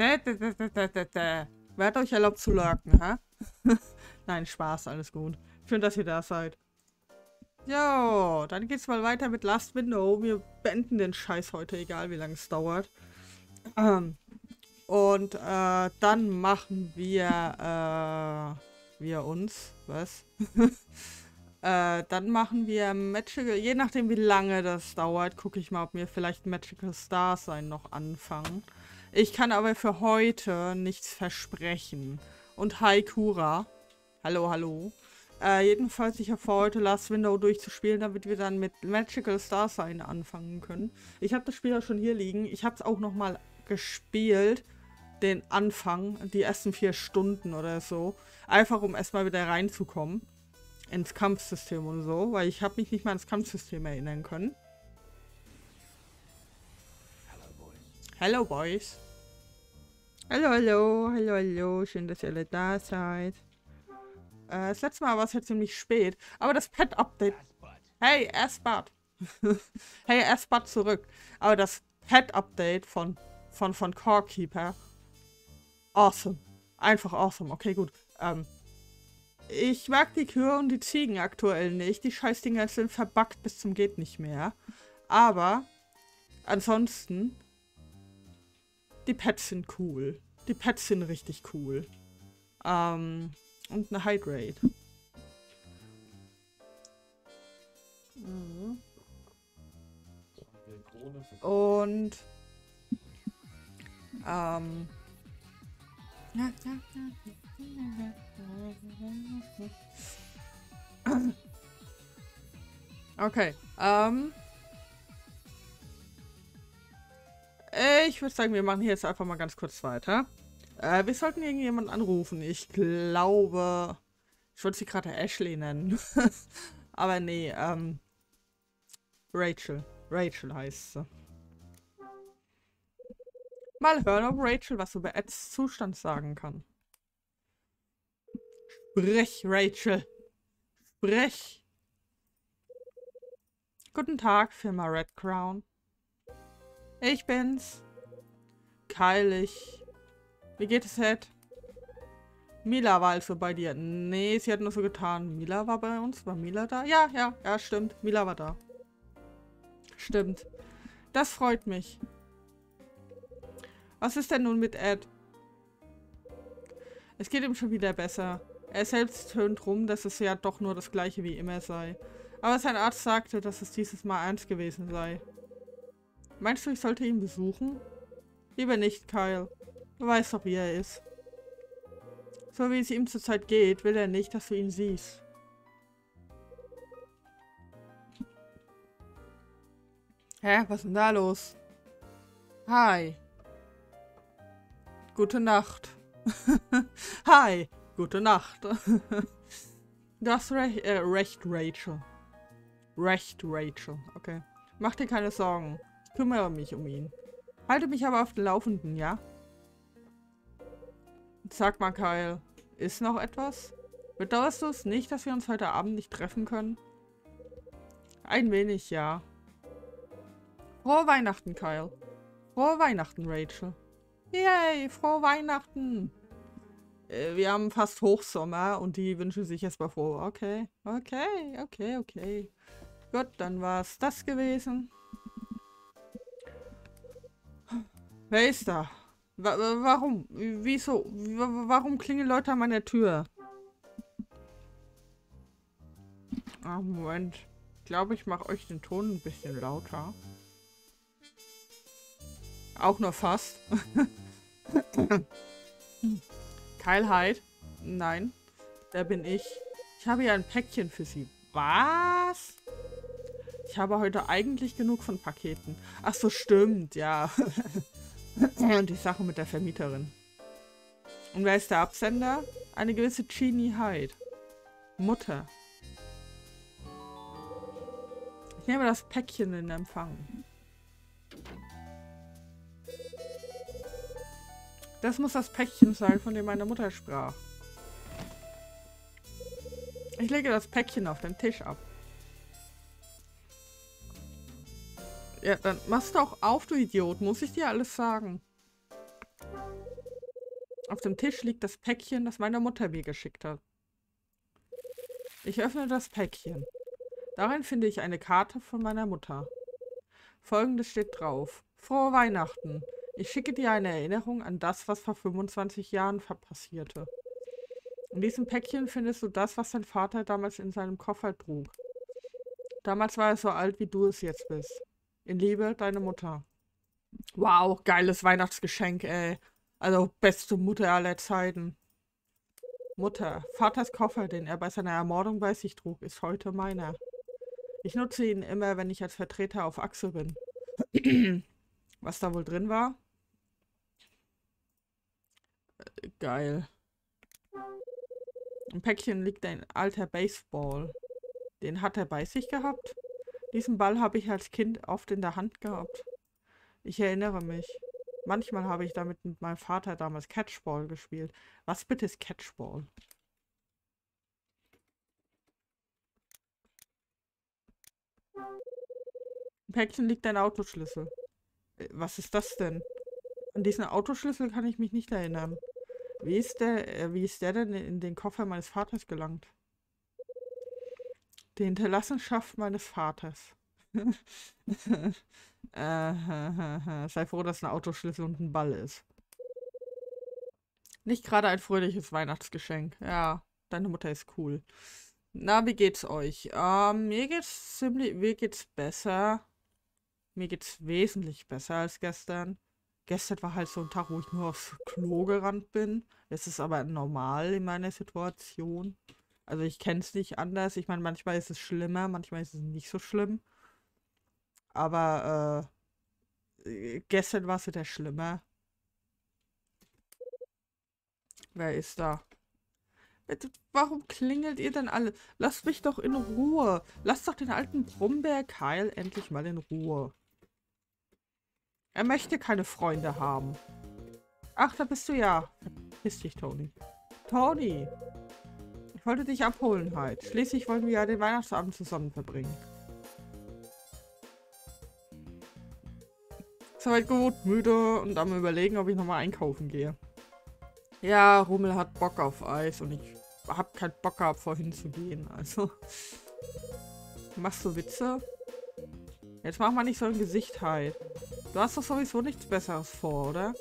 Da. Wer hat euch erlaubt zu lurken, hä? Nein, Spaß, alles gut. Schön, dass ihr da seid. Jo, dann geht's mal weiter mit Last Window. Wir beenden den Scheiß heute, egal wie lange es dauert. Ähm, und äh, dann machen wir äh, wir uns, was? äh, dann machen wir Magical, je nachdem wie lange das dauert, gucke ich mal, ob wir vielleicht Magical Stars sein noch anfangen. Ich kann aber für heute nichts versprechen. Und hi Kura. Hallo, hallo. Äh, jedenfalls, ich habe vor, heute Last Window durchzuspielen, damit wir dann mit Magical Star Sign anfangen können. Ich habe das Spiel ja schon hier liegen. Ich habe es auch noch mal gespielt, den Anfang, die ersten vier Stunden oder so. Einfach, um erstmal wieder reinzukommen ins Kampfsystem und so, weil ich habe mich nicht mal ans Kampfsystem erinnern können. Hello, Boys. Hallo, hallo, hallo, hallo. Schön, dass ihr alle da seid. Äh, das letzte Mal war es jetzt ziemlich spät. Aber das Pet-Update... Hey, Asbad. hey, Asbad zurück. Aber das Pet-Update von, von, von Corekeeper... Awesome. Einfach awesome. Okay, gut. Ähm, ich mag die Kühe und die Ziegen aktuell nicht. Die Scheißdinger sind verbuggt bis zum geht nicht mehr. Aber ansonsten... Die Pets sind cool. Die Pets sind richtig cool. Ähm... Und eine Hydrate. Mhm. Und ähm Okay. Ähm ich würde sagen, wir machen hier jetzt einfach mal ganz kurz weiter. Äh, wir sollten irgendjemanden anrufen. Ich glaube... Ich wollte sie gerade Ashley nennen. Aber nee, ähm... Rachel. Rachel heißt sie. Mal hören, ob Rachel was über Eds Zustand sagen kann. Sprech, Rachel. Sprech. Guten Tag, Firma Red Crown. Ich bin's. Ich wie geht es, Ed? Mila war also bei dir. Nee, sie hat nur so getan. Mila war bei uns. War Mila da? Ja, ja, ja, stimmt. Mila war da. Stimmt. Das freut mich. Was ist denn nun mit Ed? Es geht ihm schon wieder besser. Er selbst tönt rum, dass es ja doch nur das gleiche wie immer sei. Aber sein Arzt sagte, dass es dieses Mal ernst gewesen sei. Meinst du, ich sollte ihn besuchen? Lieber nicht, Kyle. Du weißt doch, wie er ist. So wie es ihm zurzeit geht, will er nicht, dass du ihn siehst. Hä? Was ist denn da los? Hi. Gute Nacht. Hi. Gute Nacht. du hast recht, äh, recht, Rachel. Recht, Rachel. Okay. Mach dir keine Sorgen. Kümmere mich um ihn. Halte mich aber auf den Laufenden, ja? Sag mal, Kyle, ist noch etwas? Bedauerst du es nicht, dass wir uns heute Abend nicht treffen können? Ein wenig, ja. Frohe Weihnachten, Kyle. Frohe Weihnachten, Rachel. Yay, frohe Weihnachten. Äh, wir haben fast Hochsommer und die wünschen sich erstmal froh. Okay, okay, okay, okay. Gut, dann war es das gewesen. Wer ist da? warum? Wieso? warum klingeln Leute an meiner Tür? Ah, Moment. Ich glaube, ich mache euch den Ton ein bisschen lauter. Auch nur fast. Hyde? Nein. Da bin ich. Ich habe hier ein Päckchen für Sie. Was? Ich habe heute eigentlich genug von Paketen. Ach so, stimmt, ja. Und die Sache mit der Vermieterin. Und wer ist der Absender? Eine gewisse Genie Hyde. Mutter. Ich nehme das Päckchen in Empfang. Das muss das Päckchen sein, von dem meine Mutter sprach. Ich lege das Päckchen auf den Tisch ab. Ja, dann machst du auch auf, du Idiot. Muss ich dir alles sagen? Auf dem Tisch liegt das Päckchen, das meine Mutter mir geschickt hat. Ich öffne das Päckchen. Darin finde ich eine Karte von meiner Mutter. Folgendes steht drauf. Frohe Weihnachten. Ich schicke dir eine Erinnerung an das, was vor 25 Jahren passierte. In diesem Päckchen findest du das, was dein Vater damals in seinem Koffer trug. Damals war er so alt, wie du es jetzt bist. In Liebe, deine Mutter. Wow, geiles Weihnachtsgeschenk, ey. Also beste Mutter aller Zeiten. Mutter, Vaters Koffer, den er bei seiner Ermordung bei sich trug, ist heute meiner. Ich nutze ihn immer, wenn ich als Vertreter auf Achse bin. Was da wohl drin war? Äh, geil. Im Päckchen liegt ein alter Baseball. Den hat er bei sich gehabt. Diesen Ball habe ich als Kind oft in der Hand gehabt. Ich erinnere mich. Manchmal habe ich damit mit meinem Vater damals Catchball gespielt. Was bitte ist Catchball? Im Päckchen liegt ein Autoschlüssel. Äh, was ist das denn? An diesen Autoschlüssel kann ich mich nicht erinnern. Wie ist der, äh, wie ist der denn in den Koffer meines Vaters gelangt? Die Hinterlassenschaft meines Vaters. äh, sei froh, dass ein Autoschlüssel und ein Ball ist. Nicht gerade ein fröhliches Weihnachtsgeschenk. Ja, deine Mutter ist cool. Na, wie geht's euch? Ähm, mir geht's ziemlich, mir geht's besser. Mir geht's wesentlich besser als gestern. Gestern war halt so ein Tag, wo ich nur aufs Klo gerannt bin. Das ist aber normal in meiner Situation. Also ich kenne es nicht anders. Ich meine, manchmal ist es schlimmer, manchmal ist es nicht so schlimm. Aber äh, gestern war es wieder schlimmer. Wer ist da? Warum klingelt ihr denn alle? Lasst mich doch in Ruhe. Lasst doch den alten Brumberg Heil endlich mal in Ruhe. Er möchte keine Freunde haben. Ach, da bist du ja. Verpiss dich, Toni. Toni! Ich wollte dich abholen halt. Schließlich wollen wir ja den Weihnachtsabend zusammen verbringen. Soweit gut, müde und am überlegen, ob ich nochmal einkaufen gehe. Ja, Rummel hat Bock auf Eis und ich hab keinen Bock gehabt, vorhin zu gehen. Also, machst du Witze? Jetzt mach mal nicht so ein Gesicht halt. Du hast doch sowieso nichts Besseres vor, oder?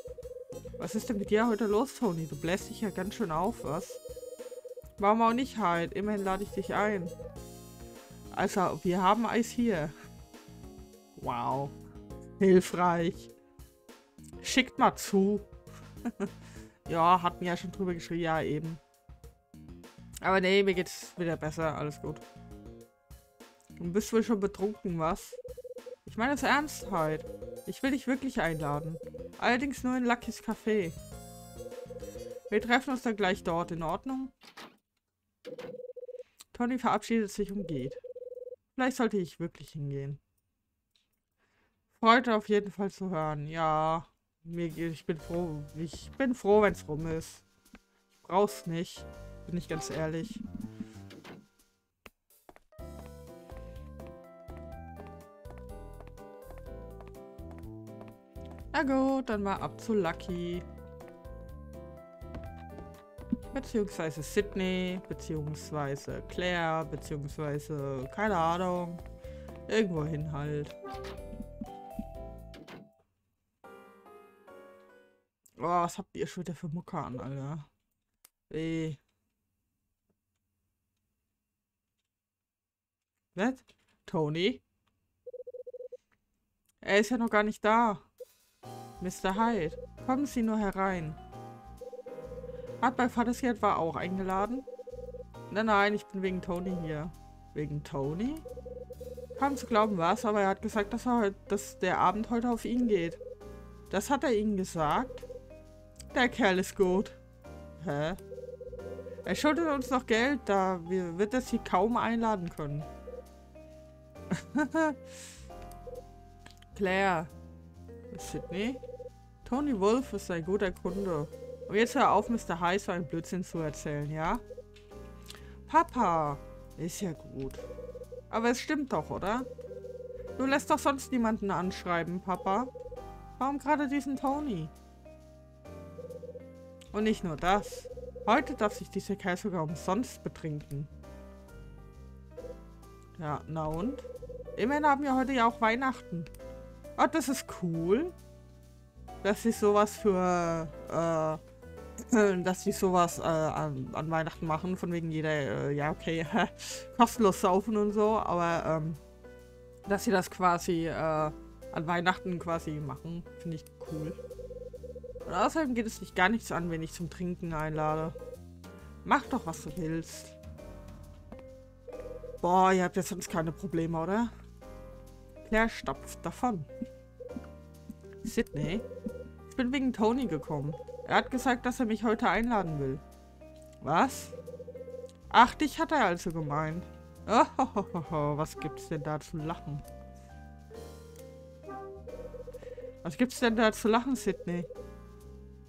Was ist denn mit dir heute los, Toni? Du bläst dich ja ganz schön auf, was? Warum auch nicht halt? Immerhin lade ich dich ein. Also, wir haben Eis hier. Wow. Hilfreich. Schickt mal zu. ja, hat mir ja schon drüber geschrieben. Ja, eben. Aber nee, mir geht's wieder besser. Alles gut. Du bist wohl schon betrunken, was? Ich meine es ernst halt. Ich will dich wirklich einladen. Allerdings nur in Luckys Café. Wir treffen uns dann gleich dort. In Ordnung? Tony verabschiedet sich und geht. Vielleicht sollte ich wirklich hingehen. Freut auf jeden Fall zu hören. Ja, mir ich bin froh. Ich bin froh, wenn es rum ist. Ich brauch's nicht. Bin ich ganz ehrlich. Na gut, dann mal ab zu Lucky. Beziehungsweise Sydney, beziehungsweise Claire, beziehungsweise, keine Ahnung, irgendwo hin halt. Oh, was habt ihr schon wieder für Mucke an, Alter? Weh. Was? Tony? Er ist ja noch gar nicht da. Mr. Hyde, kommen Sie nur herein. Hat bei Vater's war auch eingeladen? Nein, nein, ich bin wegen Tony hier. Wegen Tony? Kaum zu glauben was, aber er hat gesagt, dass, er, dass der Abend heute auf ihn geht. Das hat er Ihnen gesagt? Der Kerl ist gut. Hä? Er schuldet uns noch Geld, da wir wird das hier kaum einladen können. Claire. Sydney? Tony Wolf ist ein guter Kunde. Und jetzt hör auf, Mr. High so einen Blödsinn zu erzählen, ja? Papa! Ist ja gut. Aber es stimmt doch, oder? Du lässt doch sonst niemanden anschreiben, Papa. Warum gerade diesen Tony? Und nicht nur das. Heute darf sich dieser Kerl sogar umsonst betrinken. Ja, na und? Immerhin haben wir heute ja auch Weihnachten. Oh, das ist cool. Dass sie sowas für, äh, dass sie sowas äh, an, an, Weihnachten machen, von wegen jeder, äh, ja okay, kostenlos saufen und so, aber ähm, dass sie das quasi äh, an Weihnachten quasi machen, finde ich cool. Und außerdem geht es dich gar nichts an, wenn ich zum Trinken einlade. Mach doch, was du willst. Boah, ihr habt ja sonst keine Probleme, oder? Claire stopft davon. Sydney? Ich bin wegen Tony gekommen. Er hat gesagt, dass er mich heute einladen will. Was? Ach, dich hat er also gemeint. Oh, was gibt's denn da zu lachen? Was gibt's denn da zu lachen, Sydney?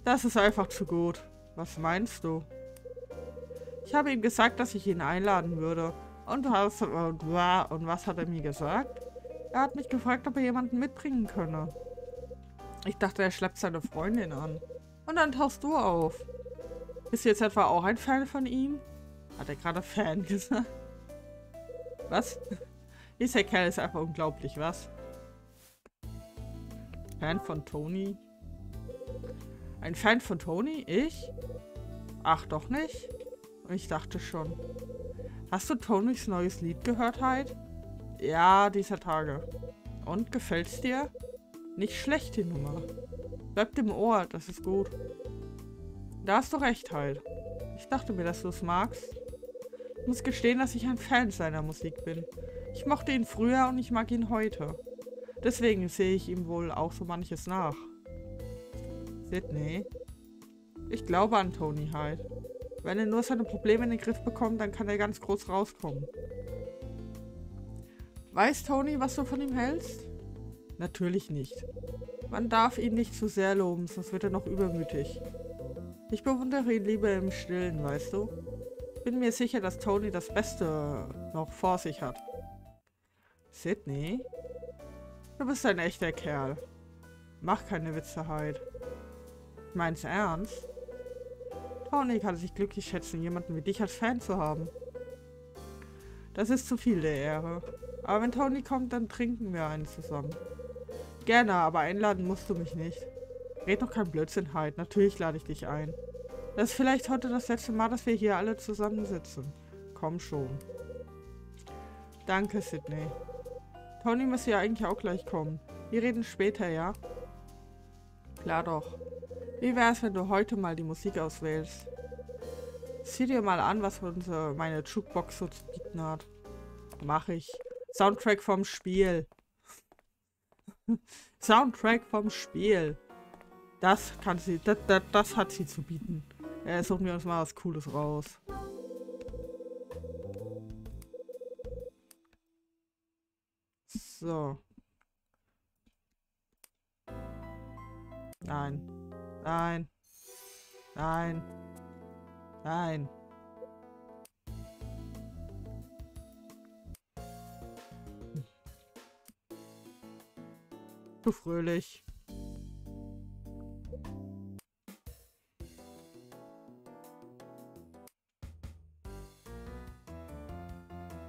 Das ist einfach zu gut. Was meinst du? Ich habe ihm gesagt, dass ich ihn einladen würde. Und was, und, und was hat er mir gesagt? Er hat mich gefragt, ob er jemanden mitbringen könne. Ich dachte, er schleppt seine Freundin an. Und dann tauchst du auf. Bist du jetzt etwa auch ein Fan von ihm? Hat er gerade Fan gesagt? Was? Dieser Kerl ist einfach unglaublich, was? Fan von Tony? Ein Fan von Tony? Ich? Ach, doch nicht? Ich dachte schon. Hast du Tonys neues Lied gehört, Hyde? Ja, dieser Tage. Und, gefällt's dir? Nicht schlecht, die Nummer. Bleibt im Ohr, das ist gut. Da hast du recht, Hyde. Ich dachte mir, dass du es magst. Ich muss gestehen, dass ich ein Fan seiner Musik bin. Ich mochte ihn früher und ich mag ihn heute. Deswegen sehe ich ihm wohl auch so manches nach. Sydney. Ich glaube an Tony Hyde. Wenn er nur seine Probleme in den Griff bekommt, dann kann er ganz groß rauskommen. Weiß Tony, was du von ihm hältst? Natürlich nicht. Man darf ihn nicht zu sehr loben, sonst wird er noch übermütig. Ich bewundere ihn lieber im Stillen, weißt du? Bin mir sicher, dass Tony das Beste noch vor sich hat. Sydney? Du bist ein echter Kerl. Mach keine Witze, Hyde. Meinst ernst? Tony kann sich glücklich schätzen, jemanden wie dich als Fan zu haben. Das ist zu viel der Ehre. Aber wenn Tony kommt, dann trinken wir einen zusammen. Gerne, aber einladen musst du mich nicht. Red doch kein Blödsinn, Hyde. Natürlich lade ich dich ein. Das ist vielleicht heute das letzte Mal, dass wir hier alle zusammensitzen. Komm schon. Danke, Sydney. Tony müsste ja eigentlich auch gleich kommen. Wir reden später, ja? Klar doch. Wie wäre es, wenn du heute mal die Musik auswählst? Sieh dir mal an, was unsere, meine Jukebox so zu bieten hat. Mach ich. Soundtrack vom Spiel. Soundtrack vom Spiel. Das kann sie, das, das, das hat sie zu bieten. Ja, suchen wir uns mal was Cooles raus. So. Nein. Nein. Nein. Nein. Zu fröhlich.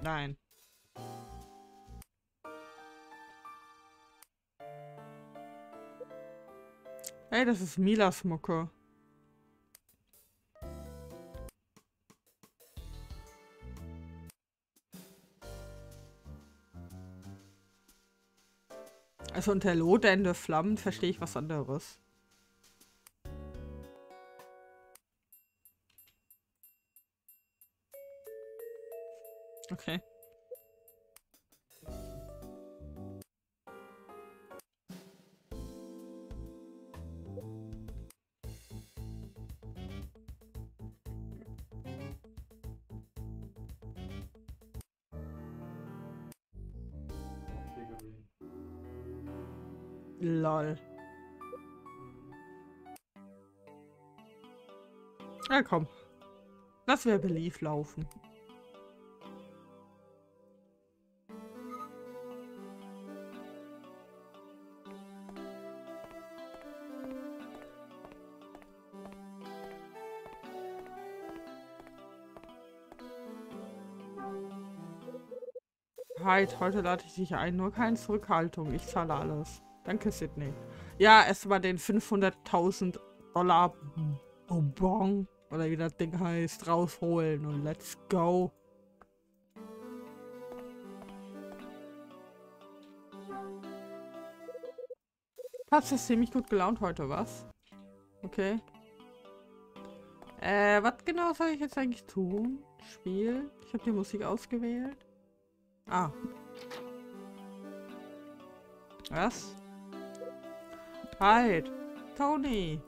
Nein. Ey, das ist Milas Mucke. Also unter lodernde Flammen verstehe ich was anderes. Okay. Na komm. Lass wir Belief laufen. Right, heute lade ich dich ein, nur keine Zurückhaltung. Ich zahle alles. Danke, Sydney. Ja, erstmal den 500.000 Dollar Bonbon oder wie das Ding heißt, rausholen und let's go. Papst ist ziemlich gut gelaunt heute, was? Okay. Äh, was genau soll ich jetzt eigentlich tun? Spiel? Ich habe die Musik ausgewählt. Ah. Was? Halt! Tony!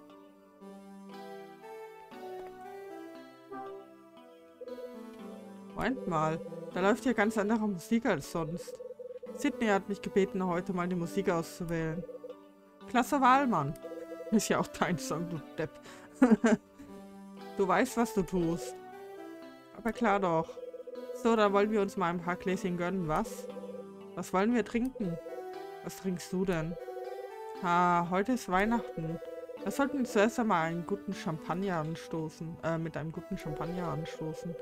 Moment mal. Da läuft hier ganz andere Musik als sonst. Sydney hat mich gebeten, heute mal die Musik auszuwählen. Klasse Wahl, Mann. Ist ja auch dein Song, du Depp. du weißt, was du tust. Aber klar doch. So, da wollen wir uns mal ein paar Gläschen gönnen, was? Was wollen wir trinken? Was trinkst du denn? Ha, heute ist Weihnachten. Wir sollten zuerst einmal einen guten Champagner anstoßen. Äh, mit einem guten Champagner anstoßen.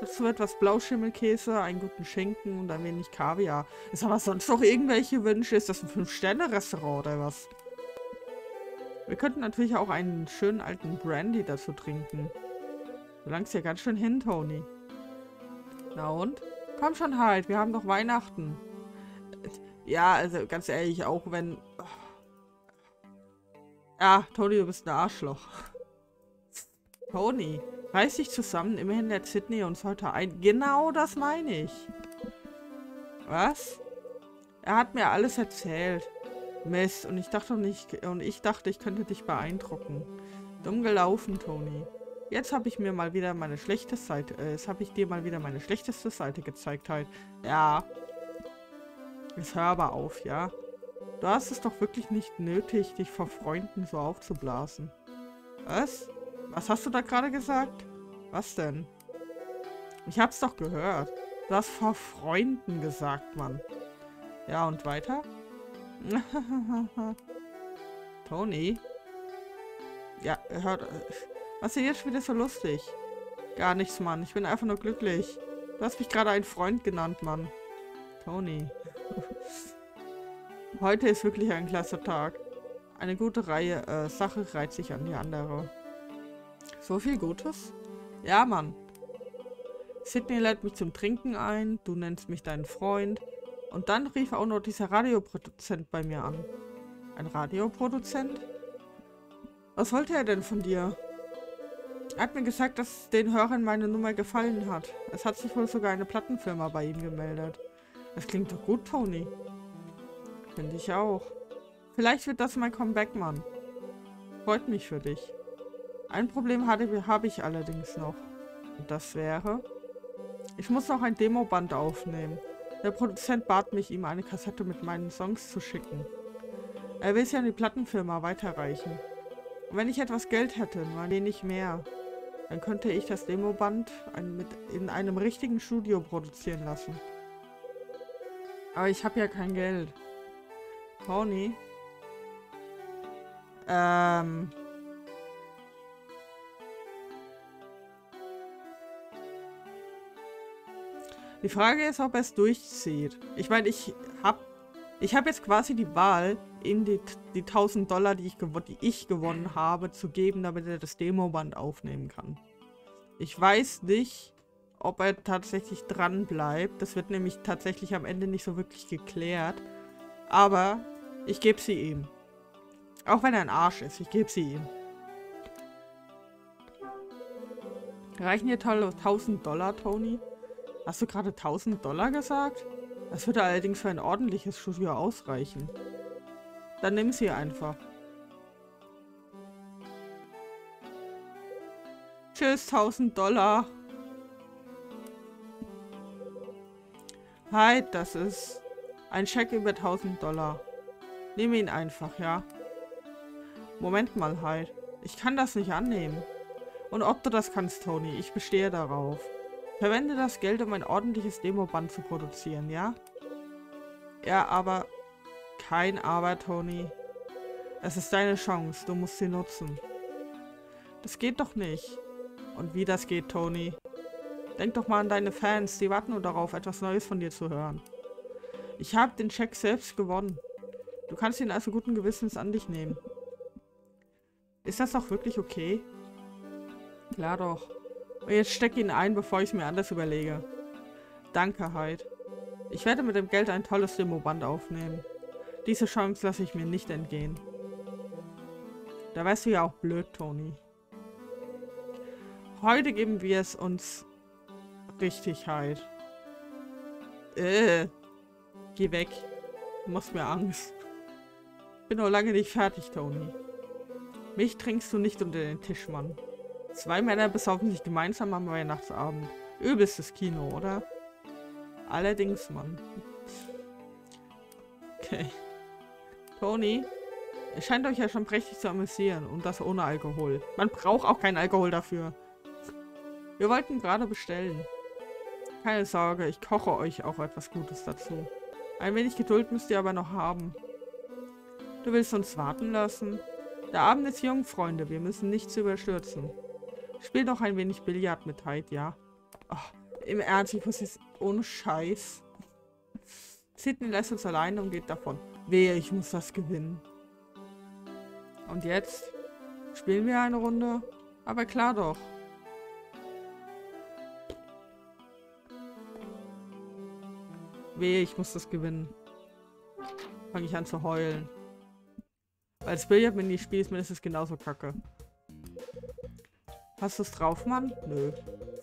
Dazu etwas Blauschimmelkäse, einen guten Schinken und ein wenig Kaviar. Ist aber sonst noch irgendwelche Wünsche? Ist das ein Fünf-Sterne-Restaurant oder was? Wir könnten natürlich auch einen schönen alten Brandy dazu trinken. Du langst ja ganz schön hin, Tony. Na und? Komm schon halt, wir haben doch Weihnachten. Ja, also ganz ehrlich, auch wenn... Ja, Tony, du bist ein Arschloch. Tony, reiß dich zusammen, immerhin lädt Sydney uns heute ein. Genau das meine ich. Was? Er hat mir alles erzählt. Mist, und ich dachte nicht, und ich dachte, ich könnte dich beeindrucken. Dumm gelaufen, Tony. Jetzt habe ich mir mal wieder meine schlechte Seite, äh, jetzt habe ich dir mal wieder meine schlechteste Seite gezeigt halt. Ja. Jetzt hör aber auf, ja. Du hast es doch wirklich nicht nötig, dich vor Freunden so aufzublasen. Was? Was hast du da gerade gesagt? Was denn? Ich hab's doch gehört. Du hast vor Freunden gesagt, Mann. Ja, und weiter? Tony? Ja, hört... Was ist jetzt wieder so lustig? Gar nichts, Mann. Ich bin einfach nur glücklich. Du hast mich gerade einen Freund genannt, Mann. Tony. Heute ist wirklich ein klasse Tag. Eine gute Reihe äh, Sache reiht sich an die andere. So viel Gutes? Ja, Mann. Sydney lädt mich zum Trinken ein, du nennst mich deinen Freund. Und dann rief auch noch dieser Radioproduzent bei mir an. Ein Radioproduzent? Was wollte er denn von dir? Er hat mir gesagt, dass den Hörern meine Nummer gefallen hat. Es hat sich wohl sogar eine Plattenfirma bei ihm gemeldet. Das klingt doch gut, Tony. Finde ich auch. Vielleicht wird das mein Comeback, Mann. Freut mich für dich. Ein Problem habe ich allerdings noch. Und das wäre... Ich muss noch ein Demoband aufnehmen. Der Produzent bat mich, ihm eine Kassette mit meinen Songs zu schicken. Er will sie an die Plattenfirma weiterreichen. Und wenn ich etwas Geld hätte, ein wenig mehr, dann könnte ich das Demoband in einem richtigen Studio produzieren lassen. Aber ich habe ja kein Geld. Tony? Ähm... Die Frage ist, ob er es durchzieht. Ich meine, ich habe ich hab jetzt quasi die Wahl, ihm die, die 1000 Dollar, die ich, die ich gewonnen habe, zu geben, damit er das Demoband aufnehmen kann. Ich weiß nicht, ob er tatsächlich dran bleibt. Das wird nämlich tatsächlich am Ende nicht so wirklich geklärt. Aber ich gebe sie ihm. Auch wenn er ein Arsch ist, ich gebe sie ihm. Reichen dir 1000 Dollar, Tony? Hast du gerade 1000 Dollar gesagt? Das würde allerdings für ein ordentliches Studio ausreichen. Dann nimm sie einfach. Tschüss, 1000 Dollar. Hi, das ist ein Scheck über 1000 Dollar. Nimm ihn einfach, ja? Moment mal, Hyde. Ich kann das nicht annehmen. Und ob du das kannst, Tony, ich bestehe darauf. Verwende das Geld, um ein ordentliches Demoband zu produzieren, ja? Ja, aber... Kein Aber, Tony. Es ist deine Chance, du musst sie nutzen. Das geht doch nicht. Und wie das geht, Tony? Denk doch mal an deine Fans, die warten nur darauf, etwas Neues von dir zu hören. Ich habe den Check selbst gewonnen. Du kannst ihn also guten Gewissens an dich nehmen. Ist das auch wirklich okay? Klar doch. Und jetzt steck ihn ein, bevor ich es mir anders überlege. Danke, Hyde. Ich werde mit dem Geld ein tolles Demoband aufnehmen. Diese Chance lasse ich mir nicht entgehen. Da weißt du ja auch blöd, Tony. Heute geben wir es uns richtig halt. Äh, geh weg. Du machst mir Angst. Bin noch lange nicht fertig, Tony. Mich trinkst du nicht unter den Tisch, Mann. Zwei Männer besaufen sich gemeinsam am Weihnachtsabend. Übelstes Kino, oder? Allerdings, Mann. Okay. Tony, es scheint euch ja schon prächtig zu amüsieren und das ohne Alkohol. Man braucht auch keinen Alkohol dafür. Wir wollten gerade bestellen. Keine Sorge, ich koche euch auch etwas Gutes dazu. Ein wenig Geduld müsst ihr aber noch haben. Du willst uns warten lassen? Der Abend ist jung, Freunde. Wir müssen nichts überstürzen. Spiel doch ein wenig Billard mit Hyde, ja? Oh, Im Ernst, ich muss jetzt ohne. Sidney lässt uns alleine und geht davon. Wehe, ich muss das gewinnen. Und jetzt spielen wir eine Runde. Aber klar doch. Wehe, ich muss das gewinnen. Fange ich an zu heulen. Als Billard Mini spielst, mir ist es genauso kacke. Hast du es drauf, Mann? Nö.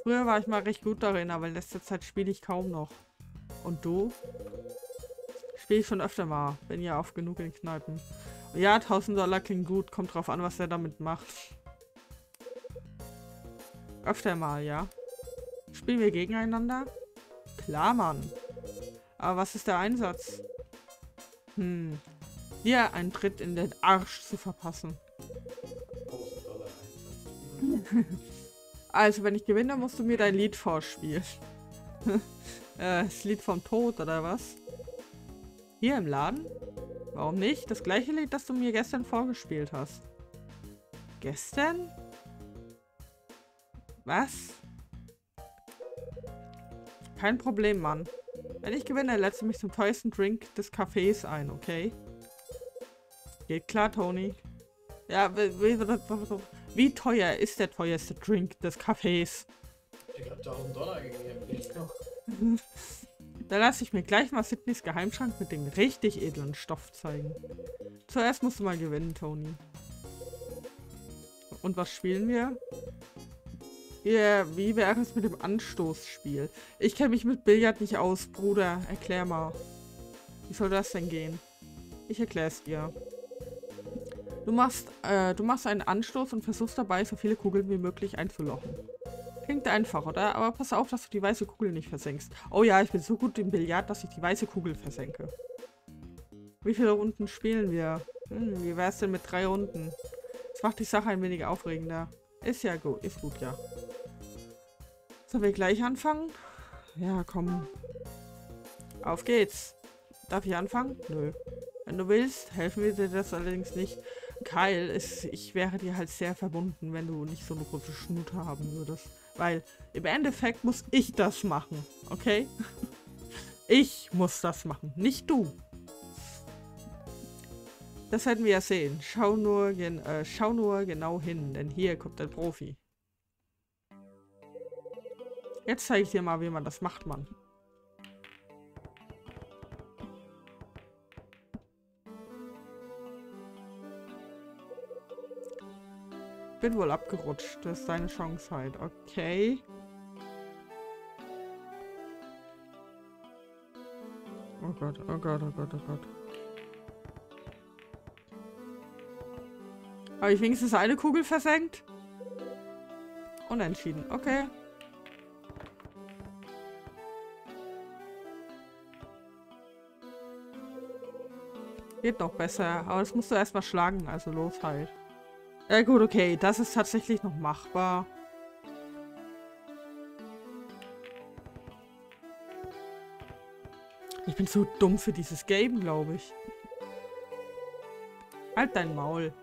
Früher war ich mal recht gut darin, aber in letzter Zeit spiele ich kaum noch. Und du? Spiele ich schon öfter mal. Bin ja oft genug in Kneipen. Ja, 1000 Dollar klingt gut. Kommt drauf an, was er damit macht. Öfter mal, ja. Spielen wir gegeneinander? Klar, Mann. Aber was ist der Einsatz? Hm. Dir einen Tritt in den Arsch zu verpassen. also, wenn ich gewinne, musst du mir dein Lied vorspielen. äh, das Lied vom Tod, oder was? Hier im Laden? Warum nicht? Das gleiche Lied, das du mir gestern vorgespielt hast. Gestern? Was? Kein Problem, Mann. Wenn ich gewinne, lädst du mich zum teuersten Drink des Cafés ein, okay? Geht klar, Tony. Ja, wie, teuer ist der teuerste Drink des Cafés? Ich hab 1000 Dollar gegeben. Da lasse ich mir gleich mal Sydneys Geheimschrank mit dem richtig edlen Stoff zeigen. Zuerst musst du mal gewinnen, Tony. Und was spielen wir? Yeah, wie wäre es mit dem Anstoßspiel? Ich kenne mich mit Billard nicht aus, Bruder. Erklär mal. Wie soll das denn gehen? Ich erkläre es dir. Du machst, äh, du machst einen Anstoß und versuchst dabei, so viele Kugeln wie möglich einzulochen. Klingt einfach, oder? Aber pass auf, dass du die weiße Kugel nicht versenkst. Oh ja, ich bin so gut im Billard, dass ich die weiße Kugel versenke. Wie viele Runden spielen wir? Hm, wie wär's denn mit drei Runden? Das macht die Sache ein wenig aufregender. Ist ja gut, ist gut, ja. Sollen wir gleich anfangen? Ja, komm. Auf geht's. Darf ich anfangen? Nö. Wenn du willst, helfen wir dir das allerdings nicht. Kyle, ist, ich wäre dir halt sehr verbunden, wenn du nicht so eine große Schnute haben würdest. Weil im Endeffekt muss ich das machen, okay? Ich muss das machen, nicht du. Das werden wir ja sehen. Schau nur, äh, schau nur genau hin, denn hier kommt der Profi. Jetzt zeige ich dir mal, wie man das macht, Mann. Bin wohl abgerutscht. Das ist deine Chance halt. Okay. Oh Gott, oh Gott, oh Gott, oh Gott. Habe ich wenigstens eine Kugel versenkt? Unentschieden. Okay. Geht noch besser. Aber das musst du erstmal schlagen. Also los halt. Ja gut, okay. Das ist tatsächlich noch machbar. Ich bin so dumm für dieses Game, glaube ich. Halt dein Maul.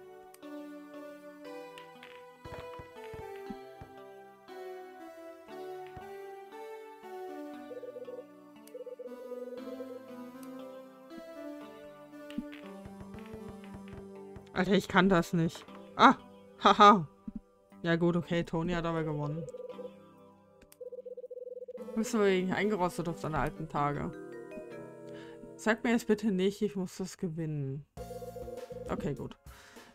Alter, ich kann das nicht. Ah, haha. Ja gut, okay, Toni hat aber gewonnen. Bist du wegen eingerostet auf seine alten Tage? Sag mir jetzt bitte nicht, ich muss das gewinnen. Okay, gut.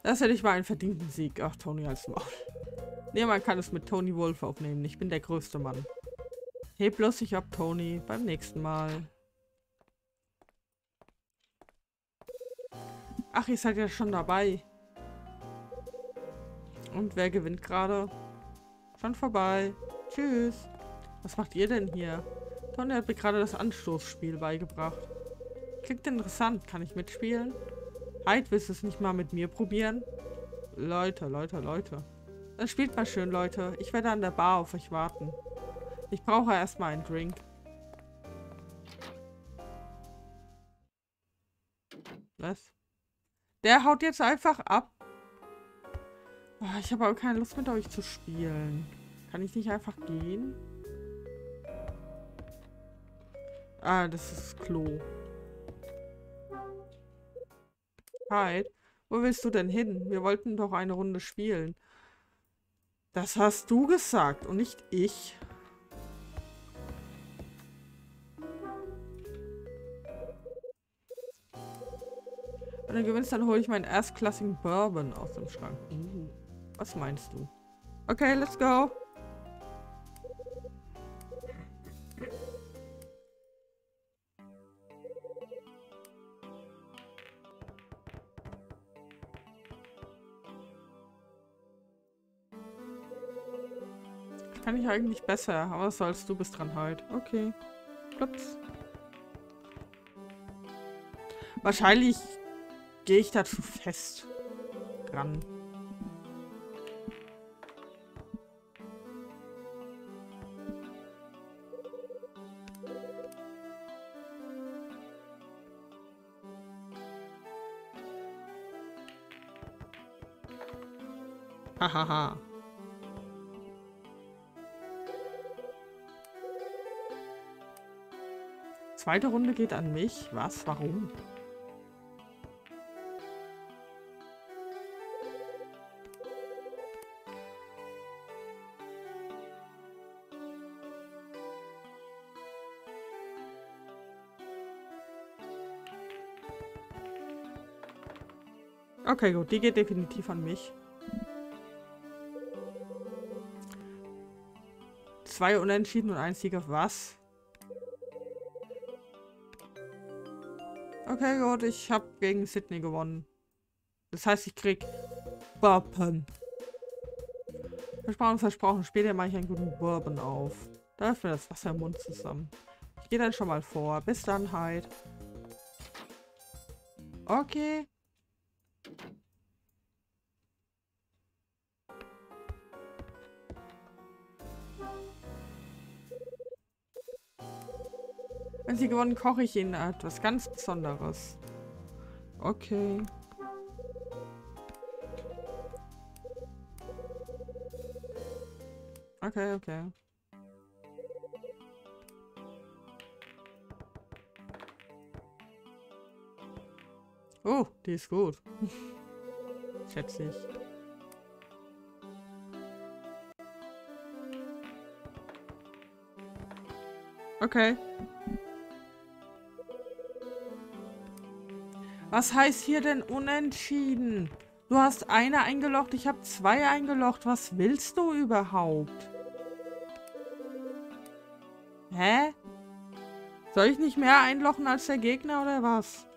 Das hätte ich mal einen verdienten Sieg. Ach, Toni als Maul. Nee, man kann es mit Tony Wolf aufnehmen. Ich bin der größte Mann. Heb bloß nicht ab, Tony. Beim nächsten Mal. Ach, ihr seid ja schon dabei. Und wer gewinnt gerade? Schon vorbei. Tschüss. Was macht ihr denn hier? Tony hat mir gerade das Anstoßspiel beigebracht. Klingt interessant. Kann ich mitspielen? Hyde, willst du es nicht mal mit mir probieren? Leute, Leute, Leute. Dann spielt mal schön, Leute. Ich werde an der Bar auf euch warten. Ich brauche erstmal einen Drink. Was? Der haut jetzt einfach ab. Ich habe aber keine Lust mit euch zu spielen. Kann ich nicht einfach gehen? Ah, das ist das Klo. Halt. Wo willst du denn hin? Wir wollten doch eine Runde spielen. Das hast du gesagt und nicht ich. Wenn du gewinnst, dann hole ich meinen erstklassigen Bourbon aus dem Schrank. Uh, was meinst du? Okay, let's go. Kann ich eigentlich besser, aber was sollst du bist dran halt. Okay. Ups. Wahrscheinlich gehe ich dazu fest ran. Hahaha. Zweite Runde geht an mich. Was? Warum? Okay, gut. Die geht definitiv an mich. Zwei Unentschieden und ein Sieger. Was? Okay, gut. Ich habe gegen Sydney gewonnen. Das heißt, ich krieg Bourbon. Versprochen, versprochen. Später mache ich einen guten Bourbon auf. Da ist mir das Wasser im Mund zusammen. Ich gehe dann schon mal vor. Bis dann halt. Okay. Sie gewonnen, koche ich ihnen etwas ganz Besonderes. Okay. Okay, okay. Oh, die ist gut. Schätze ich. Okay. Was heißt hier denn unentschieden? Du hast eine eingelocht, ich habe zwei eingelocht. Was willst du überhaupt? Hä? Soll ich nicht mehr einlochen als der Gegner oder was?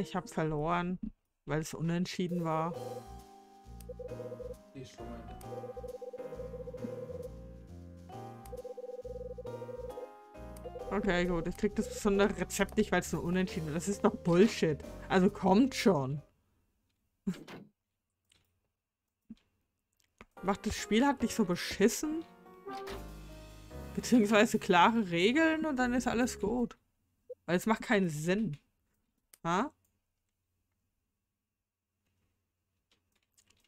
Ich habe verloren, weil es unentschieden war. Okay, gut. Ich krieg das besondere Rezept nicht, weil es nur unentschieden ist. Das ist doch Bullshit. Also kommt schon. Macht das Spiel halt nicht so beschissen? Beziehungsweise klare Regeln und dann ist alles gut. Weil es macht keinen Sinn. Ha?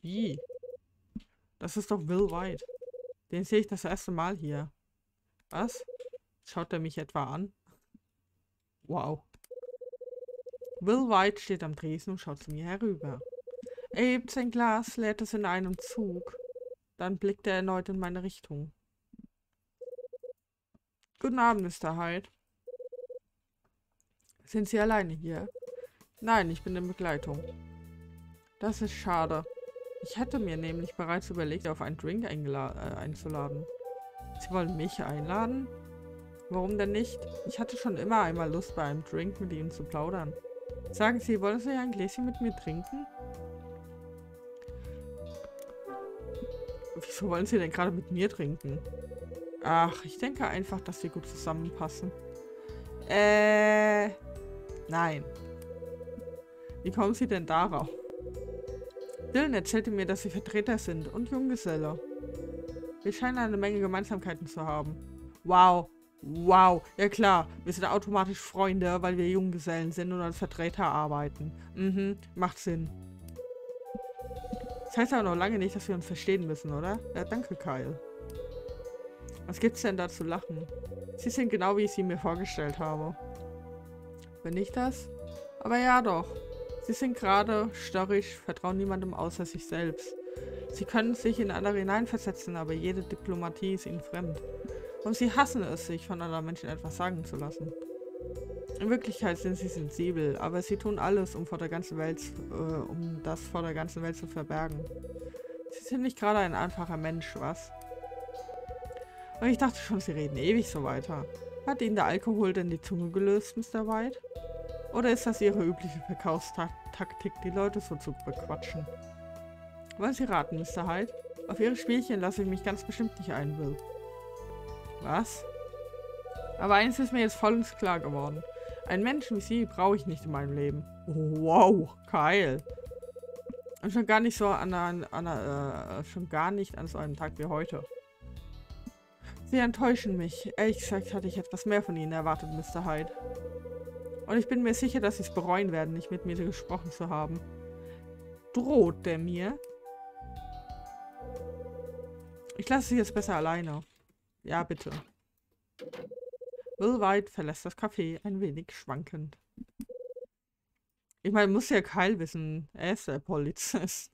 Wie? Das ist doch Will White. Den sehe ich das erste Mal hier. Was? Schaut er mich etwa an? Wow. Will White steht am Tresen und schaut zu mir herüber. Er hebt sein Glas, leert es in einem Zug. Dann blickt er erneut in meine Richtung. Guten Abend, Mr. Hyde. Sind Sie alleine hier? Nein, ich bin in Begleitung. Das ist schade. Ich hätte mir nämlich bereits überlegt, auf einen Drink äh, einzuladen. Sie wollen mich einladen? Warum denn nicht? Ich hatte schon immer einmal Lust, bei einem Drink mit Ihnen zu plaudern. Sagen Sie, wollen Sie ein Gläschen mit mir trinken? Wieso wollen Sie denn gerade mit mir trinken? Ach, ich denke einfach, dass wir gut zusammenpassen. Äh, nein. Wie kommen Sie denn darauf? Dylan erzählte mir, dass Sie Vertreter sind und Junggeselle. Wir scheinen eine Menge Gemeinsamkeiten zu haben. Wow. Wow. Ja klar, wir sind automatisch Freunde, weil wir Junggesellen sind und als Vertreter arbeiten. Mhm, macht Sinn. Das heißt aber noch lange nicht, dass wir uns verstehen müssen, oder? Ja, danke, Kyle. Was gibt's denn da zu lachen? Sie sind genau, wie ich sie mir vorgestellt habe. Bin ich das? Aber ja doch. Sie sind gerade, störrisch, vertrauen niemandem außer sich selbst. Sie können sich in andere hineinversetzen, aber jede Diplomatie ist ihnen fremd. Und sie hassen es, sich von anderen Menschen etwas sagen zu lassen. In Wirklichkeit sind sie sensibel, aber sie tun alles, um vor der ganzen Welt, äh, um das vor der ganzen Welt zu verbergen. Sie sind nicht gerade ein einfacher Mensch, was? Und ich dachte schon, sie reden ewig so weiter. Hat ihnen der Alkohol denn die Zunge gelöst, Mr. White? Oder ist das Ihre übliche Verkaufstaktik, die Leute so zu bequatschen? Wollen Sie raten, Mr. Hyde? Auf Ihre Spielchen lasse ich mich ganz bestimmt nicht ein, Will. Was? Aber eins ist mir jetzt vollends klar geworden. Einen Menschen wie Sie brauche ich nicht in meinem Leben. wow, Kyle. Und schon gar nicht so an, an, an äh, schon gar nicht an so einem Tag wie heute. Sie enttäuschen mich. Ehrlich gesagt hatte ich etwas mehr von Ihnen erwartet, Mr. Hyde. Und ich bin mir sicher, dass sie es bereuen werden, nicht mit mir gesprochen zu haben. Droht der mir? Ich lasse sie jetzt besser alleine. Ja, bitte. Will White verlässt das Café ein wenig schwankend. Ich meine, muss ja Kyle wissen. Er ist der Polizist.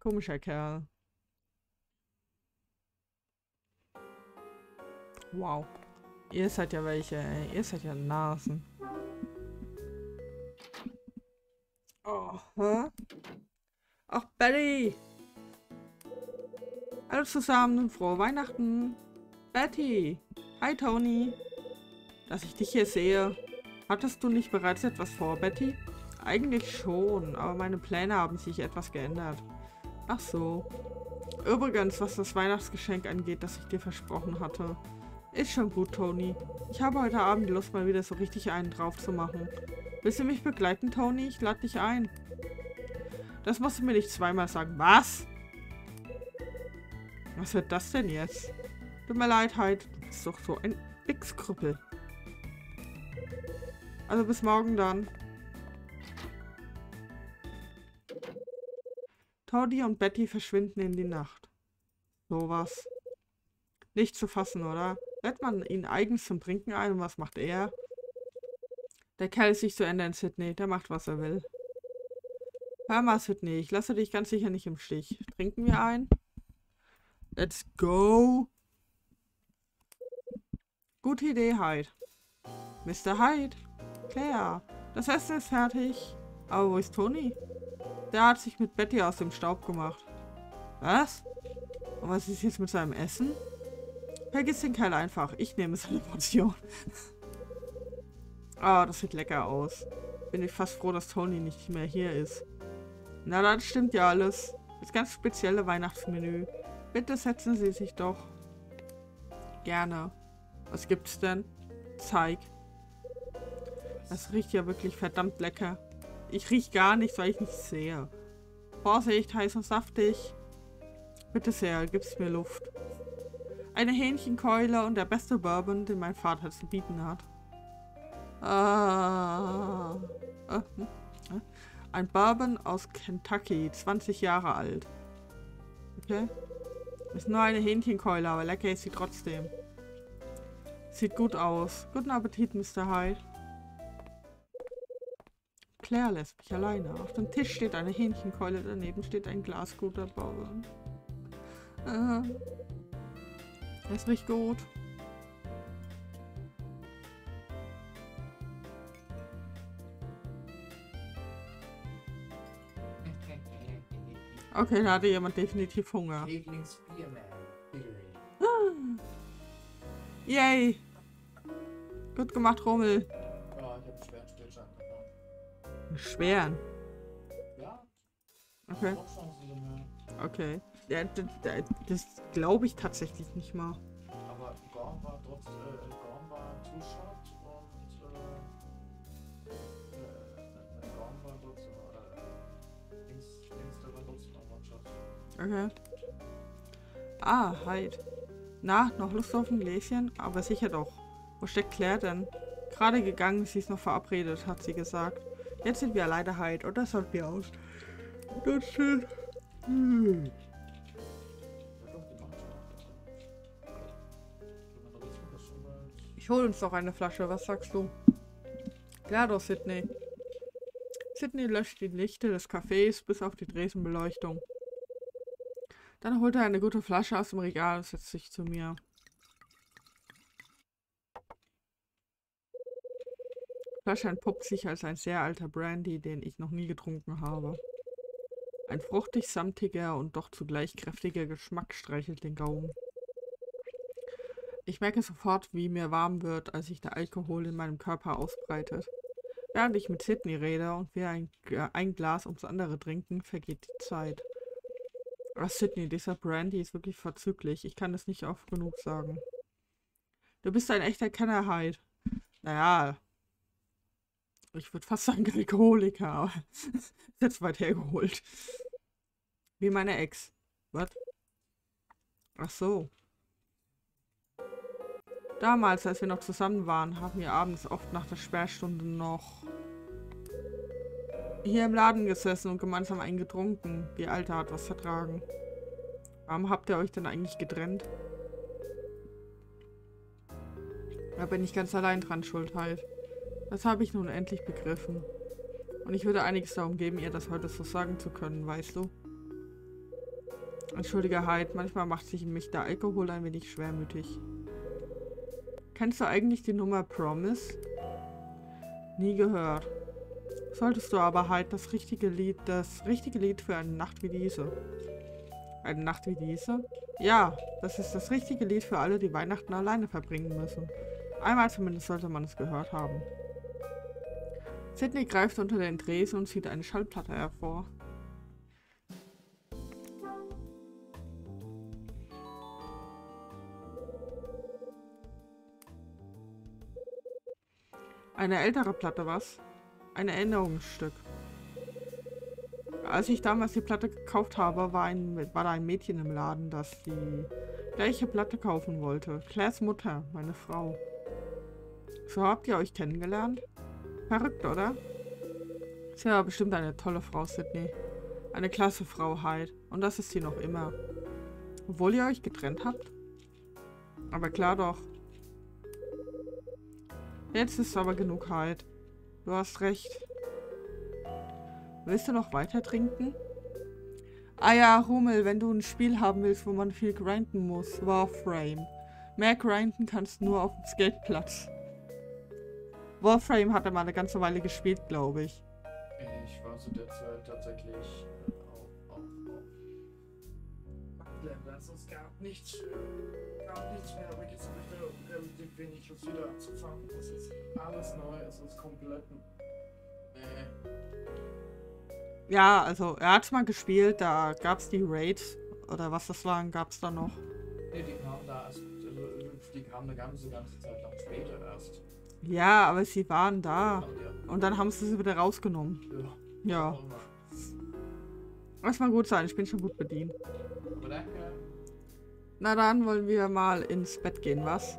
Komischer Kerl. Wow. Ihr seid ja welche, ey. Ihr seid ja Nasen. Oh, hä? Ach, Betty! Hallo zusammen, frohe Weihnachten! Betty! Hi, Tony! Dass ich dich hier sehe. Hattest du nicht bereits etwas vor, Betty? Eigentlich schon, aber meine Pläne haben sich etwas geändert. Ach so. Übrigens, was das Weihnachtsgeschenk angeht, das ich dir versprochen hatte. Ist schon gut, Tony. Ich habe heute Abend Lust, mal wieder so richtig einen drauf zu machen. Willst du mich begleiten, Tony? Ich lade dich ein. Das musst du mir nicht zweimal sagen. Was? Was wird das denn jetzt? Tut mir leid, Heid. Du bist doch so ein X-Krüppel. Also bis morgen dann. Toddy und Betty verschwinden in die Nacht. Sowas. Nicht zu fassen, oder? Lädt man ihn eigens zum Trinken ein und was macht er? Der Kerl ist nicht zu Ende in Sydney. Der macht, was er will. Hör mal, Sydney. Ich lasse dich ganz sicher nicht im Stich. Trinken wir ein? Let's go. Gute Idee, Hyde. Mr. Hyde. Claire. Das Essen ist fertig. Aber wo ist Tony? Der hat sich mit Betty aus dem Staub gemacht. Was? Und was ist jetzt mit seinem Essen? Vergiss den Kerl einfach. Ich nehme seine Portion. Ah, das sieht lecker aus. Bin ich fast froh, dass Tony nicht mehr hier ist. Na, das stimmt ja alles. Das ganz spezielle Weihnachtsmenü. Bitte setzen Sie sich doch. Gerne. Was gibt's denn? Zeig. Das riecht ja wirklich verdammt lecker. Ich riech gar nichts, weil ich nichts sehe. Vorsicht, heiß und saftig. Bitte sehr, gib's mir Luft. Eine Hähnchenkeule und der beste Bourbon, den mein Vater zu bieten hat. Ah. Ah, hm, ah. Ein Bourbon aus Kentucky, 20 Jahre alt. Okay. Ist nur eine Hähnchenkeule, aber lecker ist sie trotzdem. Sieht gut aus. Guten Appetit, Mr. Hyde. Claire lässt mich alleine. Auf dem Tisch steht eine Hähnchenkeule, daneben steht ein glasguter Bourbon. Äh, das riecht gut. Okay, da hatte jemand definitiv Hunger. Yay! Gut gemacht, Rummel. Ja, ich hab schweren Stillstand gefahren. Schweren. Ja, Okay. Okay. Das, das glaube ich tatsächlich nicht mal. Aber Gorm war trotz, äh, Gorm war Two-Shot und, äh, äh, Gorm war trotzdem, äh, links, links, war trotzdem noch One-Shot. Okay. Ah, halt. Na, noch Lust auf ein Gläschen? Aber sicher doch. Wo steckt Claire denn? Gerade gegangen, sie ist noch verabredet, hat sie gesagt. Jetzt sind wir leider halt, oder sollten wir aus? Das schön. Hm. Ich hol uns doch eine Flasche, was sagst du? Klar doch, Sydney. Sydney löscht die Lichter des Cafés bis auf die Dresenbeleuchtung. Dann holt er eine gute Flasche aus dem Regal und setzt sich zu mir. Flasche entpuppt sich als ein sehr alter Brandy, den ich noch nie getrunken habe. Ein fruchtig samtiger und doch zugleich kräftiger Geschmack streichelt den Gaumen. Ich merke sofort, wie mir warm wird, als sich der Alkohol in meinem Körper ausbreitet. Während ich mit Sydney rede und wir ein, G- ein Glas ums andere trinken, vergeht die Zeit. Ach, Sydney, dieser Brandy ist wirklich vorzüglich. Ich kann es nicht oft genug sagen. Du bist ein echter Kenner, Hyde. Naja, ich würde fast sagen Alkoholiker, aber ist jetzt weit hergeholt. Wie meine Ex. Was? Ach so. Damals, als wir noch zusammen waren, haben wir abends oft nach der Sperrstunde noch hier im Laden gesessen und gemeinsam einen getrunken. Die Alte hat was vertragen. Warum habt ihr euch denn eigentlich getrennt? Da bin ich ganz allein dran schuld halt. Das habe ich nun endlich begriffen. Und ich würde einiges darum geben, ihr das heute so sagen zu können, weißt du? Entschuldige Hyde, manchmal macht sich mich der Alkohol ein wenig schwermütig. Kennst du eigentlich die Nummer Promise? Nie gehört. Solltest du aber halt das richtige Lied, das richtige Lied für eine Nacht wie diese. Eine Nacht wie diese? Ja, das ist das richtige Lied für alle, die Weihnachten alleine verbringen müssen. Einmal zumindest sollte man es gehört haben. Sydney greift unter den Dresen und zieht eine Schallplatte hervor. Eine ältere Platte, was? Ein Erinnerungsstück. Als ich damals die Platte gekauft habe, war, ein, war da ein Mädchen im Laden, das die gleiche Platte kaufen wollte. Claires Mutter, meine Frau. So habt ihr euch kennengelernt? Verrückt, oder? Sie war bestimmt eine tolle Frau, Sydney. Eine klasse Frau, Hyde. Und das ist sie noch immer. Obwohl ihr euch getrennt habt? Aber klar doch. Jetzt ist aber genug, Hyde. Du hast recht. Willst du noch weiter trinken? Ah ja, Rummel, wenn du ein Spiel haben willst, wo man viel grinden muss. Warframe. Mehr grinden kannst du nur auf dem Skateplatz. Warframe hat er mal eine ganze Weile gespielt, glaube ich. Ich war zu der Zeit tatsächlich auf, auf, auf es gab nichts, gab nichts mehr, aber jetzt relativ wenig Lust wieder anzufangen. Es ist alles neu, es ist komplett. Nee. Ja, also er hat's mal gespielt, da gab's die Raids oder was das waren, gab's da noch. Nee, die kamen da erst, also die kam eine ganze, ganze Zeit lang später erst. Ja, aber sie waren da. Ja. Und dann haben sie sie wieder rausgenommen. Ja. Ja. Lass mal gut sein, ich bin schon gut bedient. Danke. Na dann wollen wir mal ins Bett gehen, was?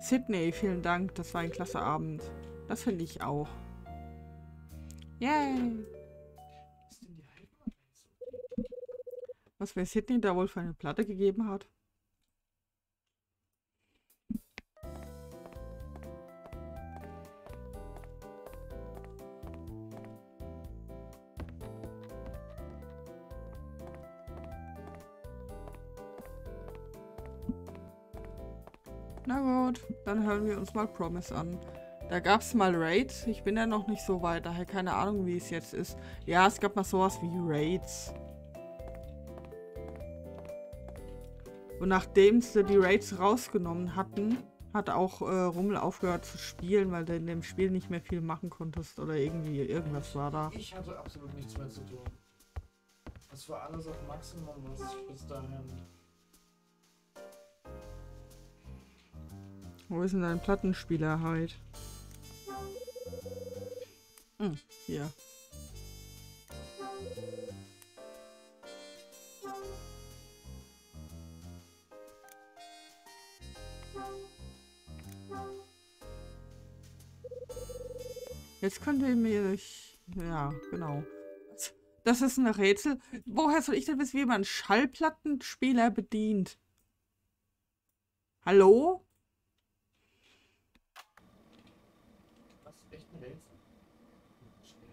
Sydney, vielen Dank, das war ein klasse Abend. Das finde ich auch. Yay! Was mir Sydney da wohl für eine Platte gegeben hat? Na gut, dann hören wir uns mal Promise an. Da gab es mal Raids. Ich bin ja noch nicht so weit, daher keine Ahnung, wie es jetzt ist. Ja, es gab mal sowas wie Raids. Und nachdem sie die Raids rausgenommen hatten, hat auch äh, Rummel aufgehört zu spielen, weil du in dem Spiel nicht mehr viel machen konntest oder irgendwie irgendwas war da. Ich hatte absolut nichts mehr zu tun. Das war alles auf Maximum, was ich bis dahin. Wo ist denn dein Plattenspieler halt? Hm, hier. Jetzt könnt ihr mir... Ja, genau. Das ist ein Rätsel. Woher soll ich denn wissen, wie man Schallplattenspieler bedient? Hallo? Das ist echt ein Rätsel. Schwer.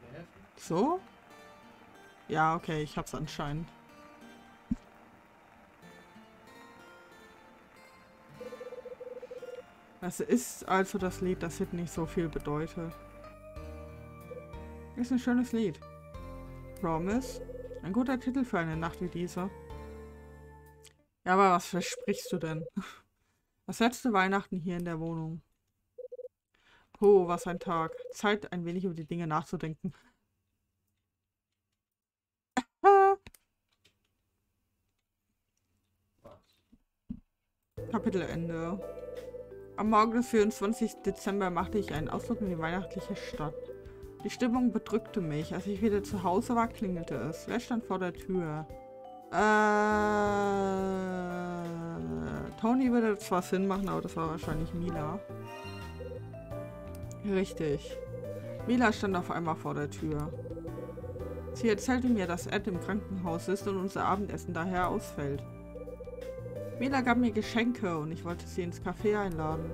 Mir helfen? So? Ja, okay, ich hab's anscheinend. Das ist also das Lied, das Hit nicht so viel bedeutet. Ist ein schönes Lied. Promise. Ein guter Titel für eine Nacht wie diese. Ja, aber was versprichst du denn? Das letzte Weihnachten hier in der Wohnung. Oh, was ein Tag. Zeit, ein wenig über die Dinge nachzudenken. Kapitelende. Am Morgen des 24. Dezember machte ich einen Ausflug in die weihnachtliche Stadt. Die Stimmung bedrückte mich. Als ich wieder zu Hause war, klingelte es. Wer stand vor der Tür? Äh, Tony würde zwar Sinn machen, aber das war wahrscheinlich Mila. Richtig. Mila stand auf einmal vor der Tür. Sie erzählte mir, dass Ed im Krankenhaus ist und unser Abendessen daher ausfällt. Mila gab mir Geschenke und ich wollte sie ins Café einladen.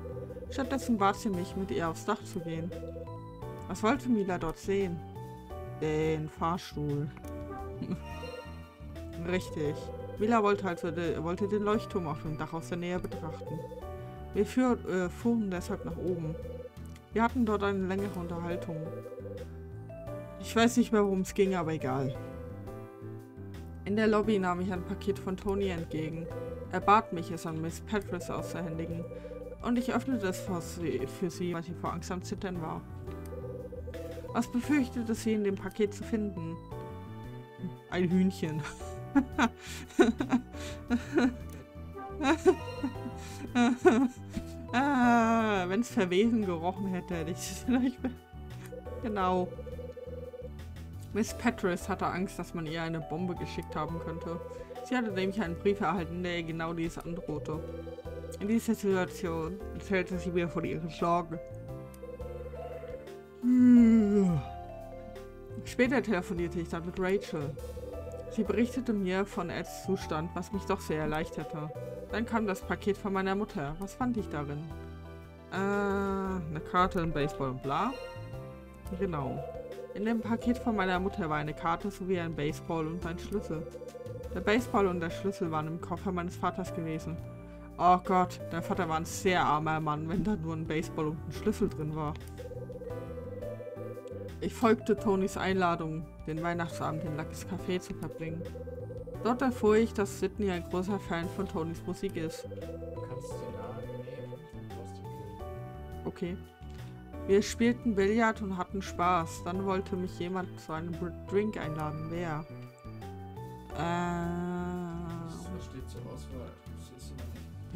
Stattdessen bat sie mich, mit ihr aufs Dach zu gehen. Was wollte Mila dort sehen? Den Fahrstuhl. Richtig. Mila wollte also de, wollte den Leuchtturm auf dem Dach aus der Nähe betrachten. Wir fuhr, äh, fuhren deshalb nach oben. Wir hatten dort eine längere Unterhaltung. Ich weiß nicht mehr, worum es ging, aber egal. In der Lobby nahm ich ein Paket von Tony entgegen. Er bat mich, es an Miss Patrice auszuhändigen. Und ich öffnete es für sie, weil sie vor Angst am Zittern war. Was befürchtete sie in dem Paket zu finden? Ein Hühnchen. ah, Wenn es verwesen gerochen hätte, hätte ich es vielleicht... Genau. Miss Patrice hatte Angst, dass man ihr eine Bombe geschickt haben könnte. Sie hatte nämlich einen Brief erhalten, der ihr genau dies androhte. In dieser Situation erzählte sie mir von ihren Sorgen. Später telefonierte ich dann mit Rachel. Sie berichtete mir von Eds Zustand, was mich doch sehr erleichterte. Dann kam das Paket von meiner Mutter. Was fand ich darin? Äh, eine Karte, ein Baseball und bla. Genau. In dem Paket von meiner Mutter war eine Karte sowie ein Baseball und ein Schlüssel. Der Baseball und der Schlüssel waren im Koffer meines Vaters gewesen. Oh Gott, dein Vater war ein sehr armer Mann, wenn da nur ein Baseball und ein Schlüssel drin war. Ich folgte Tonys Einladung, den Weihnachtsabend in Luckys Café zu verbringen. Dort erfuhr ich, dass Sydney ein großer Fan von Tonys Musik ist. Du kannst den Laden nehmen. Okay. Wir spielten Billard und hatten Spaß. Dann wollte mich jemand zu einem Drink einladen. Wer? Äh, versteht hier zur Auswahl?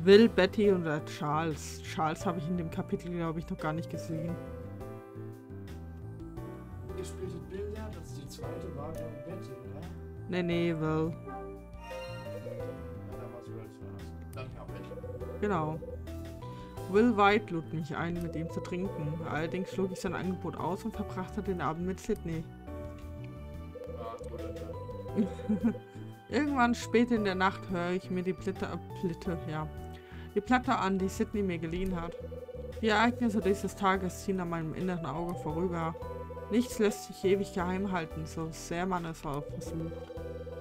Will, Betty oder Charles. Charles habe ich in dem Kapitel, glaube ich, noch gar nicht gesehen. Ihr spieltet Billard, das ist die zweite war, ich, Betty, oder? Nee, nee, Will. Ja, da war es Will zuerst. Dann ja, Betty. Genau. Will White lud mich ein, mit ihm zu trinken. Allerdings schlug ich sein Angebot aus und verbrachte den Abend mit Sydney. Irgendwann spät in der Nacht höre ich mir die Plitte, äh, Plitte, ja, die Platte an, die Sydney mir geliehen hat. Die Ereignisse dieses Tages ziehen an meinem inneren Auge vorüber. Nichts lässt sich ewig geheim halten, so sehr man es auch versucht.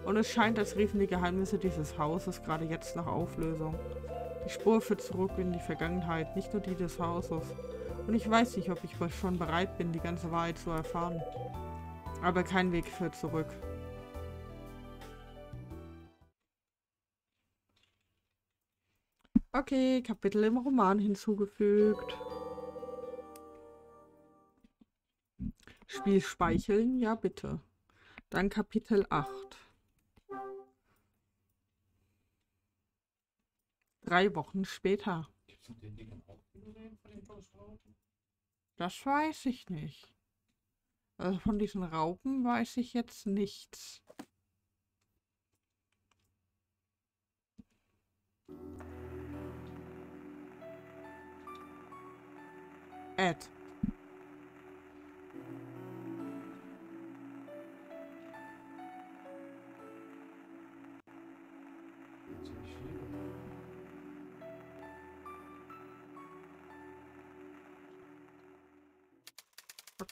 Und es scheint, als riefen die Geheimnisse dieses Hauses gerade jetzt nach Auflösung. Die Spur führt zurück in die Vergangenheit, nicht nur die des Hauses. Und ich weiß nicht, ob ich schon bereit bin, die ganze Wahrheit zu erfahren. Aber kein Weg führt zurück. Okay, Kapitel im Roman hinzugefügt. Spiel speicheln? Ja, bitte. Dann Kapitel 8. Drei Wochen später. Gibt's von den Dingen auch von den Postlauten? Das weiß ich nicht. Also von diesen Raupen weiß ich jetzt nichts. Ed.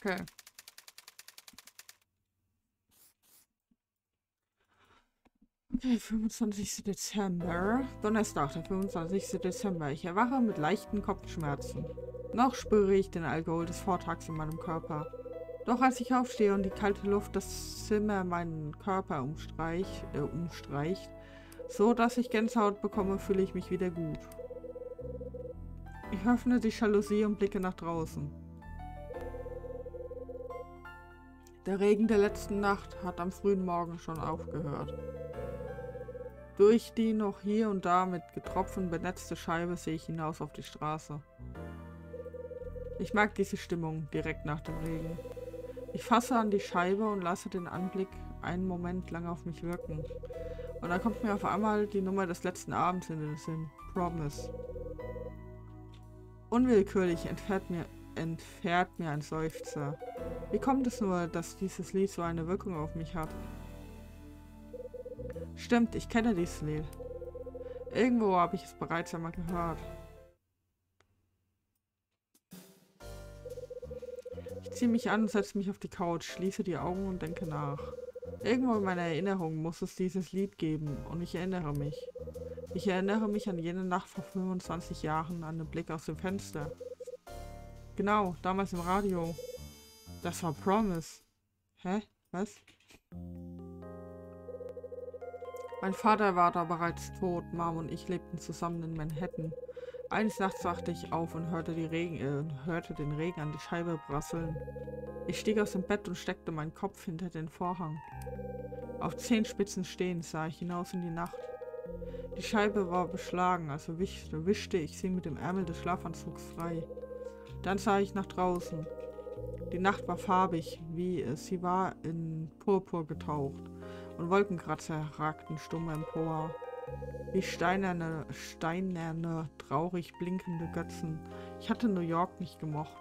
Okay. Okay, 25. Dezember. Donnerstag, der 25. Dezember. Ich erwache mit leichten Kopfschmerzen. Noch spüre ich den Alkohol des Vortags in meinem Körper. Doch als ich aufstehe und die kalte Luft das Zimmer meinen Körper umstreich, äh, umstreicht, so dass ich Gänsehaut bekomme, fühle ich mich wieder gut. Ich öffne die Jalousie und blicke nach draußen. Der Regen der letzten Nacht hat am frühen Morgen schon aufgehört. Durch die noch hier und da mit Getropfen benetzte Scheibe sehe ich hinaus auf die Straße. Ich mag diese Stimmung direkt nach dem Regen. Ich fasse an die Scheibe und lasse den Anblick einen Moment lang auf mich wirken. Und dann kommt mir auf einmal die Nummer des letzten Abends in den Sinn. Promise. Unwillkürlich entfährt mir, entfährt mir ein Seufzer. Wie kommt es nur, dass dieses Lied so eine Wirkung auf mich hat? Stimmt, ich kenne dieses Lied. Irgendwo habe ich es bereits einmal gehört. Ich ziehe mich an und setze mich auf die Couch, schließe die Augen und denke nach. Irgendwo in meiner Erinnerung muss es dieses Lied geben und ich erinnere mich. Ich erinnere mich an jene Nacht vor 25 Jahren, an den Blick aus dem Fenster. Genau, damals im Radio. Das war Promise. Hä? Was? Mein Vater war da bereits tot, Mom und ich lebten zusammen in Manhattan. Eines Nachts wachte ich auf und hörte, Regen, äh, hörte den Regen an die Scheibe prasseln. Ich stieg aus dem Bett und steckte meinen Kopf hinter den Vorhang. Auf Zehenspitzen stehend sah ich hinaus in die Nacht. Die Scheibe war beschlagen, also wischte ich sie mit dem Ärmel des Schlafanzugs frei. Dann sah ich nach draußen. Die Nacht war farbig, wie sie war in Purpur getaucht, und Wolkenkratzer ragten stumm empor. Wie steinerne, steinerne, traurig blinkende Götzen. Ich hatte New York nicht gemocht.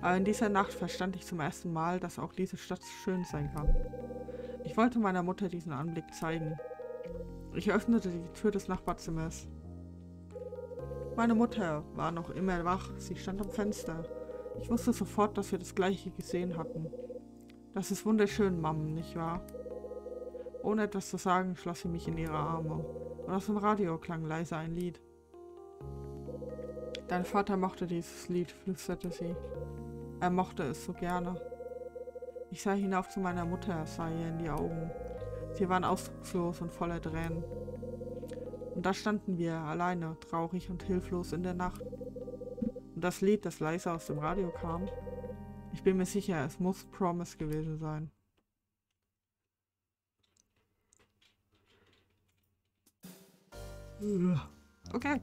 Aber in dieser Nacht verstand ich zum ersten Mal, dass auch diese Stadt schön sein kann. Ich wollte meiner Mutter diesen Anblick zeigen. Ich öffnete die Tür des Nachbarzimmers. Meine Mutter war noch immer wach. Sie stand am Fenster. Ich wusste sofort, dass wir das gleiche gesehen hatten. Das ist wunderschön, Mom, nicht wahr? Ohne etwas zu sagen, schloss sie mich in ihre Arme. Und aus dem Radio klang leise ein Lied. Dein Vater mochte dieses Lied, flüsterte sie. Er mochte es so gerne. Ich sah hinauf zu meiner Mutter, sah ihr in die Augen. Sie waren ausdruckslos und voller Tränen. Und da standen wir, alleine, traurig und hilflos in der Nacht. Und das Lied, das leise aus dem Radio kam, ich bin mir sicher, es muss Promise gewesen sein. Okay.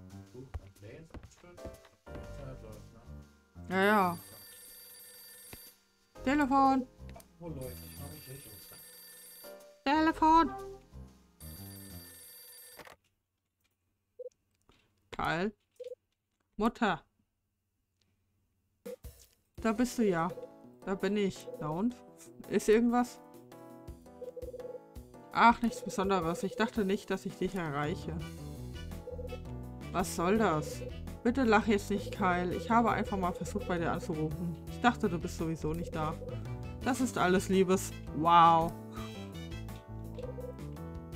Ja, ja. Telefon. Ich mich Lichtungs. Telefon. Karl. Mutter. Da bist du ja. Da bin ich. Na und? Ist irgendwas? Ach, nichts Besonderes. Ich dachte nicht, dass ich dich erreiche. Was soll das? Bitte lach jetzt nicht, Kyle. Ich habe einfach mal versucht, bei dir anzurufen. Ich dachte, du bist sowieso nicht da. Das ist alles, Liebes. Wow.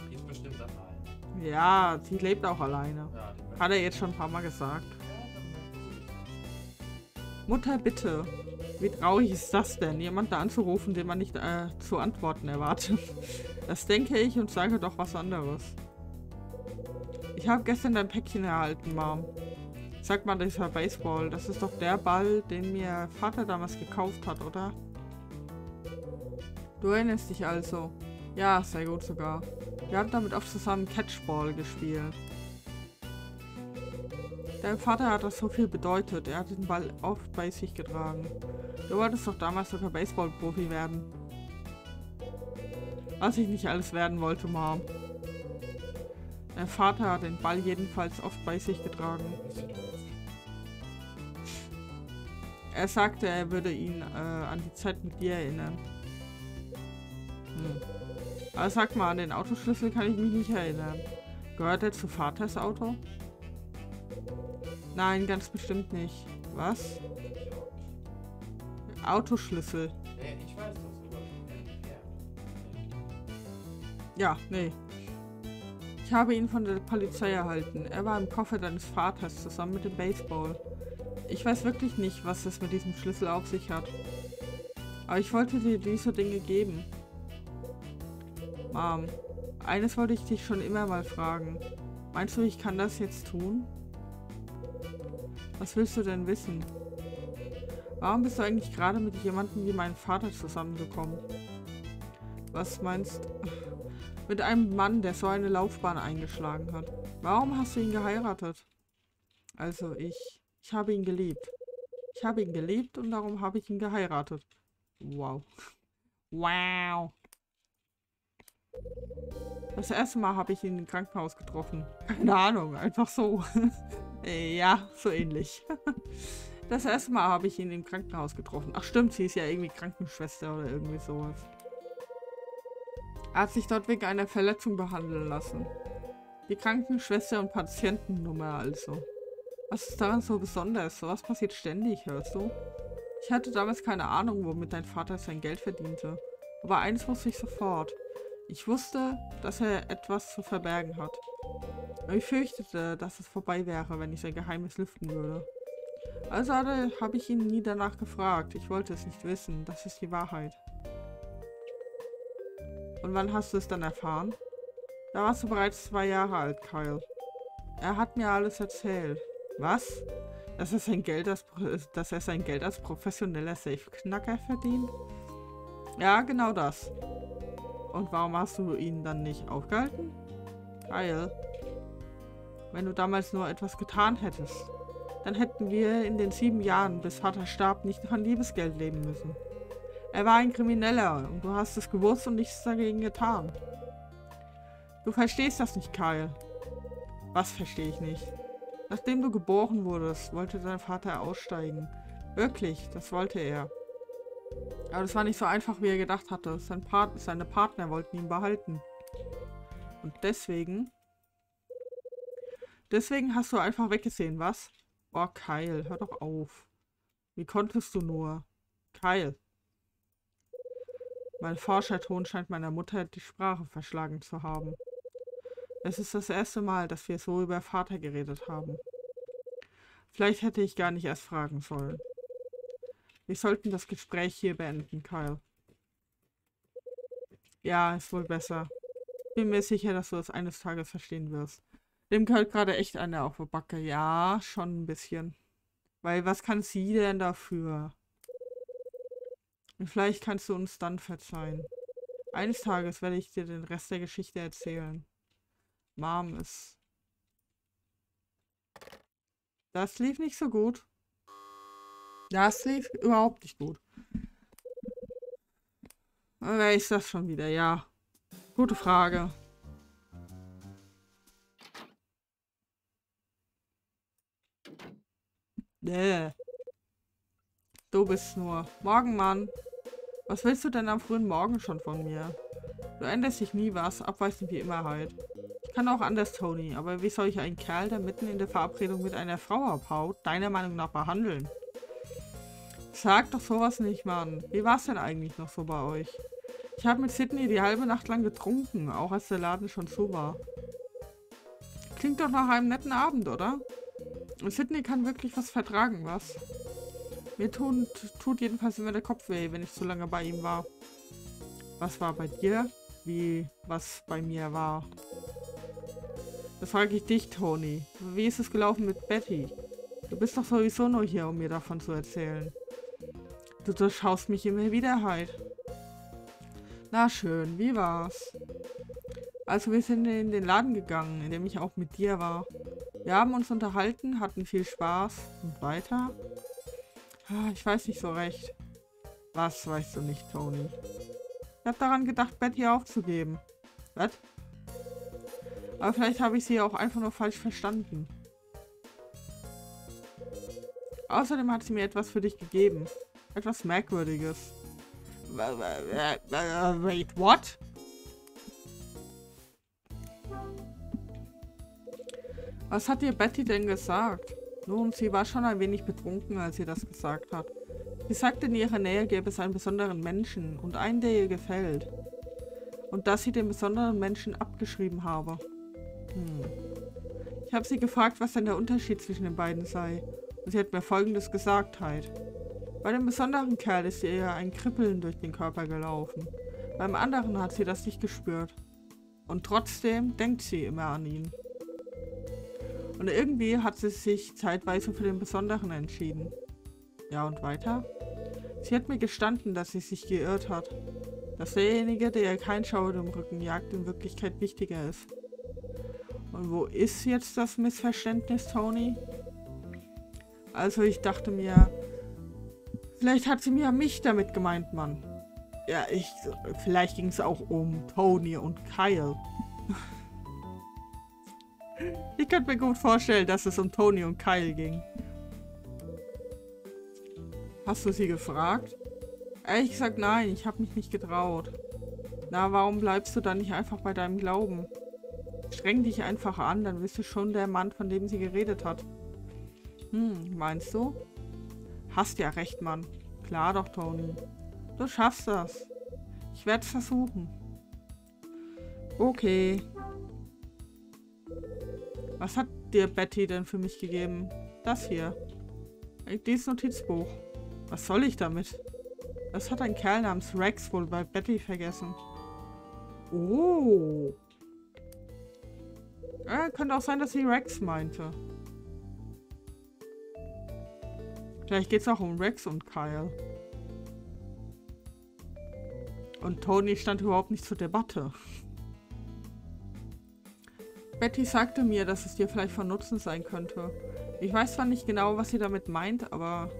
Die ist bestimmt allein. Ja, sie lebt auch alleine. Ja, Hat er jetzt schon ein paar Mal gesagt. Mutter, bitte. Wie traurig ist das denn, jemanden anzurufen, den man nicht äh, zu antworten erwartet? Das denke ich und sage doch was anderes. Ich habe gestern dein Päckchen erhalten, Mom. Sag mal, dieser Baseball, das ist doch der Ball, den mir Vater damals gekauft hat, oder? Du erinnerst dich also. Ja, sehr gut sogar. Wir haben damit oft zusammen Catchball gespielt. Dein Vater hat das so viel bedeutet. Er hat den Ball oft bei sich getragen. Du wolltest doch damals sogar Baseballprofi werden. Was ich nicht alles werden wollte, Mom. Dein Vater hat den Ball jedenfalls oft bei sich getragen. Er sagte, er würde ihn äh, an die Zeit mit dir erinnern. Hm. Aber sag mal, an den Autoschlüssel kann ich mich nicht erinnern. Gehört er zu Vaters Auto? Nein, ganz bestimmt nicht. Was? Autoschlüssel. Nee, ich weiß das sogar. Ja. Ja, nee. Ich habe ihn von der Polizei erhalten. Er war im Koffer deines Vaters zusammen mit dem Baseball. Ich weiß wirklich nicht, was es mit diesem Schlüssel auf sich hat. Aber ich wollte dir diese Dinge geben. Mom, eines wollte ich dich schon immer mal fragen. Meinst du, ich kann das jetzt tun? Was willst du denn wissen? Warum bist du eigentlich gerade mit jemandem wie meinem Vater zusammengekommen? Was meinst mit einem Mann, der so eine Laufbahn eingeschlagen hat. Warum hast du ihn geheiratet? Also ich, ich habe ihn geliebt. Ich habe ihn geliebt und darum habe ich ihn geheiratet. Wow. Wow. Das erste Mal habe ich ihn im Krankenhaus getroffen. Keine Ahnung, einfach so. Äh, ja, so ähnlich. Das erste Mal habe ich ihn im Krankenhaus getroffen. Ach stimmt, sie ist ja irgendwie Krankenschwester oder irgendwie sowas. Er hat sich dort wegen einer Verletzung behandeln lassen. Die Krankenschwester und Patientennummer also. Was ist daran so besonders? Sowas passiert ständig, hörst du? Ich hatte damals keine Ahnung, womit dein Vater sein Geld verdiente. Aber eins wusste ich sofort. Ich wusste, dass er etwas zu verbergen hat. Ich fürchtete, dass es vorbei wäre, wenn ich sein Geheimnis lüften würde. Also habe ich ihn nie danach gefragt. Ich wollte es nicht wissen. Das ist die Wahrheit. Und wann hast du es dann erfahren? Da warst du bereits zwei Jahre alt, Kyle. Er hat mir alles erzählt. Was? Dass er sein Geld als, dass er sein Geld als professioneller Safe-Knacker verdient? Ja, genau das. Und warum hast du ihn dann nicht aufgehalten? Kyle. Wenn du damals nur etwas getan hättest, dann hätten wir in den sieben Jahren, bis Vater starb, nicht von Liebesgeld leben müssen. Er war ein Krimineller und du hast es gewusst und nichts dagegen getan. Du verstehst das nicht, Kyle. Was verstehe ich nicht? Nachdem du geboren wurdest, wollte dein Vater aussteigen. Wirklich, das wollte er. Aber das war nicht so einfach, wie er gedacht hatte. Sein Part seine Partner wollten ihn behalten. Und deswegen... Deswegen hast du einfach weggesehen, was? Oh, Kyle, hör doch auf. Wie konntest du nur? Kyle. Mein Forscherton scheint meiner Mutter die Sprache verschlagen zu haben. Es ist das erste Mal, dass wir so über Vater geredet haben. Vielleicht hätte ich gar nicht erst fragen sollen. Wir sollten das Gespräch hier beenden, Kyle. Ja, ist wohl besser. Bin mir sicher, dass du es eines Tages verstehen wirst. Dem gehört gerade echt eine auf die Backe. Ja, schon ein bisschen. Weil was kann sie denn dafür? Und vielleicht kannst du uns dann verzeihen. Eines Tages werde ich dir den Rest der Geschichte erzählen. Mom ist Das lief nicht so gut. Das lief überhaupt nicht gut. Wer ist das schon wieder? Ja. Gute Frage. Nee. Du bist nur. Morgen, Mann. Was willst du denn am frühen Morgen schon von mir? Du änderst dich nie was, abweisend wie immer halt. Ich kann auch anders, Tony, aber wie soll ich einen Kerl, der mitten in der Verabredung mit einer Frau abhaut, deiner Meinung nach behandeln? Sag doch sowas nicht, Mann. Wie war's denn eigentlich noch so bei euch? Ich habe mit Sydney die halbe Nacht lang getrunken, auch als der Laden schon zu war. Klingt doch nach einem netten Abend, oder? Und Sydney kann wirklich was vertragen, was? Mir tun, tut jedenfalls immer der Kopf weh, wenn ich so lange bei ihm war. Was war bei dir? Wie was bei mir war? Das frage ich dich, Tony. Wie ist es gelaufen mit Betty? Du bist doch sowieso nur hier, um mir davon zu erzählen. Du durchschaust mich immer wieder halt. Na schön, wie war's? Also wir sind in den Laden gegangen, in dem ich auch mit dir war. Wir haben uns unterhalten, hatten viel Spaß. Und weiter? Ah, ich weiß nicht so recht. Was weißt du nicht, Tony? Ich habe daran gedacht, Betty aufzugeben. Was? Aber vielleicht habe ich sie auch einfach nur falsch verstanden. Außerdem hat sie mir etwas für dich gegeben. Etwas Merkwürdiges. Wait, what? Was hat dir Betty denn gesagt? Nun, sie war schon ein wenig betrunken, als sie das gesagt hat. Sie sagte, in ihrer Nähe gäbe es einen besonderen Menschen und einen, der ihr gefällt. Und dass sie den besonderen Menschen abgeschrieben habe. Hm. Ich habe sie gefragt, was denn der Unterschied zwischen den beiden sei. Und sie hat mir folgendes gesagt halt. Bei dem besonderen Kerl ist ihr ein Kribbeln durch den Körper gelaufen. Beim anderen hat sie das nicht gespürt. Und trotzdem denkt sie immer an ihn. Und irgendwie hat sie sich zeitweise für den Besonderen entschieden. Ja, und weiter? Sie hat mir gestanden, dass sie sich geirrt hat. Dass derjenige, der ihr kein Schauer im Rücken jagt, in Wirklichkeit wichtiger ist. Und wo ist jetzt das Missverständnis, Tony? Also ich dachte mir, Vielleicht hat sie mir mich damit gemeint, Mann. Ja, ich. Vielleicht ging es auch um Tony und Kyle. ich könnte mir gut vorstellen, dass es um Tony und Kyle ging. Hast du sie gefragt? Ehrlich gesagt, nein, ich habe mich nicht getraut. Na, warum bleibst du dann nicht einfach bei deinem Glauben? Streng dich einfach an, dann bist du schon der Mann, von dem sie geredet hat. Hm, meinst du? Hast ja recht, Mann. Klar doch, Tony. Du schaffst das. Ich werde es versuchen. Okay. Was hat dir Betty denn für mich gegeben? Das hier. Dieses Notizbuch. Was soll ich damit? Das hat ein Kerl namens Rex wohl bei Betty vergessen. Oh. Äh, könnte auch sein, dass sie Rex meinte. Vielleicht geht es auch um Rex und Kyle. Und Tony stand überhaupt nicht zur Debatte. Betty sagte mir, dass es dir vielleicht von Nutzen sein könnte. Ich weiß zwar nicht genau, was sie damit meint, aber...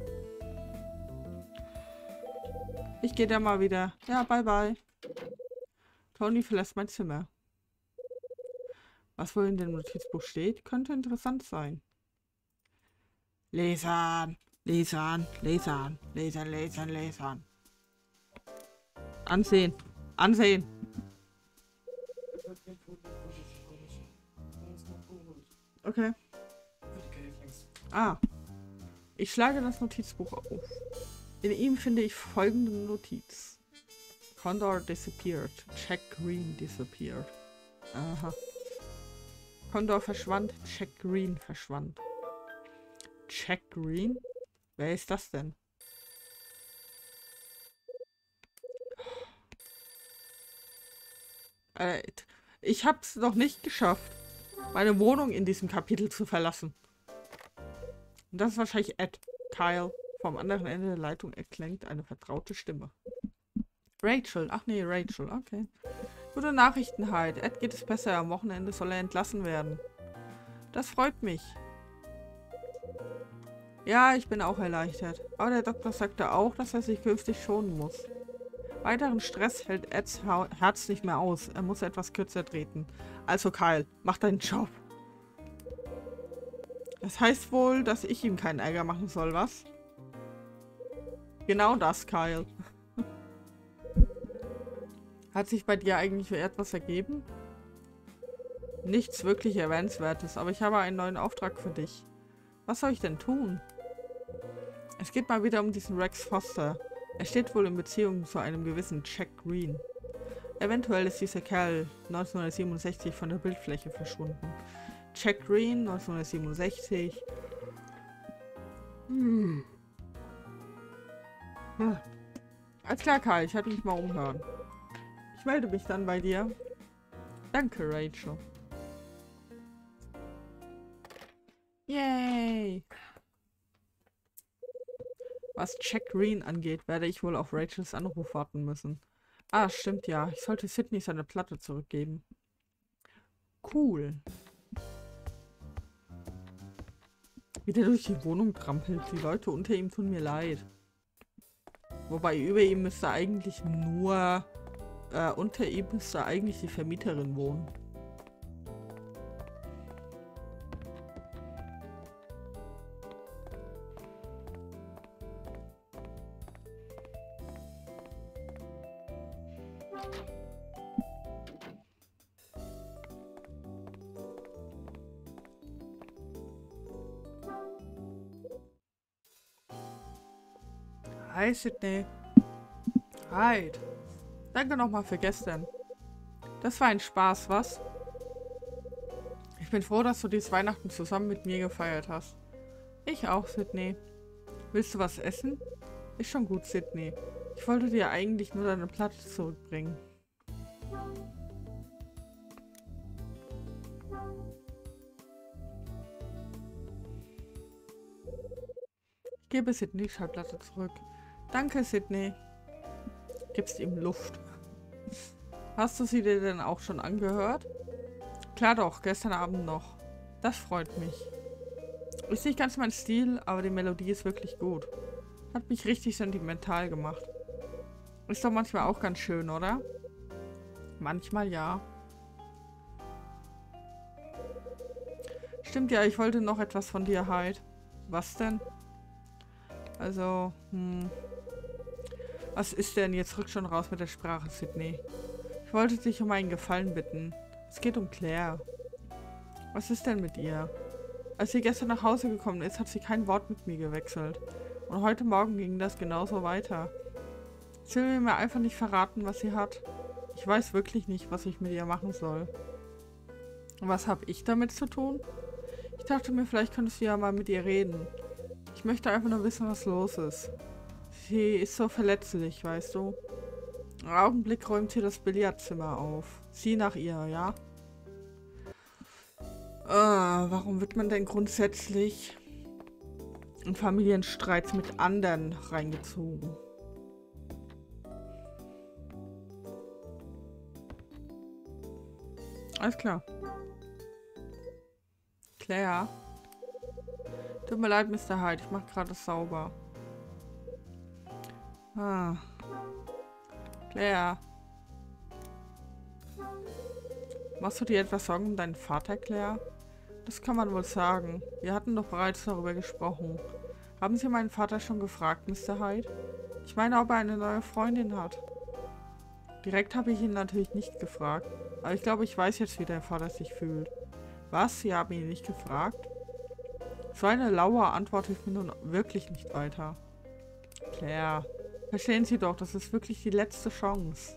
Ich gehe da mal wieder. Ja, bye bye. Tony verlässt mein Zimmer. Was wohl in dem Notizbuch steht, könnte interessant sein. Lesern! Lesern, Lesern, Lesern, Lesern, Lesern. Ansehen, ansehen. Okay. Ah. Ich schlage das Notizbuch auf. In ihm finde ich folgende Notiz. Condor disappeared. Jack Green disappeared. Aha. Condor verschwand, Jack Green verschwand. Jack Green? Wer ist das denn? Ich hab's noch nicht geschafft, meine Wohnung in diesem Kapitel zu verlassen. Und das ist wahrscheinlich Ed. Kyle. Vom anderen Ende der Leitung erklingt eine vertraute Stimme. Rachel. Ach nee, Rachel. Okay. Gute Nachrichten halt. Ed geht es besser. Am Wochenende soll er entlassen werden. Das freut mich. Ja, ich bin auch erleichtert. Aber der Doktor sagte auch, dass er sich künftig schonen muss. Weiteren Stress hält Eds Herz nicht mehr aus. Er muss etwas kürzer treten. Also Kyle, mach deinen Job. Das heißt wohl, dass ich ihm keinen Ärger machen soll, was? Genau das, Kyle. Hat sich bei dir eigentlich etwas ergeben? Nichts wirklich Erwähnenswertes, aber ich habe einen neuen Auftrag für dich. Was soll ich denn tun? Es geht mal wieder um diesen Rex Foster. Er steht wohl in Beziehung zu einem gewissen Jack Green. Eventuell ist dieser Kerl 1967 von der Bildfläche verschwunden. Jack Green 1967. Hm. Hm. Alles klar, Karl, ich hatte mich mal umhören. Ich melde mich dann bei dir. Danke, Rachel. Yay! Was Jack Green angeht, werde ich wohl auf Rachels Anruf warten müssen. Ah, stimmt ja. Ich sollte Sydney seine Platte zurückgeben. Cool. Wie der durch die Wohnung trampelt. Die Leute unter ihm tun mir leid. Wobei über ihm müsste eigentlich nur... Äh, unter ihm müsste eigentlich die Vermieterin wohnen. Hi, Sydney. Hi. Danke nochmal für gestern. Das war ein Spaß, was? Ich bin froh, dass du dieses Weihnachten zusammen mit mir gefeiert hast. Ich auch, Sydney. Willst du was essen? Ist schon gut, Sydney. Ich wollte dir eigentlich nur deine Platte zurückbringen. Ich gebe Sydney Schallplatte zurück. Danke, Sydney. Gibst ihm Luft. Hast du sie dir denn auch schon angehört? Klar doch, gestern Abend noch. Das freut mich. Ist nicht ganz mein Stil, aber die Melodie ist wirklich gut. Hat mich richtig sentimental gemacht. Ist doch manchmal auch ganz schön, oder? Manchmal ja. Stimmt ja, ich wollte noch etwas von dir, Hyde. Was denn? Also, hm, was ist denn? Jetzt rück schon raus mit der Sprache, Sydney. Ich wollte dich um einen Gefallen bitten. Es geht um Claire. Was ist denn mit ihr? Als sie gestern nach Hause gekommen ist, hat sie kein Wort mit mir gewechselt. Und heute Morgen ging das genauso weiter. Sie will mir einfach nicht verraten, was sie hat. Ich weiß wirklich nicht, was ich mit ihr machen soll. Und was habe ich damit zu tun? Ich dachte mir, vielleicht könntest du ja mal mit ihr reden. Ich möchte einfach nur wissen, was los ist. Sie ist so verletzlich, weißt du. Im Augenblick räumt sie das Billardzimmer auf. Sieh nach ihr, ja? Äh, warum wird man denn grundsätzlich in Familienstreits mit anderen reingezogen? Alles klar. Claire. Tut mir leid, Mr. Hyde. Ich mach gerade sauber. Ah. Claire. Machst du dir etwas Sorgen um deinen Vater, Claire? Das kann man wohl sagen. Wir hatten doch bereits darüber gesprochen. Haben Sie meinen Vater schon gefragt, Mr. Hyde? Ich meine, ob er eine neue Freundin hat. Direkt habe ich ihn natürlich nicht gefragt. Aber ich glaube, ich weiß jetzt, wie der Vater sich fühlt. Was? Sie haben ihn nicht gefragt? So eine laue Antwort hilft mir nun wirklich nicht weiter. Claire, Verstehen Sie doch, das ist wirklich die letzte Chance.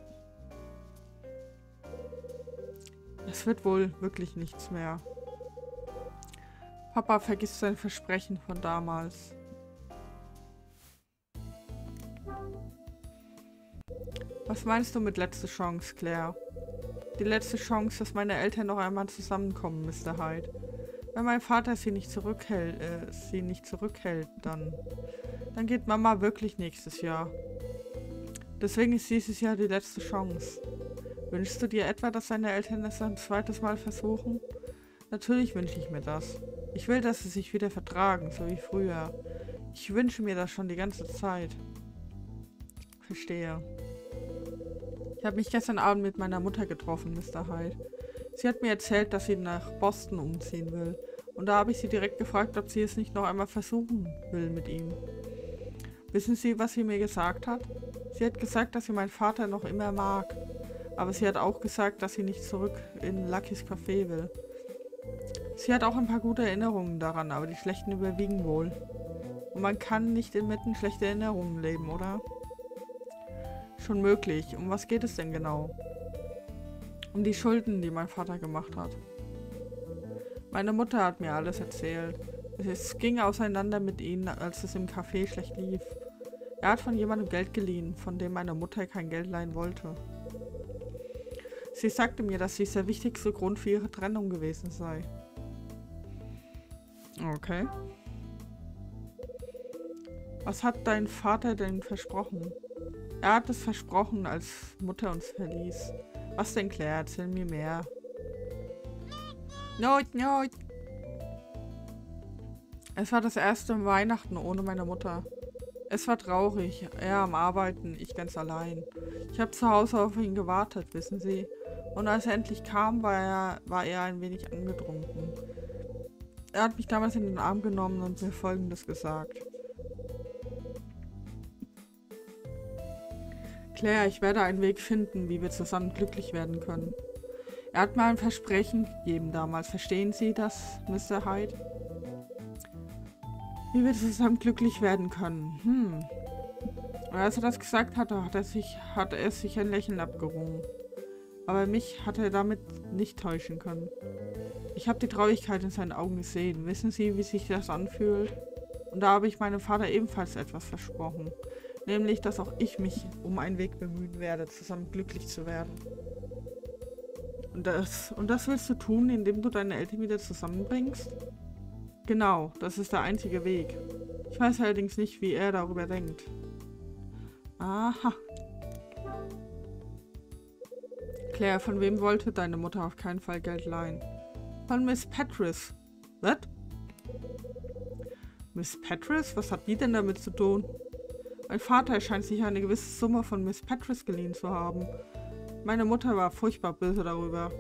Es wird wohl wirklich nichts mehr. Papa vergisst sein Versprechen von damals. Was meinst du mit letzte Chance, Claire? Die letzte Chance, dass meine Eltern noch einmal zusammenkommen, Mr. Hyde. Wenn mein Vater sie nicht zurückhält, äh, sie nicht zurückhält, dann dann geht Mama wirklich nächstes Jahr. Deswegen ist dieses Jahr die letzte Chance. Wünschst du dir etwa, dass deine Eltern es ein zweites Mal versuchen? Natürlich wünsche ich mir das. Ich will, dass sie sich wieder vertragen, so wie früher. Ich wünsche mir das schon die ganze Zeit. Verstehe. Ich habe mich gestern Abend mit meiner Mutter getroffen, Mr. Hyde. Sie hat mir erzählt, dass sie nach Boston umziehen will. Und da habe ich sie direkt gefragt, ob sie es nicht noch einmal versuchen will mit ihm. Wissen Sie, was sie mir gesagt hat? Sie hat gesagt, dass sie meinen Vater noch immer mag. Aber sie hat auch gesagt, dass sie nicht zurück in Luckys Café will. Sie hat auch ein paar gute Erinnerungen daran, aber die schlechten überwiegen wohl. Und man kann nicht inmitten schlechter Erinnerungen leben, oder? Schon möglich. Um was geht es denn genau? Um die Schulden, die mein Vater gemacht hat. Meine Mutter hat mir alles erzählt. Es ging auseinander mit ihnen, als es im Café schlecht lief. Er hat von jemandem Geld geliehen, von dem meine Mutter kein Geld leihen wollte. Sie sagte mir, dass dies der wichtigste Grund für ihre Trennung gewesen sei. Okay. Was hat dein Vater denn versprochen? Er hat es versprochen, als Mutter uns verließ. Was denn, Claire? Erzähl mir mehr. Not, not. Es war das erste Weihnachten ohne meine Mutter. Es war traurig. Er am Arbeiten, ich ganz allein. Ich habe zu Hause auf ihn gewartet, wissen Sie. Und als er endlich kam, war er, war er ein wenig angetrunken. Er hat mich damals in den Arm genommen und mir Folgendes gesagt. Claire, ich werde einen Weg finden, wie wir zusammen glücklich werden können. Er hat mir ein Versprechen gegeben damals. Verstehen Sie das, Mr. Hyde? Wie wir zusammen glücklich werden können. Hm. Und als er das gesagt hatte, hat er sich, hat er sich ein Lächeln abgerungen. Aber mich hat er damit nicht täuschen können. Ich habe die Traurigkeit in seinen Augen gesehen. Wissen Sie, wie sich das anfühlt? Und da habe ich meinem Vater ebenfalls etwas versprochen. Nämlich, dass auch ich mich um einen Weg bemühen werde, zusammen glücklich zu werden. Und das, und das willst du tun, indem du deine Eltern wieder zusammenbringst? Genau, das ist der einzige Weg. Ich weiß allerdings nicht, wie er darüber denkt. Aha. Claire, von wem wollte deine Mutter auf keinen Fall Geld leihen? Von Miss Petris. Was? Miss Petris? Was hat die denn damit zu tun? Mein Vater scheint sich eine gewisse Summe von Miss Petris geliehen zu haben. Meine Mutter war furchtbar böse darüber.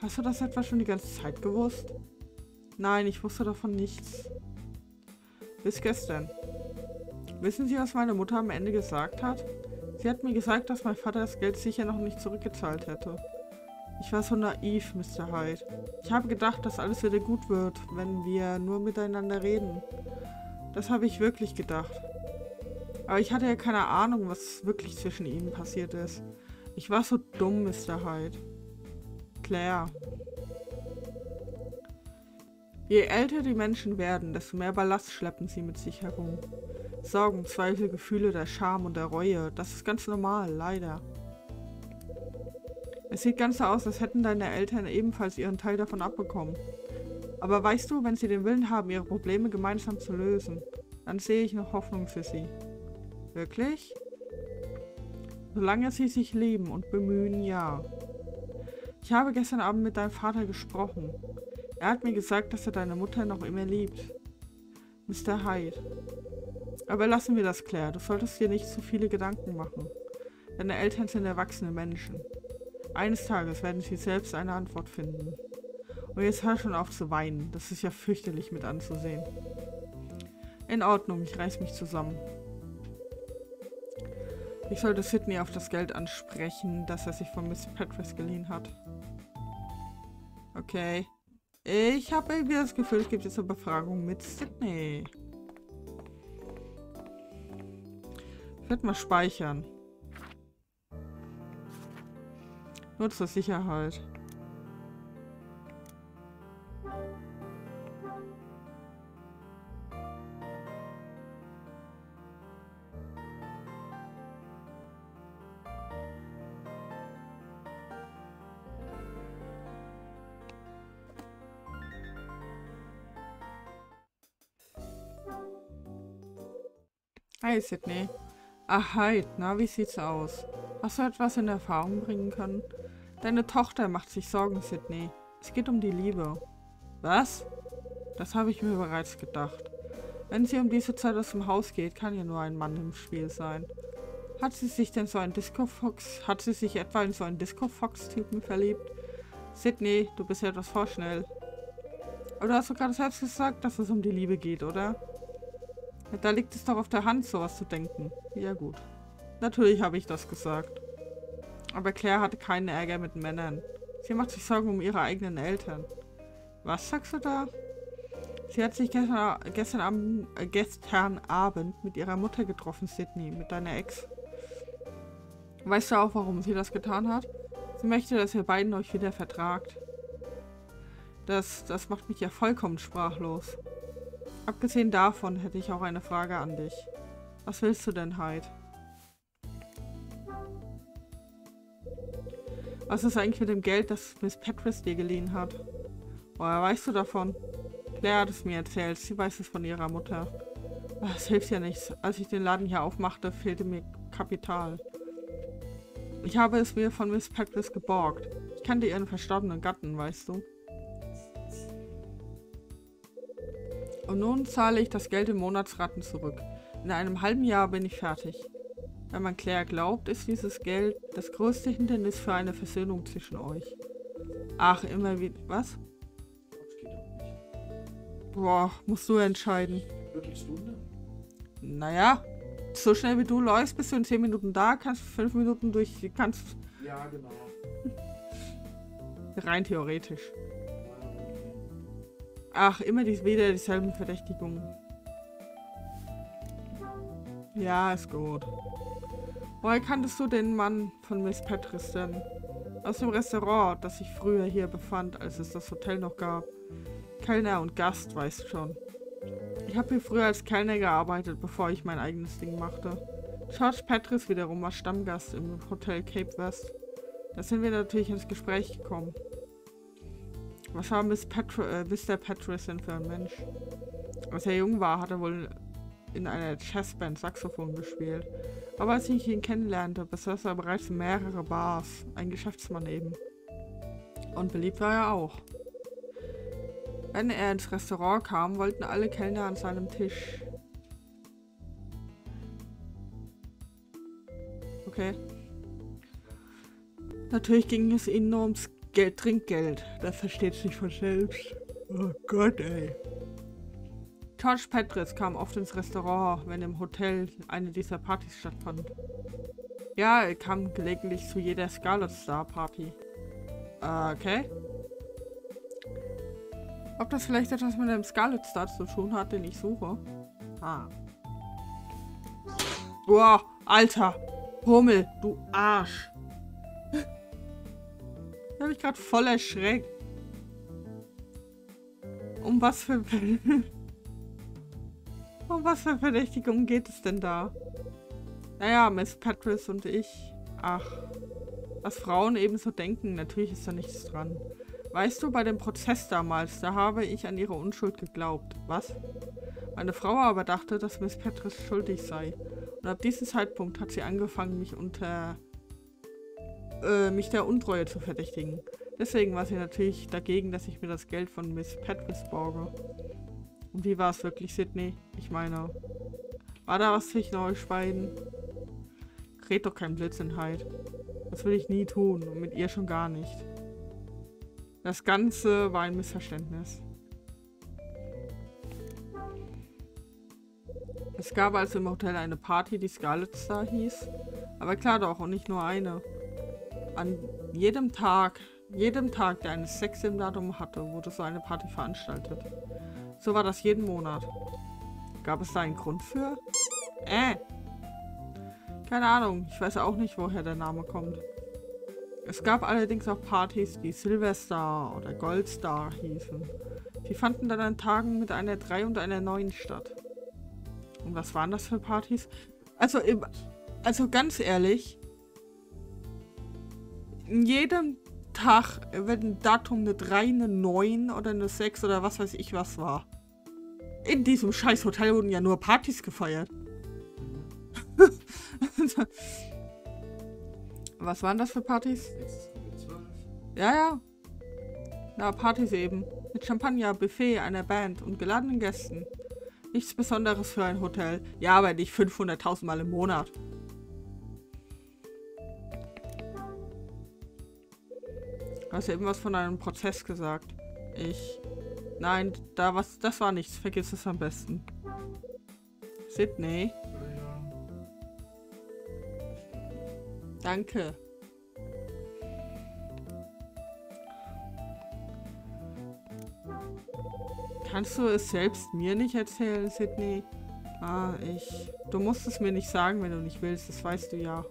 Hast du das etwa schon die ganze Zeit gewusst? Nein, ich wusste davon nichts. Bis gestern. Wissen Sie, was meine Mutter am Ende gesagt hat? Sie hat mir gesagt, dass mein Vater das Geld sicher noch nicht zurückgezahlt hätte. Ich war so naiv, Mr. Hyde. Ich habe gedacht, dass alles wieder gut wird, wenn wir nur miteinander reden. Das habe ich wirklich gedacht. Aber ich hatte ja keine Ahnung, was wirklich zwischen ihnen passiert ist. Ich war so dumm, Mr. Hyde. Claire. Je älter die Menschen werden, desto mehr Ballast schleppen sie mit sich herum. Sorgen, Zweifel, Gefühle der Scham und der Reue, das ist ganz normal, leider. Es sieht ganz so aus, als hätten deine Eltern ebenfalls ihren Teil davon abbekommen. Aber weißt du, wenn sie den Willen haben, ihre Probleme gemeinsam zu lösen, dann sehe ich noch Hoffnung für sie. Wirklich? Solange sie sich lieben und bemühen, ja. Ich habe gestern Abend mit deinem Vater gesprochen. Er hat mir gesagt, dass er deine Mutter noch immer liebt. Mr. Hyde. Aber lassen wir das, Claire. Du solltest dir nicht zu viele Gedanken machen. Deine Eltern sind erwachsene Menschen. Eines Tages werden sie selbst eine Antwort finden. Und jetzt hör schon auf zu weinen. Das ist ja fürchterlich mit anzusehen. In Ordnung, ich reiß mich zusammen. Ich sollte Sidney auf das Geld ansprechen, das er sich von Miss Petras geliehen hat. Okay. Ich habe irgendwie das Gefühl, es gibt jetzt eine Befragung mit Sydney. Ich werde mal speichern. Nur zur Sicherheit. Hi Sydney. Ach hi, na wie sieht's aus? Hast du etwas in Erfahrung bringen können? Deine Tochter macht sich Sorgen, Sydney. Es geht um die Liebe. Was? Das habe ich mir bereits gedacht. Wenn sie um diese Zeit aus dem Haus geht, kann ja nur ein Mann im Spiel sein. Hat sie sich denn so ein Disco Fox, hat sie sich etwa in so einen Disco Fox Typen verliebt? Sydney, du bist ja etwas vorschnell. Aber du hast gerade selbst gesagt, dass es um die Liebe geht, oder? Da liegt es doch auf der Hand, sowas zu denken. Ja gut. Natürlich habe ich das gesagt. Aber Claire hatte keinen Ärger mit Männern. Sie macht sich Sorgen um ihre eigenen Eltern. Was sagst du da? Sie hat sich gestern, gestern, Abend, äh, gestern Abend mit ihrer Mutter getroffen, Sydney, mit deiner Ex. Weißt du auch, warum sie das getan hat? Sie möchte, dass ihr beiden euch wieder vertragt. Das, das macht mich ja vollkommen sprachlos. Abgesehen davon hätte ich auch eine Frage an dich. Was willst du denn, Hyde? Was ist eigentlich mit dem Geld, das Miss Petris dir geliehen hat? Woher weißt du davon? Claire hat es mir erzählt. Sie weiß es von ihrer Mutter. Das hilft ja nichts. Als ich den Laden hier aufmachte, fehlte mir Kapital. Ich habe es mir von Miss Petris geborgt. Ich kannte ihren verstorbenen Gatten, weißt du. Und nun zahle ich das Geld in Monatsraten zurück. In einem halben Jahr bin ich fertig. Wenn man Claire glaubt, ist dieses Geld das größte Hindernis für eine Versöhnung zwischen euch. Ach, immer wieder... Was? Boah, musst du entscheiden. Wirklich Stunde? Naja, so schnell wie du läufst, bist du in 10 Minuten da, kannst 5 Minuten durch, kannst... Ja, genau. Rein theoretisch. Ach, immer die, wieder dieselben Verdächtigungen. Ja, ist gut. Woher kanntest du den Mann von Miss Petris denn? Aus dem Restaurant, das sich früher hier befand, als es das Hotel noch gab. Kellner und Gast, weißt schon. Ich habe hier früher als Kellner gearbeitet, bevor ich mein eigenes Ding machte. George Petris wiederum war Stammgast im Hotel Cape West. Da sind wir natürlich ins Gespräch gekommen. Was war Miss Petr äh, Mr. Denn für ein Mensch? Als er jung war, hat er wohl in einer Jazzband Saxophon gespielt. Aber als ich ihn kennenlernte, besaß er bereits mehrere Bars. Ein Geschäftsmann eben. Und beliebt war er auch. Wenn er ins Restaurant kam, wollten alle Kellner an seinem Tisch. Okay. Natürlich ging es ihnen nur ums Geld, Trinkgeld. Das versteht sich von selbst. Oh Gott, ey. George Petris kam oft ins Restaurant, wenn im Hotel eine dieser Partys stattfand. Ja, er kam gelegentlich zu jeder Scarlet Star Party. Okay. Ob das vielleicht etwas mit dem Scarlet Star zu tun hat, den ich suche? Ah. Boah, Alter. Hummel, du Arsch. Da habe ich gerade voll erschreckt. Um was für... um was für Verdächtigung geht es denn da? Naja, Miss Patris und ich. Ach. Was Frauen ebenso denken, natürlich ist da nichts dran. Weißt du, bei dem Prozess damals, da habe ich an ihre Unschuld geglaubt. Was? Meine Frau aber dachte, dass Miss Petris schuldig sei. Und ab diesem Zeitpunkt hat sie angefangen, mich unter... Äh, mich der Untreue zu verdächtigen. Deswegen war sie natürlich dagegen, dass ich mir das Geld von Miss Petris borge. Und wie war es wirklich, Sydney? Ich meine, war da was zwischen euch beiden? Red doch kein Blödsinnheit. Das will ich nie tun und mit ihr schon gar nicht. Das Ganze war ein Missverständnis. Es gab also im Hotel eine Party, die Scarlet Star hieß. Aber klar doch, und nicht nur eine. An jedem Tag, jedem Tag, der ein Sex im Datum hatte, wurde so eine Party veranstaltet. So war das jeden Monat. Gab es da einen Grund für? Äh. Keine Ahnung, ich weiß auch nicht, woher der Name kommt. Es gab allerdings auch Partys, die Silverstar oder Goldstar hießen. Die fanden dann an Tagen mit einer 3 und einer 9 statt. Und was waren das für Partys? Also, also ganz ehrlich, in jedem Tag, wenn ein Datum eine 3, eine 9 oder eine 6 oder was weiß ich was war. In diesem scheiß Hotel wurden ja nur Partys gefeiert. Was waren das für Partys? Ja, ja. Na, Partys eben. Mit Champagner, Buffet, einer Band und geladenen Gästen. Nichts Besonderes für ein Hotel. Ja, aber nicht 500.000 Mal im Monat. Du hast ja irgendwas von einem Prozess gesagt. Ich. Nein, da was. Das war nichts. Vergiss es am besten. Sydney. Danke. Kannst du es selbst mir nicht erzählen, Sydney? Ah, ich. Du musst es mir nicht sagen, wenn du nicht willst. Das weißt du ja.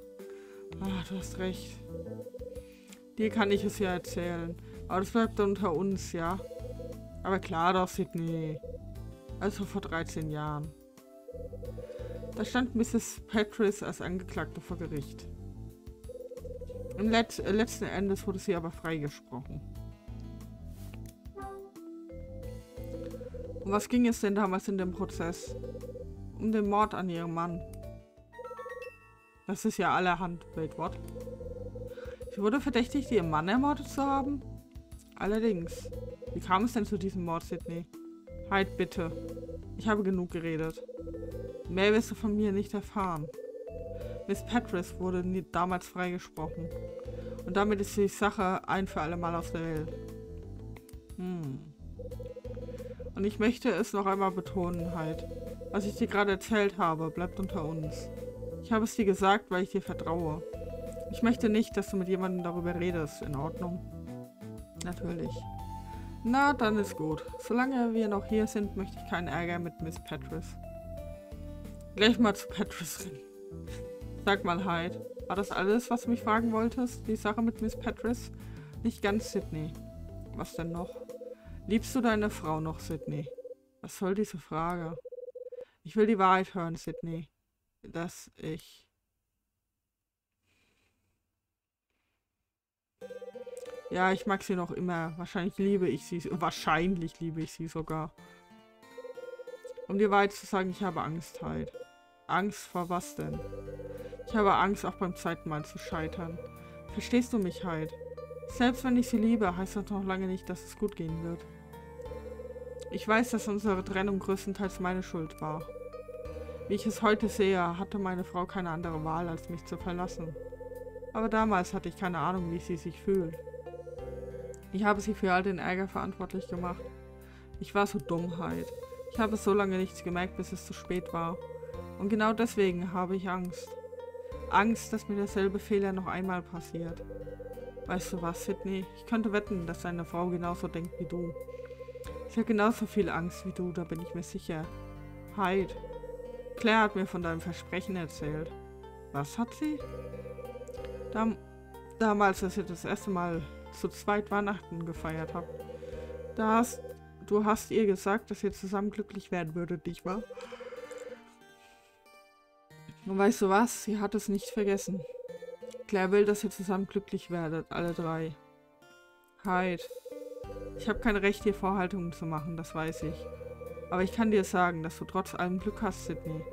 Ah, du hast recht. Dir kann ich es ja erzählen. Aber das bleibt unter uns, ja? Aber klar doch, Sydney. Also vor 13 Jahren. Da stand Mrs. Patris als Angeklagte vor Gericht. Im Let äh, letzten Endes wurde sie aber freigesprochen. Um was ging es denn damals in dem Prozess? Um den Mord an ihrem Mann. Das ist ja allerhand. Wait? Sie wurde verdächtigt, ihren Mann ermordet zu haben? Allerdings. Wie kam es denn zu diesem Mord, Sydney? Halt bitte. Ich habe genug geredet. Mehr wirst du von mir nicht erfahren. Miss Patris wurde damals freigesprochen. Und damit ist die Sache ein für alle Mal aus der Welt. Hm. Und ich möchte es noch einmal betonen, halt. Was ich dir gerade erzählt habe, bleibt unter uns. Ich habe es dir gesagt, weil ich dir vertraue. Ich möchte nicht, dass du mit jemandem darüber redest. In Ordnung? Natürlich. Na, dann ist gut. Solange wir noch hier sind, möchte ich keinen Ärger mit Miss Patris. Gleich mal zu Patris reden. Sag mal, Hyde. War das alles, was du mich fragen wolltest? Die Sache mit Miss Patris? Nicht ganz, Sydney. Was denn noch? Liebst du deine Frau noch, Sydney? Was soll diese Frage? Ich will die Wahrheit hören, Sydney. Dass ich... Ja, ich mag sie noch immer. Wahrscheinlich liebe ich sie. Wahrscheinlich liebe ich sie sogar. Um die Wahrheit zu sagen, ich habe Angst halt. Angst vor was denn? Ich habe Angst, auch beim zweiten Mal zu scheitern. Verstehst du mich halt? Selbst wenn ich sie liebe, heißt das noch lange nicht, dass es gut gehen wird. Ich weiß, dass unsere Trennung größtenteils meine Schuld war. Wie ich es heute sehe, hatte meine Frau keine andere Wahl, als mich zu verlassen. Aber damals hatte ich keine Ahnung, wie sie sich fühlt. Ich habe sie für all den Ärger verantwortlich gemacht. Ich war so Dummheit. Ich habe so lange nichts gemerkt, bis es zu spät war. Und genau deswegen habe ich Angst. Angst, dass mir derselbe Fehler noch einmal passiert. Weißt du was, Sydney? Ich könnte wetten, dass deine Frau genauso denkt wie du. Sie hat genauso viel Angst wie du, da bin ich mir sicher. Hyde. Claire hat mir von deinem Versprechen erzählt. Was hat sie? Dam damals, als ihr das erste Mal zu zweit Weihnachten gefeiert habt. Da hast, du hast ihr gesagt, dass ihr zusammen glücklich werden würdet, nicht wahr? Und weißt du was? Sie hat es nicht vergessen. Claire will, dass ihr zusammen glücklich werdet, alle drei. Hyde. Ich habe kein Recht, hier Vorhaltungen zu machen, das weiß ich. Aber ich kann dir sagen, dass du trotz allem Glück hast, Sydney.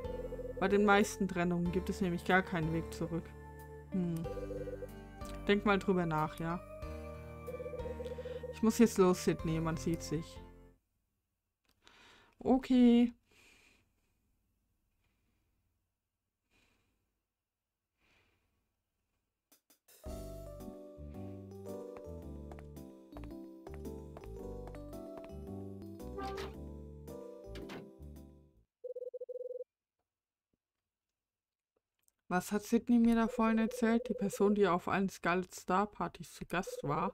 Bei den meisten Trennungen gibt es nämlich gar keinen Weg zurück. Hm. Denk mal drüber nach, ja? Ich muss jetzt los, Sydney. Man sieht sich. Okay. Was hat Sydney mir da vorhin erzählt? Die Person, die auf allen Scarlet Star Partys zu Gast war?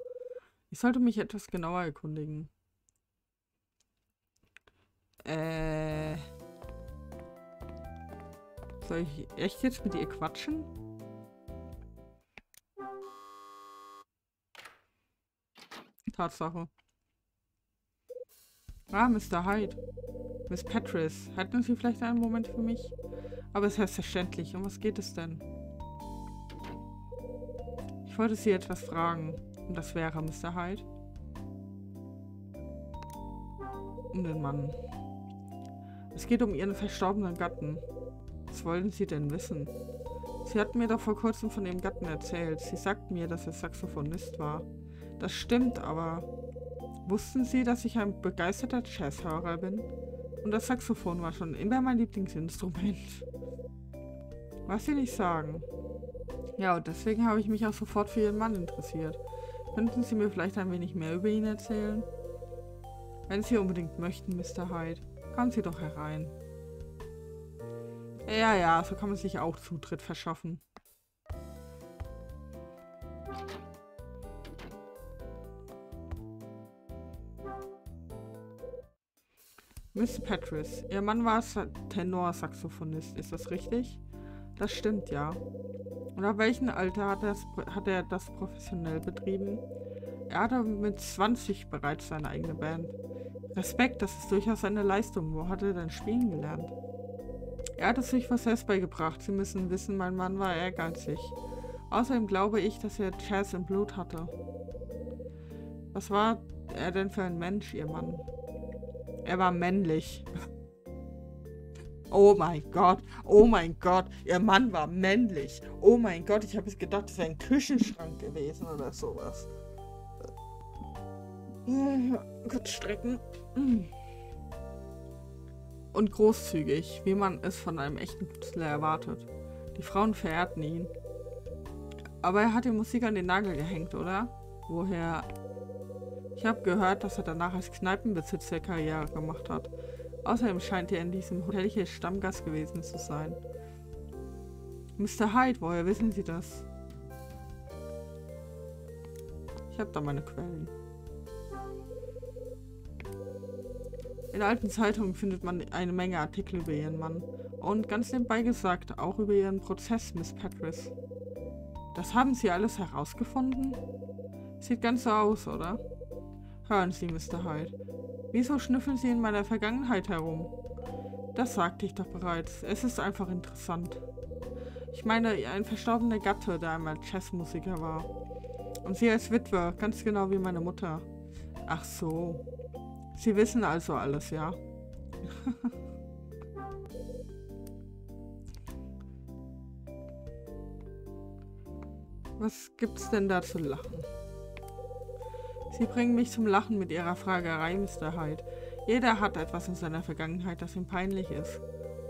Ich sollte mich etwas genauer erkundigen. Äh. Soll ich echt jetzt mit ihr quatschen? Tatsache. Ah, Mr. Hyde. Miss Patris, hätten Sie vielleicht einen Moment für mich? Aber es ist selbstverständlich. Um was geht es denn? Ich wollte Sie etwas fragen. Und das wäre Mr. Hyde? Um den Mann. Es geht um Ihren verstorbenen Gatten. Was wollen Sie denn wissen? Sie hat mir doch vor kurzem von Ihrem Gatten erzählt. Sie sagt mir, dass er Saxophonist war. Das stimmt, aber Wussten Sie, dass ich ein begeisterter Jazzhörer bin? Und das Saxophon war schon immer mein Lieblingsinstrument. Was Sie nicht sagen. Ja, und deswegen habe ich mich auch sofort für Ihren Mann interessiert. Könnten Sie mir vielleicht ein wenig mehr über ihn erzählen? Wenn Sie unbedingt möchten, Mr. Hyde, kommen Sie doch herein. Ja, ja, so kann man sich auch Zutritt verschaffen. Miss Patris, Ihr Mann war Tenorsaxophonist, ist das richtig? Das stimmt, ja. Und ab welchem Alter hat, hat er das professionell betrieben? Er hatte mit 20 bereits seine eigene Band. Respekt, das ist durchaus eine Leistung. Wo hat er denn spielen gelernt? Er hat es sich was selbst beigebracht. Sie müssen wissen, mein Mann war ehrgeizig. Außerdem glaube ich, dass er Jazz im Blut hatte. Was war er denn für ein Mensch, ihr Mann? Er war männlich. Oh mein Gott, oh mein Gott, ihr Mann war männlich. Oh mein Gott, ich habe es gedacht, das wäre ein Küchenschrank gewesen oder sowas. Kurz strecken. Und großzügig, wie man es von einem echten Künstler erwartet. Die Frauen verehrten ihn. Aber er hat die Musik an den Nagel gehängt, oder? Woher ich habe gehört, dass er danach als Kneipenbesitzer Karriere gemacht hat. Außerdem scheint er in diesem Hotel hier Stammgast gewesen zu sein. Mr. Hyde, woher wissen Sie das? Ich habe da meine Quellen. In alten Zeitungen findet man eine Menge Artikel über ihren Mann. Und ganz nebenbei gesagt, auch über ihren Prozess, Miss Patris. Das haben Sie alles herausgefunden? Sieht ganz so aus, oder? Hören Sie, Mr. Hyde. Wieso schnüffeln Sie in meiner Vergangenheit herum? Das sagte ich doch bereits. Es ist einfach interessant. Ich meine, ein verstorbener Gatte, der einmal Jazzmusiker war. Und Sie als Witwe, ganz genau wie meine Mutter. Ach so. Sie wissen also alles, ja? Was gibt's denn da zu lachen? Sie bringen mich zum Lachen mit Ihrer Fragerei, Mr. Hyde. Jeder hat etwas in seiner Vergangenheit, das ihm peinlich ist.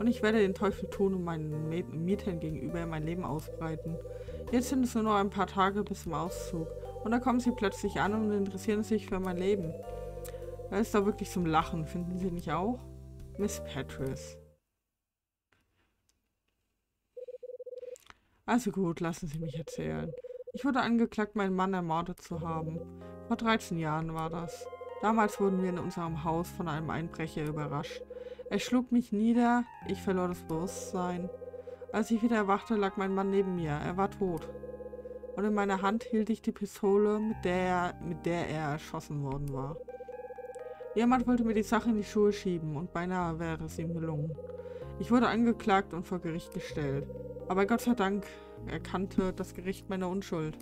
Und ich werde den Teufel tun und meinen Mietern gegenüber mein Leben ausbreiten. Jetzt sind es nur noch ein paar Tage bis zum Auszug. Und da kommen sie plötzlich an und interessieren sich für mein Leben. Da ist doch wirklich zum Lachen, finden Sie nicht auch? Miss Patris. Also gut, lassen Sie mich erzählen. Ich wurde angeklagt, meinen Mann ermordet zu haben. Vor 13 Jahren war das. Damals wurden wir in unserem Haus von einem Einbrecher überrascht. Er schlug mich nieder, ich verlor das Bewusstsein. Als ich wieder erwachte, lag mein Mann neben mir. Er war tot. Und in meiner Hand hielt ich die Pistole, mit der er, mit der er erschossen worden war. Jemand wollte mir die Sache in die Schuhe schieben und beinahe wäre es ihm gelungen. Ich wurde angeklagt und vor Gericht gestellt. Aber Gott sei Dank erkannte das Gericht meine Unschuld.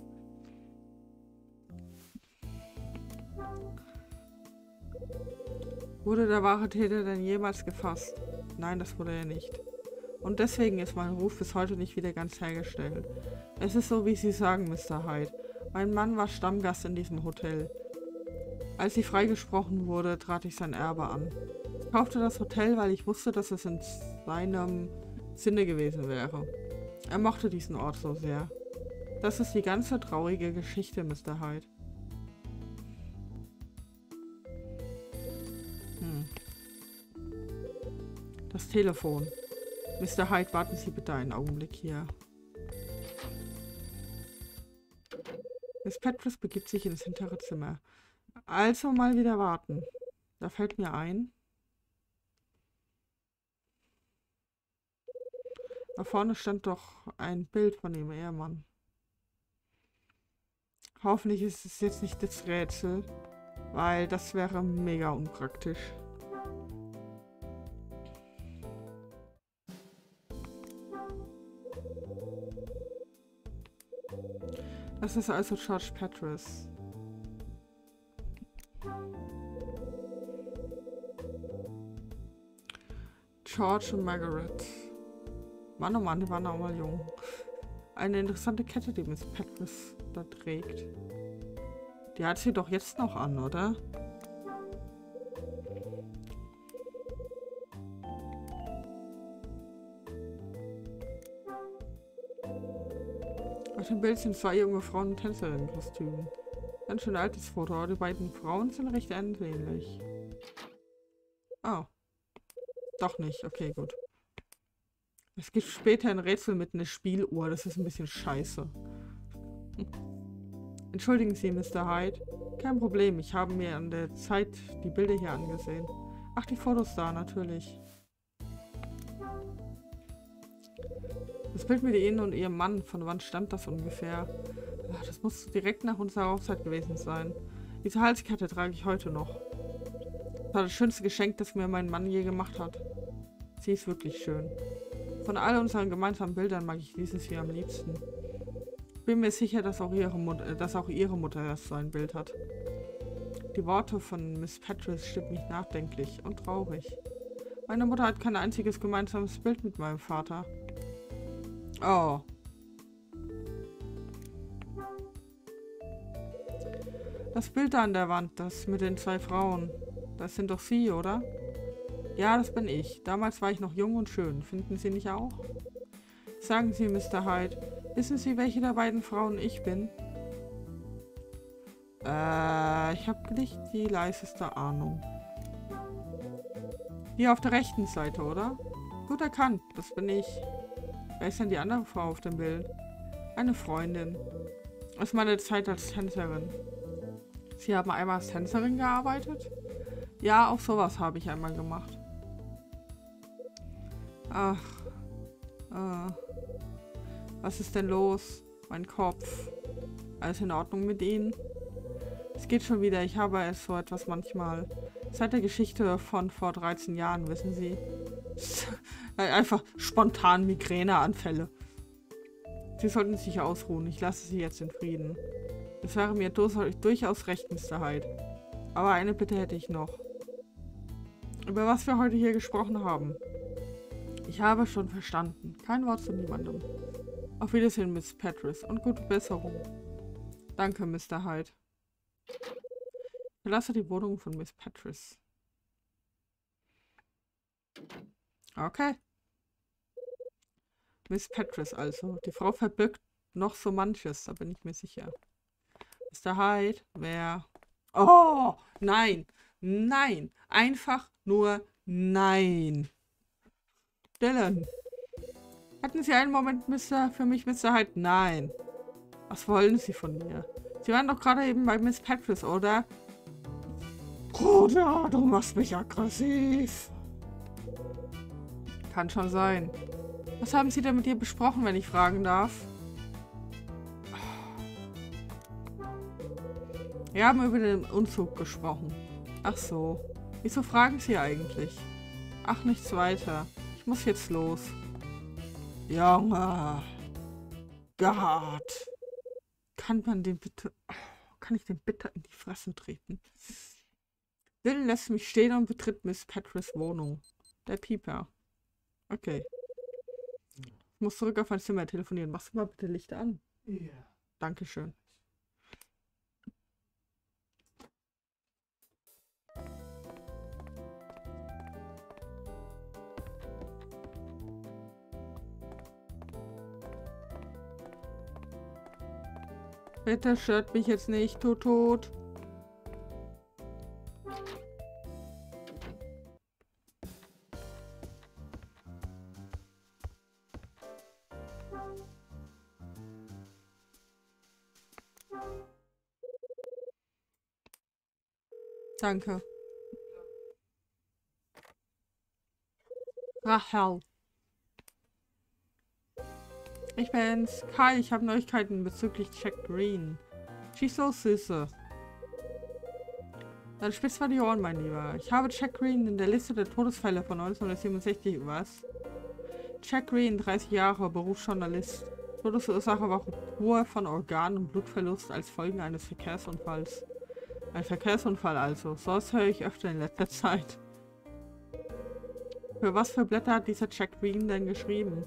Wurde der wahre Täter denn jemals gefasst? Nein, das wurde er nicht. Und deswegen ist mein Ruf bis heute nicht wieder ganz hergestellt. Es ist so, wie Sie sagen, Mr. Hyde. Mein Mann war Stammgast in diesem Hotel. Als sie freigesprochen wurde, trat ich sein Erbe an. Ich kaufte das Hotel, weil ich wusste, dass es in seinem Sinne gewesen wäre. Er mochte diesen Ort so sehr. Das ist die ganze traurige Geschichte, Mr. Hyde. Hm. Das Telefon. Mr. Hyde, warten Sie bitte einen Augenblick hier. Miss Petrus begibt sich ins hintere Zimmer. Also mal wieder warten. Da fällt mir ein, Da vorne stand doch ein Bild von dem Ehemann. Hoffentlich ist es jetzt nicht das Rätsel, weil das wäre mega unpraktisch. Das ist also George Petrus. George und Margaret. Mann, oh Mann, Mann, oh Mann, jung. Eine interessante Kette, die Miss Patris da trägt. Die hat sie doch jetzt noch an, oder? Auf dem Bild sind zwei junge Frauen in Tänzerinnenkostümen. Ganz schön altes Foto, aber die beiden Frauen sind recht ähnlich. Oh. Ah. Doch nicht. Okay, gut. Es gibt später ein Rätsel mit einer Spieluhr. Das ist ein bisschen scheiße. Entschuldigen Sie, Mr. Hyde. Kein Problem. Ich habe mir an der Zeit die Bilder hier angesehen. Ach, die Fotos da, natürlich. Das Bild mit Ihnen und Ihrem Mann, von wann stammt das ungefähr? Ach, das muss direkt nach unserer Hochzeit gewesen sein. Diese Halskette trage ich heute noch. Das war das schönste Geschenk, das mir mein Mann je gemacht hat. Sie ist wirklich schön. Von all unseren gemeinsamen Bildern mag ich dieses hier am liebsten. Bin mir sicher, dass auch ihre Mutter, äh, dass auch ihre Mutter erst so ein Bild hat. Die Worte von Miss Patris stimmen mich nachdenklich und traurig. Meine Mutter hat kein einziges gemeinsames Bild mit meinem Vater. Oh. Das Bild da an der Wand, das mit den zwei Frauen. Das sind doch Sie, oder? Ja, das bin ich. Damals war ich noch jung und schön. Finden Sie nicht auch? Sagen Sie, Mr. Hyde, wissen Sie, welche der beiden Frauen ich bin? Äh, ich habe nicht die leiseste Ahnung. Die auf der rechten Seite, oder? Gut erkannt, das bin ich. Wer ist denn die andere Frau auf dem Bild? Eine Freundin. Aus meiner Zeit als Tänzerin. Sie haben einmal als Tänzerin gearbeitet? Ja, auch sowas habe ich einmal gemacht. Ach. Äh. Was ist denn los? Mein Kopf. Alles in Ordnung mit Ihnen? Es geht schon wieder. Ich habe es so etwas manchmal. Seit der Geschichte von vor 13 Jahren, wissen Sie. Einfach spontan Migräneanfälle. Sie sollten sich ausruhen. Ich lasse Sie jetzt in Frieden. Es wäre mir durchaus recht, Mr. Hyde. Aber eine Bitte hätte ich noch. Über was wir heute hier gesprochen haben. Ich habe schon verstanden. Kein Wort zu niemandem. Auf Wiedersehen, Miss Patris, und gute Besserung. Danke, Mr. Hyde. Ich verlasse die Wohnung von Miss Patris. Okay. Miss Patris also. Die Frau verbirgt noch so manches, da bin ich mir sicher. Mr. Hyde, wer... Oh, nein, nein, einfach nur nein. Dylan. Hatten Sie einen Moment, Mr. für mich, Mr. Hyde? Nein. Was wollen Sie von mir? Sie waren doch gerade eben bei Miss Patris, oder? Bruder, du machst mich aggressiv. Kann schon sein. Was haben Sie denn mit ihr besprochen, wenn ich fragen darf? Wir haben über den Umzug gesprochen. Ach so. Wieso fragen Sie eigentlich? Ach, nichts weiter. Ich muss jetzt los. Junge. Gott. Kann man den bitte... Kann ich den bitte in die Fresse treten? Will lässt mich stehen und betritt Miss Patris Wohnung. Der Pieper. Okay. Ich muss zurück auf mein Zimmer telefonieren. Machst du mal bitte Licht an? Ja. Dankeschön. Bitte stört mich jetzt nicht, tot tot. Danke. Rachel. Ich bin's. Kai, ich habe Neuigkeiten bezüglich Jack Green. Schieß los, Süße. Dann spitz mal die Ohren, mein Lieber. Ich habe Jack Green in der Liste der Todesfälle von 1967 was? Jack Green, 30 Jahre, Berufsjournalist. Todesursache war Ruhe von Organ- und Blutverlust als Folge eines Verkehrsunfalls. Ein Verkehrsunfall also. So was höre ich öfter in letzter Zeit. Für was für Blätter hat dieser Jack Green denn geschrieben?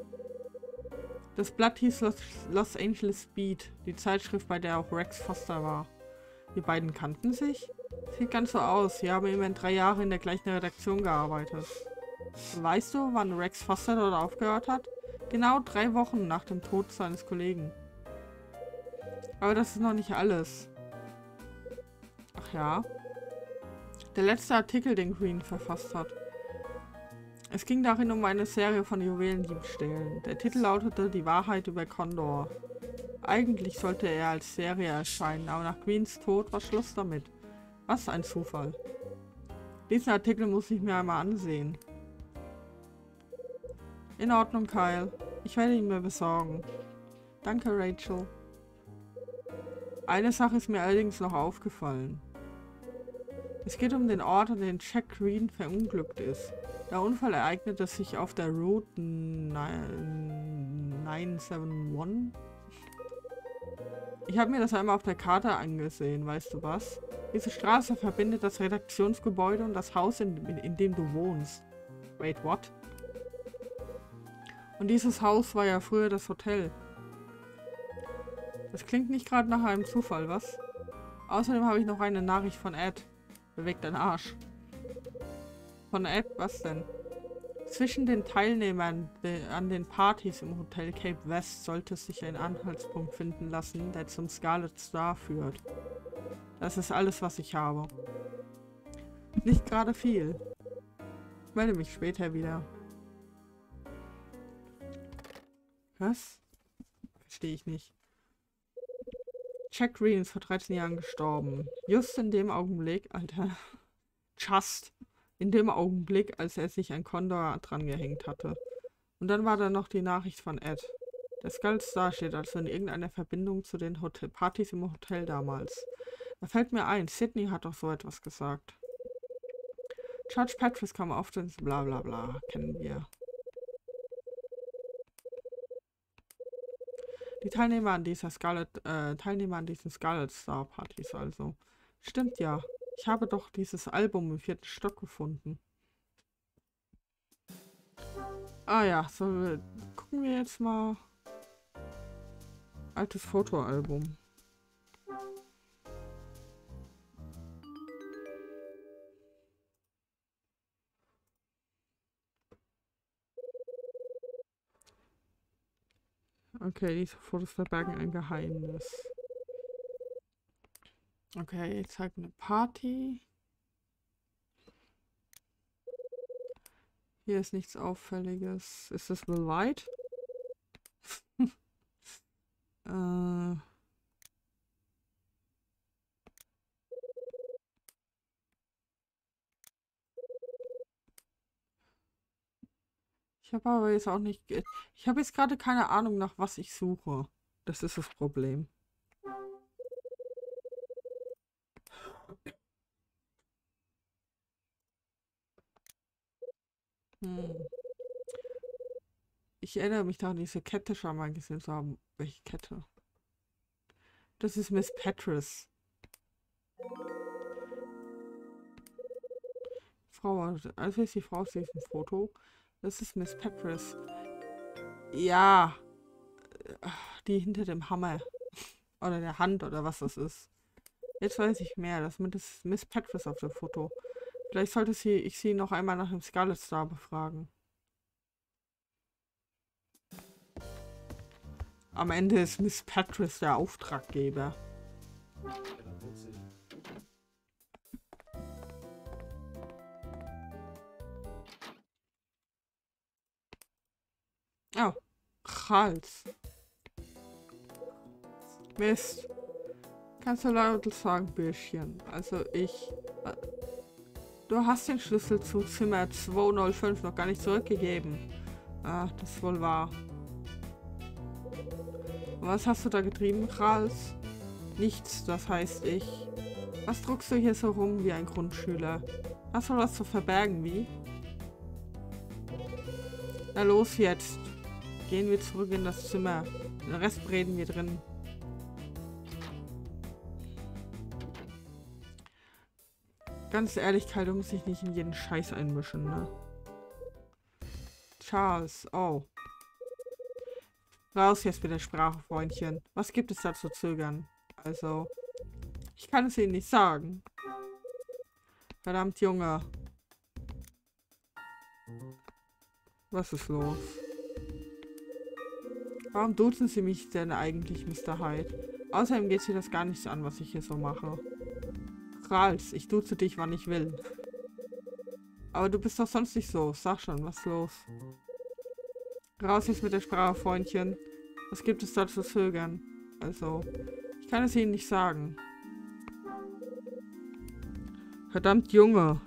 Das Blatt hieß Los, Los Angeles Speed, die Zeitschrift, bei der auch Rex Foster war. Die beiden kannten sich? Sieht ganz so aus. Sie haben immerhin drei Jahre in der gleichen Redaktion gearbeitet. Weißt du, wann Rex Foster dort aufgehört hat? Genau drei Wochen nach dem Tod seines Kollegen. Aber das ist noch nicht alles. Ach ja. Der letzte Artikel, den Green verfasst hat. Es ging darin um eine Serie von Juwelendiebstählen. Der Titel lautete Die Wahrheit über Condor. Eigentlich sollte er als Serie erscheinen, aber nach Greens Tod war Schluss damit. Was ein Zufall. Diesen Artikel muss ich mir einmal ansehen. In Ordnung, Kyle. Ich werde ihn mir besorgen. Danke, Rachel. Eine Sache ist mir allerdings noch aufgefallen. Es geht um den Ort, an dem Jack Green verunglückt ist. Der Unfall ereignete sich auf der Route 971. Ich habe mir das einmal auf der Karte angesehen, weißt du was? Diese Straße verbindet das Redaktionsgebäude und das Haus, in, in, in dem du wohnst. Wait, what? Und dieses Haus war ja früher das Hotel. Das klingt nicht gerade nach einem Zufall, was? Außerdem habe ich noch eine Nachricht von Ed. Bewegt dein Arsch. Von Ed, was denn? Zwischen den Teilnehmern an den Partys im Hotel Cape West sollte sich ein Anhaltspunkt finden lassen, der zum Scarlet Star führt. Das ist alles, was ich habe. Nicht gerade viel. Ich melde mich später wieder. Was? Verstehe ich nicht. Jack Green ist vor 13 Jahren gestorben. Just in dem Augenblick, Alter. Just in dem Augenblick, als er sich ein Kondor dran gehängt hatte. Und dann war da noch die Nachricht von Ed. Der Skull Star steht also in irgendeiner Verbindung zu den Hotel Partys im Hotel damals. Da fällt mir ein, Sydney hat doch so etwas gesagt. Judge Patrice kam oft ins bla bla bla, kennen wir. Die Teilnehmer an dieser Scarlet, äh, Teilnehmer an diesen Scarlet Star Partys also. Stimmt ja. Ich habe doch dieses Album im vierten Stock gefunden. Ah ja, so gucken wir jetzt mal. Altes Fotoalbum. Okay, diese Fotos verbergen ein Geheimnis. Okay, jetzt halt eine Party. Hier ist nichts Auffälliges. Ist das Will White? äh... Ich habe aber jetzt auch nicht... Ich habe jetzt gerade keine Ahnung, nach was ich suche. Das ist das Problem. Ich erinnere mich daran, diese Kette schon mal gesehen zu haben. Welche Kette? Das ist Miss Petrus. Frau, also ist die Frau auf diesem Foto. Das ist Miss Peppers. Ja. Die hinter dem Hammer. Oder der Hand oder was das ist. Jetzt weiß ich mehr. Das ist Miss Petrus auf dem Foto. Vielleicht sollte sie, ich sie noch einmal nach dem Scarlet Star befragen. Am Ende ist Miss Petrus der Auftraggeber. Oh, Hals. Mist. Kannst du laut sagen, Bürschchen. Also ich... Äh, du hast den Schlüssel zu Zimmer 205 noch gar nicht zurückgegeben. Ah, das ist wohl wahr. Was hast du da getrieben, Rals? Nichts, das heißt ich. Was druckst du hier so rum wie ein Grundschüler? Hast du was zu verbergen, wie? Na los jetzt. Gehen wir zurück in das Zimmer. Den Rest reden wir drin. Ganz ehrlich, Kyle, du musst dich nicht in jeden Scheiß einmischen, ne? Charles, oh. Raus jetzt mit der Sprache, Freundchen. Was gibt es da zu zögern? Also, ich kann es Ihnen nicht sagen. Verdammt, Junge. Was ist los? Warum duzen Sie mich denn eigentlich, Mr. Hyde? Außerdem geht sie das gar nichts an, was ich hier so mache. Rals, ich duze dich, wann ich will. Aber du bist doch sonst nicht so. Sag schon, was ist los? Raus jetzt mit der Sprache, Freundchen. Was gibt es da zu zögern? Also, ich kann es Ihnen nicht sagen. Verdammt, Junge.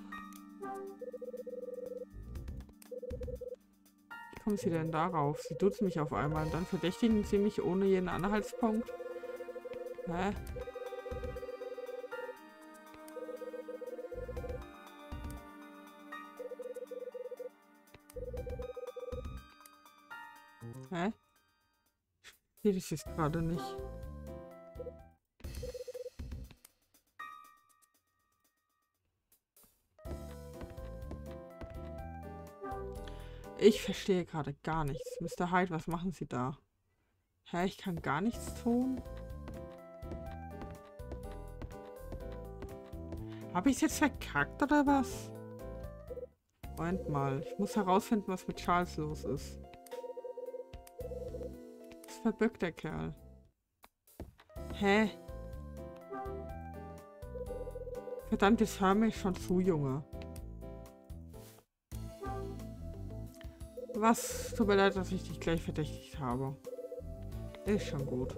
Wie kommen Sie denn darauf? Sie duzen mich auf einmal und dann verdächtigen Sie mich ohne jeden Anhaltspunkt? Hä? Sehe ich es gerade nicht. Ich verstehe gerade gar nichts. Mr. Hyde, was machen Sie da? Hä, ich kann gar nichts tun? Habe ich es jetzt verkackt oder was? Moment mal. Ich muss herausfinden, was mit Charles los ist. Verbirgt der Kerl? Hä? Verdammt, jetzt hör mich schon zu, Junge. Was? Tut mir leid, dass ich dich gleich verdächtigt habe. Ist schon gut.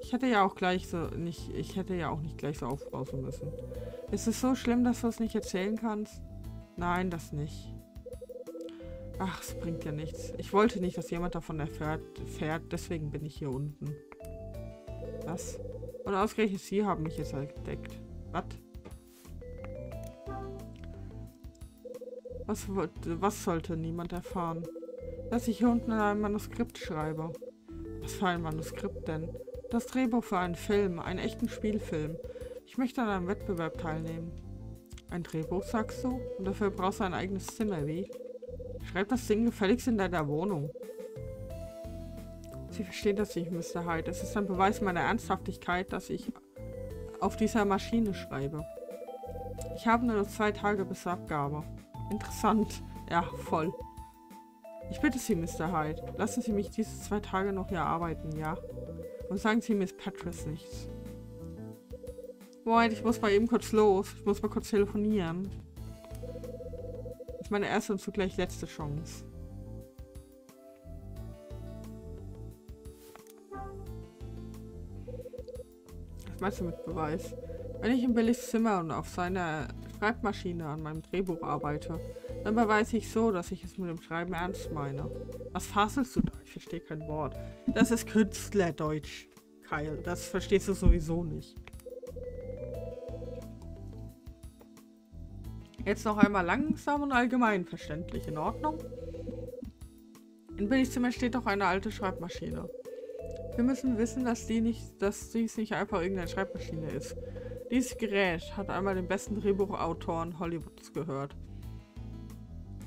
Ich hätte ja auch gleich so nicht, ich hätte ja auch nicht gleich so aufbrausen müssen. Ist es so schlimm, dass du es nicht erzählen kannst? Nein, das nicht. Ach, es bringt ja nichts. Ich wollte nicht, dass jemand davon erfährt, fährt, deswegen bin ich hier unten. Was? Und ausgerechnet Sie haben mich jetzt entdeckt. Was? Was, was sollte niemand erfahren? dass ich hier unten in einem Manuskript schreibe. Was für ein Manuskript denn? Das Drehbuch für einen Film, einen echten Spielfilm. Ich möchte an einem Wettbewerb teilnehmen. Ein Drehbuch, sagst du? Und dafür brauchst du ein eigenes Zimmer, wie? Schreib das Ding gefälligst in deiner Wohnung. Sie verstehen das nicht, Mr. Hyde. Es ist ein Beweis meiner Ernsthaftigkeit, dass ich auf dieser Maschine schreibe. Ich habe nur noch zwei Tage bis zur Abgabe. Interessant. Ja, voll. Ich bitte Sie, Mr. Hyde, lassen Sie mich diese zwei Tage noch hier arbeiten, ja? Und sagen Sie Miss Patras nichts. Moment, ich muss mal eben kurz los. Ich muss mal kurz telefonieren. Meine erste und zugleich letzte Chance. Was meinst du mit Beweis? Wenn ich in Billys Zimmer und auf seiner Schreibmaschine an meinem Drehbuch arbeite, dann beweise ich so, dass ich es mit dem Schreiben ernst meine. Was faselst du da? Ich verstehe kein Wort. Das ist Künstlerdeutsch, Kyle. Das verstehst du sowieso nicht. Jetzt noch einmal langsam und allgemein verständlich. In Ordnung? In Billys Zimmer steht doch eine alte Schreibmaschine. Wir müssen wissen, dass, die nicht, dass dies nicht einfach irgendeine Schreibmaschine ist. Dieses Gerät hat einmal den besten Drehbuchautoren Hollywoods gehört.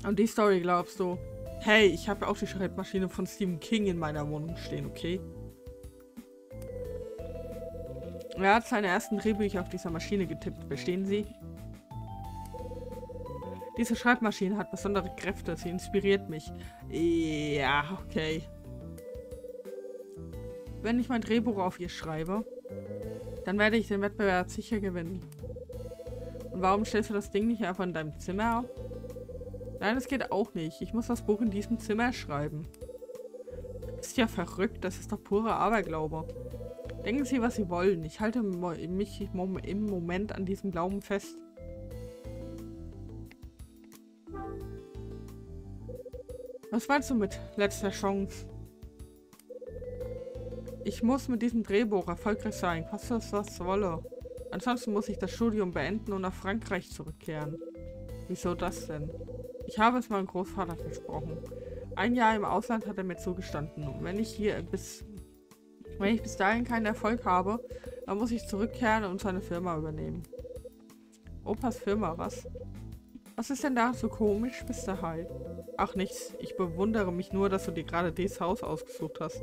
Und die Story glaubst du? Hey, ich habe auch die Schreibmaschine von Stephen King in meiner Wohnung stehen, okay? Er hat seine ersten Drehbücher auf dieser Maschine getippt, verstehen Sie? Diese Schreibmaschine hat besondere Kräfte, sie inspiriert mich. Ja, okay. Wenn ich mein Drehbuch auf ihr schreibe, dann werde ich den Wettbewerb sicher gewinnen. Und warum stellst du das Ding nicht einfach in deinem Zimmer auf? Nein, das geht auch nicht. Ich muss das Buch in diesem Zimmer schreiben. Ist ja verrückt. Das ist doch purer Aberglaube. Denken Sie, was Sie wollen. Ich halte mich im Moment an diesem Glauben fest. Was meinst du mit letzter Chance? Ich muss mit diesem Drehbuch erfolgreich sein, koste es was wolle. Ansonsten muss ich das Studium beenden und nach Frankreich zurückkehren. Wieso das denn? Ich habe es meinem Großvater versprochen. Ein Jahr im Ausland hat er mir zugestanden. Und wenn ich hier bis, wenn ich bis dahin keinen Erfolg habe, dann muss ich zurückkehren und seine Firma übernehmen. Opas Firma, was? Was ist denn da so komisch, Mr. Hyde? Ach nichts, ich bewundere mich nur, dass du dir gerade dieses Haus ausgesucht hast.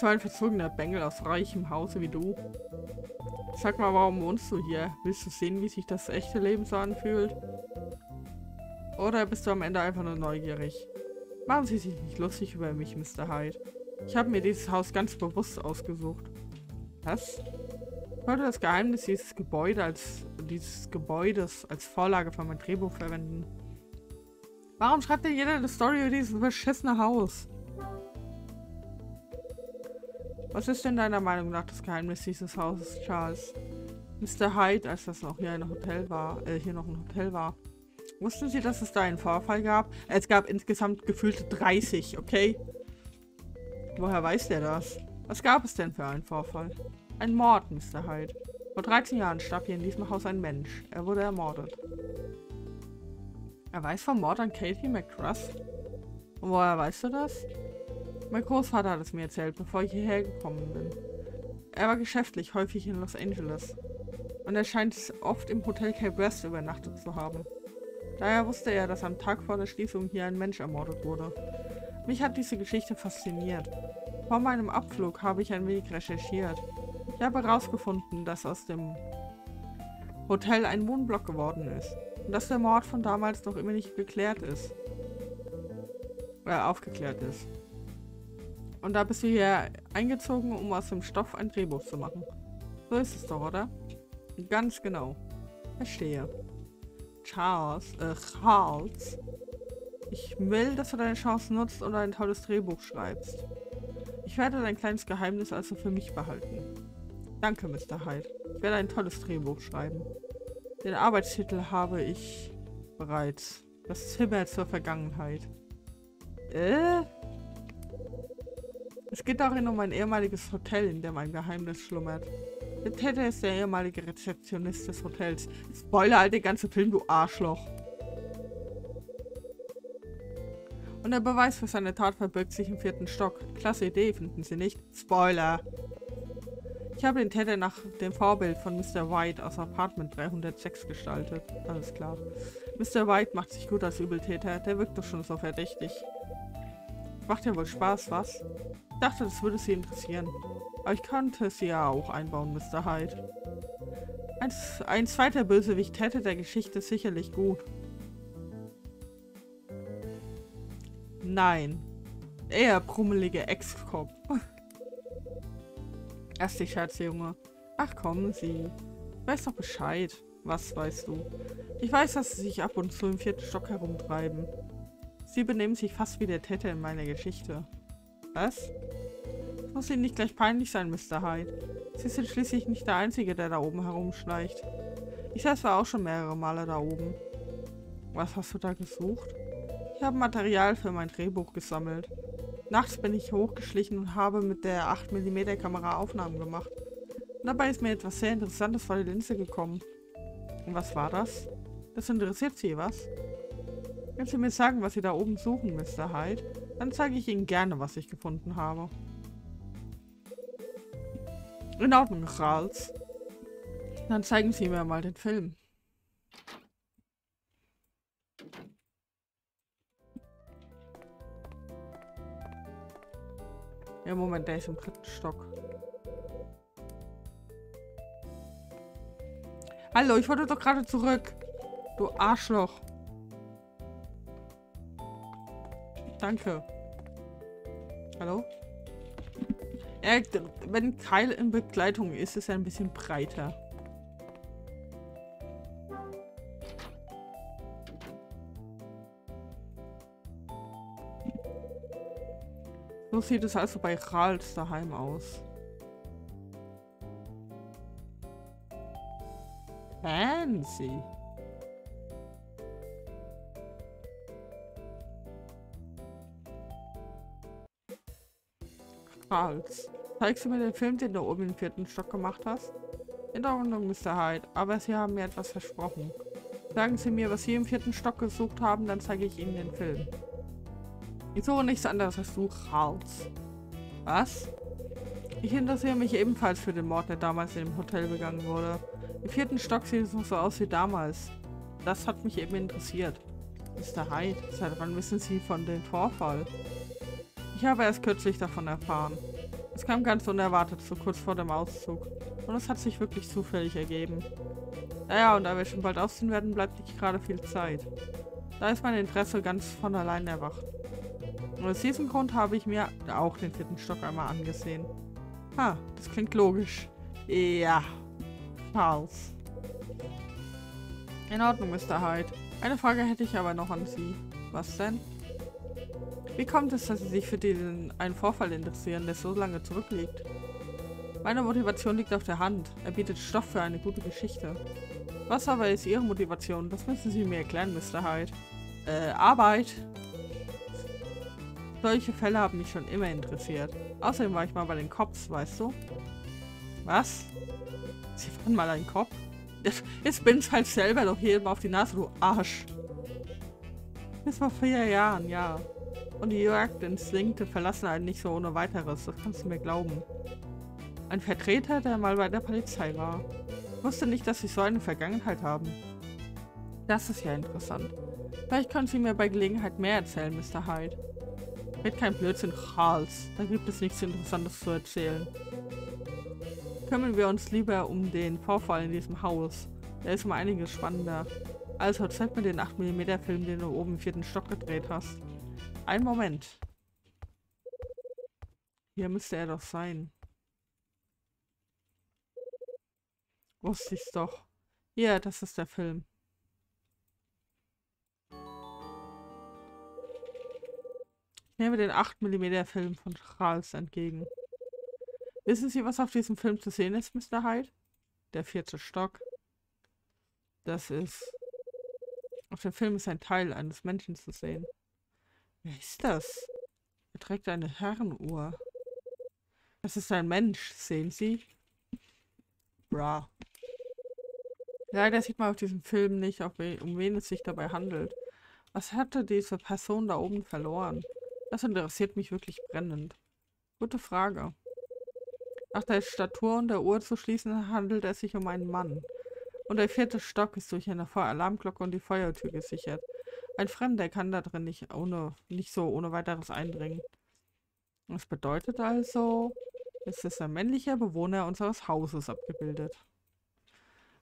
So ein verzogener Bengel aus reichem Hause wie du. Sag mal, warum wohnst du hier? Willst du sehen, wie sich das echte Leben so anfühlt? Oder bist du am Ende einfach nur neugierig? Machen Sie sich nicht lustig über mich, Mr. Hyde. Ich habe mir dieses Haus ganz bewusst ausgesucht. Was? Wollte das Geheimnis dieses Gebäude als dieses Gebäudes als Vorlage für mein Drehbuch verwenden. Warum schreibt denn jeder eine Story über dieses beschissene Haus? Was ist denn deiner Meinung nach das Geheimnis dieses Hauses, Charles? Mr. Hyde, als das noch hier ein Hotel war, äh, hier noch ein Hotel war. Wussten Sie, dass es da einen Vorfall gab? Es gab insgesamt gefühlte 30, okay? Woher weiß der das? Was gab es denn für einen Vorfall? Ein Mord, Mr. Hyde. Vor 13 Jahren starb hier in diesem Haus ein Mensch. Er wurde ermordet. Er weiß vom Mord an Katie McCrust? Und woher weißt du das? Mein Großvater hat es mir erzählt, bevor ich hierher gekommen bin. Er war geschäftlich häufig in Los Angeles. Und er scheint oft im Hotel Cape West übernachtet zu haben. Daher wusste er, dass am Tag vor der Schließung hier ein Mensch ermordet wurde. Mich hat diese Geschichte fasziniert. Vor meinem Abflug habe ich ein wenig recherchiert. Ich habe herausgefunden, dass aus dem Hotel ein Wohnblock geworden ist. Und dass der Mord von damals noch immer nicht geklärt ist. Oder äh, aufgeklärt ist. Und da bist du hier eingezogen, um aus dem Stoff ein Drehbuch zu machen. So ist es doch, oder? Ganz genau. Verstehe. Charles, äh, Charles. Ich will, dass du deine Chance nutzt und ein tolles Drehbuch schreibst. Ich werde dein kleines Geheimnis also für mich behalten. Danke, Mr. Hyde. Ich werde ein tolles Drehbuch schreiben. Den Arbeitstitel habe ich bereits. Das Zimmer zur Vergangenheit. Äh? Es geht darin um ein ehemaliges Hotel, in dem ein Geheimnis schlummert. Der Täter ist der ehemalige Rezeptionist des Hotels. Spoiler halt den ganzen Film, du Arschloch. Und der Beweis für seine Tat verbirgt sich im vierten Stock. Klasse Idee, finden Sie nicht? Spoiler! Ich habe den Täter nach dem Vorbild von Mr. White aus Apartment 306 gestaltet. Alles klar. Mr. White macht sich gut als Übeltäter. Der wirkt doch schon so verdächtig. Macht ja wohl Spaß, was? Ich dachte, das würde Sie interessieren. Aber ich konnte sie ja auch einbauen, Mr. Hyde. Ein, ein zweiter Bösewicht hätte der Geschichte sicherlich gut. Nein. Eher brummelige Ex-Cop. Erst die Scherze, Junge. Ach, kommen Sie. Weiß doch Bescheid. Was weißt du? Ich weiß, dass Sie sich ab und zu im vierten Stock herumtreiben. Sie benehmen sich fast wie der Täter in meiner Geschichte. Was? Muss Ihnen nicht gleich peinlich sein, Mr. Hyde. Sie sind schließlich nicht der Einzige, der da oben herumschleicht. Ich selbst war auch schon mehrere Male da oben. Was hast du da gesucht? Ich habe Material für mein Drehbuch gesammelt. Nachts bin ich hochgeschlichen und habe mit der 8mm Kamera Aufnahmen gemacht. Dabei ist mir etwas sehr Interessantes vor die Linse gekommen. Und was war das? Das interessiert Sie, was? Wenn Sie mir sagen, was Sie da oben suchen, Mr. Hyde, dann zeige ich Ihnen gerne, was ich gefunden habe. In Ordnung, Charles. Dann zeigen Sie mir mal den Film. Ja, Moment, der ist im dritten Stock. Hallo, ich wollte doch gerade zurück. Du Arschloch. Danke. Hallo? Er, wenn Kyle in Begleitung ist, ist er ein bisschen breiter. So sieht es also bei Rals daheim aus. Fancy. Charles. Zeigst du mir den Film, den du oben im vierten Stock gemacht hast? In Ordnung, Mr. Hyde, aber Sie haben mir etwas versprochen. Sagen Sie mir, was Sie im vierten Stock gesucht haben, dann zeige ich Ihnen den Film. Ich suche nichts anderes als du, Charles. Was? Ich interessiere mich ebenfalls für den Mord, der damals in dem Hotel begangen wurde. Im vierten Stock sieht es noch so aus wie damals. Das hat mich eben interessiert. Mr. Hyde, seit wann wissen Sie von dem Vorfall? Ich habe erst kürzlich davon erfahren. Es kam ganz unerwartet, so kurz vor dem Auszug. Und es hat sich wirklich zufällig ergeben. Naja, und da wir schon bald ausziehen werden, bleibt nicht gerade viel Zeit. Da ist mein Interesse ganz von allein erwacht. Aus diesem Grund habe ich mir auch den vierten Stock einmal angesehen. Ha, das klingt logisch. Ja. Charles. In Ordnung, Mr. Hyde. Eine Frage hätte ich aber noch an Sie. Was denn? Wie kommt es, dass Sie sich für diesen einen Vorfall interessieren, der so lange zurückliegt? Meine Motivation liegt auf der Hand. Er bietet Stoff für eine gute Geschichte. Was aber ist Ihre Motivation? Das müssen Sie mir erklären, Mr. Hyde. Äh, Arbeit. Solche Fälle haben mich schon immer interessiert. Außerdem war ich mal bei den Cops, weißt du? Was? Sie waren mal ein Cop? Jetzt bin ich halt selber doch hier mal auf die Nase, du Arsch. Das war vier Jahren, ja. Und die Jagdinstinkte verlassen einen nicht so ohne weiteres, das kannst du mir glauben. Ein Vertreter, der mal bei der Polizei war. Wusste nicht, dass sie so eine Vergangenheit haben. Das ist ja interessant. Vielleicht können Sie mir bei Gelegenheit mehr erzählen, Mr. Hyde. Mit kein Blödsinn, Charles. Da gibt es nichts Interessantes zu erzählen. Kümmern wir uns lieber um den Vorfall in diesem Haus. Der ist um einiges spannender. Also zeig mir den 8mm Film, den du oben im vierten Stock gedreht hast. Ein Moment. Hier müsste er doch sein. Wusste ich's doch. Ja, das ist der Film. Nehme den 8mm Film von Charles entgegen. Wissen Sie, was auf diesem Film zu sehen ist, Mr. Hyde? Der vierte Stock. Das ist... Auf dem Film ist ein Teil eines Menschen zu sehen. Wer ist das? Er trägt eine Herrenuhr. Das ist ein Mensch, sehen Sie? Bra. Leider sieht man auf diesem Film nicht, um wen es sich dabei handelt. Was hatte diese Person da oben verloren? Das interessiert mich wirklich brennend. Gute Frage. Nach der Statur und der Uhr zu schließen, handelt es sich um einen Mann. Und der vierte Stock ist durch eine Alarmglocke und die Feuertür gesichert. Ein Fremder kann da drin nicht, ohne, nicht so ohne weiteres eindringen. Das bedeutet also, es ist ein männlicher Bewohner unseres Hauses abgebildet.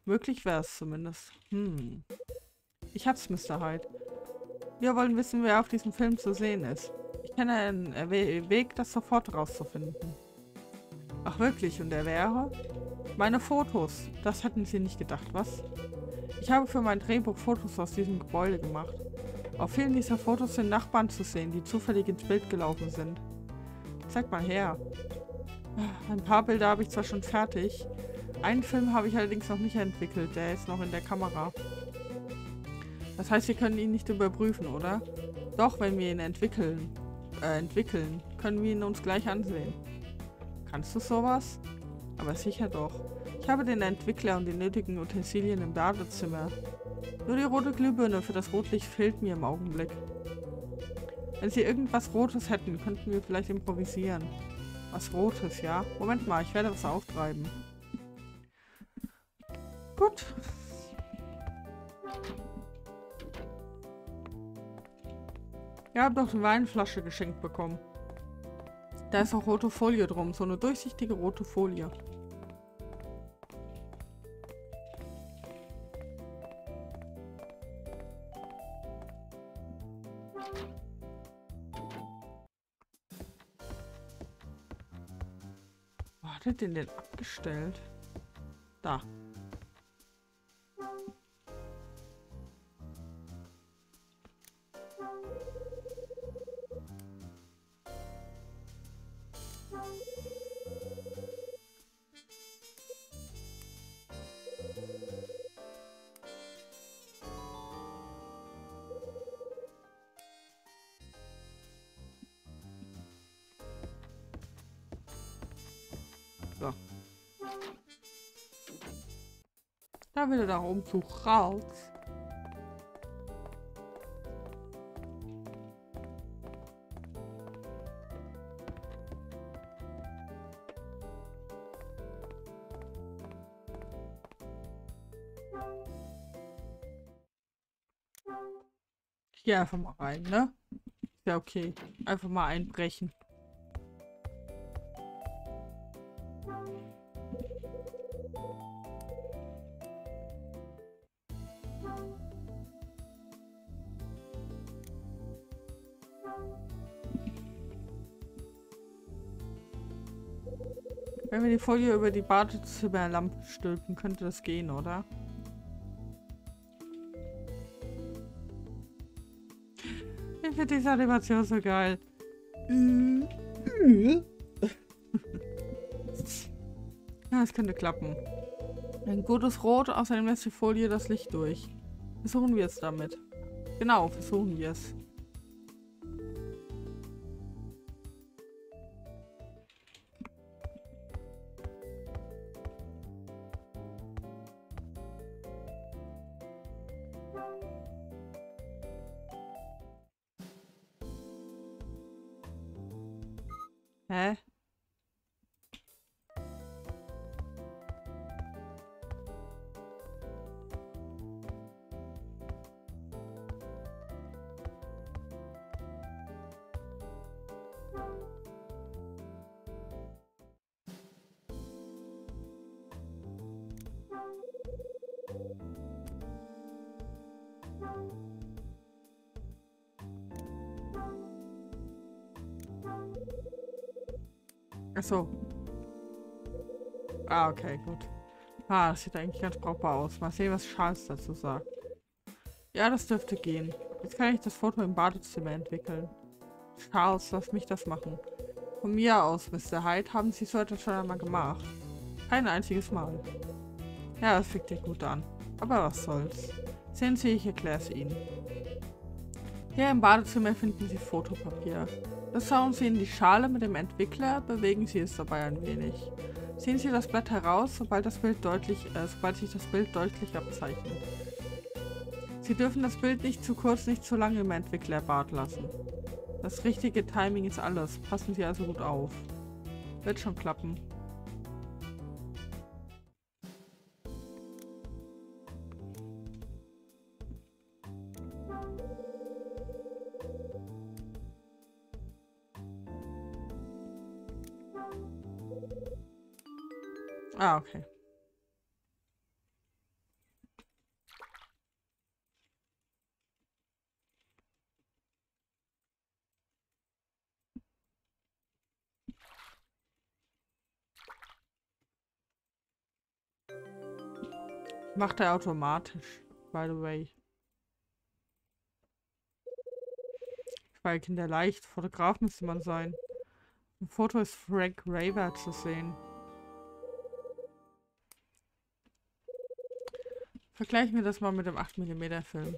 Möglich wäre es zumindest. Hm. Ich hab's, Mr. Hyde. Wir wollen wissen, wer auf diesem Film zu sehen ist. Ich kenne einen Weg, das sofort rauszufinden. Ach wirklich, und er wäre? Meine Fotos. Das hätten Sie nicht gedacht, was? Ich habe für mein Drehbuch Fotos aus diesem Gebäude gemacht. Auf vielen dieser Fotos sind Nachbarn zu sehen, die zufällig ins Bild gelaufen sind. Zeig mal her. Ein paar Bilder habe ich zwar schon fertig. Einen Film habe ich allerdings noch nicht entwickelt. Der ist noch in der Kamera. Das heißt, wir können ihn nicht überprüfen, oder? Doch, wenn wir ihn entwickeln äh, entwickeln, können wir ihn uns gleich ansehen. Kannst du sowas? Aber sicher doch. Ich habe den Entwickler und die nötigen Utensilien im Badezimmer. Nur die rote Glühbirne für das Rotlicht fehlt mir im Augenblick. Wenn sie irgendwas Rotes hätten, könnten wir vielleicht improvisieren. Was Rotes, ja? Moment mal, ich werde was auftreiben. Gut. Ihr habt doch eine Weinflasche geschenkt bekommen. Da ist auch rote Folie drum. So eine durchsichtige rote Folie. Wo hat er den denn abgestellt? Da. Da will er da Umzug raus. Hier einfach mal rein, ne? Ja, okay. Einfach mal einbrechen. Folie über die Badezimmerlampe stülpen, könnte das gehen, oder? Ich finde diese Animation so geil. ja, es könnte klappen. Ein gutes Rot, außerdem lässt die Folie das Licht durch. Versuchen wir es damit. Genau, versuchen wir es. Ach so. Ah, okay, gut. Ah, das sieht eigentlich ganz brauchbar aus. Mal sehen, was Charles dazu sagt. Ja, das dürfte gehen. Jetzt kann ich das Foto im Badezimmer entwickeln. Charles, lass mich das machen. Von mir aus, Mr. Hyde, haben Sie so etwas schon einmal gemacht. Kein einziges Mal. Ja, das fügt sich gut an. Aber was soll's. Sehen Sie, ich erkläre es Ihnen. Hier im Badezimmer finden Sie Fotopapier. Das schauen Sie in die Schale mit dem Entwickler, bewegen Sie es dabei ein wenig. Ziehen Sie das Blatt heraus, sobald, das Bild deutlich, äh, sobald sich das Bild deutlich abzeichnet. Sie dürfen das Bild nicht zu kurz, nicht zu lange im Entwicklerbad lassen. Das richtige Timing ist alles. Passen Sie also gut auf. Wird schon klappen. Okay. Macht er automatisch, by the way. Zwei Kinder leicht. Fotograf müsste man sein. Ein Foto ist Frank Raver zu sehen. Vergleichen wir das mal mit dem 8mm Film.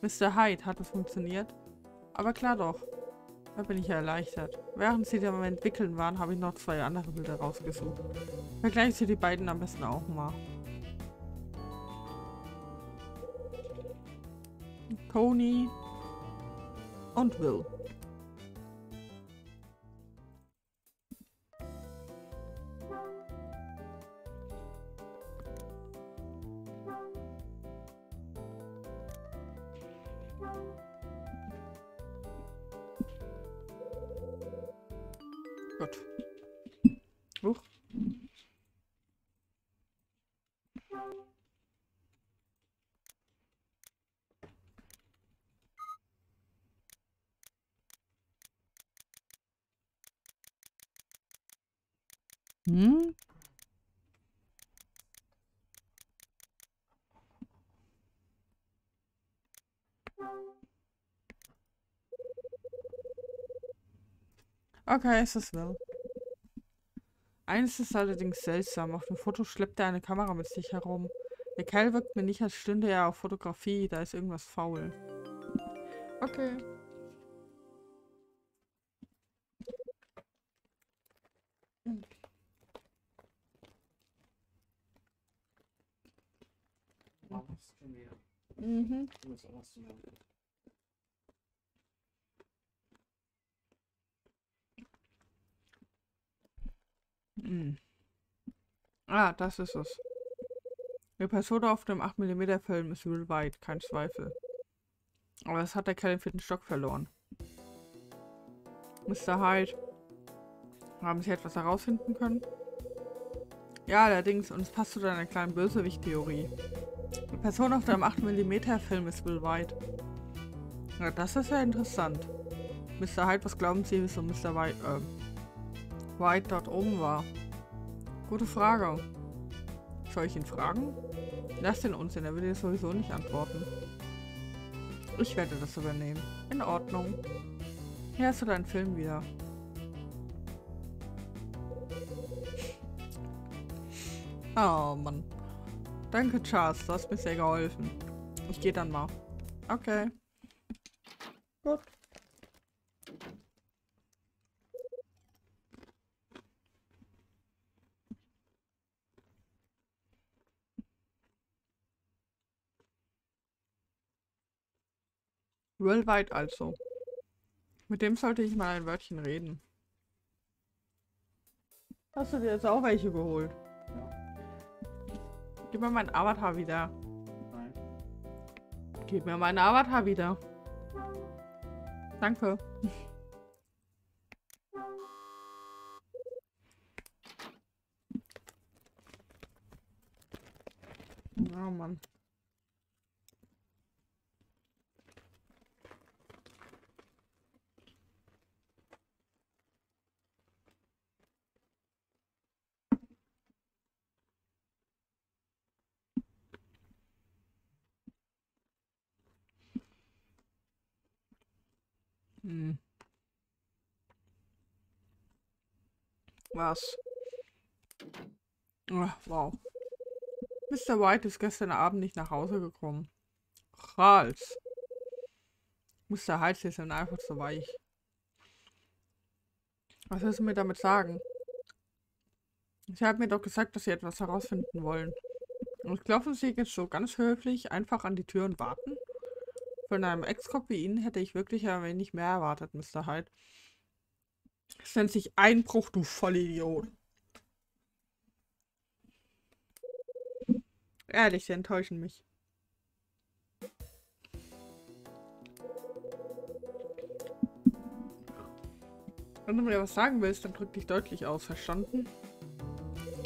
Mr. Hyde, hat das funktioniert? Aber klar doch. Da bin ich ja erleichtert. Während sie am Entwickeln waren, habe ich noch zwei andere Bilder rausgesucht. Vergleichen Sie die beiden am besten auch mal. Tony und Will. Okay, es ist Will. Eines ist allerdings seltsam. Auf dem Foto schleppt er eine Kamera mit sich herum. Der Kerl wirkt mir nicht, als stünde er auf Fotografie. Da ist irgendwas faul. Okay. Mach es schon wieder. Mhm. Du musst auch was zu machen. Mhm. Ah, das ist es. Die Person auf dem 8mm Film ist Will White, kein Zweifel. Aber das hat der Kerl im vierten Stock verloren. Mr. Hyde. Haben Sie etwas herausfinden können? Ja, allerdings, und es passt zu deiner kleinen Bösewicht-Theorie. Die Person auf dem 8mm Film ist Will White. Ja, das ist ja interessant. Mr. Hyde, was glauben Sie, wieso Mr. White, äh, White dort oben war? Gute Frage. Soll ich ihn fragen? Lass den Unsinn, er will dir sowieso nicht antworten. Ich werde das übernehmen. In Ordnung. Hier hast du deinen Film wieder. Oh Mann. Danke, Charles. Du hast mir sehr geholfen. Ich gehe dann mal. Okay. Worldwide also. Mit dem sollte ich mal ein Wörtchen reden. Hast du dir jetzt auch welche geholt? Ja. Gib mir meinen Avatar wieder. Nein. Gib mir meinen Avatar wieder. Danke. Oh Mann. Hm. Was? Ach, wow. Mr. White ist gestern Abend nicht nach Hause gekommen. Charles. Mr. Hals ist dann einfach so weich. Was willst du mir damit sagen? Sie haben mir doch gesagt, dass Sie etwas herausfinden wollen. Und klopfen Sie jetzt so ganz höflich einfach an die Tür und warten? Von einem Ex-Cop wie Ihnen hätte ich wirklich ein wenig mehr erwartet, Mr. Hyde. Es nennt sich Einbruch, du Vollidiot. Ehrlich, sie enttäuschen mich. Wenn du mir was sagen willst, dann drück dich deutlich aus, verstanden?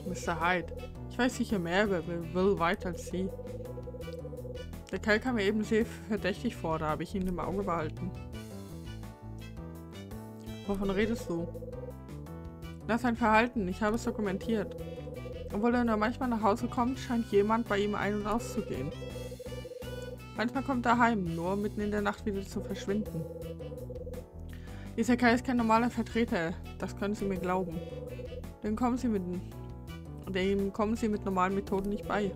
Mr. Hyde, ich weiß sicher mehr über Will White als Sie. Der Kerl kam mir eben sehr verdächtig vor, da habe ich ihn im Auge behalten. Wovon redest du? Das ist ein Verhalten, ich habe es dokumentiert. Obwohl er nur manchmal nach Hause kommt, scheint jemand bei ihm ein- und auszugehen. Manchmal kommt er heim, nur mitten in der Nacht wieder zu verschwinden. Dieser Kerl ist kein normaler Vertreter, das können Sie mir glauben. Dem kommen Sie mit, dem kommen Sie mit normalen Methoden nicht bei.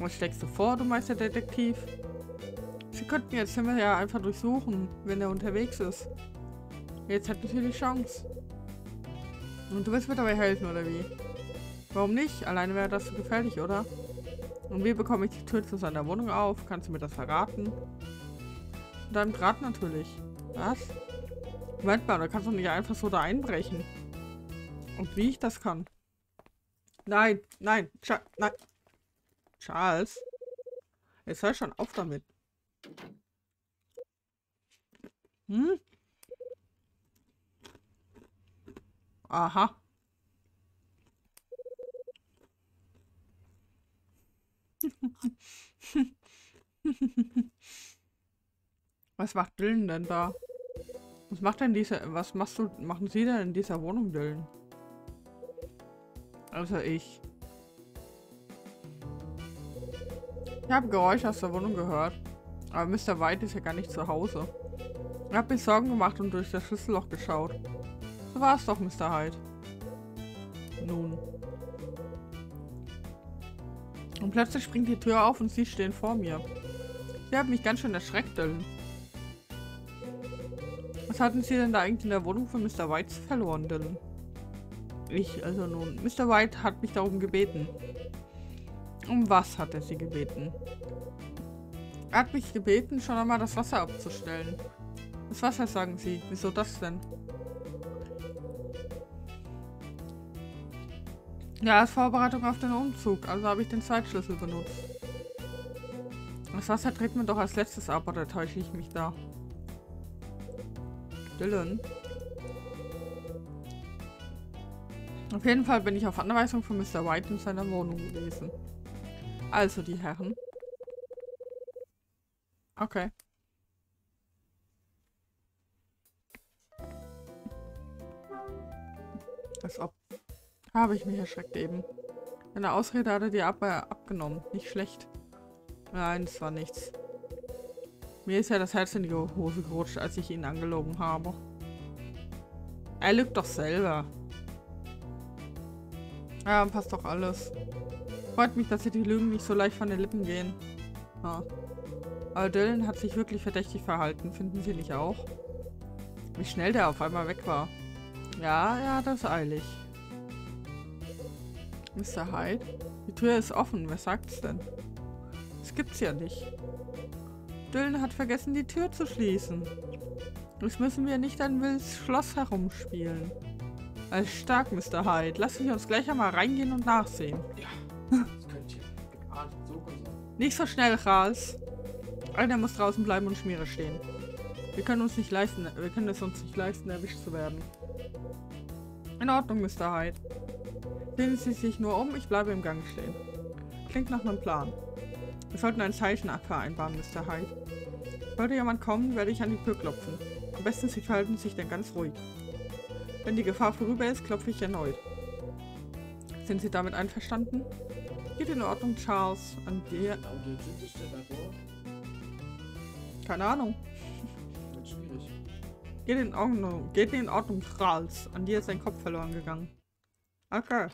Was schlägst du vor, du Meisterdetektiv? Sie könnten jetzt Zimmer ja einfach durchsuchen, wenn er unterwegs ist. Jetzt hätten Sie die Chance. Und du willst mir dabei helfen, oder wie? Warum nicht? Alleine wäre das zu gefährlich, oder? Und wie bekomme ich die Tür zu seiner Wohnung auf? Kannst du mir das verraten? Und dann Grad natürlich. Was? Moment mal, da kannst du nicht einfach so da einbrechen. Und wie ich das kann? Nein, nein, Scha nein. Charles. Jetzt hör schon auf damit. Hm? Aha. was macht Dylan denn da? Was macht denn diese, was machst du, machen sie denn in dieser Wohnung, Dylan? Also ich. Ich habe Geräusche aus der Wohnung gehört. Aber Mr. White ist ja gar nicht zu Hause. Ich habe mir Sorgen gemacht und durch das Schlüsselloch geschaut. So war es doch, Mr. Hyde. Nun. Und plötzlich springt die Tür auf und Sie stehen vor mir. Sie haben mich ganz schön erschreckt, Dylan. Was hatten Sie denn da eigentlich in der Wohnung von Mr. White verloren, Dylan? Ich, also nun. Mr. White hat mich darum gebeten. Um was hat er sie gebeten? Er hat mich gebeten, schon einmal das Wasser abzustellen. Das Wasser, sagen Sie. Wieso das denn? Ja, als Vorbereitung auf den Umzug. Also habe ich den Zweitschlüssel benutzt. Das Wasser tritt mir doch als letztes ab, oder täusche ich mich da? Dylan? Auf jeden Fall bin ich auf Anweisung von Mr. White in seiner Wohnung gewesen. Also die Herren. Okay. Als ob Habe ich mich erschreckt eben. Eine Ausrede hat er dir ab, abgenommen. Nicht schlecht. Nein, das war nichts. Mir ist ja das Herz in die Hose gerutscht, als ich ihn angelogen habe. Er lügt doch selber. Ja, passt doch alles. Freut mich, dass dir die Lügen nicht so leicht von den Lippen gehen. Ja. Aber Dylan hat sich wirklich verdächtig verhalten, finden Sie nicht auch? Wie schnell der auf einmal weg war. Ja, ja, das eilig. Mr. Hyde? Die Tür ist offen, wer sagt's denn? Das gibt's ja nicht. Dylan hat vergessen, die Tür zu schließen. Jetzt müssen wir nicht an Wills Schloss herumspielen. Alles stark, Mr. Hyde. Lass mich uns gleich einmal reingehen und nachsehen. Ja, das könnte ich geahnt. Nicht so schnell, Rals. Einer muss draußen bleiben und Schmiere stehen. Wir können uns nicht leisten, wir können es uns nicht leisten, erwischt zu werden. In Ordnung, Mr. Hyde. Sehen Sie sich nur um, ich bleibe im Gang stehen. Klingt nach einem Plan. Wir sollten ein Zeichen vereinbaren, Mr. Hyde. Sollte jemand kommen, werde ich an die Tür klopfen. Am besten Sie verhalten sich dann ganz ruhig. Wenn die Gefahr vorüber ist, klopfe ich erneut. Sind Sie damit einverstanden? Geht in Ordnung, Charles. An dir. Davor? Keine Ahnung. Geht in Ordnung. Geht in Ordnung, Charles. An dir ist dein Kopf verloren gegangen. Okay.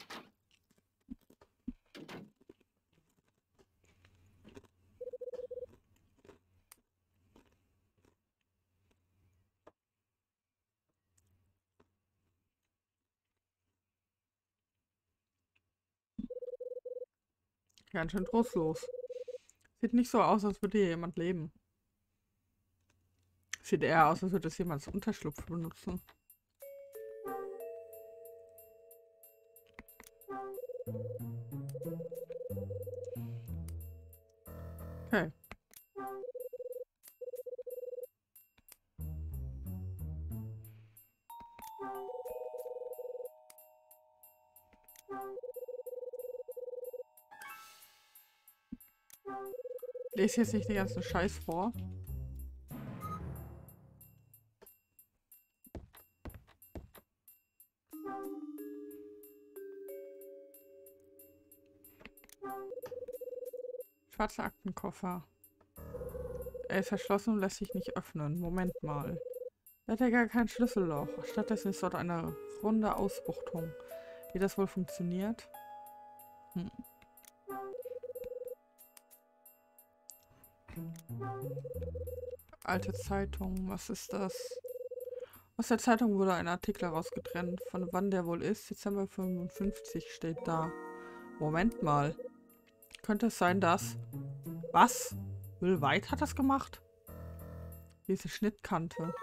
Ganz schön trostlos. Sieht nicht so aus, als würde hier jemand leben. Sieht eher aus, als würde es jemand als Unterschlupf benutzen. Okay. Lese jetzt nicht den ganzen Scheiß vor. Schwarzer Aktenkoffer. Er ist verschlossen und lässt sich nicht öffnen. Moment mal. Er hat ja gar kein Schlüsselloch. Stattdessen ist dort eine runde Ausbuchtung. Wie das wohl funktioniert? Hm. Alte Zeitung, was ist das? Aus der Zeitung wurde ein Artikel herausgetrennt. Von wann der wohl ist? Dezember 55 steht da. Moment mal. Könnte es sein, dass... Was? Will White hat das gemacht? Diese Schnittkante.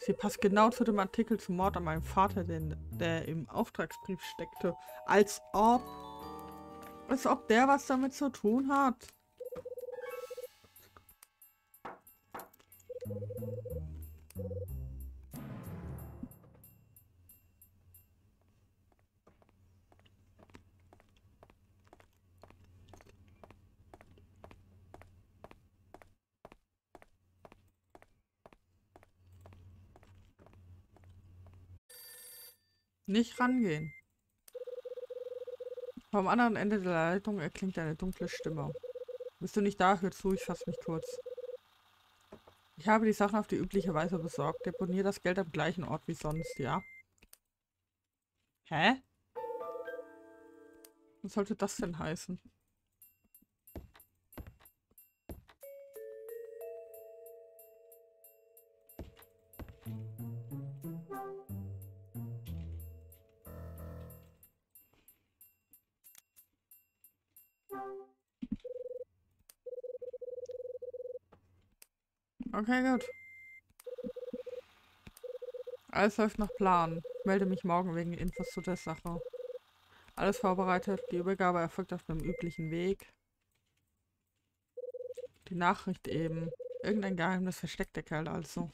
Sie passt genau zu dem Artikel zum Mord an meinem Vater, den, der im Auftragsbrief steckte. Als ob... Als ob der was damit zu tun hat. Nicht rangehen. Vom anderen Ende der Leitung erklingt eine dunkle Stimme. Bist du nicht da? Hör zu, ich fasse mich kurz. Ich habe die Sachen auf die übliche Weise besorgt. Deponiere das Geld am gleichen Ort wie sonst, ja? Hä? Was sollte das denn heißen? Okay, gut. Alles läuft nach Plan. Ich melde mich morgen wegen Infos zu der Sache. Alles vorbereitet. Die Übergabe erfolgt auf dem üblichen Weg. Die Nachricht eben. Irgendein Geheimnis versteckt der Kerl also.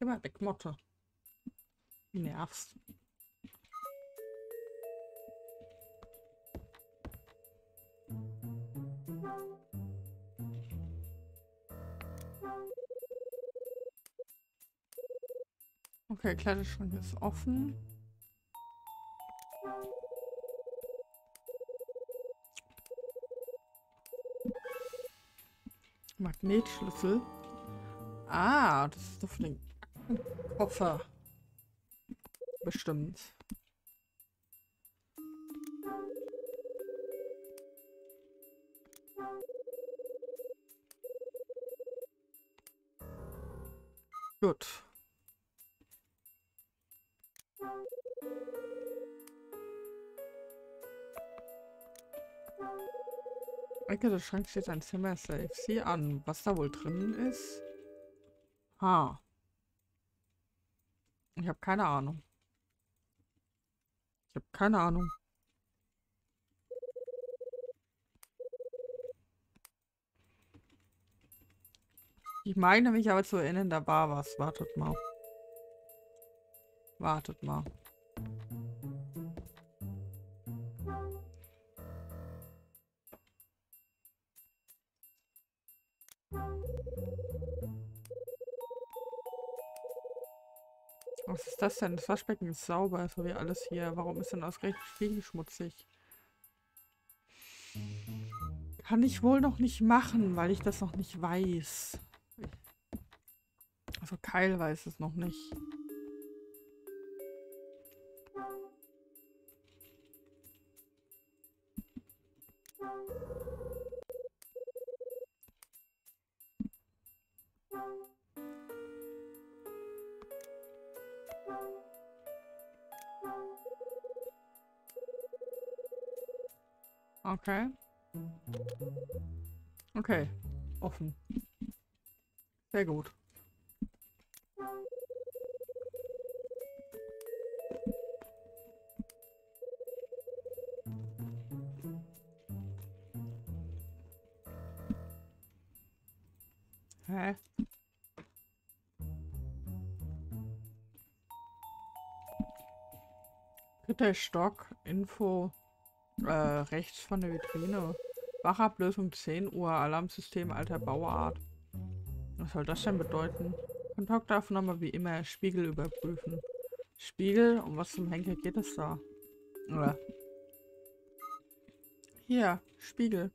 Mal weg, Motte. Nervst. der Kleiderschrank ist offen. Magnetschlüssel. Ah, das ist doch für den Koffer. Bestimmt. Gut. Ecke des Schranks steht ein Zimmer-Safe. Sieh an, was da wohl drin ist. Ha. Ich habe keine Ahnung. Ich habe keine Ahnung. Ich meine mich aber zu erinnern, da war was. Wartet mal. Wartet mal. Das denn? Das Waschbecken ist sauber, so wie alles hier. Warum ist denn ausgerechnet Spiegel schmutzig? Kann ich wohl noch nicht machen, weil ich das noch nicht weiß. Also Kyle weiß es noch nicht. Okay. Okay. Offen. Sehr gut. Hä? Dritter Stock, Info, äh, rechts von der Vitrine. Wachablösung 10 Uhr, Alarmsystem alter Bauart. Was soll das denn bedeuten? Kontaktaufnahme wie immer, Spiegel überprüfen. Spiegel? Um was zum Henker geht es da? Oder? Hier, Spiegel.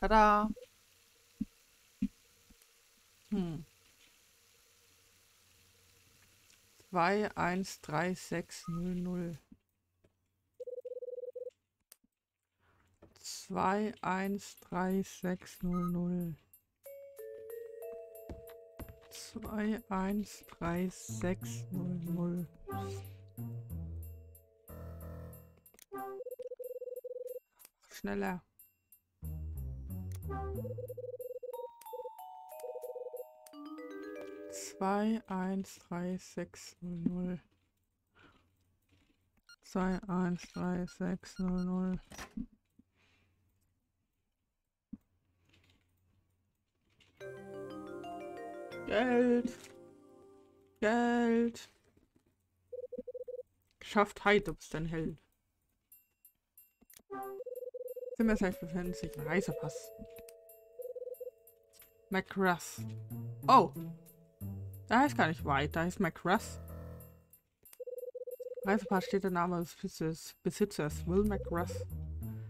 Tada! Hm. Zwei, eins, drei, sechs, null, null. Zwei, eins, drei, sechs, null, null. Zwei, eins, drei, sechs, null, null. Schneller. Zwei, eins, drei, sechs, null, null. Zwei, eins, drei, sechs, null, null. Geld. Geld. Geschafft, Heid, du bist ein Held. Zimmerseich befindet sich ein Reisepass. McRuss. Oh. Da ist gar nicht weit. Da ist McRuss. Reisepass steht der Name des Besitzers. Besitzers Will McRuss.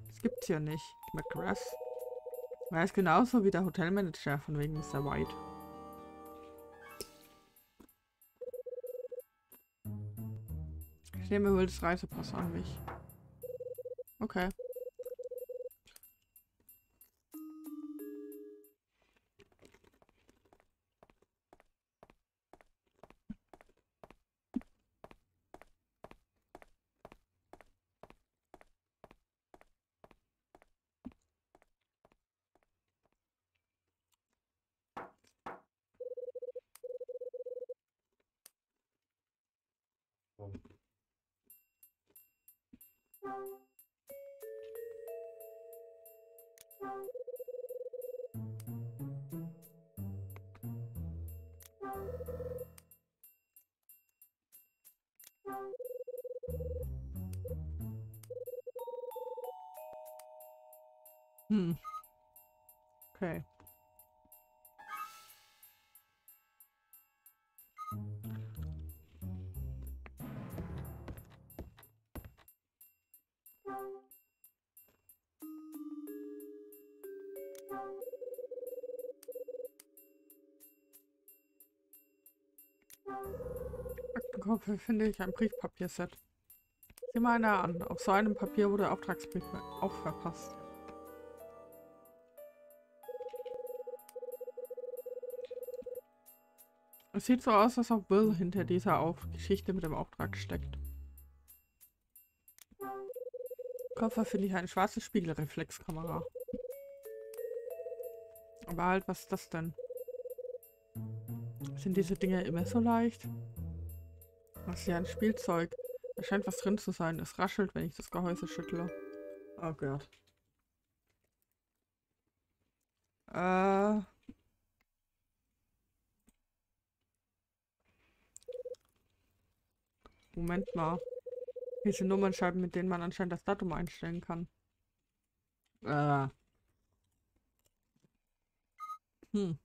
Das gibt's hier nicht. McRuss. Er ist genauso wie der Hotelmanager von wegen Mr. White. Ich nehme wohl das Reisepass an mich. Okay. Finde ich ein Briefpapierset. Sieh mal einer an. Auf so einem Papier wurde Auftragsbrief auch verpasst. Es sieht so aus, als ob Will hinter dieser Auf Geschichte mit dem Auftrag steckt. Koffer finde ich eine schwarze Spiegelreflexkamera. Aber halt, was ist das denn? Sind diese Dinge immer so leicht? Ist ja ein Spielzeug. Da scheint was drin zu sein. Es raschelt, wenn ich das Gehäuse schüttle. Oh Gott. Äh. Moment mal. Hier sind Nummernscheiben, mit denen man anscheinend das Datum einstellen kann. Äh. Hm.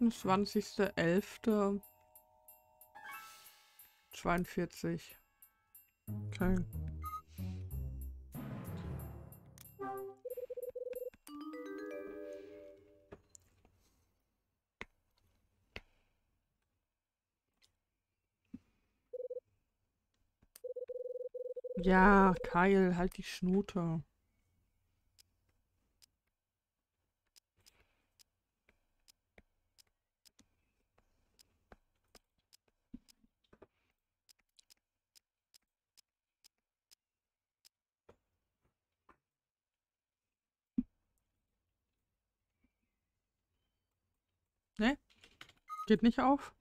28.11.42. Okay. Ja, Keil, halt die Schnute. Geht nicht auf?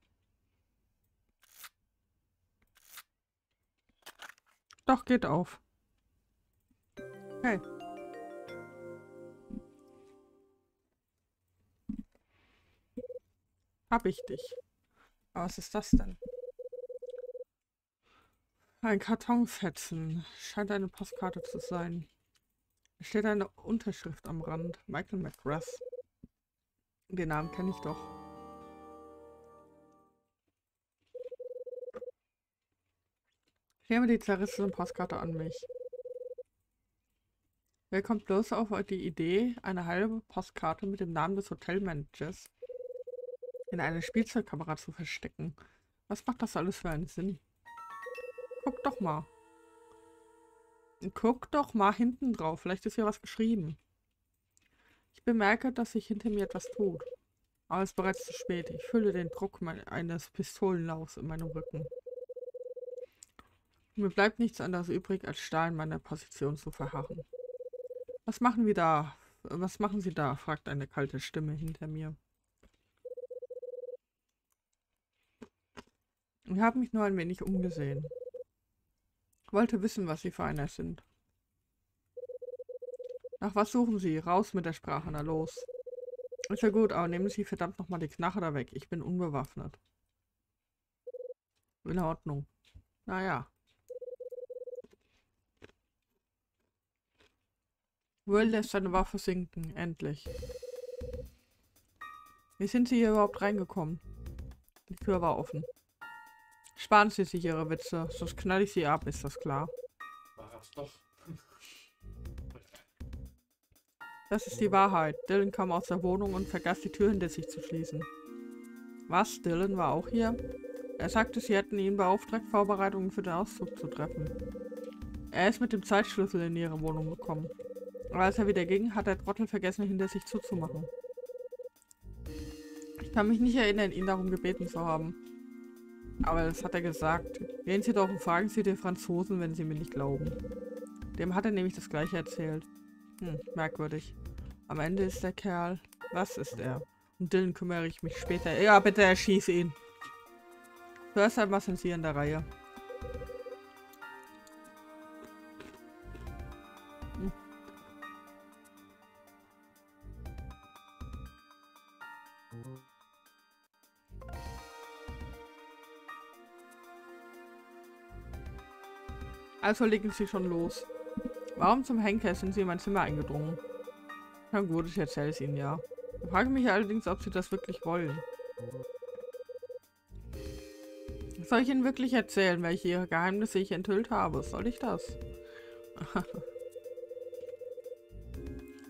Doch, geht auf. Okay. Hab ich dich. Was ist das denn? Ein Kartonfetzen. Scheint eine Postkarte zu sein. Es steht eine Unterschrift am Rand. Michael McGrath. Den Namen kenne ich doch. Ich nehme die zerrissene Postkarte an mich. Wer kommt bloß auf die Idee, eine halbe Postkarte mit dem Namen des Hotelmanagers in eine Spielzeugkamera zu verstecken? Was macht das alles für einen Sinn? Guck doch mal. Guck doch mal hinten drauf. Vielleicht ist hier was geschrieben. Ich bemerke, dass sich hinter mir etwas tut. Aber es ist bereits zu spät. Ich fühle den Druck eines Pistolenlaufs in meinem Rücken. Mir bleibt nichts anderes übrig, als starr in meiner Position zu verharren. Was machen wir da? Was machen Sie da? fragt eine kalte Stimme hinter mir. Ich habe mich nur ein wenig umgesehen. Wollte wissen, was Sie für einer sind. Nach was suchen Sie? Raus mit der Sprache, na los. Ist ja gut, aber nehmen Sie verdammt nochmal die Knarre da weg. Ich bin unbewaffnet. In Ordnung. Naja. Will lässt seine Waffe sinken. Endlich. Wie sind Sie hier überhaupt reingekommen? Die Tür war offen. Sparen Sie sich Ihre Witze, sonst knall ich Sie ab, ist das klar. War's doch. Das ist die Wahrheit. Dylan kam aus der Wohnung und vergaß die Tür hinter sich zu schließen. Was? Dylan war auch hier? Er sagte, sie hätten ihn beauftragt, Vorbereitungen für den Auszug zu treffen. Er ist mit dem Zeitschlüssel in ihre Wohnung gekommen. Aber als er wieder ging, hat der Trottel vergessen, hinter sich zuzumachen. Ich kann mich nicht erinnern, ihn darum gebeten zu haben. Aber das hat er gesagt. Gehen Sie doch und fragen Sie den Franzosen, wenn Sie mir nicht glauben. Dem hat er nämlich das gleiche erzählt. Hm, merkwürdig. Am Ende ist der Kerl Was ist er? Um Dylan kümmere ich mich später. Ja, bitte erschieße ihn. Zuerst einmal sind sie in der Reihe. Also legen sie schon los. Warum zum Henker sind sie in mein Zimmer eingedrungen? Na gut, ich erzähle es ihnen ja. Ich frage mich allerdings, ob sie das wirklich wollen. Soll ich ihnen wirklich erzählen, welche ihre Geheimnisse ich enthüllt habe? Soll ich das?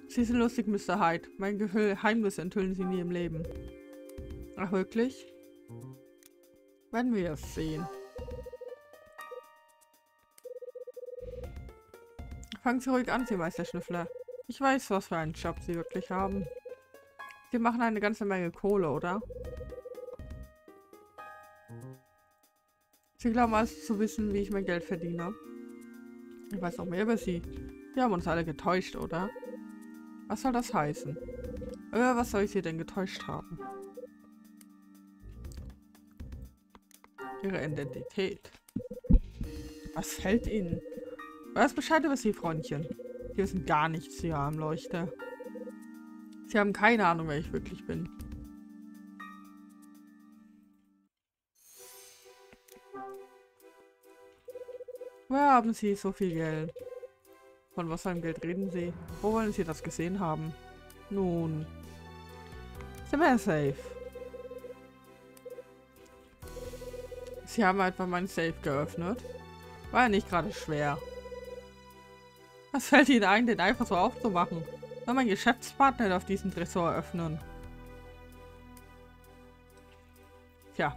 sie sind lustig, Mr. Hyde. Mein Geheimnis enthüllen sie nie im Leben. Ach, wirklich? Werden wir es sehen. Fangen Sie ruhig an, Sie Meisterschnüffler. Ich weiß, was für einen Job Sie wirklich haben. Sie machen eine ganze Menge Kohle, oder? Sie glauben also zu wissen, wie ich mein Geld verdiene. Ich weiß noch mehr über Sie. Sie haben uns alle getäuscht, oder? Was soll das heißen? Über was soll ich Sie denn getäuscht haben? Ihre Identität. Was fällt Ihnen? Weiß Bescheid über Sie, Freundchen. Sie wissen gar nichts, Sie Armleuchter. Sie haben keine Ahnung, wer ich wirklich bin. Woher haben Sie so viel Geld? Von was für einem Geld reden Sie? Wo wollen Sie das gesehen haben? Nun, sind wir safe. Sie haben einfach meinen Safe geöffnet. War ja nicht gerade schwer. Was fällt Ihnen ein, den einfach so aufzumachen? Soll mein Geschäftspartner auf diesen Tresor öffnen? Tja.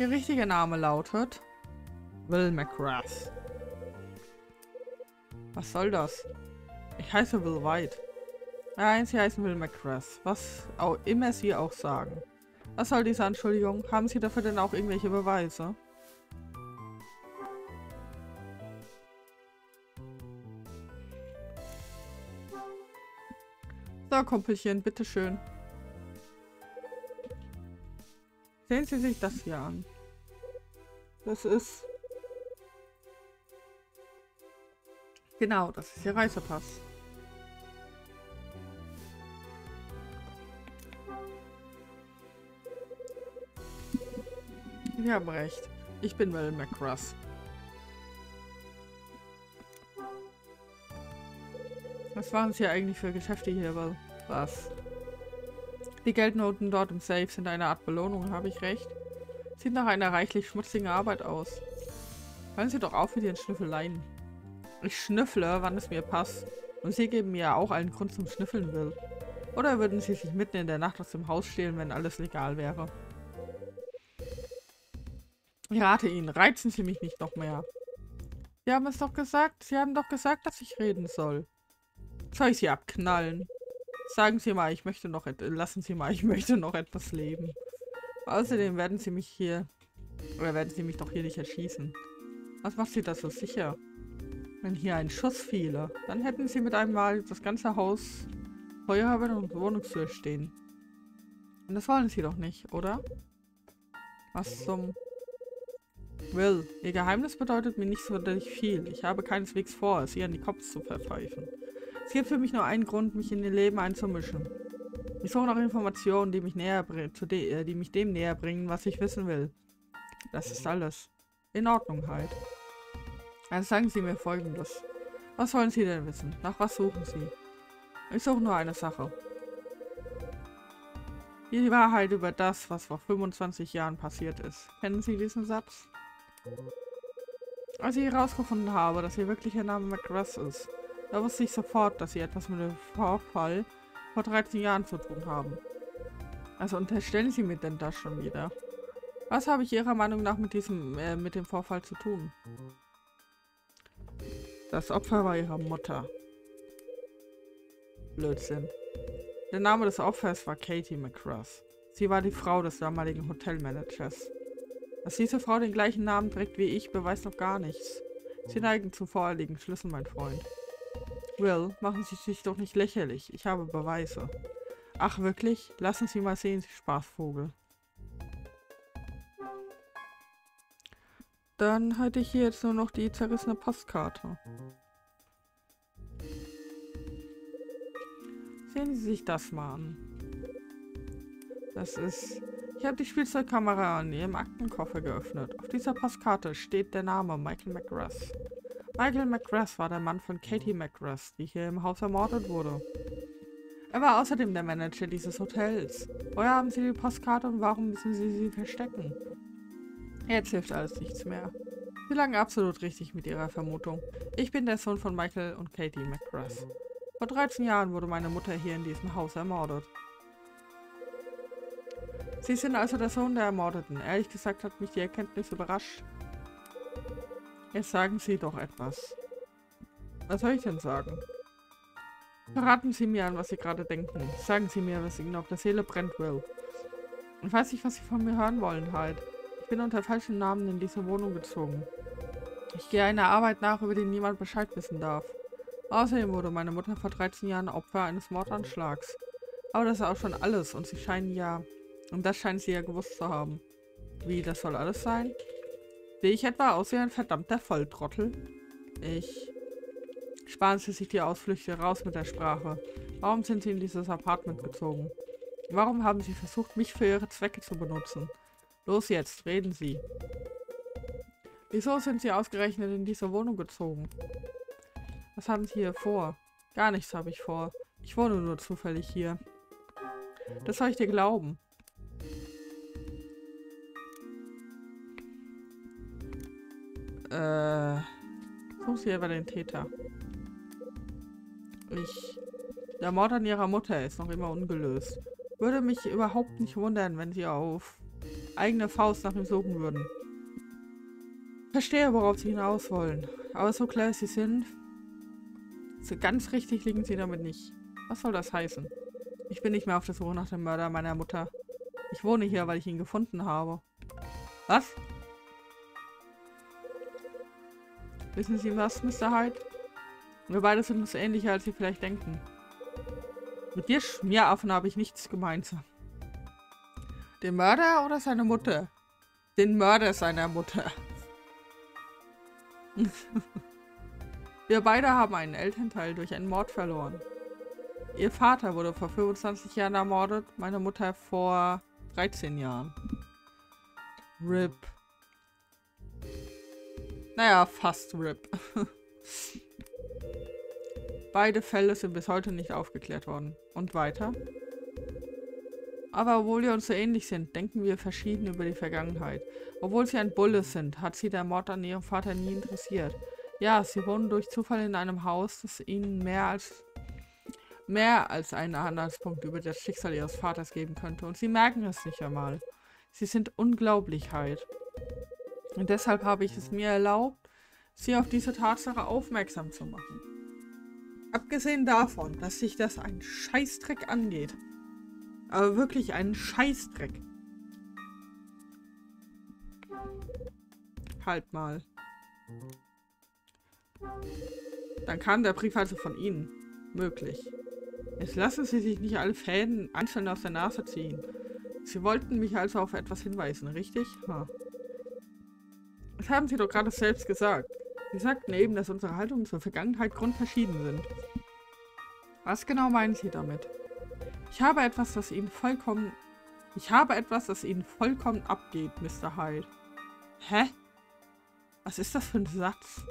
Ihr richtiger Name lautet Will McGrath. Was soll das? Ich heiße Will White. Nein, Sie heißen Will McGrath. Was auch immer Sie auch sagen. Was soll diese Anschuldigung? Haben Sie dafür denn auch irgendwelche Beweise? Kumpelchen, bitteschön. Sehen Sie sich das hier an. Das ist... Genau, das ist Ihr Reisepass. Sie haben recht. Ich bin Will McCruss. Was waren Sie eigentlich für Geschäfte hier, Will? Was? Die Geldnoten dort im Safe sind eine Art Belohnung, habe ich recht? Sieht nach einer reichlich schmutzigen Arbeit aus. Hören Sie doch auf mit Ihren Schnüffeleien. Ich schnüffle, wann es mir passt. Und Sie geben mir auch einen Grund zum Schnüffeln will. Oder würden Sie sich mitten in der Nacht aus dem Haus stehlen, wenn alles legal wäre? Ich rate Ihnen, reizen Sie mich nicht noch mehr. Sie haben es doch gesagt, Sie haben doch gesagt, dass ich reden soll. Soll ich Sie abknallen? Sagen Sie mal, ich möchte noch lassen Sie mal, ich möchte noch etwas leben. Außerdem werden Sie mich hier oder werden Sie mich doch hier nicht erschießen. Was macht Sie das so sicher? Wenn hier ein Schuss fiele, dann hätten Sie mit einem Mal das ganze Haus Feuerwehr und Wohnungstür stehen. Und das wollen Sie doch nicht, oder? Was zum... Will, Ihr Geheimnis bedeutet mir nicht so viel. Ich habe keineswegs vor, es ihr an die Kopf zu verpfeifen. Es gibt für mich nur einen Grund, mich in ihr Leben einzumischen. Ich suche nach Informationen, die mich näher de äh, die mich dem näher bringen, was ich wissen will. Das ist alles. In Ordnung halt. Also sagen Sie mir folgendes. Was wollen Sie denn wissen? Nach was suchen Sie? Ich suche nur eine Sache. Die Wahrheit über das, was vor 25 Jahren passiert ist. Kennen Sie diesen Satz? Als ich herausgefunden habe, dass ihr wirklicher Name McGrath ist, da wusste ich sofort, dass sie etwas mit dem Vorfall vor 13 Jahren zu tun haben. Also unterstellen Sie mir denn das schon wieder? Was habe ich Ihrer Meinung nach mit diesem, äh, mit dem Vorfall zu tun? Das Opfer war Ihre Mutter. Blödsinn. Der Name des Opfers war Katie McCross. Sie war die Frau des damaligen Hotelmanagers. Dass diese Frau den gleichen Namen trägt wie ich, beweist noch gar nichts. Sie neigen zu vorliegen Schlüssen, mein Freund. Will, machen Sie sich doch nicht lächerlich. Ich habe Beweise. Ach, wirklich? Lassen Sie mal sehen, Sie Spaßvogel. Dann hätte ich hier jetzt nur noch die zerrissene Postkarte. Sehen Sie sich das mal an. Das ist... Ich habe die Spielzeugkamera an Ihrem Aktenkoffer geöffnet. Auf dieser Postkarte steht der Name Michael McGrath. Michael McGrath war der Mann von Katie McGrath, die hier im Haus ermordet wurde. Er war außerdem der Manager dieses Hotels. Woher haben Sie die Postkarte und warum müssen Sie sie verstecken? Jetzt hilft alles nichts mehr. Sie lagen absolut richtig mit Ihrer Vermutung. Ich bin der Sohn von Michael und Katie McGrath. Vor 13 Jahren wurde meine Mutter hier in diesem Haus ermordet. Sie sind also der Sohn der Ermordeten. Ehrlich gesagt hat mich die Erkenntnis überrascht. Jetzt sagen Sie doch etwas. Was soll ich denn sagen? Verraten Sie mir an, was Sie gerade denken. Sagen Sie mir, was Ihnen auf der Seele brennt will. Ich weiß nicht, was Sie von mir hören wollen, halt. Ich bin unter falschen Namen in diese Wohnung gezogen. Ich gehe einer Arbeit nach, über die niemand Bescheid wissen darf. Außerdem wurde meine Mutter vor 13 Jahren Opfer eines Mordanschlags. Aber das ist auch schon alles und sie scheinen ja... Und das scheinen sie ja gewusst zu haben. Wie, das soll alles sein? Sehe ich etwa aus wie ein verdammter Volltrottel? Ich... Sparen Sie sich die Ausflüchte raus mit der Sprache. Warum sind Sie in dieses Apartment gezogen? Warum haben Sie versucht, mich für Ihre Zwecke zu benutzen? Los jetzt, reden Sie. Wieso sind Sie ausgerechnet in diese Wohnung gezogen? Was haben Sie hier vor? Gar nichts habe ich vor. Ich wohne nur zufällig hier. Das soll ich dir glauben. Äh, such sie aber den Täter. Ich... Der Mord an ihrer Mutter ist noch immer ungelöst. Würde mich überhaupt nicht wundern, wenn sie auf eigene Faust nach ihm suchen würden. Verstehe, worauf sie hinaus wollen. Aber so klar sie sind, so ganz richtig liegen sie damit nicht. Was soll das heißen? Ich bin nicht mehr auf der Suche nach dem Mörder meiner Mutter. Ich wohne hier, weil ich ihn gefunden habe. Was? Wissen Sie was, Mr. Hyde? Wir beide sind uns ähnlicher, als Sie vielleicht denken. Mit dir Schmieraffen habe ich nichts gemeinsam. Den Mörder oder seine Mutter? Den Mörder seiner Mutter. Wir beide haben einen Elternteil durch einen Mord verloren. Ihr Vater wurde vor 25 Jahren ermordet, meine Mutter vor 13 Jahren. RIP. Naja, fast RIP. Beide Fälle sind bis heute nicht aufgeklärt worden. Und weiter? Aber obwohl wir uns so ähnlich sind, denken wir verschieden über die Vergangenheit. Obwohl sie ein Bulle sind, hat sie der Mord an ihrem Vater nie interessiert. Ja, sie wohnen durch Zufall in einem Haus, das ihnen mehr als mehr als einen Anhaltspunkt über das Schicksal ihres Vaters geben könnte. Und sie merken es nicht einmal. Sie sind Unglaublichkeit. Und deshalb habe ich es mir erlaubt, sie auf diese Tatsache aufmerksam zu machen. Abgesehen davon, dass sich das ein Scheißdreck angeht. Aber wirklich einen Scheißdreck. Halt mal. Dann kam der Brief also von Ihnen. Möglich. Jetzt lassen Sie sich nicht alle Fäden einzeln aus der Nase ziehen. Sie wollten mich also auf etwas hinweisen, richtig? Ha. Das haben Sie doch gerade selbst gesagt. Sie sagten eben, dass unsere Haltungen zur Vergangenheit grundverschieden sind. Was genau meinen Sie damit? Ich habe etwas, das Ihnen vollkommen... Ich habe etwas, das Ihnen vollkommen abgeht, Mr. Hyde. Hä? Was ist das für ein Satz?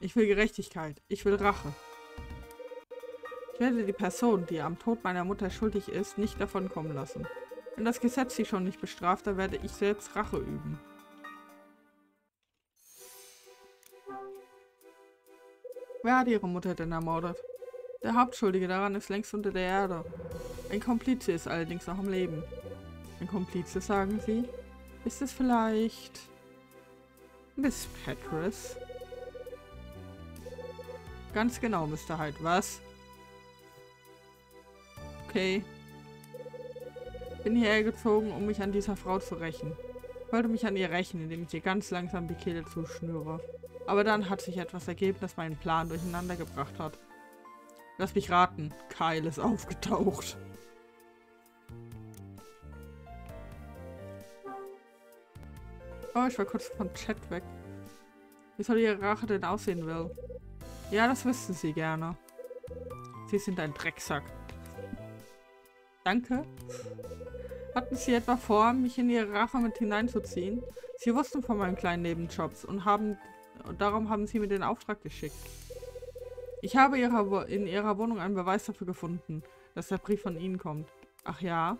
Ich will Gerechtigkeit. Ich will Rache. Ich werde die Person, die am Tod meiner Mutter schuldig ist, nicht davon kommen lassen. Wenn das Gesetz sie schon nicht bestraft, dann werde ich selbst Rache üben. Wer hat ihre Mutter denn ermordet? Der Hauptschuldige daran ist längst unter der Erde. Ein Komplize ist allerdings noch am Leben. Ein Komplize, sagen Sie? Ist es vielleicht... Miss Petras? Ganz genau, Mr. Hyde. Was? Okay. Bin hierher gezogen, um mich an dieser Frau zu rächen. Wollte mich an ihr rächen, indem ich ihr ganz langsam die Kehle zuschnüre. Aber dann hat sich etwas ergeben, das meinen Plan durcheinander gebracht hat. Lass mich raten, Kyle ist aufgetaucht. Oh, ich war kurz vom Chat weg. Wie soll ihre Rache denn aussehen will? Ja, das wüssten sie gerne. Sie sind ein Drecksack. Danke. Hatten sie etwa vor, mich in ihre Rache mit hineinzuziehen? Sie wussten von meinen kleinen Nebenjobs und haben und darum haben sie mir den Auftrag geschickt. Ich habe ihrer, in ihrer Wohnung einen Beweis dafür gefunden, dass der Brief von ihnen kommt. Ach ja?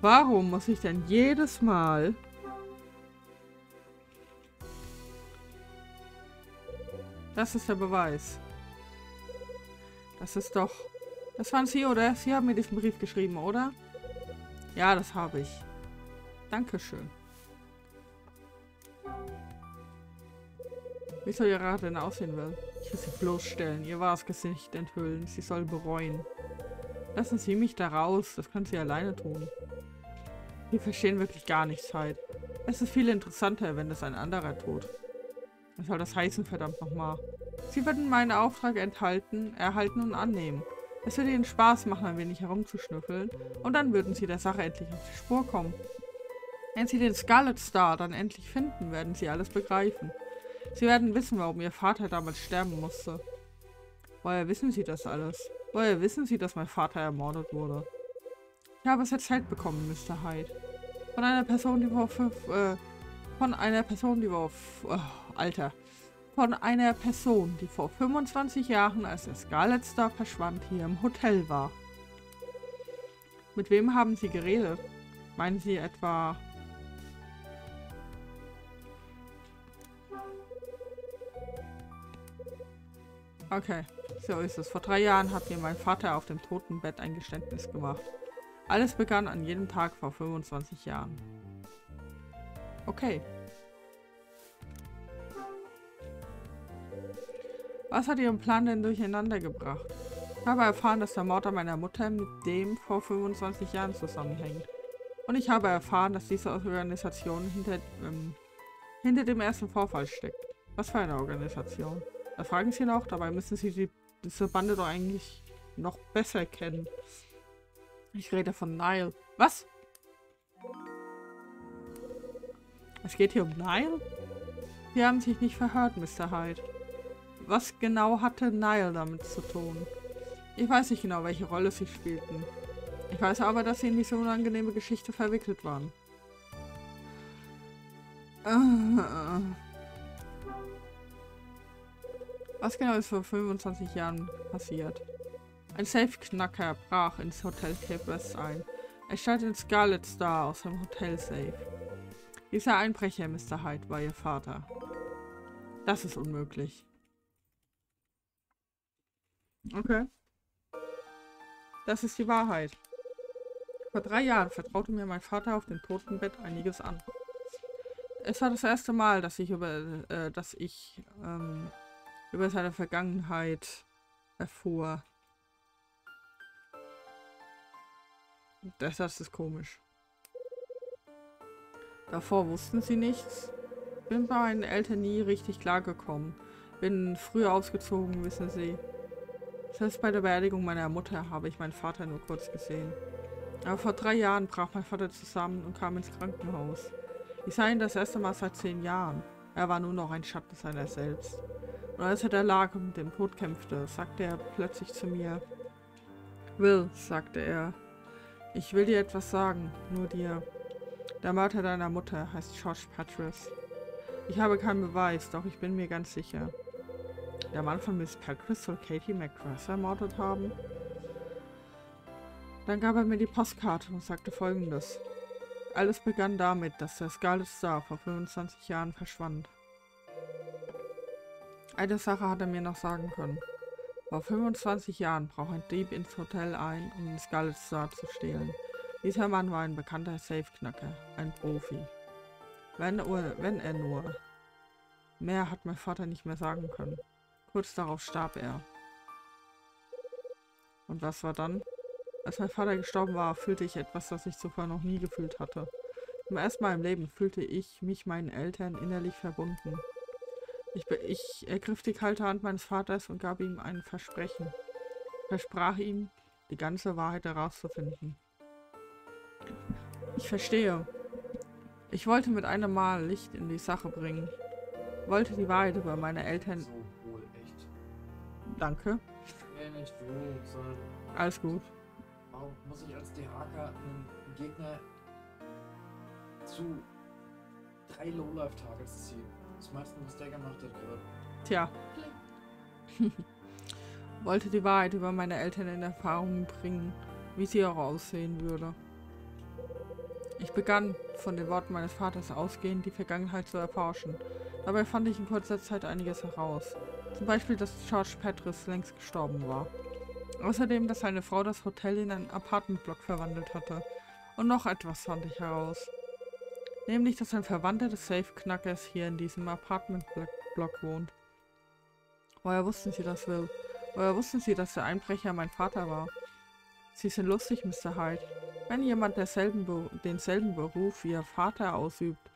Warum muss ich denn jedes Mal... Das ist der Beweis. Das ist doch... Das waren Sie, oder? Sie haben mir diesen Brief geschrieben, oder? Ja, das habe ich. Dankeschön. Wie soll ihr Rat denn aussehen will? Ich will sie bloßstellen, ihr wahres Gesicht enthüllen. Sie soll bereuen. Lassen Sie mich da raus, das kann sie alleine tun. Wir verstehen wirklich gar nichts halt. Es ist viel interessanter, wenn das ein anderer tut. Was soll das heißen, verdammt nochmal? Sie werden meinen Auftrag enthalten, erhalten und annehmen. Es würde ihnen Spaß machen, ein wenig herumzuschnüffeln. Und dann würden sie der Sache endlich auf die Spur kommen. Wenn sie den Scarlet Star dann endlich finden, werden sie alles begreifen. Sie werden wissen, warum ihr Vater damals sterben musste. Woher wissen sie das alles? Woher wissen sie, dass mein Vater ermordet wurde? Ich habe es erzählt bekommen, Mr. Hyde. Von einer Person, die vor fünf, äh, von einer Person, die vor, oh, Alter, von einer Person, die vor 25 Jahren, als der Scarlet Star verschwand, hier im Hotel war. Mit wem haben Sie geredet? Meinen Sie etwa Okay, so ist es. Vor drei Jahren hat mir mein Vater auf dem Totenbett ein Geständnis gemacht. Alles begann an jedem Tag vor 25 Jahren. Okay. Was hat Ihren Plan denn durcheinander gebracht? Ich habe erfahren, dass der Mord an meiner Mutter mit dem vor 25 Jahren zusammenhängt. Und ich habe erfahren, dass diese Organisation hinter, ähm, hinter dem ersten Vorfall steckt. Was für eine Organisation? Da fragen sie noch, dabei müssen sie die, diese Bande doch eigentlich noch besser kennen. Ich rede von Nile. Was? Es geht hier um Nile? Sie haben sich nicht verhört, Mr. Hyde. Was genau hatte Nile damit zu tun? Ich weiß nicht genau, welche Rolle sie spielten. Ich weiß aber, dass sie in diese unangenehme Geschichte verwickelt waren. Uh, was genau ist vor 25 Jahren passiert? Ein Safe-Knacker brach ins Hotel Cape West ein. Er stellte den Scarlet Star aus dem Hotel-Safe. Dieser Einbrecher, Mr. Hyde, war ihr Vater. Das ist unmöglich. Okay. Das ist die Wahrheit. Vor drei Jahren vertraute mir mein Vater auf dem Totenbett einiges an. Es war das erste Mal, dass ich über, äh, dass ich ähm, über seine Vergangenheit erfuhr. Das ist komisch. Davor wussten sie nichts. Bin bei meinen Eltern nie richtig klargekommen. Bin früher ausgezogen, wissen sie. Selbst bei der Beerdigung meiner Mutter habe ich meinen Vater nur kurz gesehen. Aber vor drei Jahren brach mein Vater zusammen und kam ins Krankenhaus. Ich sah ihn das erste Mal seit zehn Jahren. Er war nur noch ein Schatten seiner selbst. Und als er da lag und mit dem Tod kämpfte, sagte er plötzlich zu mir, Will, sagte er, ich will dir etwas sagen, nur dir. Der Mörder deiner Mutter heißt Josh Patris. Ich habe keinen Beweis, doch ich bin mir ganz sicher. Der Mann von Miss Patris soll Katie McGrath ermordet haben. Dann gab er mir die Postkarte und sagte folgendes. Alles begann damit, dass der Scarlet Star vor 25 Jahren verschwand. Eine Sache hat er mir noch sagen können. Vor 25 Jahren brach ein Dieb ins Hotel ein, um den Scarlet Star zu stehlen. Dieser Mann war ein bekannter Safe-Knacker, ein Profi. Wenn, wenn er nur... Mehr hat mein Vater nicht mehr sagen können. Kurz darauf starb er. Und was war dann? Als mein Vater gestorben war, fühlte ich etwas, das ich zuvor noch nie gefühlt hatte. Zum ersten Mal im Leben fühlte ich mich meinen Eltern innerlich verbunden. Ich, ich ergriff die kalte Hand meines Vaters und gab ihm ein Versprechen. Versprach ihm, die ganze Wahrheit herauszufinden. Ich verstehe. Ich wollte mit einem Mal Licht in die Sache bringen. Wollte die Wahrheit über meine Eltern... So wohl, echt. Danke. Alles gut. warum muss ich als DHK einen Gegner zu drei Lowlife-Targets ziehen? Was meinst du, was der gemacht hat gerade? Tja. Wollte die Wahrheit über meine Eltern in Erfahrung bringen, wie sie auch aussehen würde. Ich begann, von den Worten meines Vaters ausgehend, die Vergangenheit zu erforschen. Dabei fand ich in kurzer Zeit einiges heraus. Zum Beispiel, dass George Petris längst gestorben war. Außerdem, dass seine Frau das Hotel in einen Apartmentblock verwandelt hatte. Und noch etwas fand ich heraus. Nämlich, dass ein Verwandter des Safe-Knackers hier in diesem Apartmentblock wohnt. Woher wussten Sie das, Will? Woher wussten Sie, dass der Einbrecher mein Vater war? Sie sind lustig, Mr. Hyde. Wenn jemand derselben Be denselben Beruf wie Ihr Vater ausübt,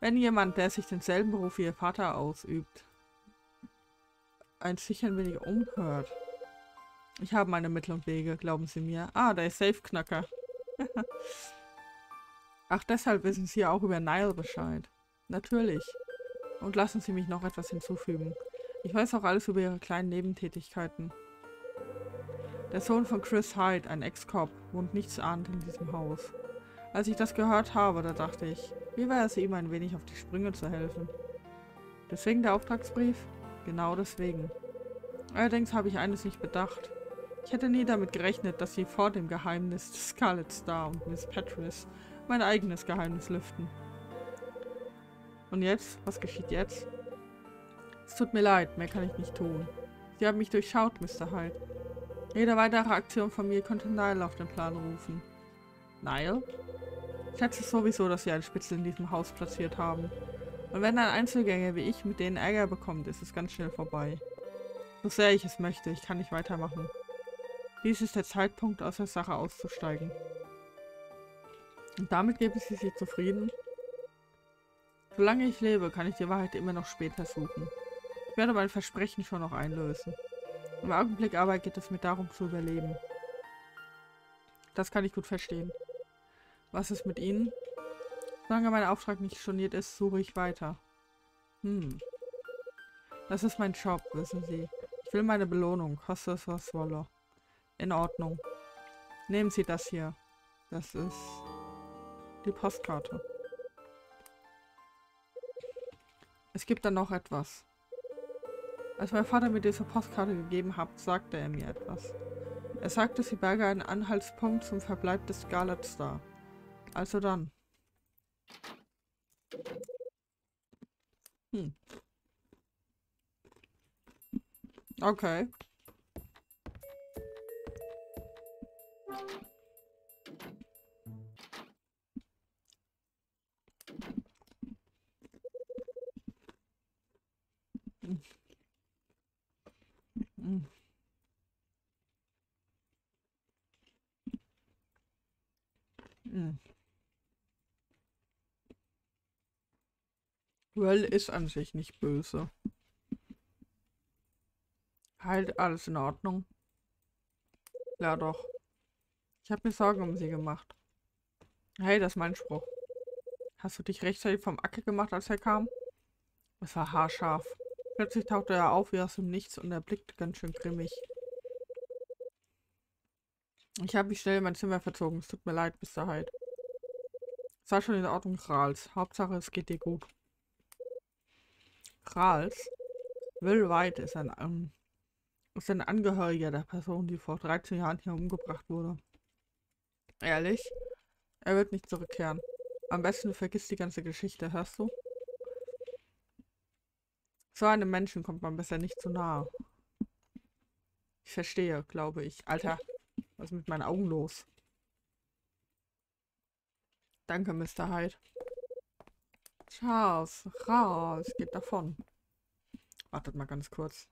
wenn jemand, der sich denselben Beruf wie Ihr Vater ausübt, ein sich ein wenig umhört. Ich habe meine Mittel und Wege, glauben Sie mir. Ah, der ist Safe-Knacker. Ach, deshalb wissen Sie auch über Nile Bescheid. Natürlich. Und lassen Sie mich noch etwas hinzufügen. Ich weiß auch alles über Ihre kleinen Nebentätigkeiten. Der Sohn von Chris Hyde, ein Ex-Cop, wohnt nichts ahnt in diesem Haus. Als ich das gehört habe, da dachte ich, wie wäre es ihm ein wenig auf die Sprünge zu helfen. Deswegen der Auftragsbrief? Genau deswegen. Allerdings habe ich eines nicht bedacht. Ich hätte nie damit gerechnet, dass sie vor dem Geheimnis Scarlet Star und Miss Patris mein eigenes Geheimnis lüften. Und jetzt? Was geschieht jetzt? Es tut mir leid, mehr kann ich nicht tun. Sie haben mich durchschaut, Mr. Hyde. Jede weitere Aktion von mir könnte Nile auf den Plan rufen. Nile? Ich schätze sowieso, dass sie einen Spitzel in diesem Haus platziert haben. Und wenn ein Einzelgänger wie ich mit denen Ärger bekommt, ist es ganz schnell vorbei. So sehr ich es möchte, ich kann nicht weitermachen. Dies ist der Zeitpunkt, aus der Sache auszusteigen. Und damit gebe ich sie zufrieden. Solange ich lebe, kann ich die Wahrheit immer noch später suchen. Ich werde mein Versprechen schon noch einlösen. Im Augenblick aber geht es mir darum zu überleben. Das kann ich gut verstehen. Was ist mit Ihnen? Solange mein Auftrag nicht storniert ist, suche ich weiter. Hm. Das ist mein Job, wissen Sie. Ich will meine Belohnung, koste es was wolle. In Ordnung. Nehmen Sie das hier. Das ist die Postkarte. Es gibt dann noch etwas. Als mein Vater mir diese Postkarte gegeben hat, sagte er mir etwas. Er sagte, sie berge einen Anhaltspunkt zum Verbleib des Scarlet Star. Also dann. Hm. Okay. Well ist an sich nicht böse. Halt alles in Ordnung. Ja doch. Ich habe mir Sorgen um sie gemacht. Hey, das ist mein Spruch. Hast du dich rechtzeitig vom Acker gemacht, als er kam? Es war haarscharf. Plötzlich tauchte er auf wie aus dem Nichts und er blickte ganz schön grimmig. Ich habe mich schnell in mein Zimmer verzogen. Es tut mir leid, Mr. Hyde. Sei schon in Ordnung, Rals. Hauptsache, es geht dir gut. Rals? Will White ist ein, ähm, ist ein Angehöriger der Person, die vor 13 Jahren hier umgebracht wurde. Ehrlich? Er wird nicht zurückkehren. Am besten du vergisst die ganze Geschichte, hörst du? So einem Menschen kommt man besser nicht zu nahe. Ich verstehe, glaube ich. Alter, was ist mit meinen Augen los? Danke, Mr. Hyde. Charles, raus, geht davon. Wartet mal ganz kurz.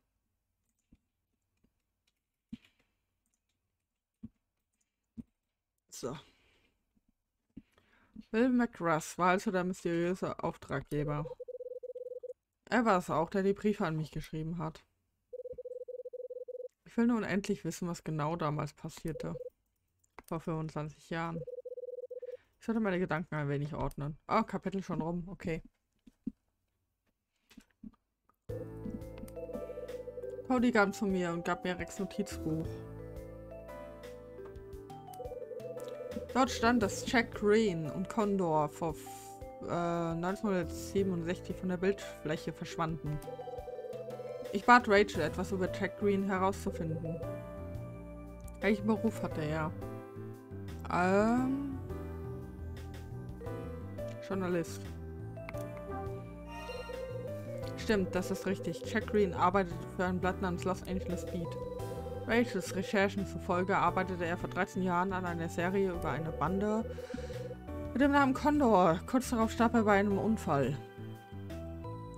So. Will McRuss war also der mysteriöse Auftraggeber. Er war es auch, der die Briefe an mich geschrieben hat. Ich will nun endlich wissen, was genau damals passierte. Vor 25 Jahren. Ich sollte meine Gedanken ein wenig ordnen. Oh, Kapitel schon rum. Okay. Cody kam zu mir und gab mir Rex Notizbuch. Dort stand, dass Jack Green und Condor vor äh, 1967 von der Bildfläche verschwanden. Ich bat Rachel, etwas über Jack Green herauszufinden. Welchen Beruf hatte er? Ähm, Journalist. Stimmt, das ist richtig. Jack Green arbeitete für ein Blatt namens Los Angeles Beat. Rachels Recherchen zufolge arbeitete er vor 13 Jahren an einer Serie über eine Bande mit dem Namen Condor. Kurz darauf starb er bei einem Unfall.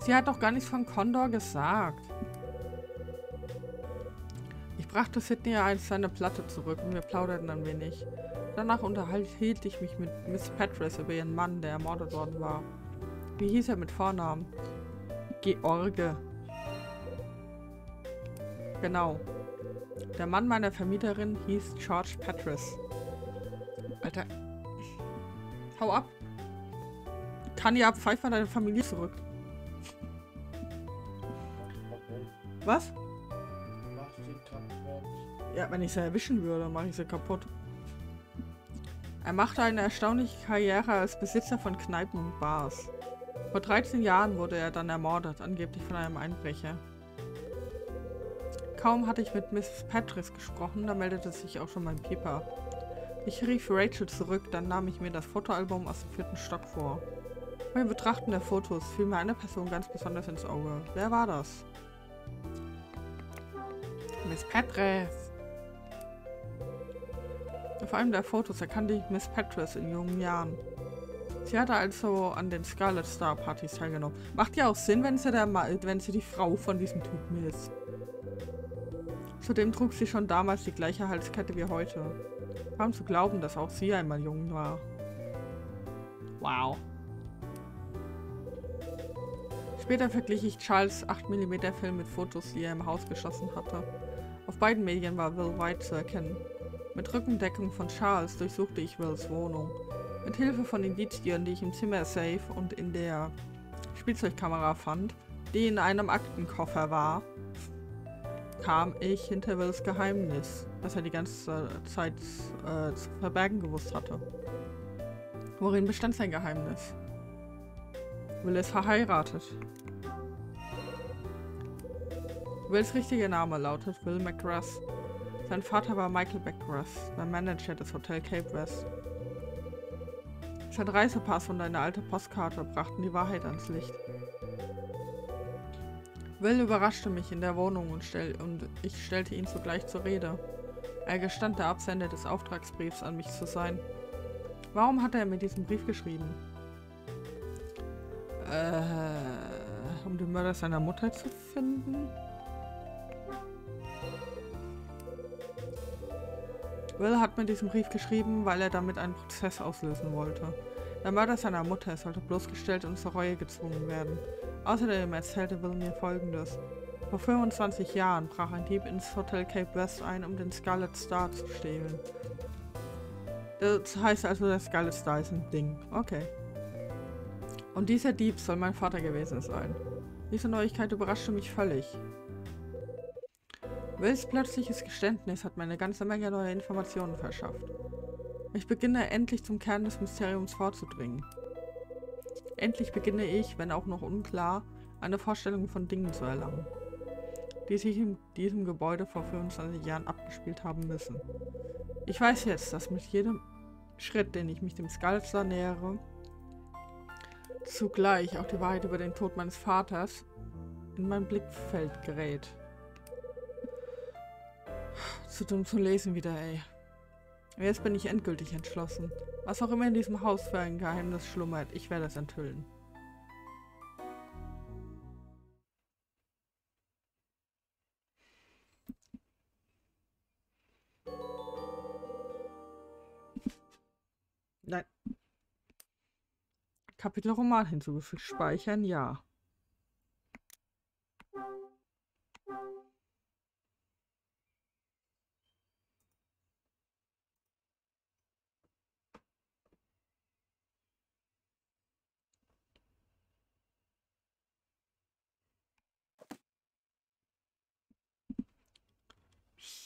Sie hat doch gar nichts von Condor gesagt. Ich brachte Sidney eins seine Platte zurück und wir plauderten ein wenig. Danach unterhielt ich mich mit Miss Patras über ihren Mann, der ermordet worden war. Wie hieß er mit Vornamen? George. Genau. Der Mann meiner Vermieterin hieß George Patras. Alter. Hau ab. Kann ja pfeif mal deine Familie zurück. Was? Ja, wenn ich sie erwischen würde, mache ich sie kaputt. Er machte eine erstaunliche Karriere als Besitzer von Kneipen und Bars. Vor 13 Jahren wurde er dann ermordet, angeblich von einem Einbrecher. Kaum hatte ich mit Miss Patris gesprochen, da meldete sich auch schon mein Pieper. Ich rief Rachel zurück, dann nahm ich mir das Fotoalbum aus dem vierten Stock vor. Beim Betrachten der Fotos fiel mir eine Person ganz besonders ins Auge. Wer war das? Miss Patris. Auf einem der Fotos erkannte ich Miss Patris in jungen Jahren. Sie hatte also an den Scarlet Star Partys teilgenommen. Macht ja auch Sinn, wenn sie, der wenn sie die Frau von diesem Typen ist. Zudem trug sie schon damals die gleiche Halskette wie heute. Kaum zu glauben, dass auch sie einmal jung war. Wow. Später verglich ich Charles 8mm Film mit Fotos, die er im Haus geschossen hatte. Auf beiden Medien war Will White zu erkennen. Mit Rückendeckung von Charles durchsuchte ich Wills Wohnung. Mit Hilfe von Indizien, die ich im Zimmer Safe und in der Spielzeugkamera fand, die in einem Aktenkoffer war, kam ich hinter Wills Geheimnis, das er die ganze Zeit äh, zu verbergen gewusst hatte. Worin bestand sein Geheimnis? Will ist verheiratet. Wills richtiger Name lautet Will McGrath. Sein Vater war Michael McGrath, der Manager des Hotel Cape West. Sein Reisepass und eine alte Postkarte brachten die Wahrheit ans Licht. Will überraschte mich in der Wohnung und, stell und ich stellte ihn sogleich zur Rede. Er gestand, der Absender des Auftragsbriefs an mich zu sein. Warum hat er mir diesen Brief geschrieben? Äh, um den Mörder seiner Mutter zu finden? Will hat mir diesen Brief geschrieben, weil er damit einen Prozess auslösen wollte. Der Mörder seiner Mutter sollte bloßgestellt und zur Reue gezwungen werden. Außerdem erzählte Will mir folgendes. Vor 25 Jahren brach ein Dieb ins Hotel Cape West ein, um den Scarlet Star zu stehlen. Das heißt also, der Scarlet Star ist ein Ding. Okay. Und dieser Dieb soll mein Vater gewesen sein. Diese Neuigkeit überraschte mich völlig. Wills plötzliches Geständnis hat mir eine ganze Menge neuer Informationen verschafft. Ich beginne endlich zum Kern des Mysteriums vorzudringen. Endlich beginne ich, wenn auch noch unklar, eine Vorstellung von Dingen zu erlangen, die sich in diesem Gebäude vor 25 Jahren abgespielt haben müssen. Ich weiß jetzt, dass mit jedem Schritt, den ich mich dem Skalzer nähere, zugleich auch die Wahrheit über den Tod meines Vaters in mein Blickfeld gerät. Zu dumm zu lesen wieder, ey. Jetzt bin ich endgültig entschlossen. Was auch immer in diesem Haus für ein Geheimnis schlummert, ich werde es enthüllen. Nein. Kapitelroman hinzugefügt. Speichern, ja.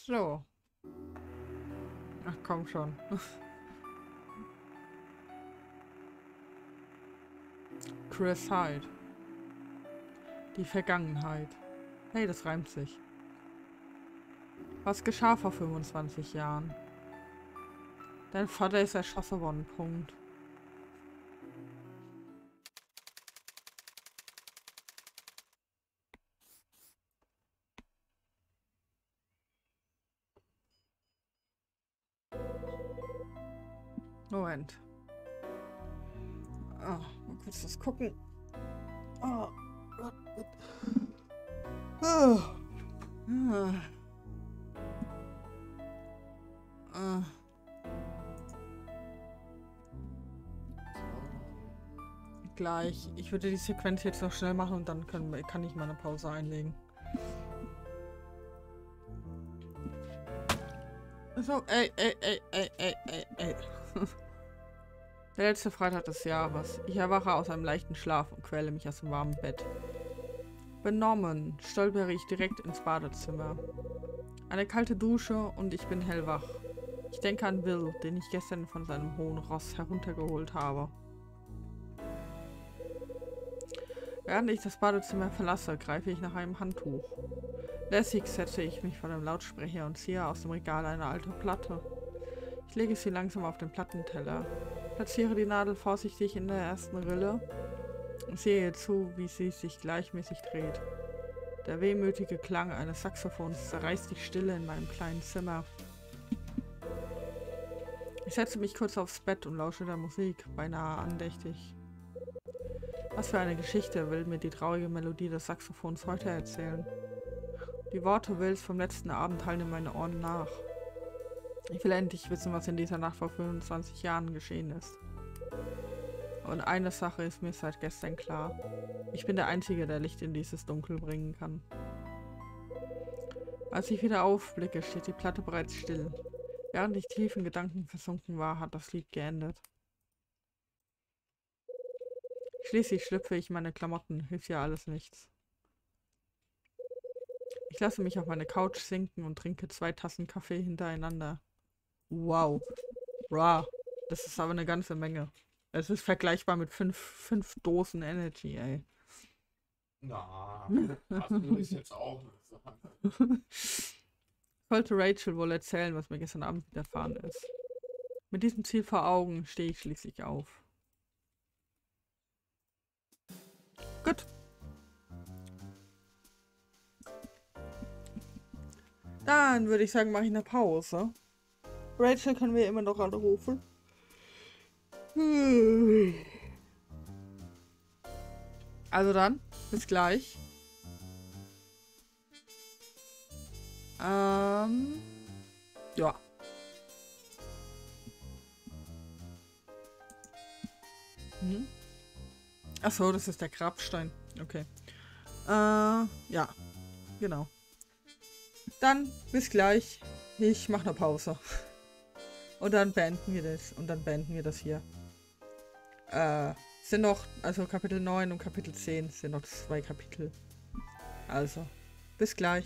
So. Ach komm schon. Chris Hyde. Die Vergangenheit. Hey, das reimt sich. Was geschah vor 25 Jahren? Dein Vater ist erschossen worden. Punkt. Moment. Oh, mal kurz was gucken. Oh. Oh. Ah. Ah. Gleich. Ich würde die Sequenz jetzt noch schnell machen und dann können, kann ich meine Pause einlegen. So, ey, ey, ey, ey, ey, ey, ey. Der letzte Freitag des Jahres. Ich erwache aus einem leichten Schlaf und quäle mich aus dem warmen Bett. Benommen stolpere ich direkt ins Badezimmer. Eine kalte Dusche und ich bin hellwach. Ich denke an Will, den ich gestern von seinem hohen Ross heruntergeholt habe. Während ich das Badezimmer verlasse, greife ich nach einem Handtuch. Lässig setze ich mich vor dem Lautsprecher und ziehe aus dem Regal eine alte Platte. Ich lege sie langsam auf den Plattenteller, platziere die Nadel vorsichtig in der ersten Rille und sehe zu, wie sie sich gleichmäßig dreht. Der wehmütige Klang eines Saxophons zerreißt die Stille in meinem kleinen Zimmer. Ich setze mich kurz aufs Bett und lausche der Musik, beinahe andächtig. Was für eine Geschichte will mir die traurige Melodie des Saxophons heute erzählen? Die Worte Wills vom letzten Abend hallen in meine Ohren nach. Ich will endlich wissen, was in dieser Nacht vor 25 Jahren geschehen ist. Und eine Sache ist mir seit gestern klar. Ich bin der Einzige, der Licht in dieses Dunkel bringen kann. Als ich wieder aufblicke, steht die Platte bereits still. Während ich tief in Gedanken versunken war, hat das Lied geendet. Schließlich schlüpfe ich meine Klamotten, hilft ja alles nichts. Ich lasse mich auf meine Couch sinken und trinke zwei Tassen Kaffee hintereinander. Wow. Ra. Das ist aber eine ganze Menge. Es ist vergleichbar mit fünf, fünf Dosen Energy, ey. Na, das will ich jetzt auch nicht sagen. Ich wollte Rachel wohl erzählen, was mir gestern Abend widerfahren ist. Mit diesem Ziel vor Augen stehe ich schließlich auf. Gut. Dann würde ich sagen, mache ich eine Pause. Rachel können wir immer noch anrufen. Also dann, bis gleich. Ähm, ja. Mhm. Achso, das ist der Grabstein. Okay. Äh, ja. Genau. Dann bis gleich. Ich mache eine Pause. Und dann beenden wir das. Und dann beenden wir das hier. Äh, sind noch, also Kapitel 9 und Kapitel 10 sind noch zwei Kapitel. Also, bis gleich.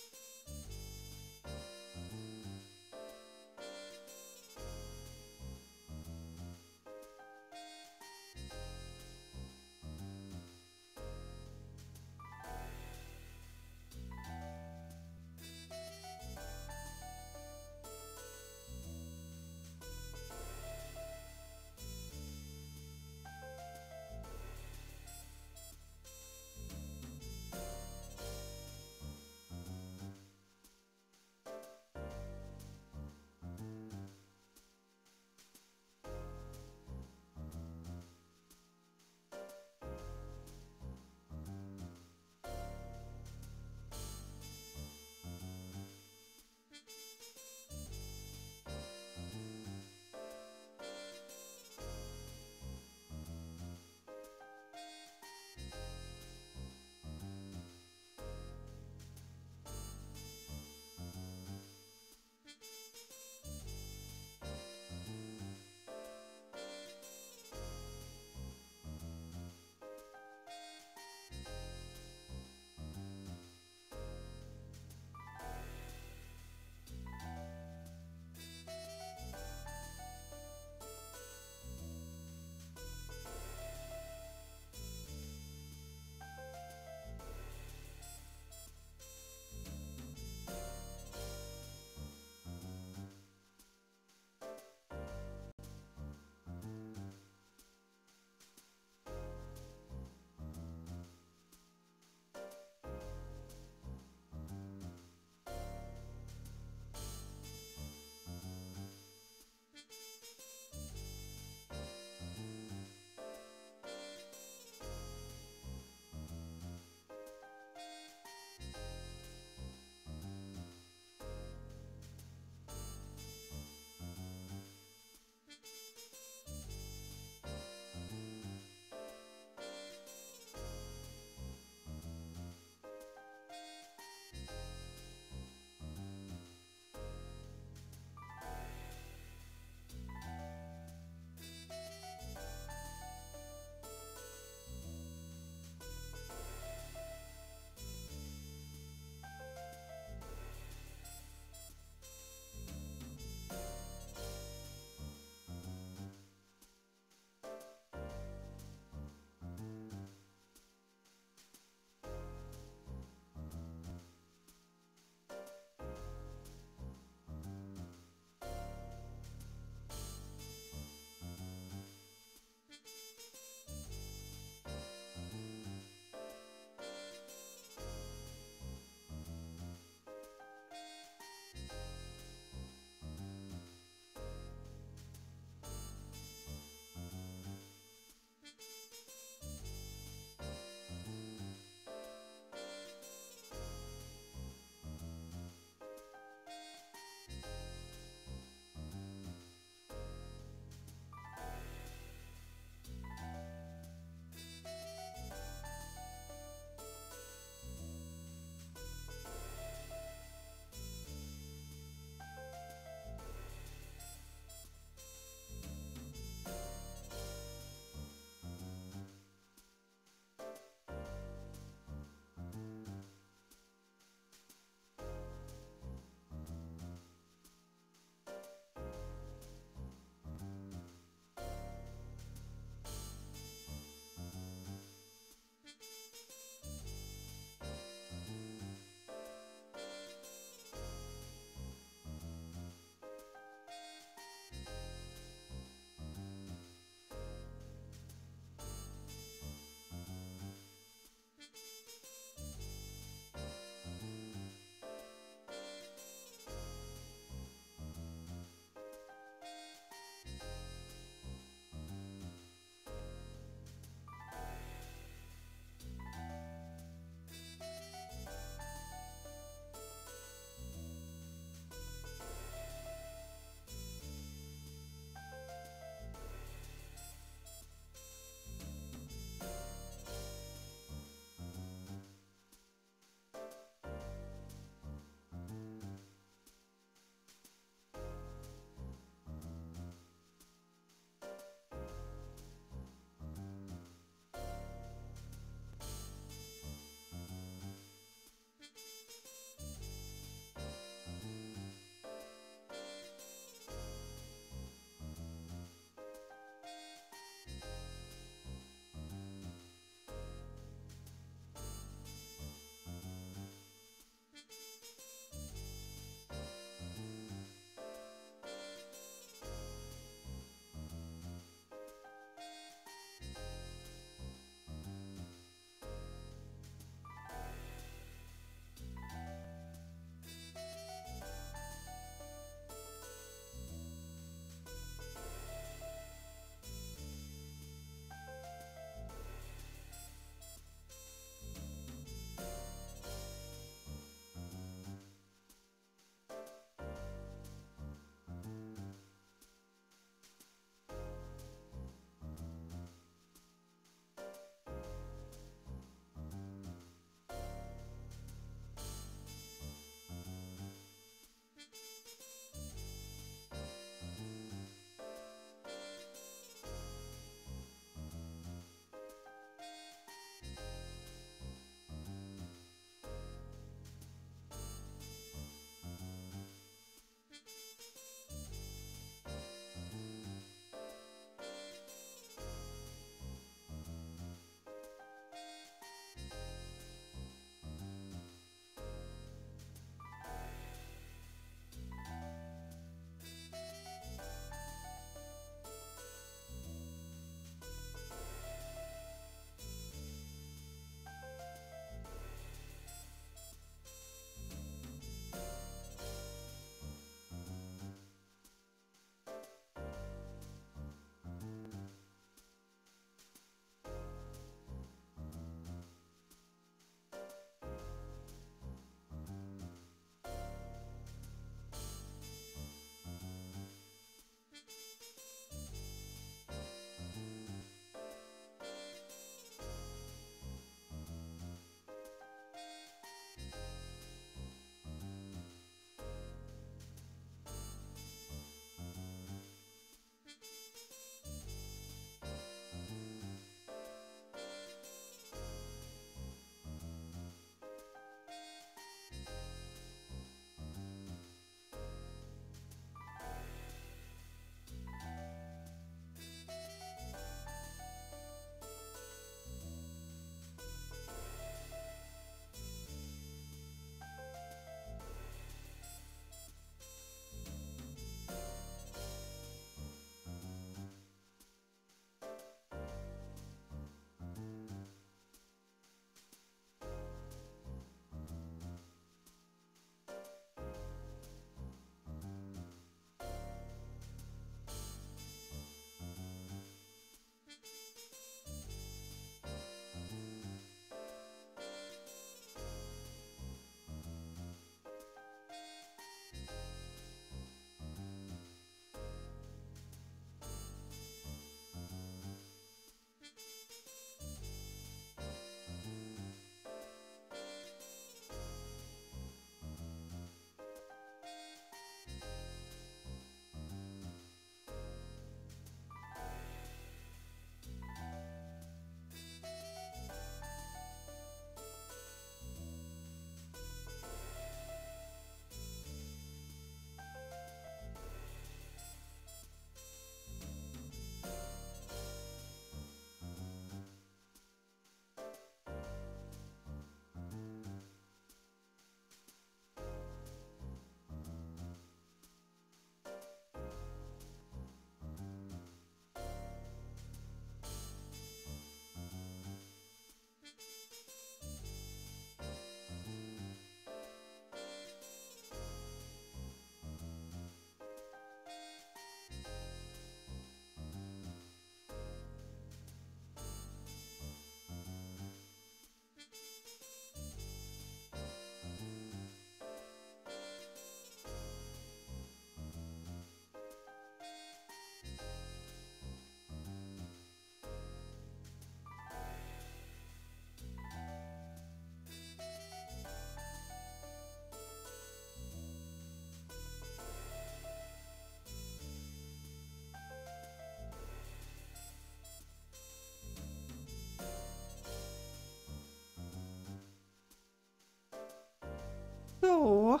So.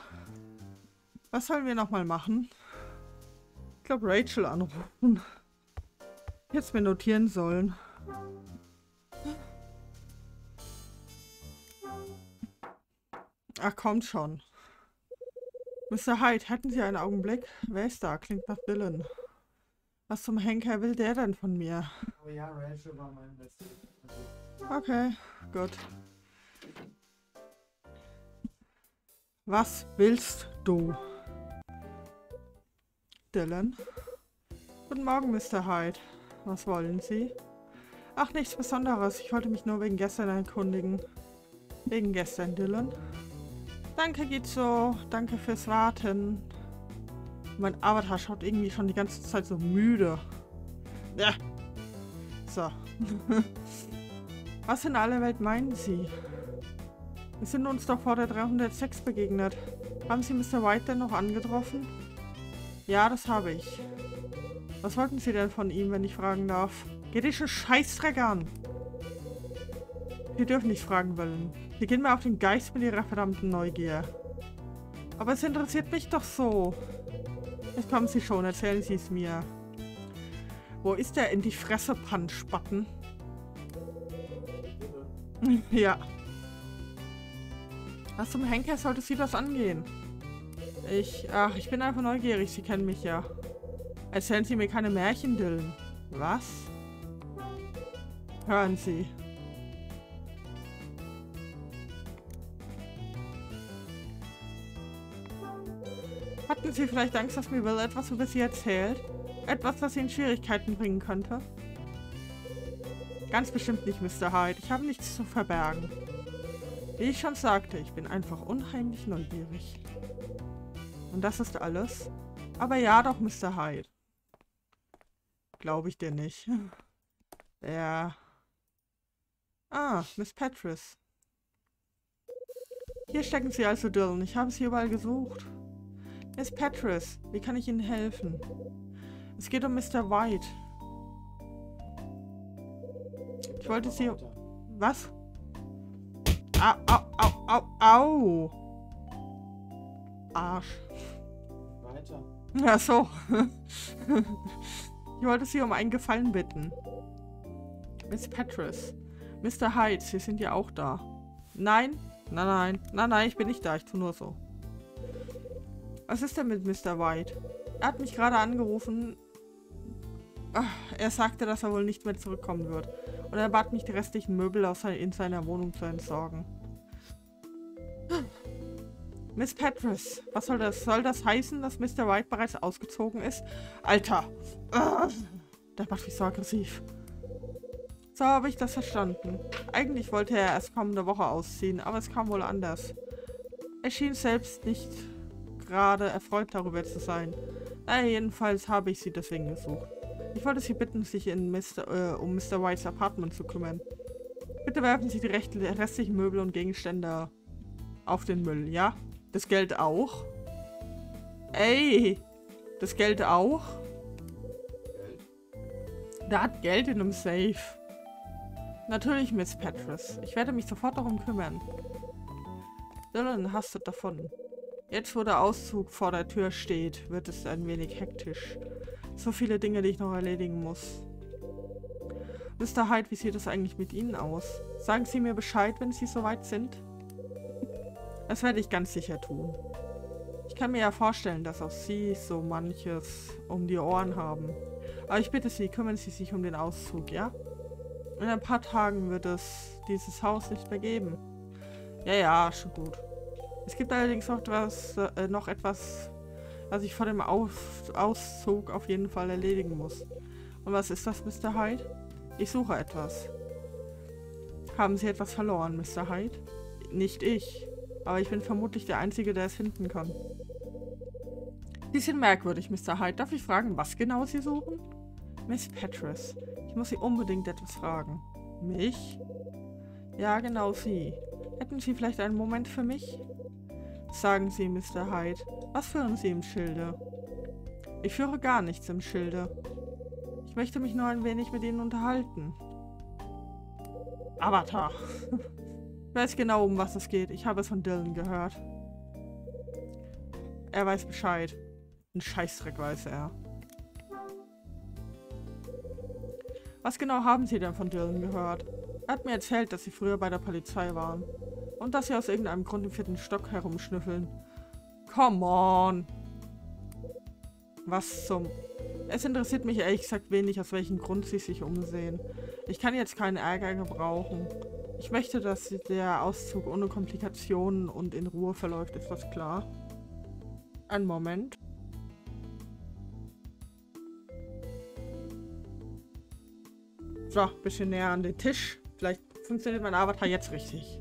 Was sollen wir nochmal machen? Ich glaube, Rachel anrufen. Jetzt mir notieren sollen. Ach, kommt schon. Mr. Hyde, hätten Sie einen Augenblick? Wer ist da? Klingt nach Dylan. Was zum Henker will der denn von mir? Oh ja, Rachel war mein Bestes. Okay, gut. Was willst du? Dylan? Guten Morgen, Mr. Hyde. Was wollen Sie? Ach, nichts Besonderes. Ich wollte mich nur wegen gestern erkundigen. Wegen gestern, Dylan? Danke, geht so. Danke fürs Warten. Mein Avatar schaut irgendwie schon die ganze Zeit so müde. Ja. So. Was in aller Welt meinen Sie? Wir sind uns doch vor der 306 begegnet. Haben Sie Mr. White denn noch angetroffen? Ja, das habe ich. Was wollten Sie denn von ihm, wenn ich fragen darf? Geht dich schon Scheißdreck an! Sie dürfen nicht fragen wollen. Sie gehen mir auf den Geist mit Ihrer verdammten Neugier. Aber es interessiert mich doch so. Jetzt kommen Sie schon, erzählen Sie es mir. Wo ist der in die Fresse Punch-Button? ja. Was zum Henker sollte Sie das angehen? Ich, ach, ich bin einfach neugierig. Sie kennen mich ja. Erzählen Sie mir keine Märchen, Dylan. Was? Hören Sie. Hatten Sie vielleicht Angst, dass mir Will etwas über Sie erzählt? Etwas, das Sie in Schwierigkeiten bringen könnte? Ganz bestimmt nicht, Mr. Hyde. Ich habe nichts zu verbergen. Wie ich schon sagte, ich bin einfach unheimlich neugierig. Und das ist alles? Aber ja doch, Mr. Hyde. Glaube ich dir nicht. Ja. Ah, Miss Petris. Hier stecken Sie also, Dylan. Ich habe Sie überall gesucht. Miss Petris, wie kann ich Ihnen helfen? Es geht um Mr. White. Ich wollte Sie... Was? Au, au, au, au, au. Arsch. Weiter. Ach so. ich wollte Sie um einen Gefallen bitten. Miss Petris. Mr. Hyde, Sie sind ja auch da. Nein? Nein, nein. Nein, nein, ich bin nicht da. Ich tue nur so. Was ist denn mit Mr. White? Er hat mich gerade angerufen. Ach, er sagte, dass er wohl nicht mehr zurückkommen wird. Und er bat mich, die restlichen Möbel aus in seiner Wohnung zu entsorgen. Miss Petras, was soll das? Soll das heißen, dass Mr. White bereits ausgezogen ist? Alter! Uh, der macht mich so aggressiv. So habe ich das verstanden. Eigentlich wollte er erst kommende Woche ausziehen, aber es kam wohl anders. Er schien selbst nicht gerade erfreut darüber zu sein. Naja, jedenfalls habe ich sie deswegen gesucht. Ich wollte Sie bitten, sich in Mr., äh, um Mr. Whites Apartment zu kümmern. Bitte werfen Sie die restlichen Möbel und Gegenstände auf den Müll, ja? Das Geld auch? Ey! Das Geld auch? Da hat Geld in einem Safe. Natürlich, Miss Petras. Ich werde mich sofort darum kümmern. Dylan hastet davon. Jetzt, wo der Auszug vor der Tür steht, wird es ein wenig hektisch. So viele Dinge, die ich noch erledigen muss. Mr. Hyde, wie sieht es eigentlich mit Ihnen aus? Sagen Sie mir Bescheid, wenn Sie soweit sind? Das werde ich ganz sicher tun. Ich kann mir ja vorstellen, dass auch Sie so manches um die Ohren haben. Aber ich bitte Sie, kümmern Sie sich um den Auszug, ja? In ein paar Tagen wird es dieses Haus nicht mehr geben. Ja, ja, schon gut. Es gibt allerdings noch etwas, äh, noch etwas was ich vor dem Aus Auszug auf jeden Fall erledigen muss. Und was ist das, Mr. Hyde? Ich suche etwas. Haben Sie etwas verloren, Mr. Hyde? Nicht ich. Aber ich bin vermutlich der Einzige, der es finden kann. Sind merkwürdig, Mr. Hyde. Darf ich fragen, was genau Sie suchen? Miss Petras. Ich muss Sie unbedingt etwas fragen. Mich? Ja, genau Sie. Hätten Sie vielleicht einen Moment für mich? Sagen Sie, Mr. Hyde, was führen Sie im Schilde? Ich führe gar nichts im Schilde. Ich möchte mich nur ein wenig mit Ihnen unterhalten. Avatar. ich weiß genau, um was es geht. Ich habe es von Dylan gehört. Er weiß Bescheid. Ein Scheißdreck weiß er. Was genau haben Sie denn von Dylan gehört? Er hat mir erzählt, dass Sie früher bei der Polizei waren. Und dass Sie aus irgendeinem Grund im vierten Stock herumschnüffeln. Come on! Was zum... Es interessiert mich ehrlich gesagt wenig, aus welchem Grund Sie sich umsehen. Ich kann jetzt keinen Ärger gebrauchen. Ich möchte, dass der Auszug ohne Komplikationen und in Ruhe verläuft. Ist das klar? Ein Moment. So, bisschen näher an den Tisch. Vielleicht funktioniert mein Avatar jetzt richtig.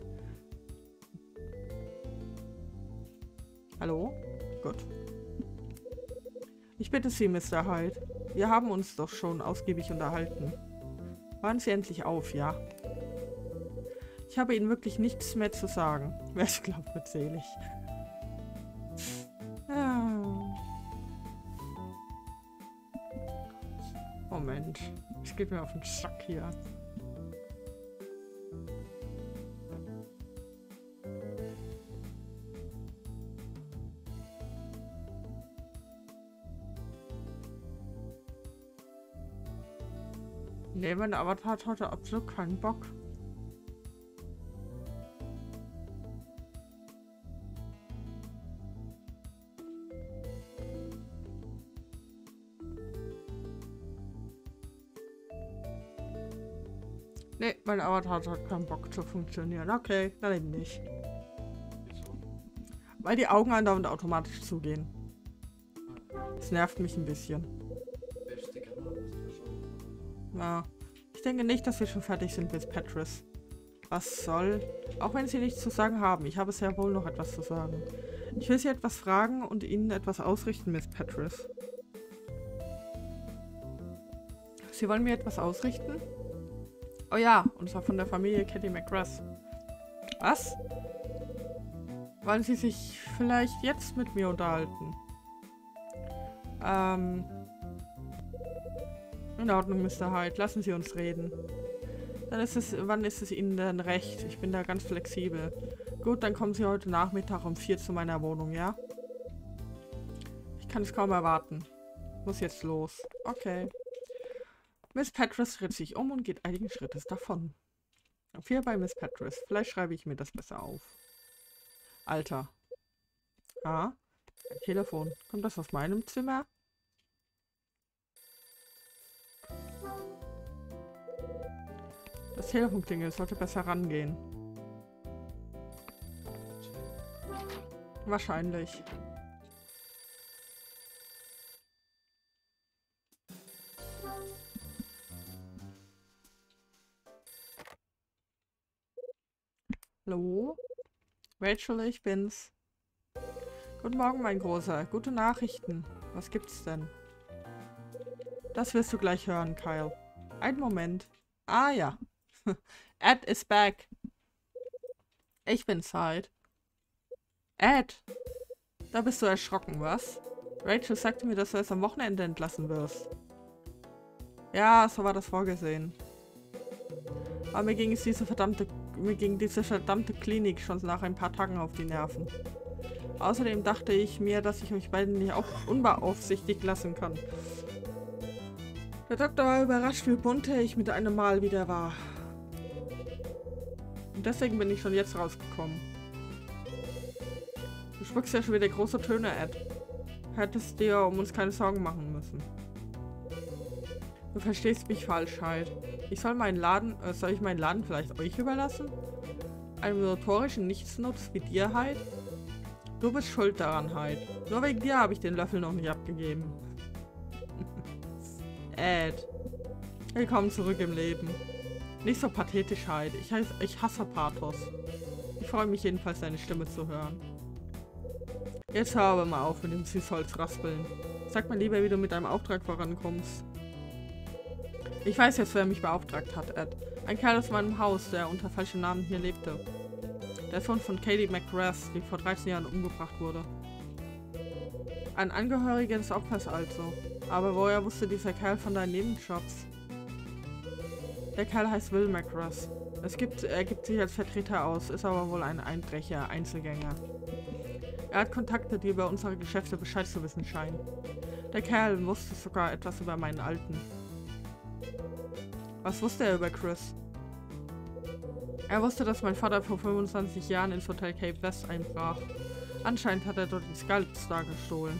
Hallo? Gut. Ich bitte Sie, Mr. Hyde. Wir haben uns doch schon ausgiebig unterhalten. Waren Sie endlich auf, ja? Ich habe Ihnen wirklich nichts mehr zu sagen. Wer es glaubt, wird selig. Ah. Moment. Es geht mir auf den Sack hier. Nee, mein Avatar hat heute absolut keinen Bock. Nee, mein Avatar hat keinen Bock zu funktionieren. Okay, dann eben nicht. Weil die Augen andauernd automatisch zugehen. Das nervt mich ein bisschen. Ja. Ich denke nicht, dass wir schon fertig sind, Miss Petrus. Was soll? Auch wenn Sie nichts zu sagen haben, ich habe sehr wohl noch etwas zu sagen. Ich will Sie etwas fragen und Ihnen etwas ausrichten, Miss Petrus. Sie wollen mir etwas ausrichten? Oh ja, und zwar von der Familie Kitty McGrath. Was? Wollen Sie sich vielleicht jetzt mit mir unterhalten? Ähm... In Ordnung, Mr. Hyde. Lassen Sie uns reden. Dann ist es, wann ist es Ihnen denn recht? Ich bin da ganz flexibel. Gut, dann kommen Sie heute Nachmittag um vier zu meiner Wohnung, ja? Ich kann es kaum erwarten. Muss jetzt los. Okay. Miss Petrus dreht sich um und geht einigen Schrittes davon. Viel bei Miss Petrus. Vielleicht schreibe ich mir das besser auf. Alter. Ah, ein Telefon. Kommt das aus meinem Zimmer? Das Telefon klingelt, sollte besser rangehen. Wahrscheinlich. Hallo? Rachel, ich bin's. Guten Morgen, mein Großer. Gute Nachrichten. Was gibt's denn? Das wirst du gleich hören, Kyle. Einen Moment. Ah ja. Ed is back. Ich bin's halt. Ed! Da bist du erschrocken, was? Rachel sagte mir, dass du es am Wochenende entlassen wirst. Ja, so war das vorgesehen. Aber mir ging es diese verdammte, mir ging diese verdammte Klinik schon nach ein paar Tagen auf die Nerven. Außerdem dachte ich mir, dass ich euch beiden nicht auch unbeaufsichtigt lassen kann. Der Doktor war überrascht, wie bunter ich mit einem Mal wieder war. Und deswegen bin ich schon jetzt rausgekommen. Du spuckst ja schon wieder große Töne, Ed. Hättest dir um uns keine Sorgen machen müssen. Du verstehst mich falsch, halt. Ich soll meinen Laden, äh, soll ich meinen Laden vielleicht euch überlassen? Einem notorischen Nichtsnutz wie dir, halt? Du bist schuld daran, halt. Nur wegen dir habe ich den Löffel noch nicht abgegeben. Ed. Willkommen zurück im Leben. Nicht so pathetisch halt. Ich, heiß, ich hasse Pathos. Ich freue mich jedenfalls, deine Stimme zu hören. Jetzt hör aber mal auf mit dem Süßholz-Raspeln. Sag mal lieber, wie du mit deinem Auftrag vorankommst. Ich weiß jetzt, wer mich beauftragt hat, Ed. Ein Kerl aus meinem Haus, der unter falschem Namen hier lebte. Der Sohn von Katie McGrath, die vor 13 Jahren umgebracht wurde. Ein Angehöriger des Opfers also. Aber woher wusste dieser Kerl von deinen Nebenjobs? Der Kerl heißt Will McRuss. Es gibt, er gibt sich als Vertreter aus, ist aber wohl ein Einbrecher, Einzelgänger. Er hat Kontakte, die über unsere Geschäfte Bescheid zu wissen scheinen. Der Kerl wusste sogar etwas über meinen Alten. Was wusste er über Chris? Er wusste, dass mein Vater vor 25 Jahren ins Hotel Cape West einbrach. Anscheinend hat er dort den Star gestohlen.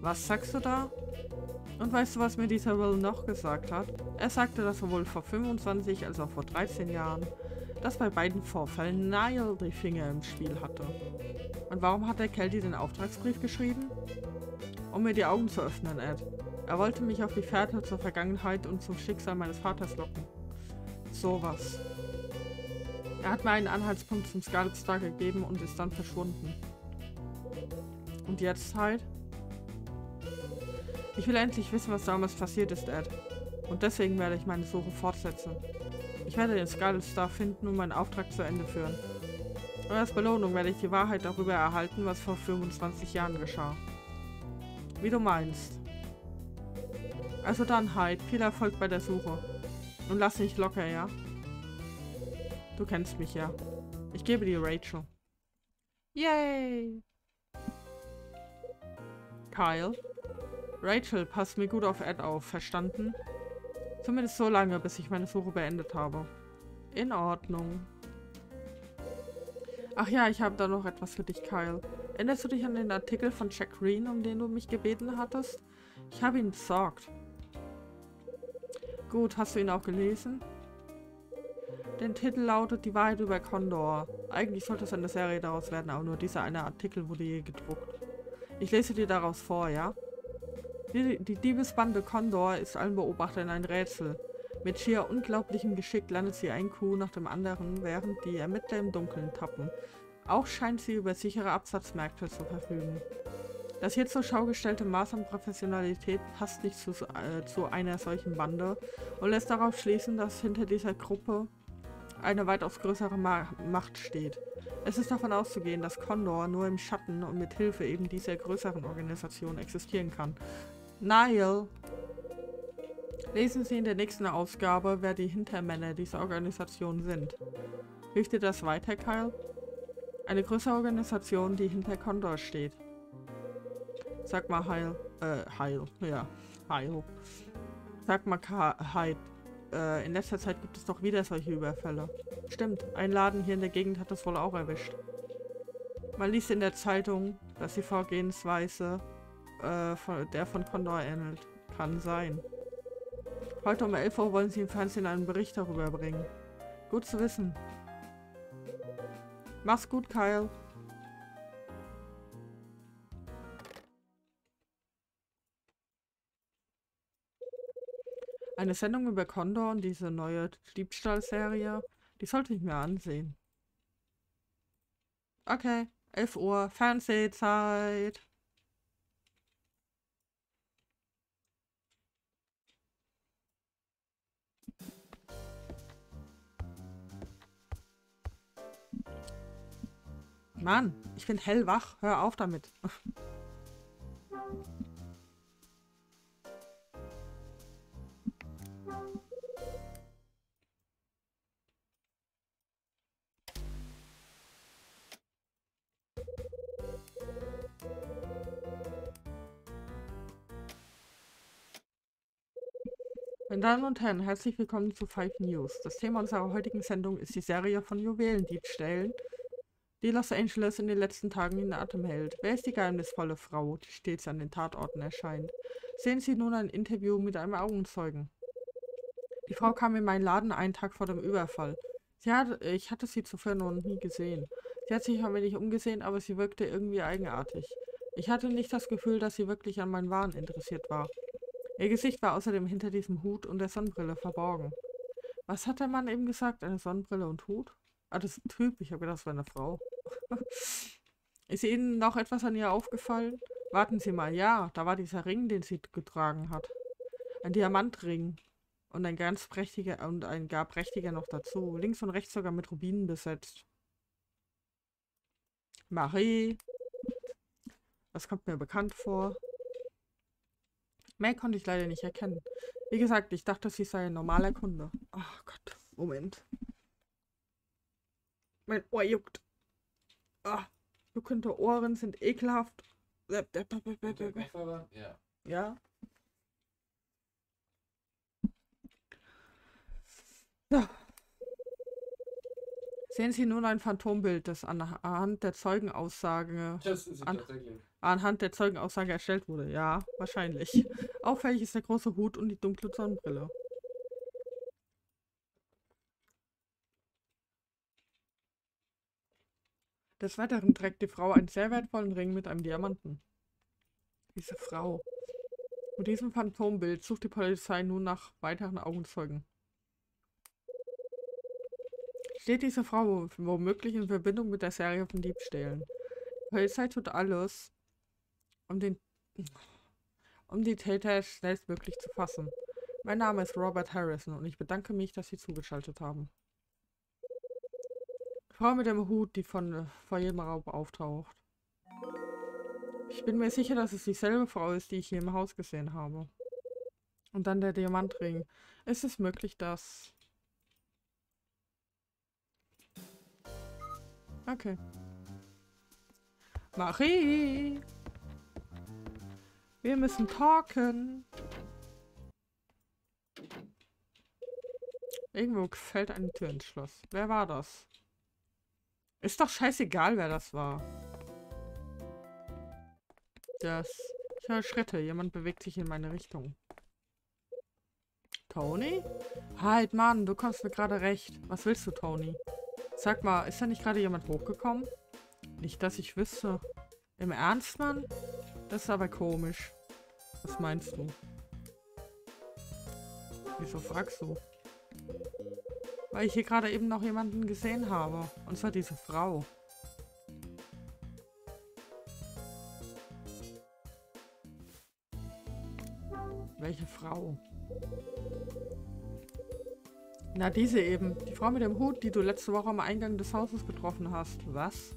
Was sagst du da? Und weißt du, was mir dieser Will noch gesagt hat? Er sagte, dass sowohl vor 25 als auch vor 13 Jahren, dass bei beiden Vorfällen Niall die Finger im Spiel hatte. Und warum hat der Kelly den Auftragsbrief geschrieben? Um mir die Augen zu öffnen, Ed. Er wollte mich auf die Fährte zur Vergangenheit und zum Schicksal meines Vaters locken. Sowas. Er hat mir einen Anhaltspunkt zum Scarlet Star gegeben und ist dann verschwunden. Und jetzt halt? Ich will endlich wissen, was damals passiert ist, Ed. Und deswegen werde ich meine Suche fortsetzen. Ich werde den Scarlet Star finden und meinen Auftrag zu Ende führen. Und als Belohnung werde ich die Wahrheit darüber erhalten, was vor 25 Jahren geschah. Wie du meinst. Also dann, Hyde, viel Erfolg bei der Suche. Und lass nicht locker, ja? Du kennst mich ja. Ich gebe dir Rachel. Yay! Kyle? Rachel, pass mir gut auf Ed auf, verstanden? Zumindest so lange, bis ich meine Suche beendet habe. In Ordnung. Ach ja, ich habe da noch etwas für dich, Kyle. Erinnerst du dich an den Artikel von Jack Green, um den du mich gebeten hattest? Ich habe ihn besorgt. Gut, hast du ihn auch gelesen? Der Titel lautet Die Wahrheit über Condor. Eigentlich sollte es eine Serie daraus werden, aber nur dieser eine Artikel wurde je gedruckt. Ich lese dir daraus vor, ja? Die, die Diebesbande Condor ist allen Beobachtern ein Rätsel. Mit schier unglaublichem Geschick landet sie ein Kuh nach dem anderen, während die Ermittler im Dunkeln tappen. Auch scheint sie über sichere Absatzmärkte zu verfügen. Das hier zur Schau gestellte Maß an Professionalität passt nicht zu, äh, zu einer solchen Bande und lässt darauf schließen, dass hinter dieser Gruppe eine weitaus größere Ma Macht steht. Es ist davon auszugehen, dass Condor nur im Schatten und mit Hilfe eben dieser größeren Organisation existieren kann. Niall. Lesen Sie in der nächsten Ausgabe, wer die Hintermänner dieser Organisation sind. Hilft dir das weiter, Kyle? Eine größere Organisation, die hinter Condor steht. Sag mal Heil. Äh, Heil. Ja, Heil. Sag mal Hyde. Äh, in letzter Zeit gibt es doch wieder solche Überfälle. Stimmt, ein Laden hier in der Gegend hat das wohl auch erwischt. Man liest in der Zeitung, dass die Vorgehensweise äh, von, der von Condor ähnelt. Kann sein. Heute um 11 Uhr wollen sie im Fernsehen einen Bericht darüber bringen. Gut zu wissen. Mach's gut, Kyle. Eine Sendung über Condor und diese neue Diebstahlserie, die sollte ich mir ansehen. Okay, 11 Uhr, Fernsehzeit. Mann, ich bin hellwach. Hör auf damit. Meine Damen und Herren, herzlich willkommen zu Five News. Das Thema unserer heutigen Sendung ist die Serie von Juwelendiebstählen, die Los Angeles in den letzten Tagen in Atem hält. Wer ist die geheimnisvolle Frau, die stets an den Tatorten erscheint? Sehen Sie nun ein Interview mit einem Augenzeugen. Die Frau kam in meinen Laden einen Tag vor dem Überfall. Hat, ich hatte sie zuvor noch nie gesehen. Sie hat sich ein wenig umgesehen, aber sie wirkte irgendwie eigenartig. Ich hatte nicht das Gefühl, dass sie wirklich an meinen Waren interessiert war. Ihr Gesicht war außerdem hinter diesem Hut und der Sonnenbrille verborgen. Was hat der Mann eben gesagt? Eine Sonnenbrille und Hut? Ah, das ist ein Typ. Ich habe gedacht, das war eine Frau. ist Ihnen noch etwas an ihr aufgefallen? Warten Sie mal, ja, da war dieser Ring, den sie getragen hat. Ein Diamantring. Und ein ganz prächtiger und ein gar prächtiger noch dazu. Links und rechts sogar mit Rubinen besetzt. Marie. Das kommt mir bekannt vor. Mehr konnte ich leider nicht erkennen. Wie gesagt, ich dachte, sie sei ein normaler Kunde. Oh Gott, Moment. Mein Ohr juckt. Ah. Juckende Ohren sind ekelhaft. Ja. Ja. So. Sehen Sie nun ein Phantombild, das anhand der Zeugenaussage An- anhand der Zeugenaussage erstellt wurde. Ja, wahrscheinlich. Auffällig ist der große Hut und die dunkle Sonnenbrille. Des Weiteren trägt die Frau einen sehr wertvollen Ring mit einem Diamanten. Diese Frau. Mit diesem Phantombild sucht die Polizei nun nach weiteren Augenzeugen. Steht diese Frau wo- womöglich in Verbindung mit der Serie von Diebstählen? Die Polizei tut alles, um den um die Täter schnellstmöglich zu fassen. Mein Name ist Robert Harrison und ich bedanke mich, dass Sie zugeschaltet haben. Frau mit dem Hut, die von äh, vor jedem Raub auftaucht. Ich bin mir sicher, dass es dieselbe Frau ist, die ich hier im Haus gesehen habe. Und dann der Diamantring. Ist es möglich, dass... Okay. Marie! Wir müssen talken. Irgendwo fällt eine Tür ins Schloss. Wer war das? Ist doch scheißegal, wer das war. Das. Ich höre Schritte. Jemand bewegt sich in meine Richtung. Tony? Halt, Mann, du kommst mir gerade recht. Was willst du, Tony? Sag mal, ist da nicht gerade jemand hochgekommen? Nicht, dass ich wüsste. Im Ernst, Mann? Das ist aber komisch. Was meinst du? Wieso fragst du? Weil ich hier gerade eben noch jemanden gesehen habe. Und zwar diese Frau. Welche Frau? Na, diese eben. Die Frau mit dem Hut, die du letzte Woche am Eingang des Hauses getroffen hast. Was?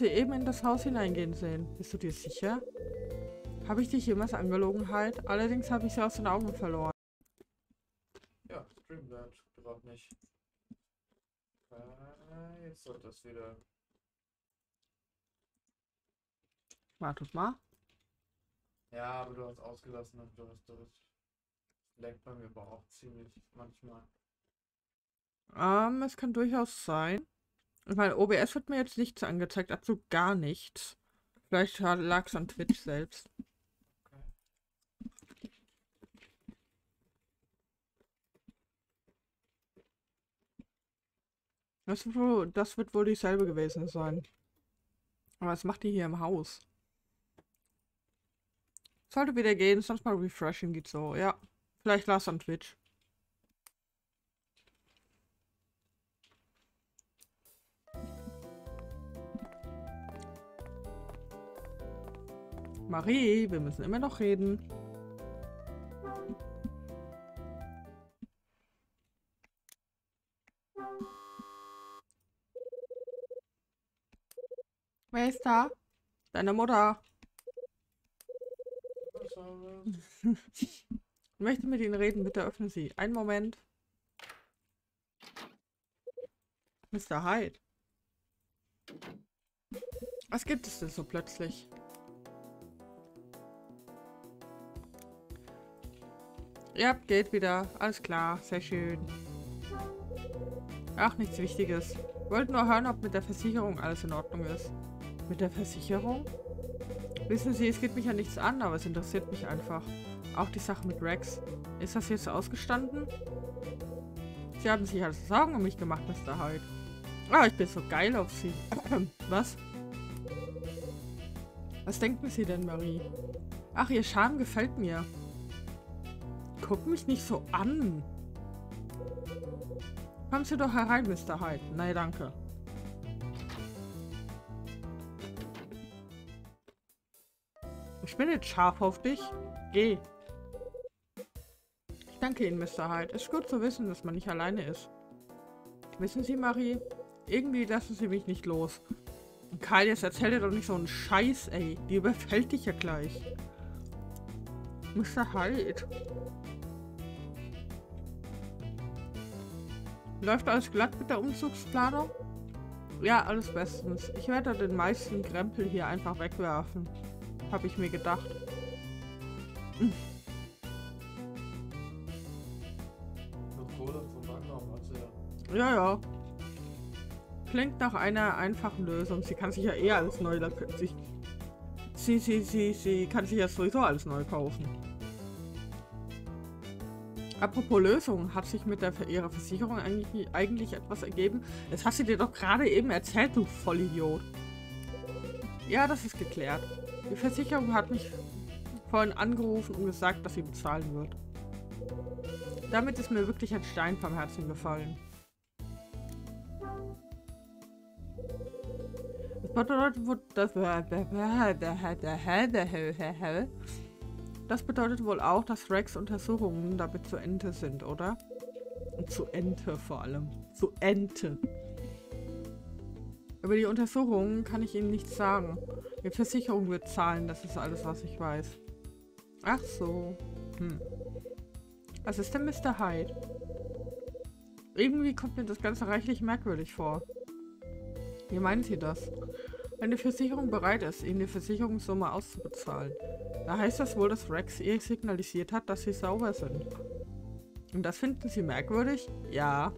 Sie eben in das Haus hineingehen sehen. Bist du dir sicher? Habe ich dich jemals angelogen, halt? Allerdings habe ich sie aus den Augen verloren. Ja, Streamlabs gerade nicht. Äh, jetzt sollte das wieder. Wartet mal. Ja, aber du hast ausgelassen und du hast das. Leckt bei mir aber auch ziemlich manchmal. Ähm, es kann durchaus sein. Meine, OBS wird mir jetzt nichts angezeigt, dazu gar nichts. Vielleicht lag es an Twitch selbst. Das wird, wohl, das wird wohl dieselbe gewesen sein. Aber was macht die hier im Haus? Sollte wieder gehen, sonst mal refreshen geht so. Ja, vielleicht lag es an Twitch. Marie, wir müssen immer noch reden. Wer ist da? Deine Mutter. Ich möchte mit Ihnen reden, bitte öffnen Sie. Einen Moment. Mr. Hyde. Was gibt es denn so plötzlich? Ja, geht wieder. Alles klar, sehr schön. Ach, nichts Wichtiges. Wollte nur hören, ob mit der Versicherung alles in Ordnung ist. Mit der Versicherung? Wissen Sie, es geht mich ja nichts an, aber es interessiert mich einfach. Auch die Sache mit Rex. Ist das jetzt ausgestanden? Sie haben sich also Sorgen um mich gemacht, Mr. Hyde. Ah, ich bin so geil auf Sie. Was? Was denken Sie denn, Marie? Ach, Ihr Charme gefällt mir. Guck mich nicht so an. Kommen Sie doch herein, Mr. Hyde. Nein, danke. Ich bin jetzt scharf auf dich. Geh. Ich danke Ihnen, Mr. Hyde. Es ist gut zu wissen, dass man nicht alleine ist. Wissen Sie, Marie? Irgendwie lassen Sie mich nicht los. Und Karl, jetzt erzähl dir doch nicht so einen Scheiß, ey. Die überfällt dich ja gleich. Mr. Hyde. Läuft alles glatt mit der Umzugsplanung? Ja, alles bestens. Ich werde den meisten Krempel hier einfach wegwerfen. Habe ich mir gedacht. Hm. Ja, ja. Klingt nach einer einfachen Lösung. Sie kann sich ja eher alles neu... Sie, sie, sie, sie, sie kann sich ja sowieso alles neu kaufen. Apropos Lösung, hat sich mit der, ihrer Versicherung eigentlich, eigentlich etwas ergeben? Das hast du dir doch gerade eben erzählt, du Vollidiot. Ja, das ist geklärt. Die Versicherung hat mich vorhin angerufen und gesagt, dass sie bezahlen wird. Damit ist mir wirklich ein Stein vom Herzen gefallen. Das bedeutet, das, das bedeutet wohl auch, dass Rex Untersuchungen damit zu Ende sind, oder? Und zu Ente vor allem. Zu Ente. Über die Untersuchungen kann ich Ihnen nichts sagen. Die Versicherung wird zahlen, das ist alles, was ich weiß. Ach so. Hm. Was ist denn Mr. Hyde? Irgendwie kommt mir das Ganze reichlich merkwürdig vor. Wie meinen Sie das? Wenn die Versicherung bereit ist, Ihnen die Versicherungssumme auszubezahlen, da heißt das wohl, dass Rex ihr signalisiert hat, dass sie sauber sind. Und das finden Sie merkwürdig? Ja.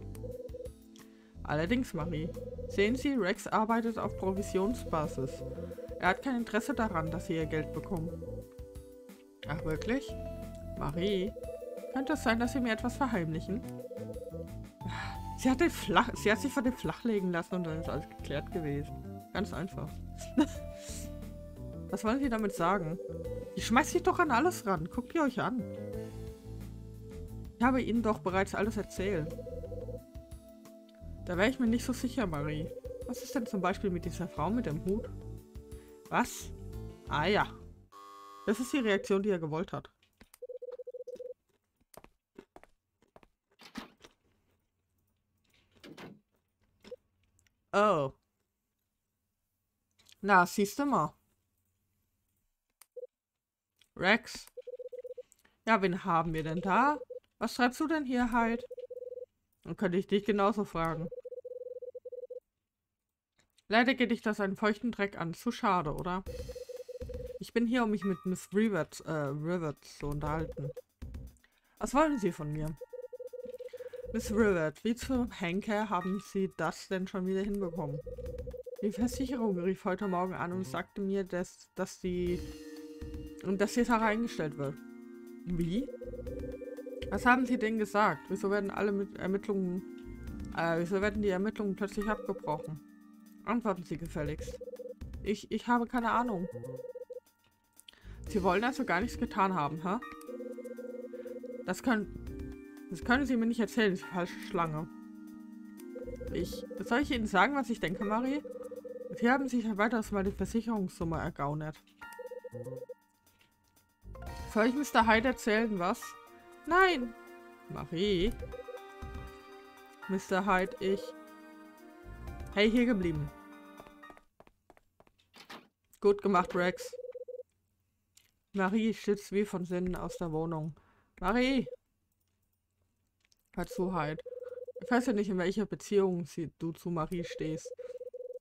Allerdings, Marie. Sehen Sie, Rex arbeitet auf Provisionsbasis. Er hat kein Interesse daran, dass Sie ihr Geld bekommen. Ach, wirklich? Marie, könnte es sein, dass Sie mir etwas verheimlichen? Sie hat, den Flach Sie hat sich von dem Flach legen lassen und dann ist alles geklärt gewesen. Ganz einfach. Was wollen Sie damit sagen? Ich schmeiß dich doch an alles ran. Guckt ihr euch an. Ich habe Ihnen doch bereits alles erzählt. Da wäre ich mir nicht so sicher, Marie. Was ist denn zum Beispiel mit dieser Frau mit dem Hut? Was? Ah ja. Das ist die Reaktion, die er gewollt hat. Oh. Na, siehst du mal. Rex. Ja, wen haben wir denn da? Was treibst du denn hier halt? Dann könnte ich dich genauso fragen. Leider geht dich das einen feuchten Dreck an. Zu schade, oder? Ich bin hier, um mich mit Miss Rivers, äh, Rivers zu unterhalten. Was wollen Sie von mir? Miss Rivers, wie zum Henker haben Sie das denn schon wieder hinbekommen? Die Versicherung rief heute Morgen an und sagte mir, dass, dass die und dass die Sache eingestellt wird. Wie? Was haben Sie denn gesagt? Wieso werden alle mit Ermittlungen... Äh, wieso werden die Ermittlungen plötzlich abgebrochen? Antworten Sie gefälligst. Ich, ich habe keine Ahnung. Sie wollen also gar nichts getan haben, hä? Das können... Das können Sie mir nicht erzählen, die falsche Schlange. Ich... Soll ich Ihnen sagen, was ich denke, Marie? Sie haben sich ein weiteres Mal die Versicherungssumme ergaunert. Soll ich Mr. Hyde erzählen, was? Nein! Marie? Mr. Hyde, ich... Hey, hier geblieben. Gut gemacht, Rex. Marie stützt wie von Sinnen aus der Wohnung. Marie! Hör zu, Hyde. Ich weiß ja nicht, in welcher Beziehung du zu Marie stehst.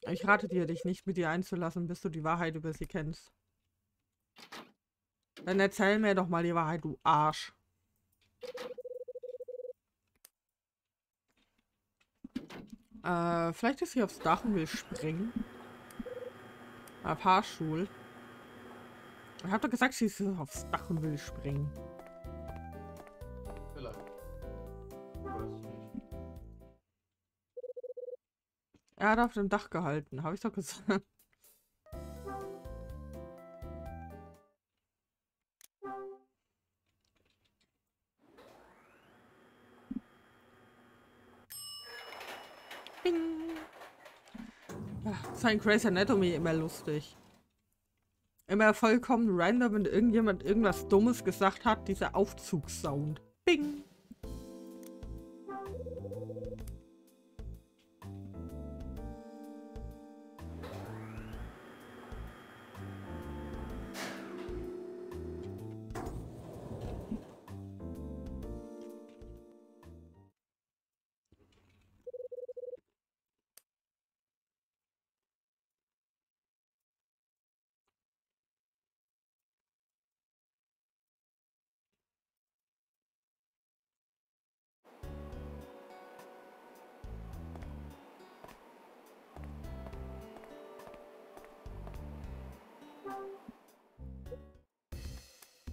Ich rate dir, dich nicht mit ihr einzulassen, bis du die Wahrheit über sie kennst. Dann erzähl mir doch mal die Wahrheit, du Arsch. Äh, vielleicht ist sie aufs Dach und will springen. Auf Fahrstuhl. Ich hab doch gesagt, sie ist aufs Dach und will springen. Er hat auf dem Dach gehalten, habe ich doch gesagt. sein Grey's Anatomy immer lustig. Immer vollkommen random, wenn irgendjemand irgendwas Dummes gesagt hat, dieser Aufzugssound. Bing!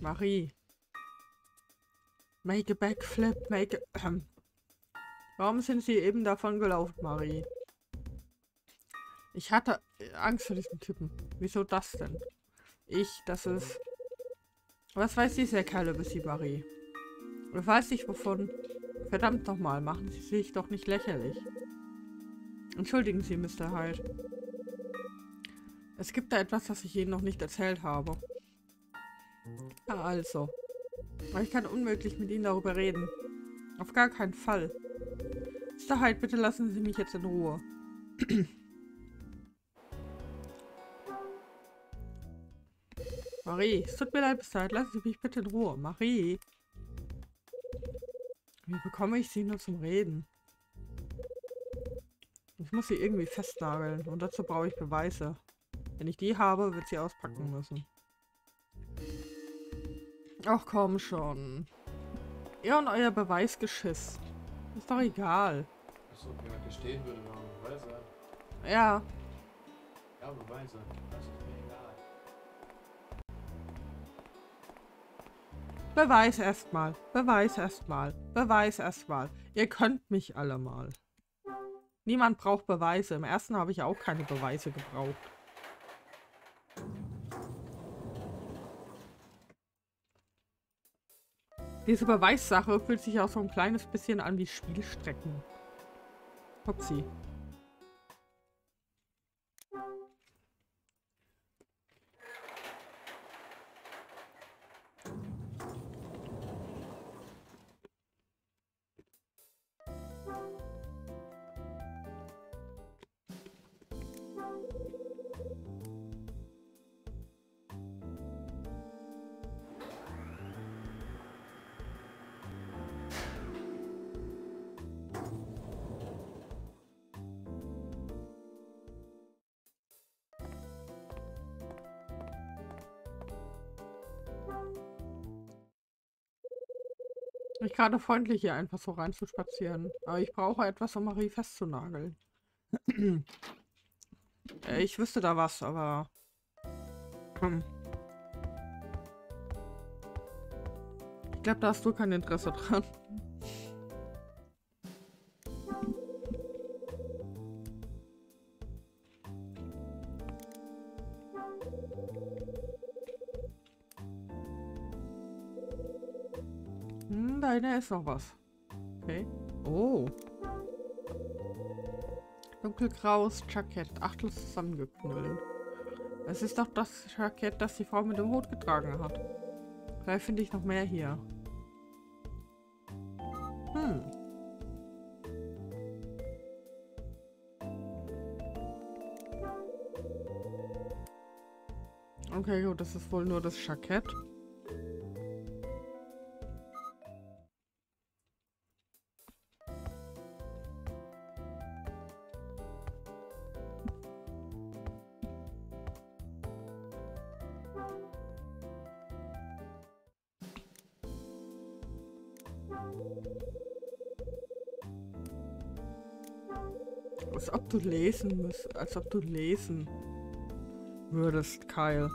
Marie. Make a backflip, make a... Ähm. Warum sind sie eben davon gelaufen, Marie? Ich hatte Angst vor diesem Typen. Wieso das denn? Ich, das ist... Was weiß dieser Kerl über sie, Marie? Ich weiß nicht wovon. Verdammt nochmal, machen Sie sich doch nicht lächerlich. Entschuldigen Sie, Mr. Hyde. Es gibt da etwas, was ich Ihnen noch nicht erzählt habe. Also. Aber ich kann unmöglich mit Ihnen darüber reden. Auf gar keinen Fall. Mr. Hyde, bitte lassen Sie mich jetzt in Ruhe. Marie, es tut mir leid, Mr. Hyde, lassen Sie mich bitte in Ruhe. Marie. Wie bekomme ich sie nur zum Reden? Ich muss sie irgendwie festnageln und dazu brauche ich Beweise. Wenn ich die habe, wird sie auspacken müssen. Ach komm schon. Ihr und euer Beweisgeschiss. Ist doch egal. Achso, wenn jemand gestehen würde, warum Beweise? Ja. Ja, Beweise. Das ist mir egal. Beweis erstmal. Beweis erstmal. Beweis erstmal. Ihr könnt mich alle mal. Niemand braucht Beweise. Im ersten habe ich auch keine Beweise gebraucht. Diese Beweissache fühlt sich auch so ein kleines bisschen an wie Spielstrecken. Hopsi. Gerade freundlich hier einfach so reinzuspazieren. Aber ich brauche etwas, um Marie festzunageln. Äh, ich wüsste da was, aber... Hm. Ich glaube, da hast du kein Interesse dran. Da ist noch was. Okay. Oh. Dunkelgraues Jackett, achtlos zusammengeknüllt. Es ist doch das Jackett, das die Frau mit dem Hut getragen hat. Vielleicht finde ich noch mehr hier. Hm. Okay, gut, das ist wohl nur das Jackett. Lesen müsst, als ob du lesen würdest, Kyle.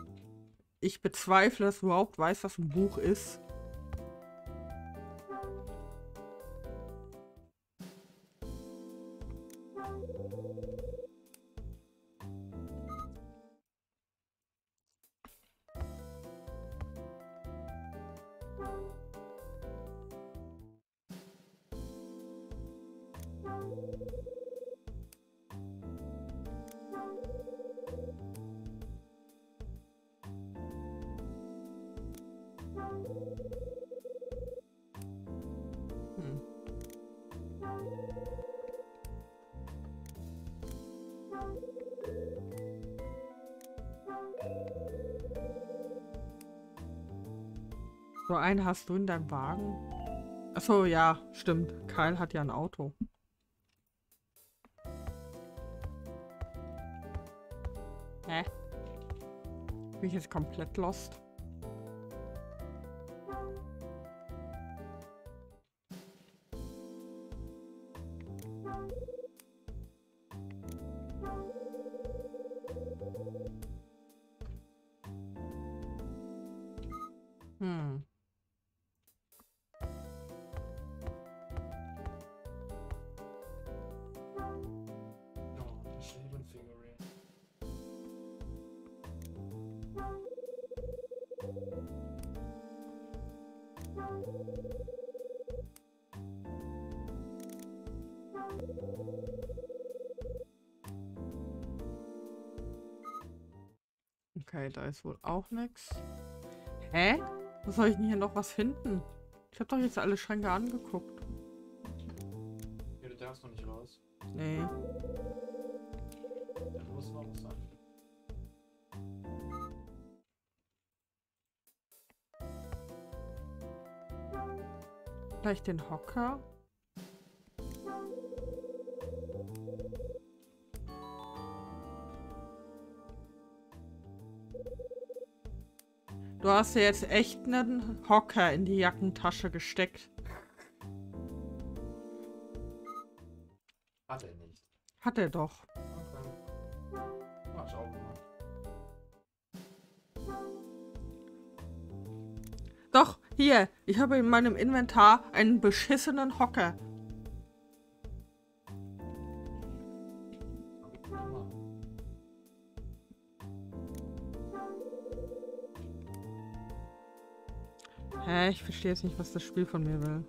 Ich bezweifle, dass du überhaupt weißt, was ein Buch ist. So einen hast du in deinem Wagen? Achso, ja, stimmt. Kyle hat ja ein Auto. Hä? Bin ich jetzt komplett lost? Ist wohl auch nichts. Hä? Wo soll ich denn hier noch was finden? Ich habe doch jetzt alle Schränke angeguckt. Ja, du darfst noch nicht raus. Nee. Dann muss noch was sein. Vielleicht den Hocker? Hast ja jetzt echt einen Hocker in die Jackentasche gesteckt. Hat er nicht. Hat er doch. Okay. Mach ich auch gemacht. Doch, hier. Ich habe in meinem Inventar einen beschissenen Hocker. Ich verstehe jetzt nicht, was das Spiel von mir will.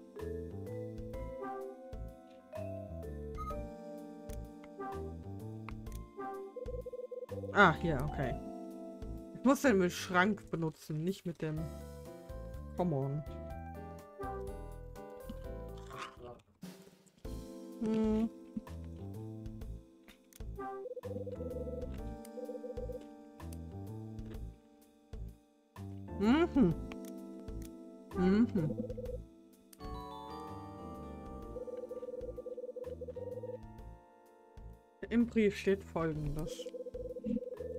Ah, hier, okay. Ich muss den mit Schrank benutzen, nicht mit dem... Come on. Hm. Steht folgendes.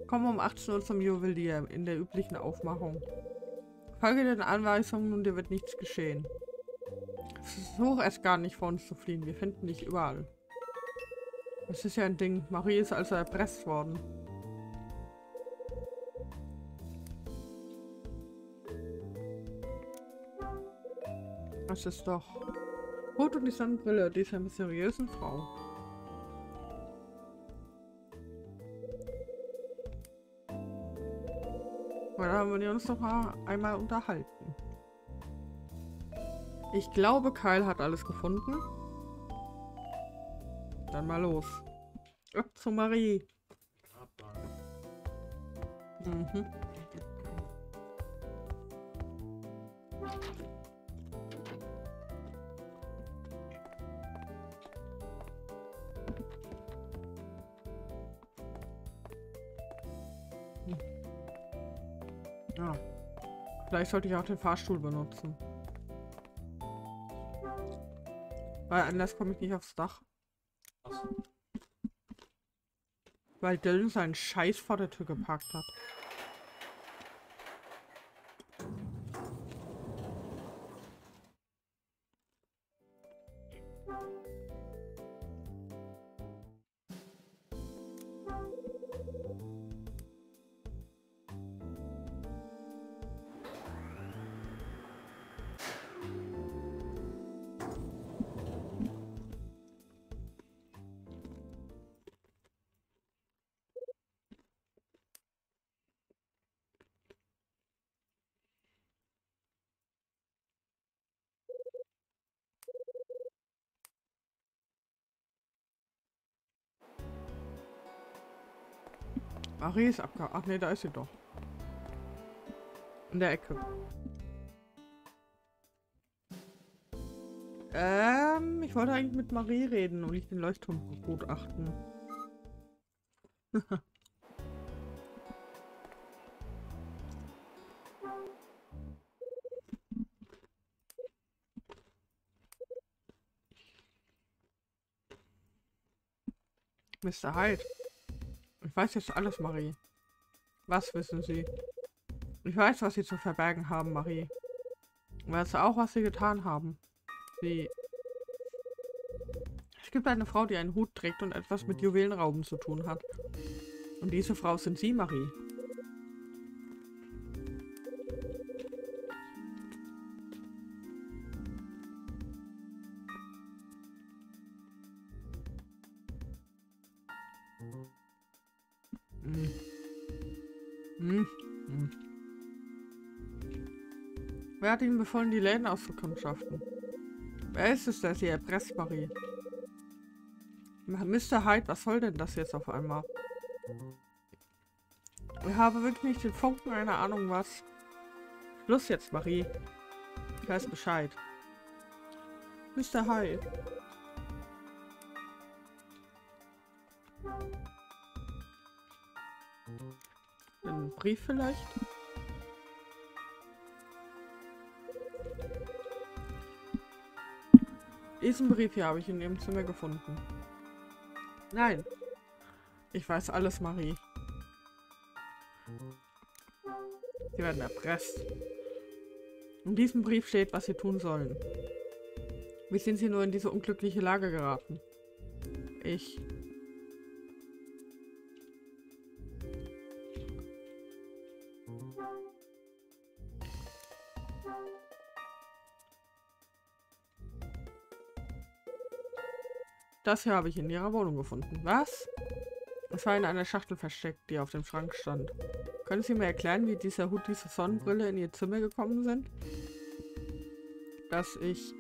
Komm um 18 Uhr zum Juwelier in der üblichen Aufmachung. Folge den Anweisungen und dir wird nichts geschehen. Versuch erst gar nicht vor uns zu fliehen. Wir finden dich überall. Das ist ja ein Ding. Marie ist also erpresst worden. Das ist doch... Hut und die Sonnenbrille dieser mysteriösen Frau. Weil da haben wir uns noch mal einmal unterhalten. Ich glaube, Kyle hat alles gefunden. Dann mal los. Ab zu Marie. Mhm. Vielleicht sollte ich auch den Fahrstuhl benutzen. Weil anders komme ich nicht aufs Dach. Weil Dylan seinen Scheiß vor der Tür geparkt hat. Marie ist abgehauen. Ach nee, da ist sie doch. In der Ecke. Ähm, ich wollte eigentlich mit Marie reden und nicht den Leuchtturm begutachten. Mr. Hyde. Ich weiß jetzt alles, Marie. Was wissen Sie? Ich weiß, was Sie zu verbergen haben, Marie. Und weißt du auch, was Sie getan haben? Sie... Es gibt eine Frau, die einen Hut trägt und etwas mit Juwelenrauben zu tun hat. Und diese Frau sind Sie, Marie. Ihnen befohlen, die Läden auszukundschaften? Wer ist es, der Sie erpresst, Marie? Mr. Hyde, was soll denn das jetzt auf einmal? Ich habe wirklich nicht den Funken einer Ahnung was. Schluss jetzt, Marie. Ich weiß Bescheid. Mr. Hyde. Ein Brief vielleicht? Diesen Brief hier habe ich in ihrem Zimmer gefunden. Nein. Ich weiß alles, Marie. Sie werden erpresst. In diesem Brief steht, was sie tun sollen. Wie sind sie nur in diese unglückliche Lage geraten? Ich. Das hier habe ich in ihrer Wohnung gefunden. Was? Es war in einer Schachtel versteckt, die auf dem Schrank stand. Können Sie mir erklären, wie dieser Hut, diese Sonnenbrille in Ihr Zimmer gekommen sind? Dass ich...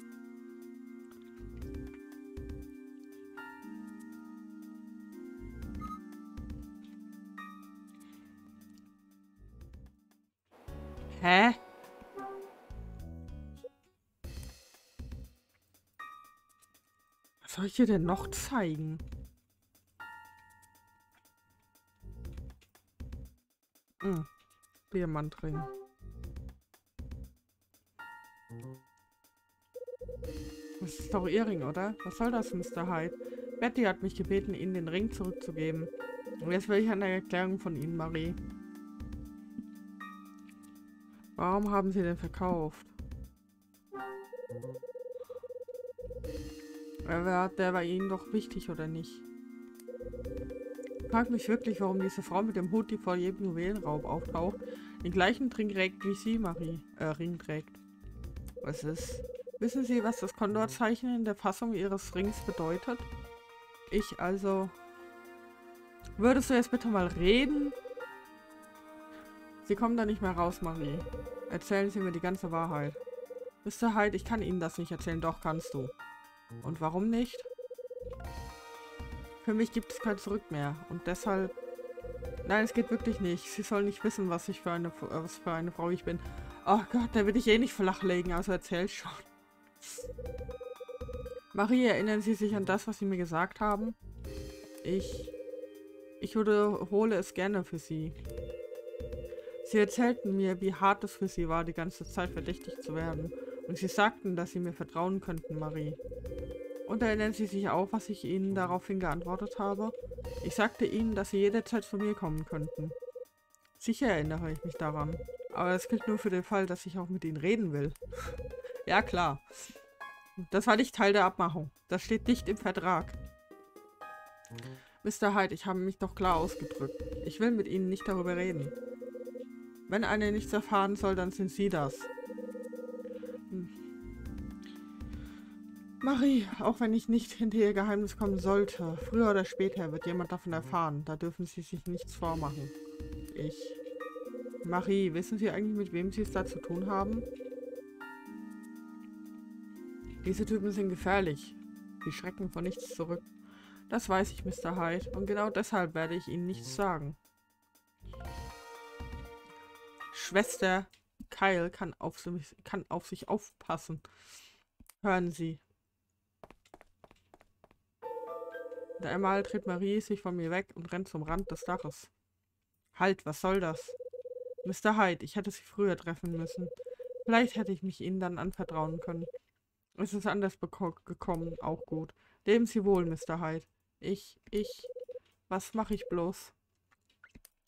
ich dir denn noch zeigen? Hm. Diamantring. Das ist doch Ehring, oder? Was soll das, Mr. Hyde? Betty hat mich gebeten, Ihnen den Ring zurückzugeben. Und jetzt will ich eine Erklärung von Ihnen, Marie. Warum haben Sie den verkauft? Der war Ihnen doch wichtig, oder nicht? Ich frage mich wirklich, warum diese Frau mit dem Hut, die vor jedem Juwelenraub auftaucht, den gleichen Ring trägt wie sie, Marie, äh, Ring trägt. Was ist? Wissen Sie, was das Kondorzeichen in der Fassung Ihres Rings bedeutet? Ich also... Würdest du jetzt bitte mal reden? Sie kommen da nicht mehr raus, Marie. Erzählen Sie mir die ganze Wahrheit. Mr. Hyde, ich kann Ihnen das nicht erzählen, doch kannst du. Und warum nicht? Für mich gibt es kein Zurück mehr. Und deshalb... Nein, es geht wirklich nicht. Sie soll nicht wissen, was ich für eine, was für eine Frau ich bin. Oh Gott, da will ich eh nicht flachlegen, also erzähl schon. Marie, erinnern Sie sich an das, was Sie mir gesagt haben? Ich... Ich wiederhole es gerne für Sie. Sie erzählten mir, wie hart es für Sie war, die ganze Zeit verdächtig zu werden. Und Sie sagten, dass Sie mir vertrauen könnten, Marie. Und erinnern Sie sich auch, was ich Ihnen daraufhin geantwortet habe? Ich sagte Ihnen, dass Sie jederzeit zu mir kommen könnten. Sicher erinnere ich mich daran. Aber das gilt nur für den Fall, dass ich auch mit Ihnen reden will. ja, klar. Das war nicht Teil der Abmachung. Das steht nicht im Vertrag. Mr. Hyde, ich habe mich doch klar ausgedrückt. Ich will mit Ihnen nicht darüber reden. Wenn einer nichts erfahren soll, dann sind Sie das. Marie, auch wenn ich nicht hinter ihr Geheimnis kommen sollte, früher oder später wird jemand davon erfahren. Da dürfen Sie sich nichts vormachen. Ich. Marie, wissen Sie eigentlich, mit wem Sie es da zu tun haben? Diese Typen sind gefährlich. Sie schrecken vor nichts zurück. Das weiß ich, Mr. Hyde. Und genau deshalb werde ich Ihnen nichts sagen. Schwester Kyle kann auf, kann auf sich aufpassen. Hören Sie, Und einmal dreht Marie sich von mir weg und rennt zum Rand des Daches. Halt, was soll das? Mr. Hyde, ich hätte sie früher treffen müssen. Vielleicht hätte ich mich ihnen dann anvertrauen können. Es ist anders gekommen, auch gut. Leben Sie wohl, Mr. Hyde. Ich, ich... Was mache ich bloß?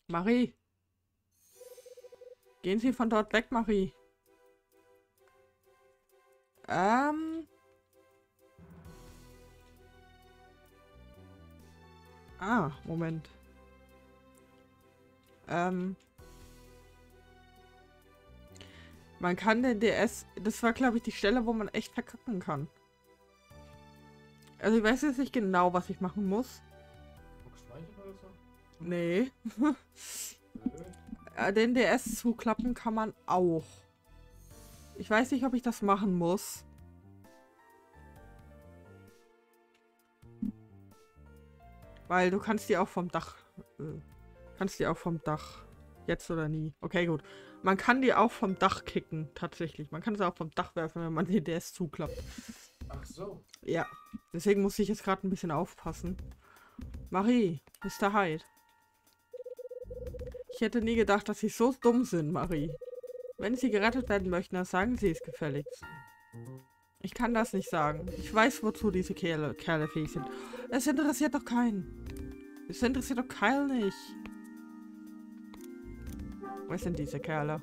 Marie! Gehen Sie von dort weg, Marie. Ähm... Ah, Moment. Ähm. Man kann den DS... Das war, glaube ich, die Stelle, wo man echt verkacken kann. Also ich weiß jetzt nicht genau, was ich machen muss. Nee. Äh, den DS zuklappen kann man auch. Ich weiß nicht, ob ich das machen muss. Weil du kannst die auch vom Dach... Äh, kannst die auch vom Dach... Jetzt oder nie. Okay, gut. Man kann die auch vom Dach kicken, tatsächlich. Man kann sie auch vom Dach werfen, wenn man den DS zuklappt. Ach so. Ja, deswegen muss ich jetzt gerade ein bisschen aufpassen. Marie, Mr. Hyde. Ich hätte nie gedacht, dass Sie so dumm sind, Marie. Wenn Sie gerettet werden möchten, dann sagen Sie es gefälligst. Ich kann das nicht sagen. Ich weiß, wozu diese Kerle, Kerle fähig sind. Es interessiert doch keinen. Es interessiert doch Kyle nicht. Was sind diese Kerle?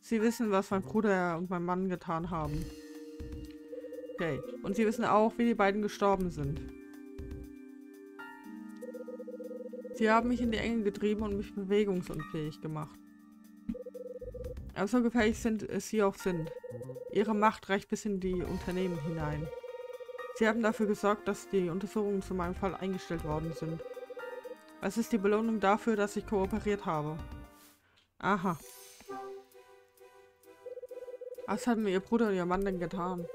Sie wissen, was mein Bruder und mein Mann getan haben. Okay. Und sie wissen auch, wie die beiden gestorben sind. Sie haben mich in die Enge getrieben und mich bewegungsunfähig gemacht. Aber so gefährlich sind äh, sie auch sind. Ihre Macht reicht bis in die Unternehmen hinein. Sie haben dafür gesorgt, dass die Untersuchungen zu meinem Fall eingestellt worden sind. Was ist die Belohnung dafür, dass ich kooperiert habe? Aha. Was haben ihr Bruder und ihr Mann denn getan?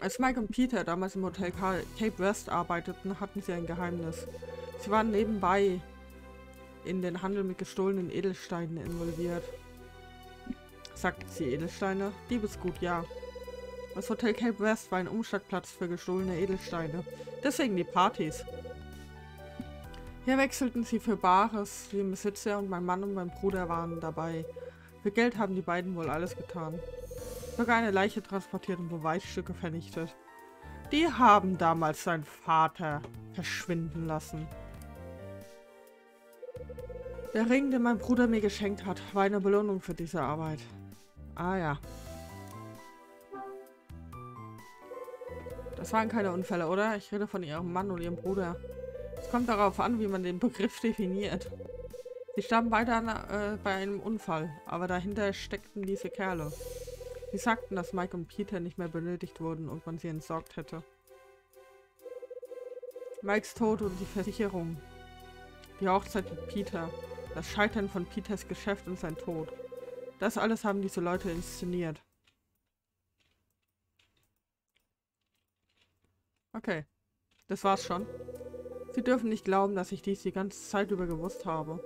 Als Mike und Peter damals im Hotel Cape West arbeiteten, hatten sie ein Geheimnis. Sie waren nebenbei in den Handel mit gestohlenen Edelsteinen involviert. Sagten sie Edelsteine? Liebesgut, ja. Das Hotel Cape West war ein Umschlagplatz für gestohlene Edelsteine. Deswegen die Partys. Hier wechselten sie für Bares, wie im Besitzer und mein Mann und mein Bruder waren dabei. Für Geld haben die beiden wohl alles getan. Sogar eine Leiche transportiert und Beweisstücke vernichtet. Die haben damals seinen Vater verschwinden lassen. Der Ring, den mein Bruder mir geschenkt hat, war eine Belohnung für diese Arbeit. Ah ja. Das waren keine Unfälle, oder? Ich rede von ihrem Mann und ihrem Bruder. Es kommt darauf an, wie man den Begriff definiert. Sie starben beide an, äh, bei einem Unfall, aber dahinter steckten diese Kerle. Sie sagten, dass Mike und Peter nicht mehr benötigt wurden und man sie entsorgt hätte. Mikes Tod und die Versicherung. Die Hochzeit mit Peter. Das Scheitern von Peters Geschäft und sein Tod. Das alles haben diese Leute inszeniert. Okay. Das war's schon. Sie dürfen nicht glauben, dass ich dies die ganze Zeit über gewusst habe.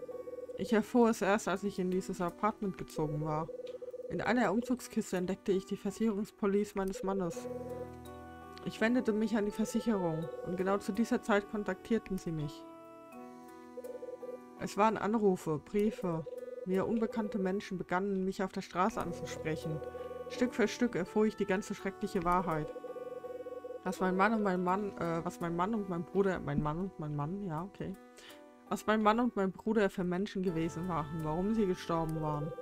Ich erfuhr es erst, als ich in dieses Apartment gezogen war. In einer Umzugskiste entdeckte ich die Versicherungspolice meines Mannes. Ich wendete mich an die Versicherung und genau zu dieser Zeit kontaktierten sie mich. Es waren Anrufe, Briefe. Mir unbekannte Menschen begannen, mich auf der Straße anzusprechen. Stück für Stück erfuhr ich die ganze schreckliche Wahrheit. Was mein Mann und mein Mann, äh, was mein Mann und mein Bruder, mein Mann und mein Mann, ja, okay. Was mein Mann und mein Bruder für Menschen gewesen waren, warum sie gestorben waren.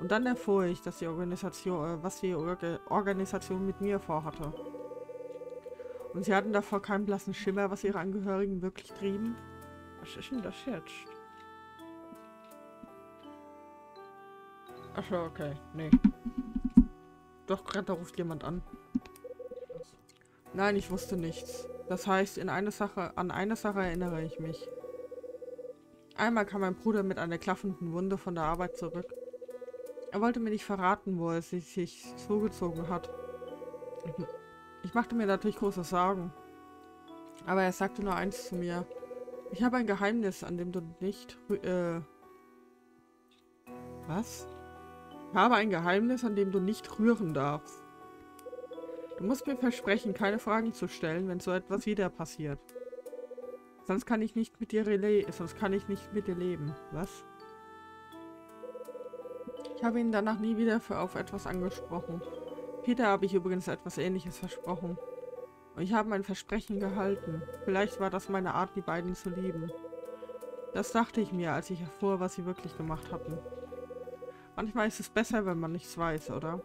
Und dann erfuhr ich, dass die Organisation, äh, was die Orga Organisation mit mir vorhatte. Und sie hatten davor keinen blassen Schimmer, was ihre Angehörigen wirklich trieben. Was ist denn das jetzt? Achso, okay. Nee. Doch, gerade ruft jemand an. Nein, ich wusste nichts. Das heißt, in eine Sache, an eine Sache erinnere ich mich. Einmal kam mein Bruder mit einer klaffenden Wunde von der Arbeit zurück. Er wollte mir nicht verraten, wo er sich, sich zugezogen hat. Ich machte mir natürlich große Sorgen. Aber er sagte nur eins zu mir. Ich habe ein Geheimnis, an dem du nicht... Äh, was? Habe ein Geheimnis, an dem du nicht rühren darfst. Du musst mir versprechen, keine Fragen zu stellen, wenn so etwas wieder passiert. Sonst kann ich nicht mit dir sonst kann ich nicht mit dir leben. Was? Ich habe ihn danach nie wieder für auf etwas angesprochen. Peter habe ich übrigens etwas ähnliches versprochen. Und ich habe mein Versprechen gehalten. Vielleicht war das meine Art, die beiden zu lieben. Das dachte ich mir, als ich erfuhr, was sie wirklich gemacht hatten. Manchmal ist es besser, wenn man nichts weiß, oder?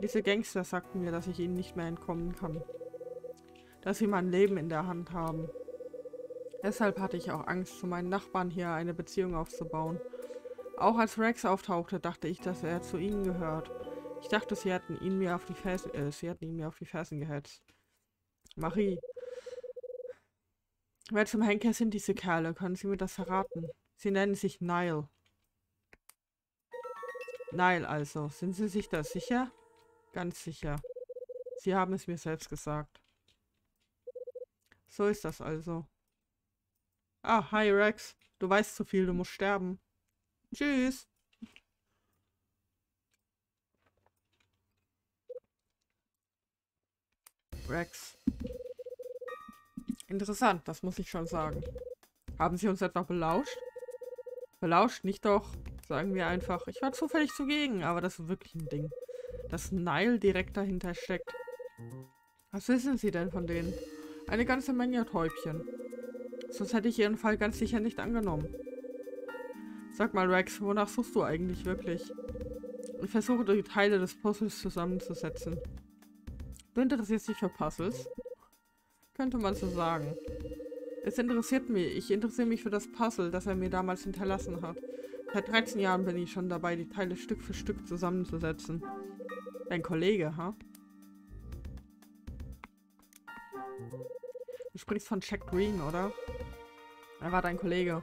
Diese Gangster sagten mir, dass ich ihnen nicht mehr entkommen kann. Dass sie mein Leben in der Hand haben. Deshalb hatte ich auch Angst, zu meinen Nachbarn hier eine Beziehung aufzubauen auch als Rex auftauchte, dachte ich, dass er zu ihnen gehört. Ich dachte, sie hatten ihn mir auf die Fersen, äh, sie hatten ihn mir auf die Fersen gehetzt. Marie. Wer zum Henker sind diese Kerle? Können Sie mir das verraten? Sie nennen sich Nile. Nile also. Sind Sie sich da sicher? Ganz sicher. Sie haben es mir selbst gesagt. So ist das also. Ah, hi Rex. Du weißt zu viel, du musst sterben. Tschüss. Rex. Interessant, das muss ich schon sagen. Haben Sie uns etwa belauscht? Belauscht nicht doch. Sagen wir einfach, ich war zufällig zugegen, aber das ist wirklich ein Ding. Dass Nile direkt dahinter steckt. Was wissen Sie denn von denen? Eine ganze Menge Täubchen. Sonst hätte ich Ihren Fall ganz sicher nicht angenommen. Sag mal, Rex, wonach suchst du eigentlich wirklich? Ich versuche die Teile des Puzzles zusammenzusetzen. Du interessierst dich für Puzzles? Könnte man so sagen. Es interessiert mich. Ich interessiere mich für das Puzzle, das er mir damals hinterlassen hat. Seit 13 Jahren bin ich schon dabei, die Teile Stück für Stück zusammenzusetzen. Dein Kollege, ha? Du sprichst von Jack Green, oder? Er war dein Kollege.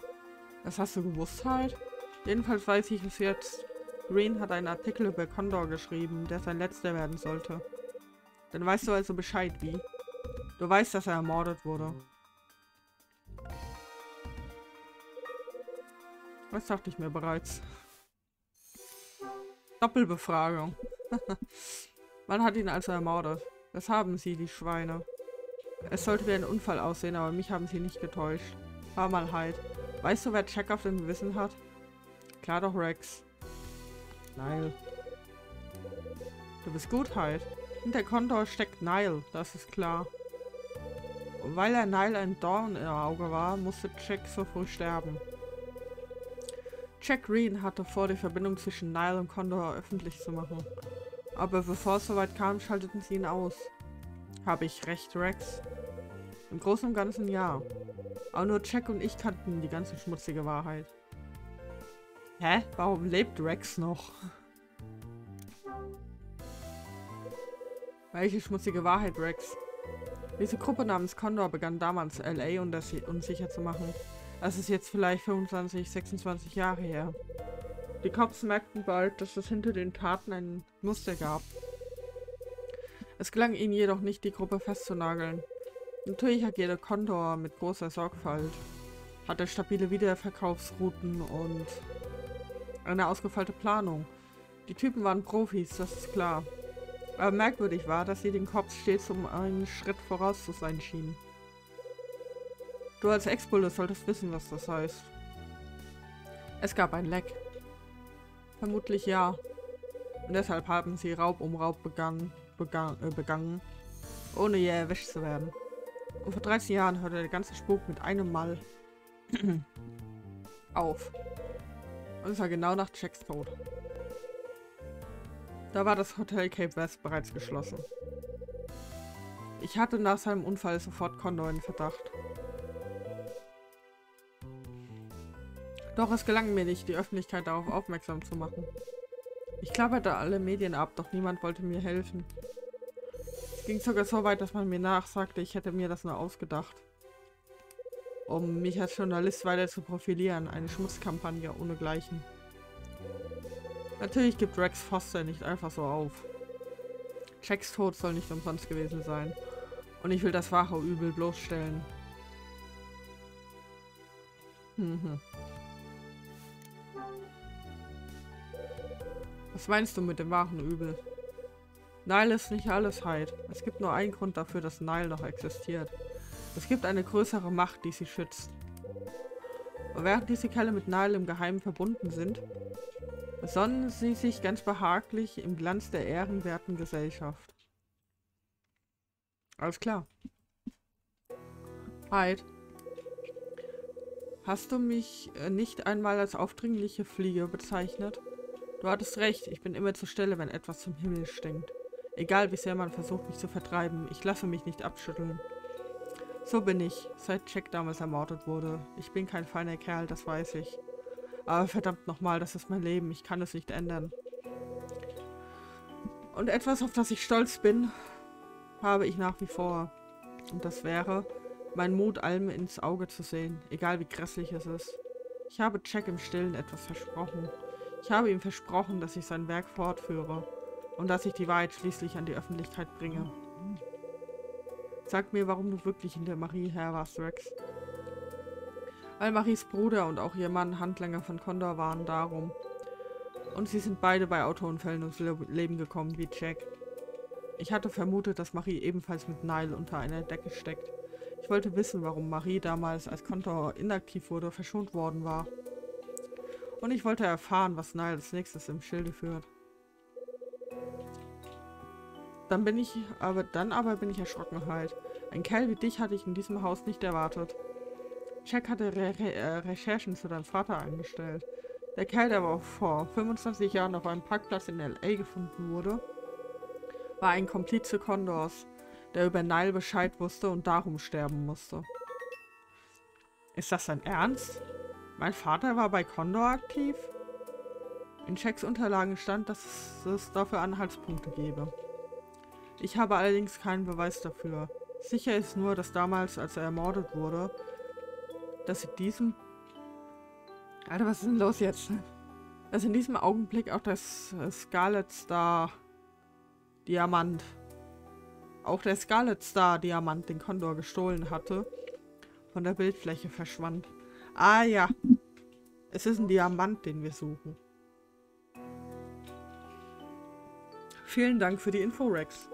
Das hast du gewusst halt? Jedenfalls weiß ich es jetzt. Green hat einen Artikel über Condor geschrieben, der sein letzter werden sollte. Dann weißt du also Bescheid, wie? Du weißt, dass er ermordet wurde. Das dachte ich mir bereits. Doppelbefragung. Man hat ihn also ermordet. Das haben sie, die Schweine. Es sollte wie ein Unfall aussehen, aber mich haben sie nicht getäuscht. War mal halt. Weißt du, wer Check auf dem Gewissen hat? Klar doch, Rex. Nile. Du bist gut halt. Hinter Condor steckt Nile, das ist klar. Und weil er Nile ein Dorn im Auge war, musste Jack so früh sterben. Jack Green hatte vor, die Verbindung zwischen Nile und Condor öffentlich zu machen. Aber bevor es soweit kam, schalteten sie ihn aus. Habe ich recht, Rex? Im Großen und Ganzen ja. Aber nur Jack und ich kannten die ganze schmutzige Wahrheit. Hä? Warum lebt Rex noch? Welche schmutzige Wahrheit, Rex? Diese Gruppe namens Condor begann damals LA unsicher zu machen. Das ist jetzt vielleicht 25, 26 Jahre her. Die Cops merkten bald, dass es hinter den Taten ein Muster gab. Es gelang ihnen jedoch nicht, die Gruppe festzunageln. Natürlich agierte Condor mit großer Sorgfalt, hatte stabile Wiederverkaufsrouten und eine ausgefeilte Planung. Die Typen waren Profis, das ist klar. Aber merkwürdig war, dass sie den Cops stets um einen Schritt voraus zu sein schienen. Du als Ex-Bulle solltest wissen, was das heißt. Es gab ein Leck. Vermutlich ja. Und deshalb haben sie Raub um Raub begangen, begangen, äh, begangen ohne je erwischt zu werden. Und vor 13 Jahren hörte der ganze Spuk mit einem Mal auf. Und es war genau nach Jacks Tod. Da war das Hotel Cape West bereits geschlossen. Ich hatte nach seinem Unfall sofort Condor in Verdacht. Doch es gelang mir nicht, die Öffentlichkeit darauf aufmerksam zu machen. Ich klapperte alle Medien ab, doch niemand wollte mir helfen. Es ging sogar so weit, dass man mir nachsagte, ich hätte mir das nur ausgedacht. Um mich als Journalist weiter zu profilieren, eine Schmutzkampagne ohnegleichen. Natürlich gibt Rex Foster nicht einfach so auf. Jacks Tod soll nicht umsonst gewesen sein. Und ich will das wahre Übel bloßstellen. Mhm. Was meinst du mit dem wahren Übel? Nile ist nicht alles Hyde. Es gibt nur einen Grund dafür, dass Nile noch existiert. Es gibt eine größere Macht, die sie schützt. Und während diese Kerle mit Nile im Geheimen verbunden sind, besonnen sie sich ganz behaglich im Glanz der ehrenwerten Gesellschaft. Alles klar. Hyde. Hast du mich äh, nicht einmal als aufdringliche Fliege bezeichnet? Du hattest recht, ich bin immer zur Stelle, wenn etwas zum Himmel stinkt. Egal wie sehr man versucht, mich zu vertreiben, ich lasse mich nicht abschütteln. So bin ich, seit Jack damals ermordet wurde. Ich bin kein feiner Kerl, das weiß ich. Aber verdammt nochmal, das ist mein Leben, ich kann es nicht ändern. Und etwas, auf das ich stolz bin, habe ich nach wie vor. Und das wäre Mein Mut, allem ins Auge zu sehen, egal wie grässlich es ist. Ich habe Jack im Stillen etwas versprochen. Ich habe ihm versprochen, dass ich sein Werk fortführe und dass ich die Wahrheit schließlich an die Öffentlichkeit bringe. Sag mir, warum du wirklich in der Marie her warst, Rex. Weil Maries Bruder und auch ihr Mann Handlanger von Condor waren darum. Und sie sind beide bei Autounfällen ums Leben gekommen, wie Jack. Ich hatte vermutet, dass Marie ebenfalls mit Nile unter einer Decke steckt. Ich wollte wissen, warum Marie damals, als Condor inaktiv wurde, verschont worden war. Und ich wollte erfahren, was Nile als nächstes im Schilde führt. Dann bin ich, aber dann aber bin ich erschrocken halt. Ein Kerl wie dich hatte ich in diesem Haus nicht erwartet. Jack hatte Re Re äh, Recherchen zu deinem Vater eingestellt. Der Kerl, der vor 25 Jahren auf einem Parkplatz in L.A. gefunden wurde, war ein Komplize Condors, der über Nile Bescheid wusste und darum sterben musste. Ist das dein Ernst? Mein Vater war bei Condor aktiv? In Checks Unterlagen stand, dass es dafür Anhaltspunkte gebe. Ich habe allerdings keinen Beweis dafür. Sicher ist nur, dass damals, als er ermordet wurde, dass in diesem... Alter, was ist denn los jetzt? Dass in diesem Augenblick auch das Scarlet Star Diamant, auch der Scarlet Star Diamant, den Condor gestohlen hatte, von der Bildfläche verschwand. Ah ja, es ist ein Diamant, den wir suchen. Vielen Dank für die Info, Rex.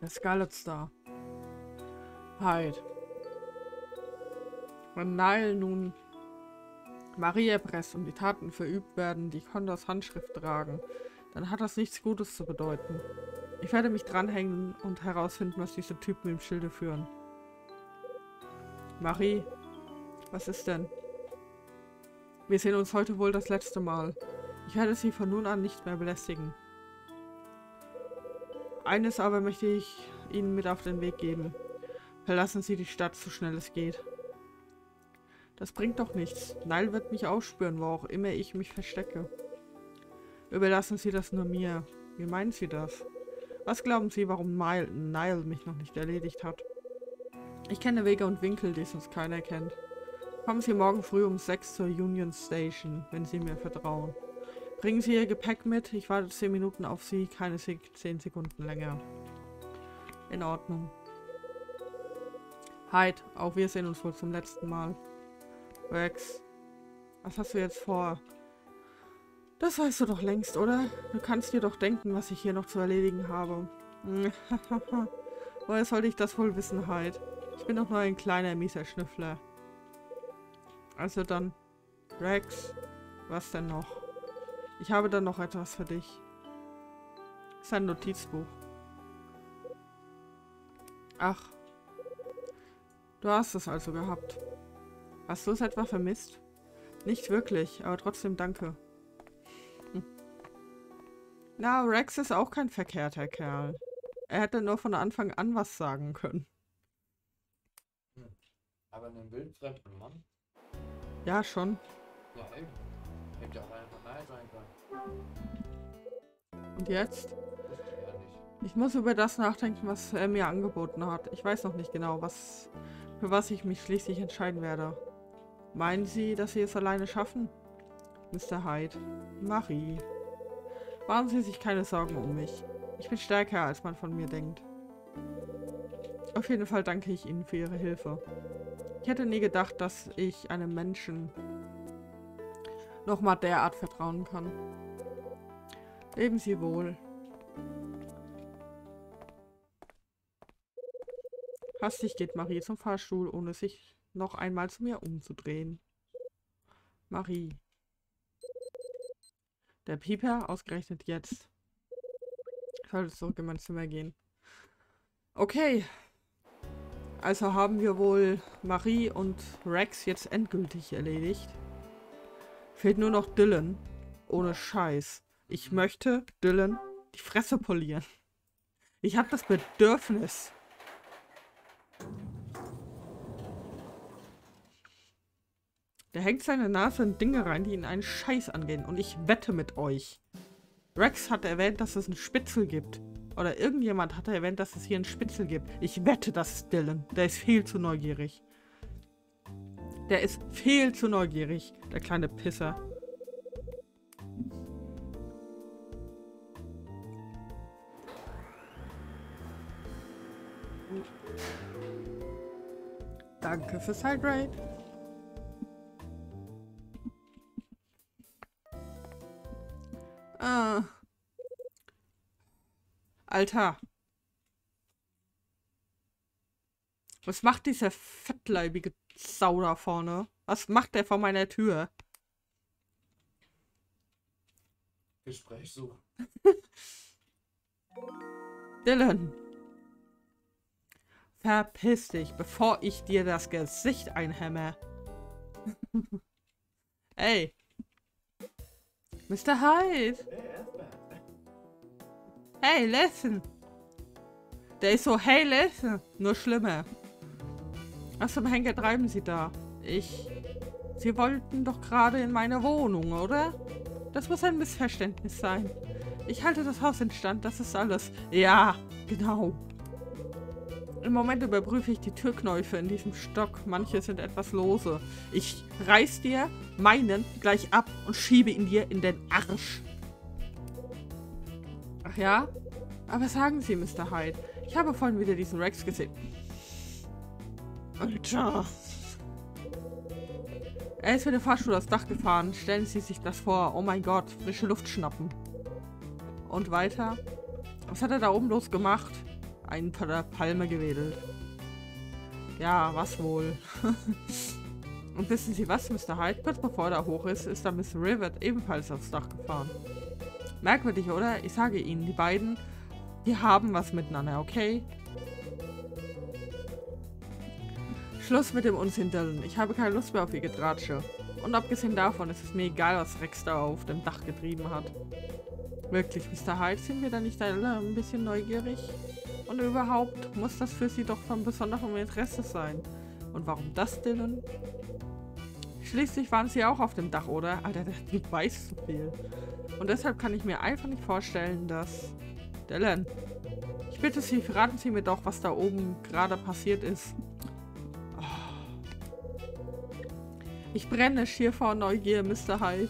Der Scarlet Star. Halt. Wenn Nile nun Marie erpresst und die Taten verübt werden, die Condors Handschrift tragen, dann hat das nichts Gutes zu bedeuten. Ich werde mich dranhängen und herausfinden, was diese Typen im Schilde führen. Marie, was ist denn? Wir sehen uns heute wohl das letzte Mal. Ich werde sie von nun an nicht mehr belästigen. Eines aber möchte ich Ihnen mit auf den Weg geben. Verlassen Sie die Stadt so schnell es geht. Das bringt doch nichts. Nile wird mich ausspüren, wo auch immer ich mich verstecke. Überlassen Sie das nur mir. Wie meinen Sie das? Was glauben Sie, warum Nile, mich noch nicht erledigt hat? Ich kenne Wege und Winkel, die sonst keiner kennt. Kommen Sie morgen früh um 6 zur Union Station, wenn Sie mir vertrauen. Bringen Sie Ihr Gepäck mit. Ich warte 10 Minuten auf Sie, keine 10 Sekunden länger. In Ordnung. Hyde, auch wir sehen uns wohl zum letzten Mal. Rex, was hast du jetzt vor? Das weißt du doch längst, oder? Du kannst dir doch denken, was ich hier noch zu erledigen habe. Woher sollte ich das wohl wissen, Hyde? Ich bin doch nur ein kleiner, mieser Schnüffler. Also dann, Rex, was denn noch? Ich habe da noch etwas für dich. Das ist ein Notizbuch. Ach. Du hast es also gehabt. Hast du es etwa vermisst? Nicht wirklich, aber trotzdem danke. Na, Rex ist auch kein verkehrter Kerl. Er hätte nur von Anfang an was sagen können. Hm. Aber einen wildfremden Mann? Ja, schon. Ja, eben. Hätte auch einfach nein sein können. Und jetzt? Ich muss über das nachdenken, was er mir angeboten hat. Ich weiß noch nicht genau, was für was ich mich schließlich entscheiden werde. Meinen Sie, dass Sie es alleine schaffen? Mr. Hyde. Marie. Machen Sie sich keine Sorgen um mich. Ich bin stärker, als man von mir denkt. Auf jeden Fall danke ich Ihnen für Ihre Hilfe. Ich hätte nie gedacht, dass ich einem Menschen nochmal derart vertrauen kann. Leben Sie wohl. Hastig geht Marie zum Fahrstuhl, ohne sich noch einmal zu mir umzudrehen. Marie. Der Pieper, ausgerechnet jetzt. Ich sollte zurück in mein Zimmer gehen. Okay. Also haben wir wohl Marie und Rex jetzt endgültig erledigt. Fehlt nur noch Dylan. Ohne Scheiß. Ich möchte Dylan die Fresse polieren. Ich habe das Bedürfnis. Der hängt seine Nase in Dinge rein, die ihn einen Scheiß angehen. Und ich wette mit euch. Rex hat erwähnt, dass es einen Spitzel gibt. Oder irgendjemand hat erwähnt, dass es hier einen Spitzel gibt. Ich wette, das ist Dylan. Der ist viel zu neugierig. Der ist viel zu neugierig, der kleine Pisser. Danke fürs Hydrate. Alter. Was macht dieser fettleibige Sau da vorne? Was macht der vor meiner Tür? Gespräch suchen. Dylan. Verpiss dich, bevor ich dir das Gesicht einhämme. Ey. Mr. Hyde. Hey, listen. Der ist so, hey, listen. Nur schlimmer. Was zum Henker treiben Sie da? Ich... Sie wollten doch gerade in meine Wohnung, oder? Das muss ein Missverständnis sein. Ich halte das Haus in Stand, das ist alles. Ja, genau. Im Moment überprüfe ich die Türknäufe in diesem Stock. Manche sind etwas lose. Ich reiß dir meinen gleich ab und schiebe ihn dir in den Arsch. Ach ja? Aber sagen Sie, Mr. Hyde. Ich habe vorhin wieder diesen Rex gesehen. Alter. Er ist mit dem Fahrstuhl aufs Dach gefahren. Stellen Sie sich das vor. Oh mein Gott, frische Luft schnappen. Und weiter. Was hat er da oben los gemacht? Einen von der Palme gewedelt. Ja, was wohl. Und wissen Sie was, Mr. Hyde? Kurz bevor er hoch ist, ist da Miss Rivet ebenfalls aufs Dach gefahren. Merkwürdig, oder? Ich sage Ihnen, die beiden, die haben was miteinander, okay? Schluss mit dem Unsinn, Dylan. Ich habe keine Lust mehr auf Ihr Getratsche. Und abgesehen davon ist es mir egal, was Rex da auf dem Dach getrieben hat. Wirklich, Mr. Hyde, sind wir da nicht alle ein bisschen neugierig? Und überhaupt muss das für Sie doch von besonderem Interesse sein. Und warum das, Dylan? Schließlich waren Sie auch auf dem Dach, oder? Alter, der Typ weiß so viel. Und deshalb kann ich mir einfach nicht vorstellen, dass... Dylan, ich bitte Sie, verraten Sie mir doch, was da oben gerade passiert ist. Ich brenne schier vor Neugier, Mr. Hyde.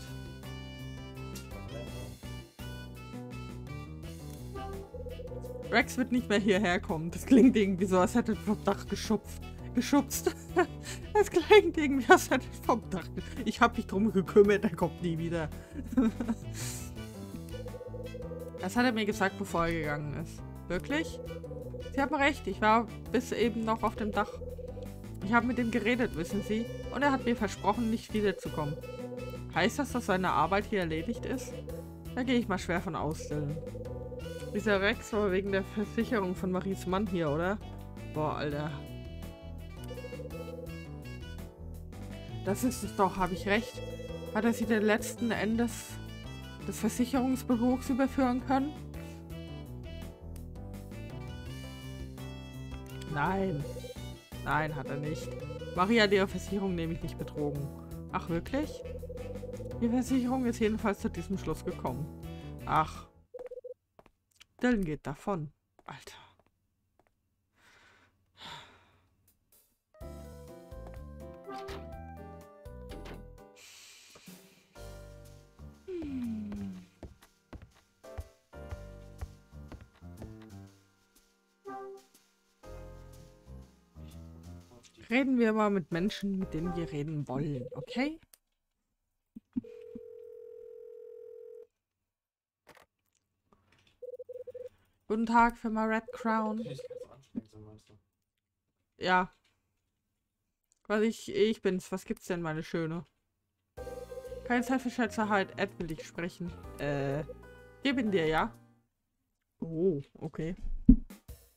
Rex wird nicht mehr hierher kommen. Das klingt irgendwie so, als hätte er vom Dach geschupft. Geschubst. Das klingt irgendwie, er vom Dach... Ich habe mich drum gekümmert, er kommt nie wieder. Das hat er mir gesagt, bevor er gegangen ist. Wirklich? Sie haben recht, ich war bis eben noch auf dem Dach. Ich habe mit ihm geredet, wissen Sie, und er hat mir versprochen, nicht wiederzukommen. Heißt das, dass seine Arbeit hier erledigt ist? Da gehe ich mal schwer von aus, Dylan. Dieser Rex war wegen der Versicherung von Maries Mann hier, oder? Boah, Alter. Das ist es doch, habe ich recht. Hat er sie den letzten Endes des Versicherungsbetrugs überführen können? Nein. Nein, hat er nicht. Maria ihre Versicherung nämlich nicht betrogen. Ach, wirklich? Die Versicherung ist jedenfalls zu diesem Schluss gekommen. Ach. Dylan geht davon. Alter. Reden wir mal mit Menschen, mit denen wir reden wollen, okay? Guten Tag, Firma Red Crown. Ja. Was ich, ich bin's. Was gibt's denn, meine Schöne? Keine Zeit für Scherzerheit. Ed will ich sprechen. Äh, gib ihn dir, ja? Oh, okay.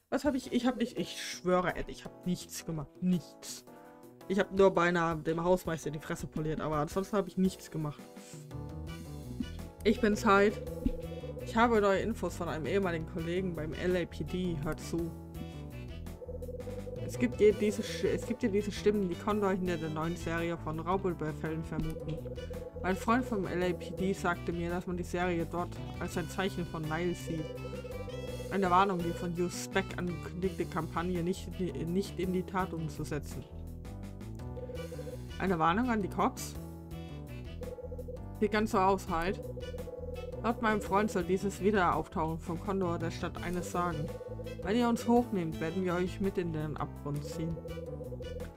Was habe ich? Ich habe nicht. Ich schwöre, Ed, ich habe nichts gemacht. Nichts. Ich habe nur beinahe dem Hausmeister die Fresse poliert, aber ansonsten habe ich nichts gemacht. Ich bin Zeit. Ich habe neue Infos von einem ehemaligen Kollegen beim LAPD. Hört zu. Es gibt, hier diese, es gibt hier diese Stimmen, die Condor hinter der neuen Serie von Raubüberfällen vermuten. Mein Freund vom LAPD sagte mir, dass man die Serie dort als ein Zeichen von Nile sieht. Eine Warnung, die von Hugh Speck angekündigte Kampagne nicht, nicht in die Tat umzusetzen. Eine Warnung an die Cops? Sieht ganz so aus, halt. Laut meinem Freund soll dieses Wiederauftauchen vom Kondor der Stadt eines sagen. Wenn ihr uns hochnehmt, werden wir euch mit in den Abgrund ziehen.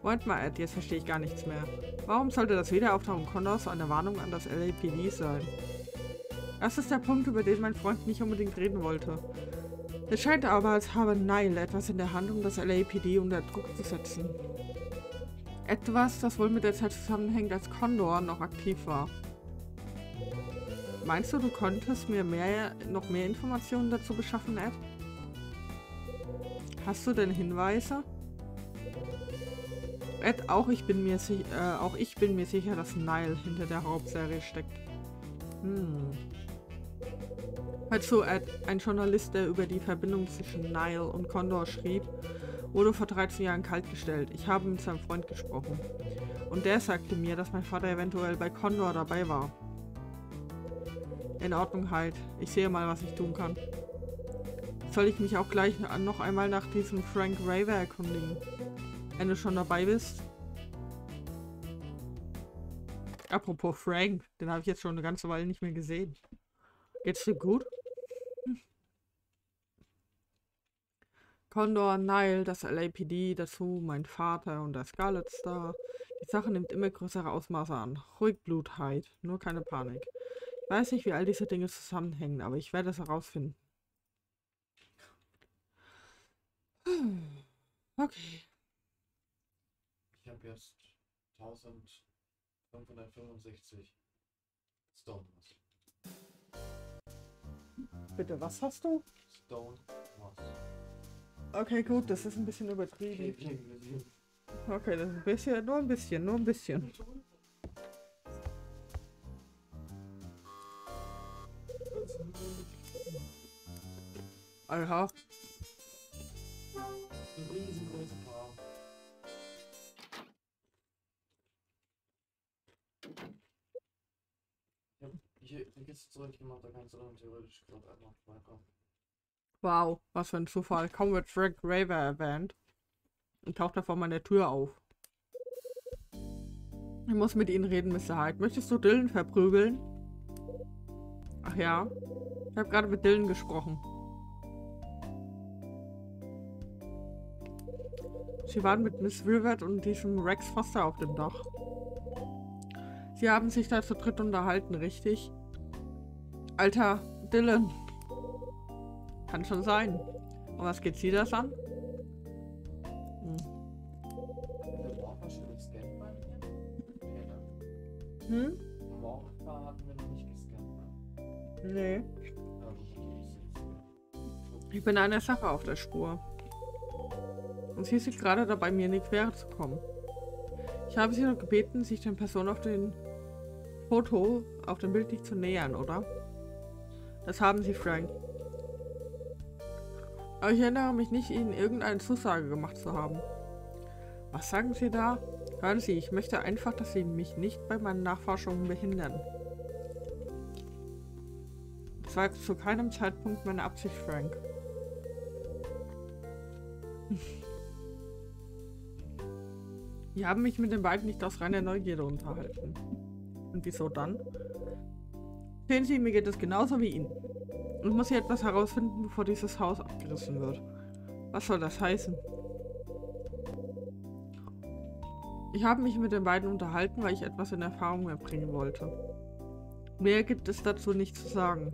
Moment mal, Ed, jetzt verstehe ich gar nichts mehr. Warum sollte das Wiederauftauchen Kondors eine Warnung an das LAPD sein? Das ist der Punkt, über den mein Freund nicht unbedingt reden wollte. Es scheint aber, als habe Nile etwas in der Hand, um das LAPD unter Druck zu setzen. Etwas, das wohl mit der Zeit zusammenhängt, als Condor noch aktiv war. Meinst du, du konntest mir mehr, noch mehr Informationen dazu beschaffen, Ed? Hast du denn Hinweise? Ed, auch ich bin mir, äh, auch ich bin mir sicher, dass Nile hinter der Hauptserie steckt. Hm. Hör zu, Ed, ein Journalist, der über die Verbindung zwischen Nile und Condor schrieb, wurde vor 13 Jahren kaltgestellt. Ich habe mit seinem Freund gesprochen. Und der sagte mir, dass mein Vater eventuell bei Condor dabei war. In Ordnung, halt. Ich sehe mal, was ich tun kann. Soll ich mich auch gleich noch einmal nach diesem Frank Raver erkundigen? Wenn du schon dabei bist. Apropos Frank, den habe ich jetzt schon eine ganze Weile nicht mehr gesehen. Geht's dir gut? Condor, Nile, das LAPD, dazu mein Vater und der Scarlet Star. Die Sache nimmt immer größere Ausmaße an. Ruhig Blutheit, nur keine Panik. Ich weiß nicht, wie all diese Dinge zusammenhängen, aber ich werde es herausfinden. Okay. Ich habe jetzt 1565 Stones. Bitte, was hast du? Stone was. Okay, gut, das ist ein bisschen übertrieben. Okay, das ist ein bisschen, nur ein bisschen, nur ein bisschen. Aha. Riesengroße Paar. Ich hab hier Tickets zurückgemacht, da kannst du dann theoretisch gerade einfach vorbeikommen. Wow, was für ein Zufall. Kaum wird Frank Raver erwähnt. Und taucht er vor meiner Tür auf. Ich muss mit Ihnen reden, Mr. Hyde. Möchtest du Dylan verprügeln? Ach ja. Ich habe gerade mit Dylan gesprochen. Sie waren mit Miss Wilbert und diesem Rex Foster auf dem Dach. Sie haben sich da zu dritt unterhalten, richtig? Alter, Dylan. Kann schon sein. Und was geht Sie das an? Hm. Hm? Ne? Nee. Ich bin einer Sache auf der Spur. Und sie sind gerade dabei, mir in die Quere zu kommen. Ich habe sie noch gebeten, sich den Person auf dem Foto, auf dem Bild nicht zu nähern, oder? Das haben sie, Frank. Aber ich erinnere mich nicht, Ihnen irgendeine Zusage gemacht zu haben. Was sagen Sie da? Hören Sie, ich möchte einfach, dass Sie mich nicht bei meinen Nachforschungen behindern. Das war zu keinem Zeitpunkt meine Absicht, Frank. Ich habe mich mit den beiden nicht aus reiner Neugierde unterhalten. Und wieso dann? Sehen Sie, mir geht es genauso wie Ihnen. Ich muss hier etwas herausfinden, bevor dieses Haus abgerissen wird. Was soll das heißen? Ich habe mich mit den beiden unterhalten, weil ich etwas in Erfahrung mehr bringen wollte. Mehr gibt es dazu nicht zu sagen.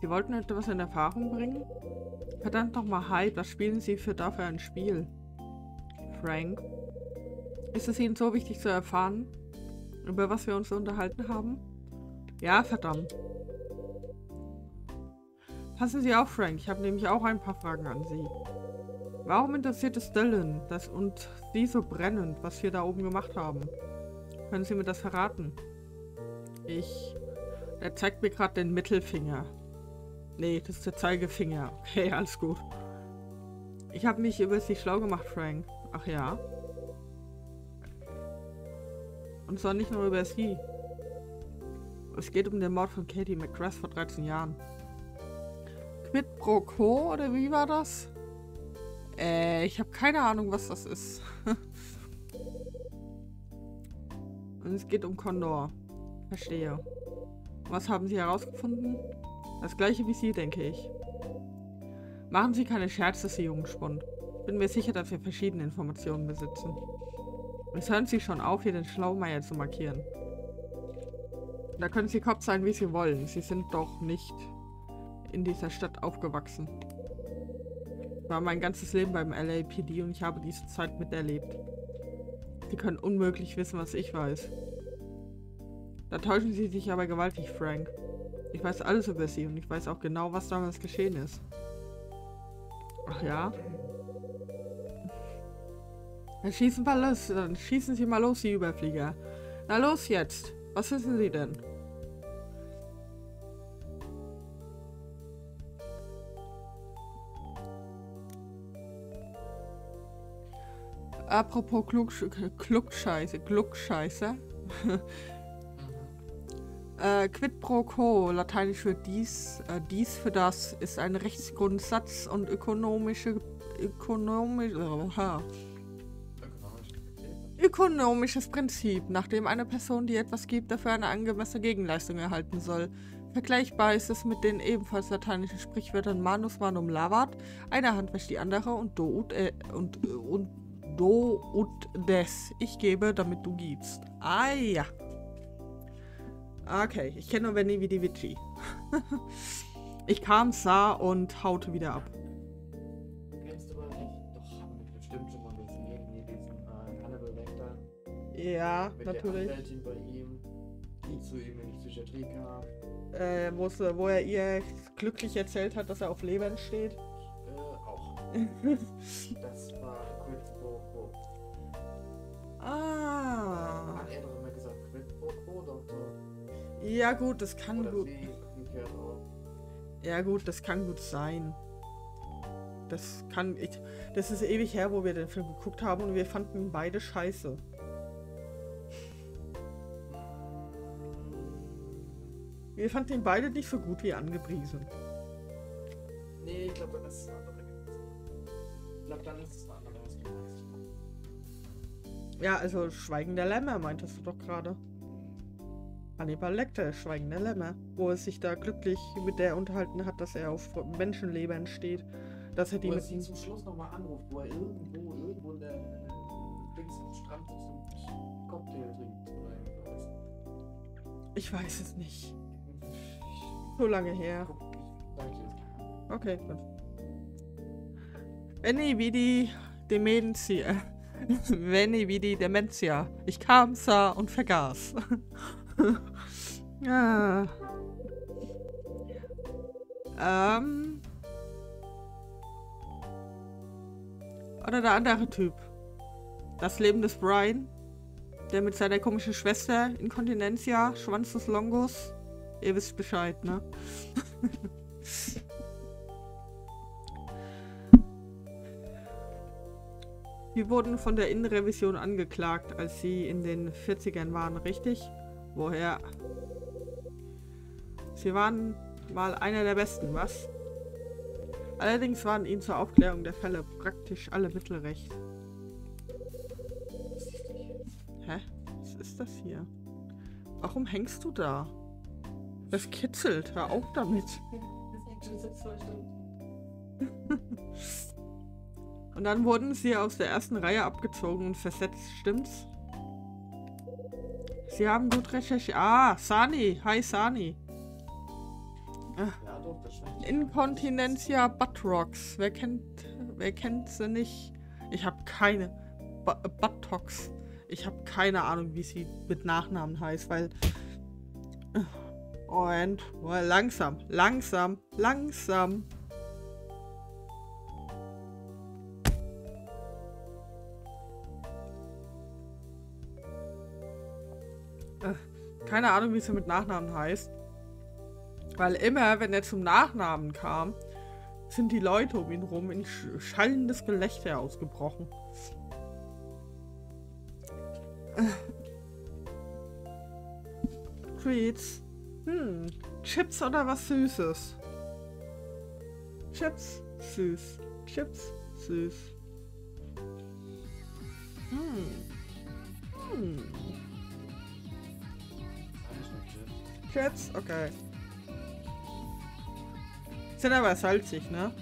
Sie wollten etwas in Erfahrung bringen? Verdammt nochmal, Hyde, was spielen Sie für dafür ein Spiel? Frank? Ist es Ihnen so wichtig zu erfahren, über was wir uns unterhalten haben? Ja, verdammt. Passen Sie auf, Frank. Ich habe nämlich auch ein paar Fragen an Sie. Warum interessiert es Dylan das und Sie so brennend, was wir da oben gemacht haben? Können Sie mir das verraten? Ich... Er zeigt mir gerade den Mittelfinger. Nee, das ist der Zeigefinger. Okay, alles gut. Ich habe mich über sie schlau gemacht, Frank. Ach ja. Und zwar nicht nur über sie. Es geht um den Mord von Katie McGrath vor 13 Jahren. Quid pro quo, oder wie war das? Äh, ich habe keine Ahnung, was das ist. Und es geht um Condor. Verstehe. Was haben Sie herausgefunden? Das gleiche wie Sie, denke ich. Machen Sie keine Scherze, Sie Jungspund. Bin mir sicher, dass wir verschiedene Informationen besitzen. Es hören Sie schon auf, hier den Schlaumeier zu markieren. Da können Sie Kopf sein, wie Sie wollen. Sie sind doch nicht in dieser Stadt aufgewachsen. Ich war mein ganzes Leben beim LAPD und ich habe diese Zeit miterlebt. Sie können unmöglich wissen, was ich weiß. Da täuschen Sie sich aber gewaltig, Frank. Ich weiß alles über Sie und ich weiß auch genau, was damals geschehen ist. Ach ja? Dann schießen wir los. Dann schießen Sie mal los, Sie Überflieger. Na los jetzt. Was wissen Sie denn? Apropos Klugsch Klugscheiße, Klugscheiße. äh, quid pro quo, lateinisch für dies, äh, dies für das, ist ein Rechtsgrundsatz und ökonomische, ökonomisch, äh, ökonomisches Prinzip, nachdem eine Person, die etwas gibt, dafür eine angemessene Gegenleistung erhalten soll. Vergleichbar ist es mit den ebenfalls lateinischen Sprichwörtern manus manum lavat, eine Hand wäscht die andere und do ut, äh, und, äh, und do ut des. Ich gebe, damit du gibst. Ah ja. Okay, ich kenne nur Venny wie die Vici. ich kam, sah und haute wieder ab. Kennst du aber nicht? Doch, haben wir bestimmt schon mal gesehen. Hier diesen äh, Hannibal Lecter. Ja, Mit natürlich. der Anwältin bei ihm, die zu ihm in die Psychiatrie kam. Äh, wo, er ihr glücklich erzählt hat, dass er auf Levern steht. Äh, auch. Das ah. Hat er doch immer gesagt, Quid pro quo, Doktor. Ja gut, das kann Oder gut. Ja gut, das kann gut sein. Das kann ich. Das ist ewig her, wo wir den Film geguckt haben und wir fanden ihn beide scheiße. Wir fanden ihn beide nicht so gut wie angepriesen. Nee, ich glaube, dann ist es ein anderer gewesen. Ich glaube, dann ist Ja, also Schweigen der Lämmer meintest du doch gerade. Hannibal Lecter, Schweigen der Lämmer. Wo er sich da glücklich mit der unterhalten hat, dass er auf Menschenlebern steht. Dass er die Wo er mit sie zum Schluss nochmal anruft, wo er irgendwo, irgendwo in der äh, Dings am Strand sitzt und Cocktail trinkt oder. Ich weiß es nicht. Ich So lange her. guck, ich sag dir das. Okay, gut. Venni vidi dementia. Ich kam, sah und vergaß. ja. Ähm. Oder der andere Typ. Das Leben des Brian. Der mit seiner komischen Schwester Inkontinentia, Schwanz des Longus. Ihr wisst Bescheid, ne? Sie wurden von der Innenrevision angeklagt, als sie in den 40ern waren, richtig? Woher? Sie waren mal einer der Besten, was? Allerdings waren ihnen zur Aufklärung der Fälle praktisch alle Mittel recht. Hä? Was ist das hier? Warum hängst du da? Das kitzelt, hör auf damit. Und dann wurden sie aus der ersten Reihe abgezogen und versetzt, stimmt's? Sie haben gut recherchiert. Ah, Sani. Hi, Sani. Scheint. Incontinentia Buttrocks. Wer kennt, wer kennt sie nicht? Ich habe keine. Bu- Buttocks. Ich habe keine Ahnung, wie sie mit Nachnamen heißt, weil. Und oh, langsam, langsam, langsam. Keine Ahnung, wie sie mit Nachnamen heißt. Weil immer, wenn er zum Nachnamen kam, sind die Leute um ihn rum in schallendes Gelächter ausgebrochen. Treats. Hm, Chips oder was Süßes? Chips, süß. Chips, süß. Hm. Hm. Chips, okay. Sind aber salzig, ne?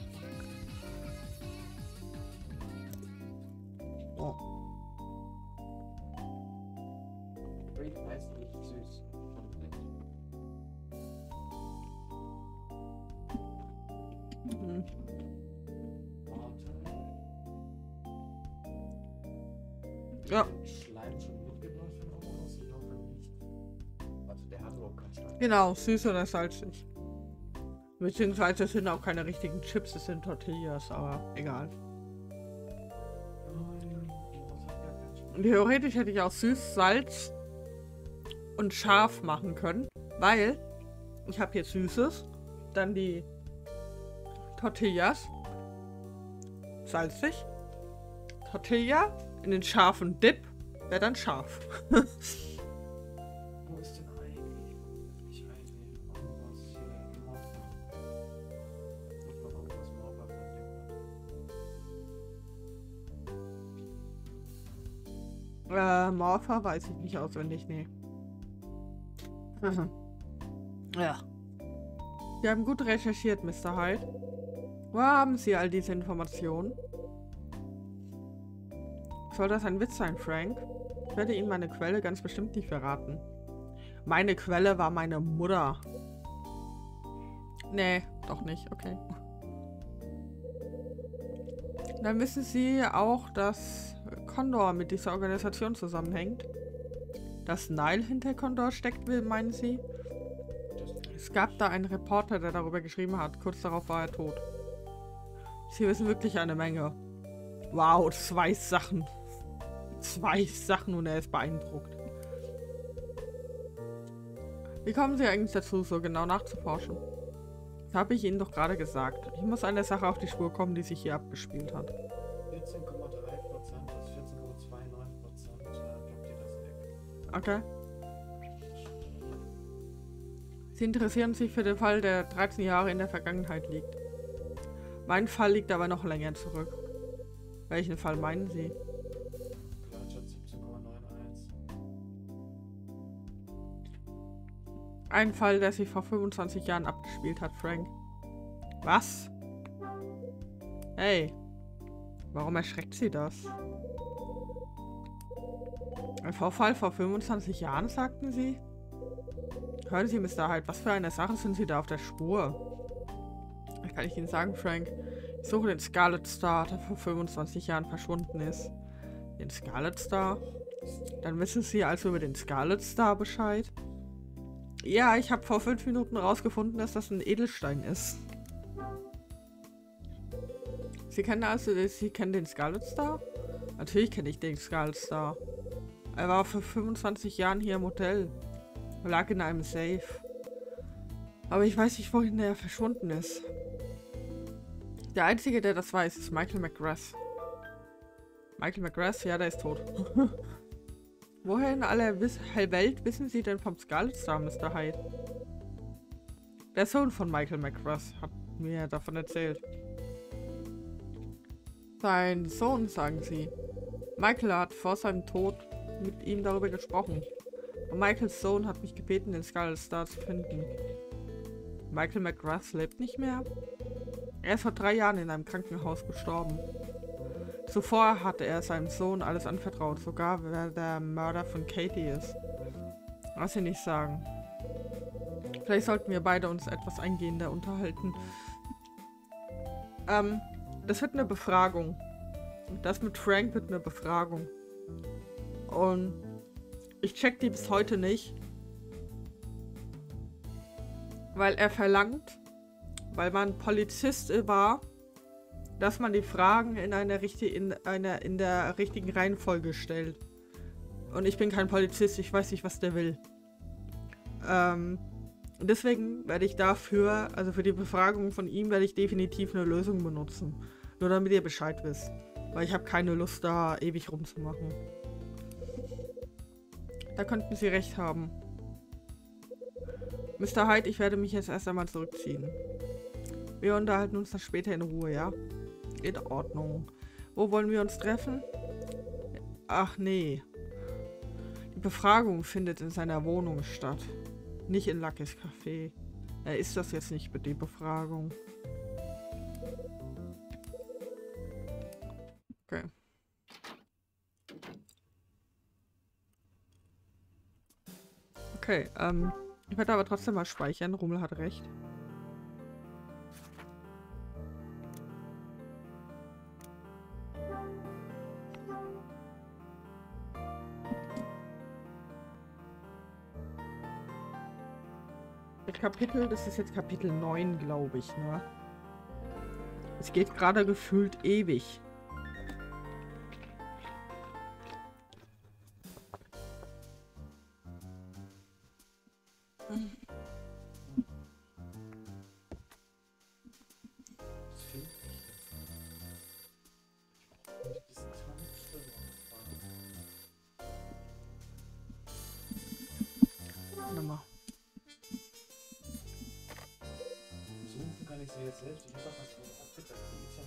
Genau, süß oder salzig. Beziehungsweise es sind auch keine richtigen Chips, es sind Tortillas, aber egal. Theoretisch hätte ich auch süß, Salz und scharf machen können, weil ich habe hier Süßes, dann die Tortillas, salzig, Tortilla in den scharfen Dip, wäre dann scharf. Äh, Morpha weiß ich nicht auswendig, nee. Mhm. ja. Sie haben gut recherchiert, Mr. Hyde. Wo haben Sie all diese Informationen? Soll das ein Witz sein, Frank? Ich werde Ihnen meine Quelle ganz bestimmt nicht verraten. Meine Quelle war meine Mutter. Nee, doch nicht, okay. Dann wissen Sie auch, dass Condor mit dieser Organisation zusammenhängt. Dass Nile hinter Condor steckt, will, meinen Sie? Es gab da einen Reporter, der darüber geschrieben hat. Kurz darauf war er tot. Sie wissen wirklich eine Menge. Wow, zwei Sachen. Zwei Sachen und er ist beeindruckt. Wie kommen Sie eigentlich dazu, so genau nachzuforschen? Das habe ich Ihnen doch gerade gesagt. Ich muss einer Sache auf die Spur kommen, die sich hier abgespielt hat. Okay. Sie interessieren sich für den Fall, der 13 Jahre in der Vergangenheit liegt. Mein Fall liegt aber noch länger zurück. Welchen Fall meinen Sie? Gleichheit 17,91. Ein Fall, der sich vor 25 Jahren abgespielt hat, Frank. Was? Hey. Warum erschreckt Sie das? Ein Vorfall vor 25 Jahren, sagten Sie? Hören Sie, Mr. Hyde, was für eine Sache sind Sie da auf der Spur? Was kann ich Ihnen sagen, Frank? Ich suche den Scarlet Star, der vor 25 Jahren verschwunden ist. Den Scarlet Star? Dann wissen Sie also über den Scarlet Star Bescheid? Ja, ich habe vor fünf Minuten rausgefunden, dass das ein Edelstein ist. Sie kennen also, Sie kennen den Scarlet Star? Natürlich kenne ich den Scarlet Star. Er war vor 25 Jahren hier im Hotel. Er lag in einem Safe. Aber ich weiß nicht, wohin er verschwunden ist. Der Einzige, der das weiß, ist Michael McGrath. Michael McGrath? Ja, der ist tot. Woher in aller Wiss Welt wissen Sie denn vom Scarlet Star, Mr. Hyde? Der Sohn von Michael McGrath hat mir davon erzählt. Sein Sohn, sagen Sie. Michael hat vor seinem Tod mit ihm darüber gesprochen. Und Michaels Sohn hat mich gebeten, den Scarlet Star zu finden. Michael McGrath lebt nicht mehr? Er ist vor drei Jahren in einem Krankenhaus gestorben. Zuvor hatte er seinem Sohn alles anvertraut, sogar wer der Mörder von Katie ist. Was sie nicht sagen. Vielleicht sollten wir beide uns etwas eingehender unterhalten. Ähm, das wird eine Befragung. Das mit Frank wird eine Befragung. Und ich check die bis heute nicht. Weil er verlangt, weil man Polizist war, dass man die Fragen in einer richtig in einer in der richtigen Reihenfolge stellt. Und ich bin kein Polizist, ich weiß nicht, was der will. Ähm, deswegen werde ich dafür, also für die Befragung von ihm, werde ich definitiv eine Lösung benutzen. Nur damit ihr Bescheid wisst. Weil ich habe keine Lust, da ewig rumzumachen. Da könnten sie recht haben. Mr. Hyde, ich werde mich jetzt erst einmal zurückziehen. Wir unterhalten uns dann später in Ruhe, ja? In Ordnung. Wo wollen wir uns treffen? Ach nee. Die Befragung findet in seiner Wohnung statt. Nicht in Luckys Café. Er ist das jetzt nicht mit der Befragung. Okay. Okay, ähm, ich werde aber trotzdem mal speichern. Rummel hat recht. Kapitel, das ist jetzt Kapitel 9, glaube ich, ne? Es geht gerade gefühlt ewig.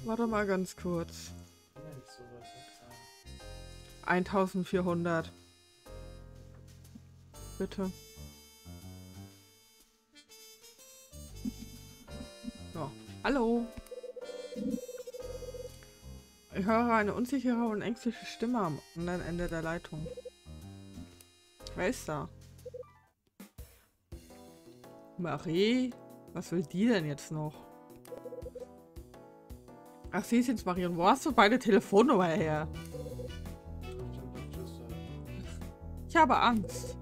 Warte mal ganz kurz. 1400. Bitte. So. Hallo. Ich höre eine unsichere und ängstliche Stimme am anderen Ende der Leitung. Wer ist da? Marie? Was will die denn jetzt noch? Ach, sie jetzt Marion. Wo hast du beide Telefonnummer her? Ich habe Angst.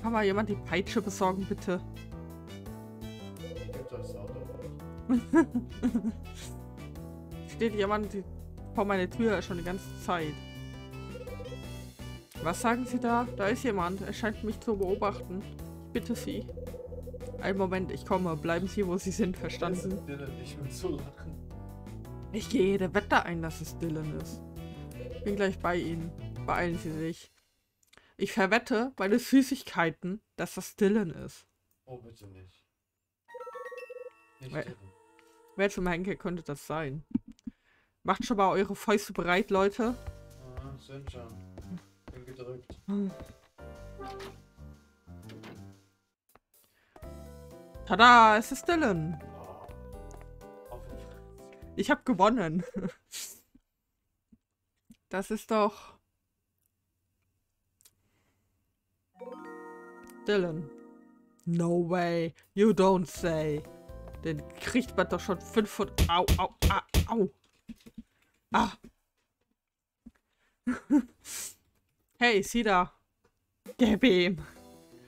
Kann mal jemand die Peitsche besorgen, bitte? Steht jemand vor meiner Tür schon die ganze Zeit. Was sagen Sie da? Da ist jemand. Er scheint mich zu beobachten. Ich bitte Sie. Ein Moment, ich komme. Bleiben Sie, wo Sie sind, verstanden? Ich will so lachen. Ich gehe jede Wette ein, dass es Dylan ist. Bin gleich bei Ihnen. Beeilen Sie sich. Ich verwette meine Süßigkeiten, dass das Dylan ist. Oh, bitte nicht. nicht wer, wer zum Henker könnte das sein? Macht schon mal eure Fäuste bereit, Leute. Ah, sind schon. Bin gedrückt. Tada, es ist Dylan. Ich habe gewonnen. Das ist doch... Dylan. No way. You don't say. Den kriegt man doch schon 500... Au, au, au, au. Ah. hey, sieh da. Gib ihm.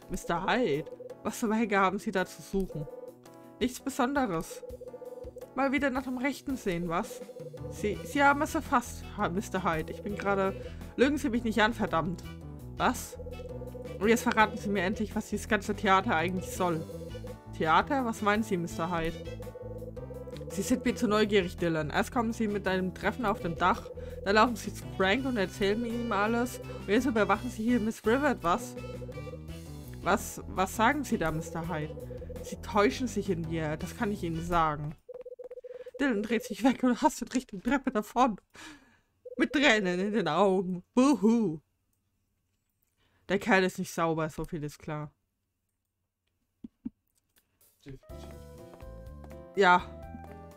Mr. Hyde. Was zum Henker haben Sie da zu suchen? Nichts Besonderes. Mal wieder nach dem Rechten sehen, was? Sie, Sie haben es erfasst, Mr. Hyde. Ich bin gerade... Lügen Sie mich nicht an, verdammt. Was? Und jetzt verraten Sie mir endlich, was dieses ganze Theater eigentlich soll. Theater? Was meinen Sie, Mr. Hyde? Sie sind mir zu neugierig, Dylan. Erst kommen Sie mit einem Treffen auf dem Dach, dann laufen Sie zu Frank und erzählen ihm alles. Und jetzt überwachen Sie hier Miss Rivet, was? Was, was sagen Sie da, Mr. Hyde? Sie täuschen sich in mir, das kann ich Ihnen sagen. Dylan dreht sich weg und hastet Richtung Treppe davon. Mit Tränen in den Augen. Buhu. Der Kerl ist nicht sauber, so viel ist klar. Ja,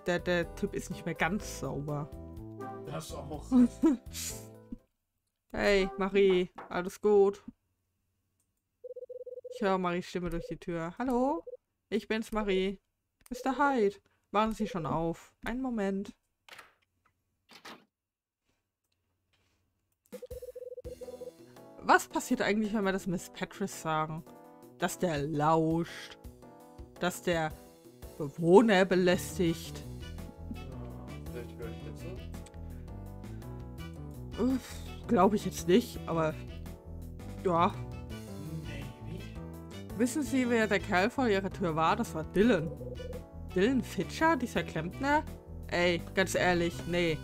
der, der Typ ist nicht mehr ganz sauber. Das auch. hey, Marie, alles gut? Ich höre Maries Stimme durch die Tür. Hallo? Ich bin's, Marie. Mr. Hyde. Waren Sie schon auf? Einen Moment. Was passiert eigentlich, wenn wir das Miss Patris sagen? Dass der lauscht. Dass der Bewohner belästigt. vielleicht höre ich jetzt so. Glaube ich jetzt nicht, aber ja, Wissen Sie, wer der Kerl vor Ihrer Tür war? Das war Dylan. Dylan Fitcher, dieser Klempner? Ey, ganz ehrlich, nee.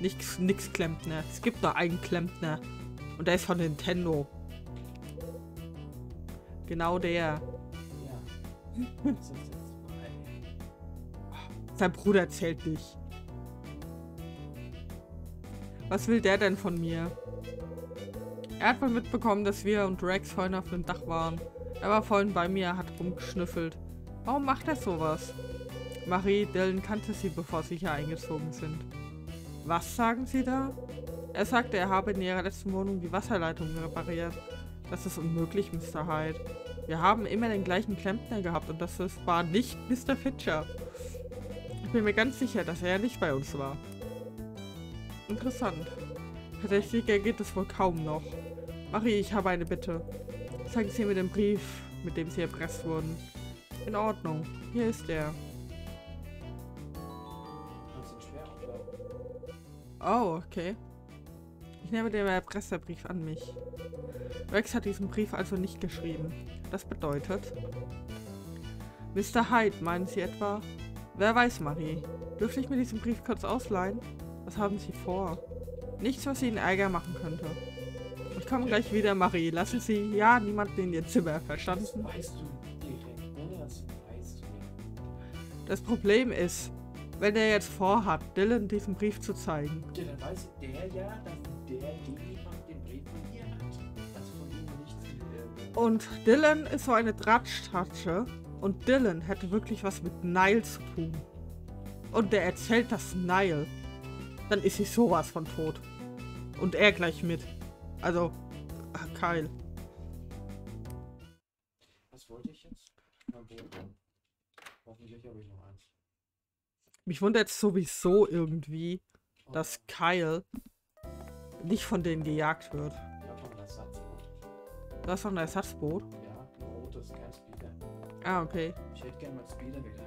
Nix, nix Klempner. Es gibt nur einen Klempner. Und der ist von Nintendo. Genau der. Sein Bruder zählt nicht. Was will der denn von mir? Er hat wohl mitbekommen, dass wir und Rex vorhin auf dem Dach waren. Er war vorhin bei mir, hat rumgeschnüffelt. Warum macht er sowas? Marie Dillon kannte sie, bevor sie hier eingezogen sind. Was sagen Sie da? Er sagte, er habe in ihrer letzten Wohnung die Wasserleitung repariert. Das ist unmöglich, Mr. Hyde. Wir haben immer den gleichen Klempner gehabt und das war nicht Mr. Fitcher. Ich bin mir ganz sicher, dass er nicht bei uns war. Interessant. Verdächtiger geht es wohl kaum noch. Marie, ich habe eine Bitte. Zeigen Sie mir den Brief, mit dem Sie erpresst wurden. In Ordnung. Hier ist er. Oh, okay. Ich nehme den Erpresserbrief an mich. Rex hat diesen Brief also nicht geschrieben. Das bedeutet... Mr. Hyde, meinen Sie etwa? Wer weiß, Marie. Dürfte ich mir diesen Brief kurz ausleihen? Was haben Sie vor? Nichts, was Ihnen Ärger machen könnte. Ich komme gleich wieder, Marie. Lassen Sie ja niemanden in Ihr Zimmer, Das verstanden? Das. Das Problem ist, wenn er jetzt vorhat, Dylan diesen Brief zu zeigen. Ja, dann weiß der ja, dass der jemand den Brief von dir hat. Also von ihm nichts. Und Dylan ist so eine Tratschtatsche. Und Dylan hätte wirklich was mit Nile zu tun. Und der erzählt das Nile. Dann ist sie sowas von tot. Und er gleich mit. Also, ah, Kyle. was wollte ich jetzt? Hoffentlich habe ich noch eins. Mich wundert sowieso irgendwie, Oh, dass Kyle nicht von denen gejagt wird. Noch ein Ersatzboot. Das ist doch ein Ersatzboot. Ja, ein rotes, kein Speeder. Ah, okay. Ich hätte gerne mal Speeder wieder.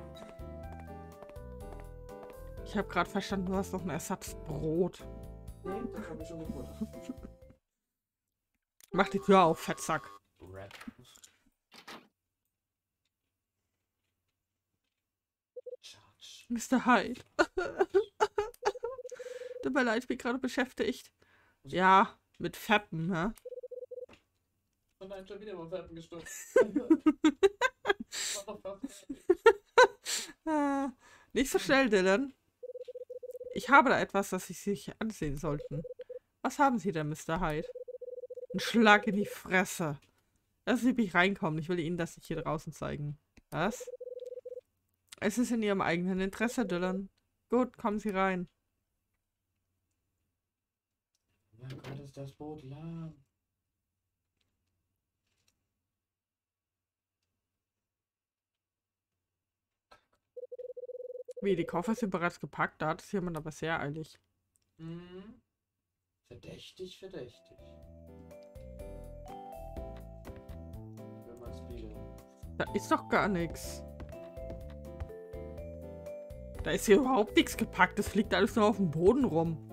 Ich habe gerade verstanden, du hast doch ein Ersatzbrot. Nee, das habe ich schon gefunden. Mach die Tür auf, Fettsack. Charge. Mr. Hyde. Tut mir leid, ich bin gerade beschäftigt. Ja, mit Fappen, hä? Oh nein, schon wieder mal fast fertig. Ah, nicht so schnell, Dylan. Ich habe da etwas, das Sie sich ansehen sollten. Was haben Sie denn, Mr. Hyde? Ein Schlag in die Fresse. Lassen Sie mich reinkommen. Ich will Ihnen das nicht hier draußen zeigen. Was? Es ist in Ihrem eigenen Interesse, Dylan. Gut, kommen Sie rein. Mein Gott, ist das Boot lahm. Wie, die Koffer sind bereits gepackt? Da hat es jemand aber sehr eilig. Mhm. Verdächtig, verdächtig. Da ist doch gar nichts. Da ist hier überhaupt nichts gepackt. Das fliegt alles nur auf dem Boden rum.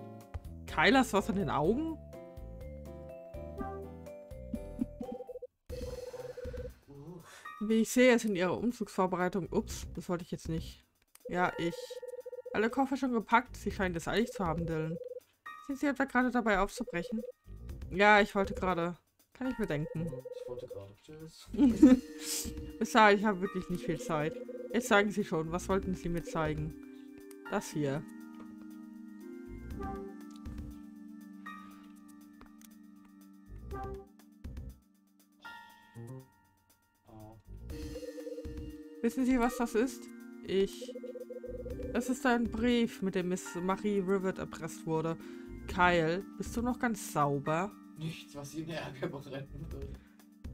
Kyle, hast du was an den Augen? Wie ich sehe, ist in ihrer Umzugsvorbereitung. Ups, das wollte ich jetzt nicht. Ja, ich. Alle Koffer schon gepackt. Sie scheint es eilig zu haben, Dylan. Sind Sie etwa gerade dabei aufzubrechen? Ja, ich wollte gerade. Kann ich mir denken. Ich wollte gerade. Tschüss. Bis dahin, ich habe wirklich nicht viel Zeit. Jetzt sagen Sie schon, was wollten Sie mir zeigen? Das hier. Oh. Wissen Sie, was das ist? Ich. Das ist ein Brief, mit dem Miss Marie Rivet erpresst wurde. Kyle, bist du noch ganz sauber? Nichts, was ihn Ärger bereiten würde.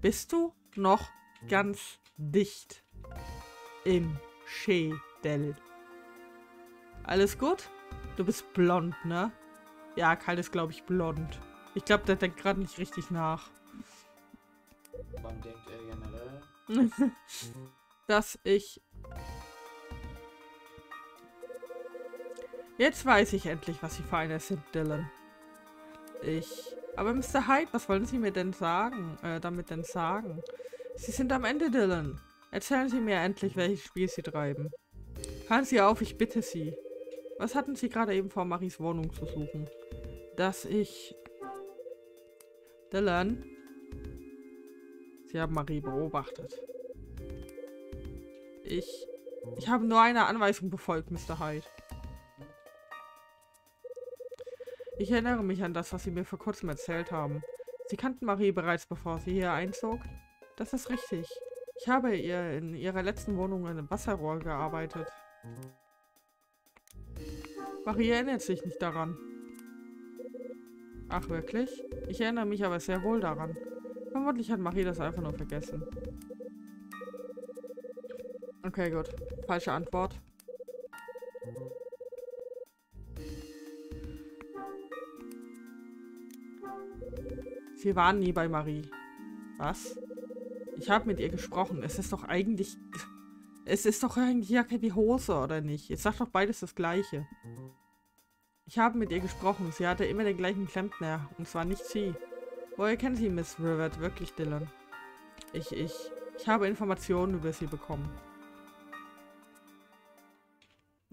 Bist du noch ganz dicht im Schädel? Alles gut? Du bist blond, ne? Ja, Kyle ist, glaube ich, blond. Ich glaube, der denkt gerade nicht richtig nach. Wann denkt er generell? dass ich... Jetzt weiß ich endlich, was Sie für einer sind, Dylan. Ich... Aber Mr. Hyde, was wollen Sie mir denn sagen? Äh, damit denn sagen? Sie sind am Ende, Dylan. Erzählen Sie mir endlich, welches Spiel Sie treiben. Hören Sie auf, ich bitte Sie. Was hatten Sie gerade eben vor, Maries Wohnung zu suchen? Dass ich... Dylan? Sie haben Marie beobachtet. Ich... Ich habe nur eine Anweisung befolgt, Mr. Hyde. Ich erinnere mich an das, was Sie mir vor kurzem erzählt haben. Sie kannten Marie bereits, bevor sie hier einzog? Das ist richtig. Ich habe ihr in ihrer letzten Wohnung an einem Wasserrohr gearbeitet. Marie erinnert sich nicht daran. Ach, wirklich? Ich erinnere mich aber sehr wohl daran. Vermutlich hat Marie das einfach nur vergessen. Okay, gut. Falsche Antwort. Sie waren nie bei Marie. Was? Ich habe mit ihr gesprochen. Es ist doch eigentlich... Es ist doch eigentlich Jacke wie Hose, oder nicht? Jetzt sagt doch beides das Gleiche. Ich habe mit ihr gesprochen. Sie hatte immer den gleichen Klempner. Und zwar nicht sie. Woher kennen Sie Miss Rivert wirklich, Dylan? Ich, ich... Ich habe Informationen über sie bekommen.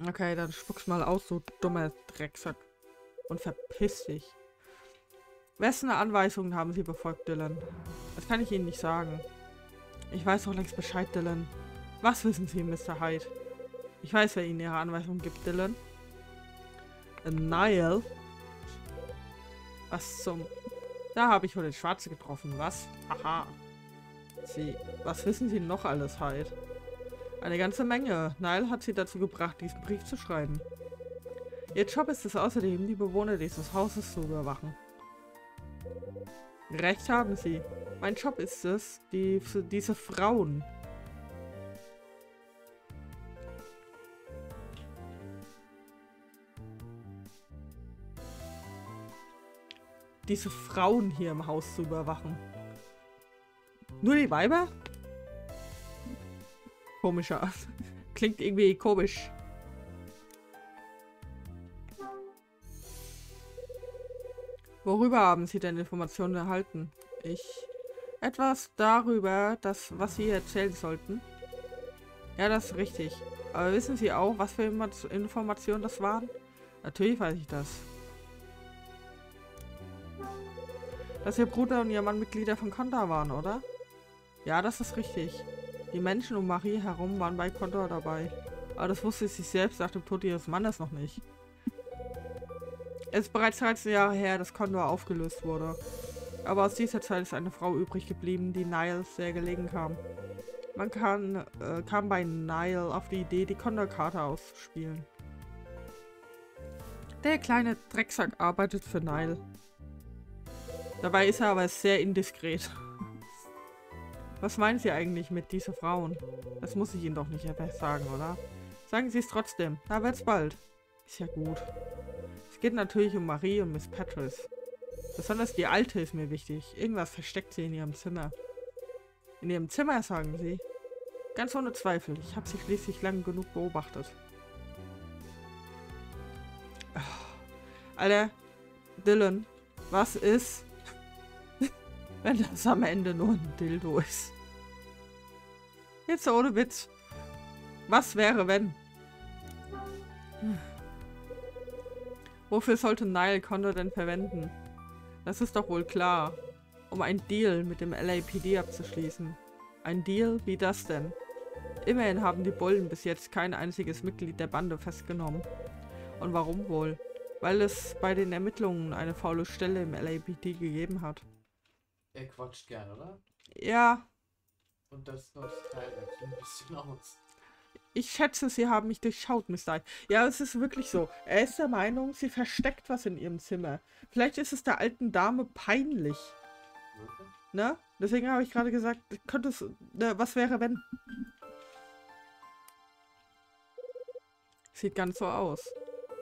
Okay, dann spuck's mal aus, du dummer Drecksack. Und verpiss dich. Wessen Anweisungen haben Sie befolgt, Dylan? Das kann ich Ihnen nicht sagen. Ich weiß doch längst Bescheid, Dylan. Was wissen Sie, Mr. Hyde? Ich weiß, wer Ihnen Ihre Anweisungen gibt, Dylan. Niall? Was zum... Da habe ich wohl den Schwarze getroffen, was? Aha. Sie... Was wissen Sie noch alles, Hyde? Eine ganze Menge. Niall hat Sie dazu gebracht, diesen Brief zu schreiben. Ihr Job ist es außerdem, die Bewohner dieses Hauses zu überwachen. Recht haben Sie. Mein Job ist es, die, diese Frauen. Diese Frauen hier im Haus zu überwachen. Nur die Weiber? Komischer. Klingt irgendwie komisch. Worüber haben Sie denn Informationen erhalten? Ich... Etwas darüber, das, was Sie erzählen sollten. Ja, das ist richtig. Aber wissen Sie auch, was für Informationen das waren? Natürlich weiß ich das. Dass Ihr Bruder und Ihr Mann Mitglieder von Condor waren, oder? Ja, das ist richtig. Die Menschen um Marie herum waren bei Condor dabei. Aber das wusste sie selbst nach dem Tod ihres Mannes noch nicht. Es ist bereits 13 Jahre her, dass Condor aufgelöst wurde. Aber aus dieser Zeit ist eine Frau übrig geblieben, die Niles sehr gelegen kam. Man kann, äh, kam bei Nile auf die Idee, die Condor-Karte auszuspielen. Der kleine Drecksack arbeitet für Nile. Dabei ist er aber sehr indiskret. Was meinen Sie eigentlich mit diesen Frauen? Das muss ich Ihnen doch nicht sagen, oder? Sagen Sie es trotzdem. Na, wird's bald. Ist ja gut. Es geht natürlich um Marie und Miss Patrice. Besonders die Alte ist mir wichtig. Irgendwas versteckt sie in ihrem Zimmer. In ihrem Zimmer, sagen sie. Ganz ohne Zweifel. Ich habe sie schließlich lang genug beobachtet. Alter, Dylan, was ist, wenn das am Ende nur ein Dildo ist? Jetzt ohne Witz. Was wäre, wenn? Wofür sollte Nile Condor denn verwenden? Das ist doch wohl klar. Um einen Deal mit dem LAPD abzuschließen. Ein Deal? Wie das denn? Immerhin haben die Bullen bis jetzt kein einziges Mitglied der Bande festgenommen. Und warum wohl? Weil es bei den Ermittlungen eine faule Stelle im LAPD gegeben hat. Er quatscht gern, oder? Ja. Und das nutzt halt ein bisschen aus. Ich schätze, Sie haben mich durchschaut, Mr. Ja, es ist wirklich so. Er ist der Meinung, sie versteckt was in ihrem Zimmer. Vielleicht ist es der alten Dame peinlich. Ne? Deswegen habe ich gerade gesagt, könnte es, ne, was wäre, wenn? Sieht ganz so aus.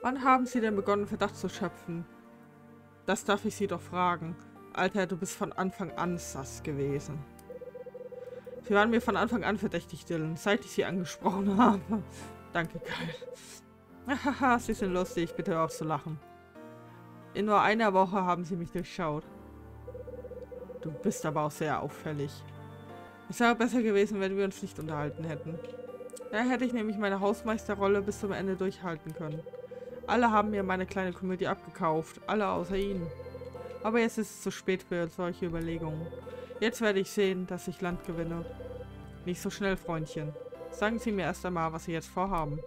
Wann haben Sie denn begonnen, Verdacht zu schöpfen? Das darf ich Sie doch fragen. Alter, du bist von Anfang an sass gewesen. Sie waren mir von Anfang an verdächtig, Dylan, seit ich sie angesprochen habe. Danke, Kyle. Haha, sie sind lustig, bitte auf zu lachen. In nur einer Woche haben sie mich durchschaut. Du bist aber auch sehr auffällig. Es wäre besser gewesen, wenn wir uns nicht unterhalten hätten. Da hätte ich nämlich meine Hausmeisterrolle bis zum Ende durchhalten können. Alle haben mir meine kleine Komödie abgekauft, alle außer ihnen. Aber jetzt ist es zu spät für solche Überlegungen. Jetzt werde ich sehen, dass ich Land gewinne. Nicht so schnell, Freundchen. Sagen Sie mir erst einmal, was Sie jetzt vorhaben.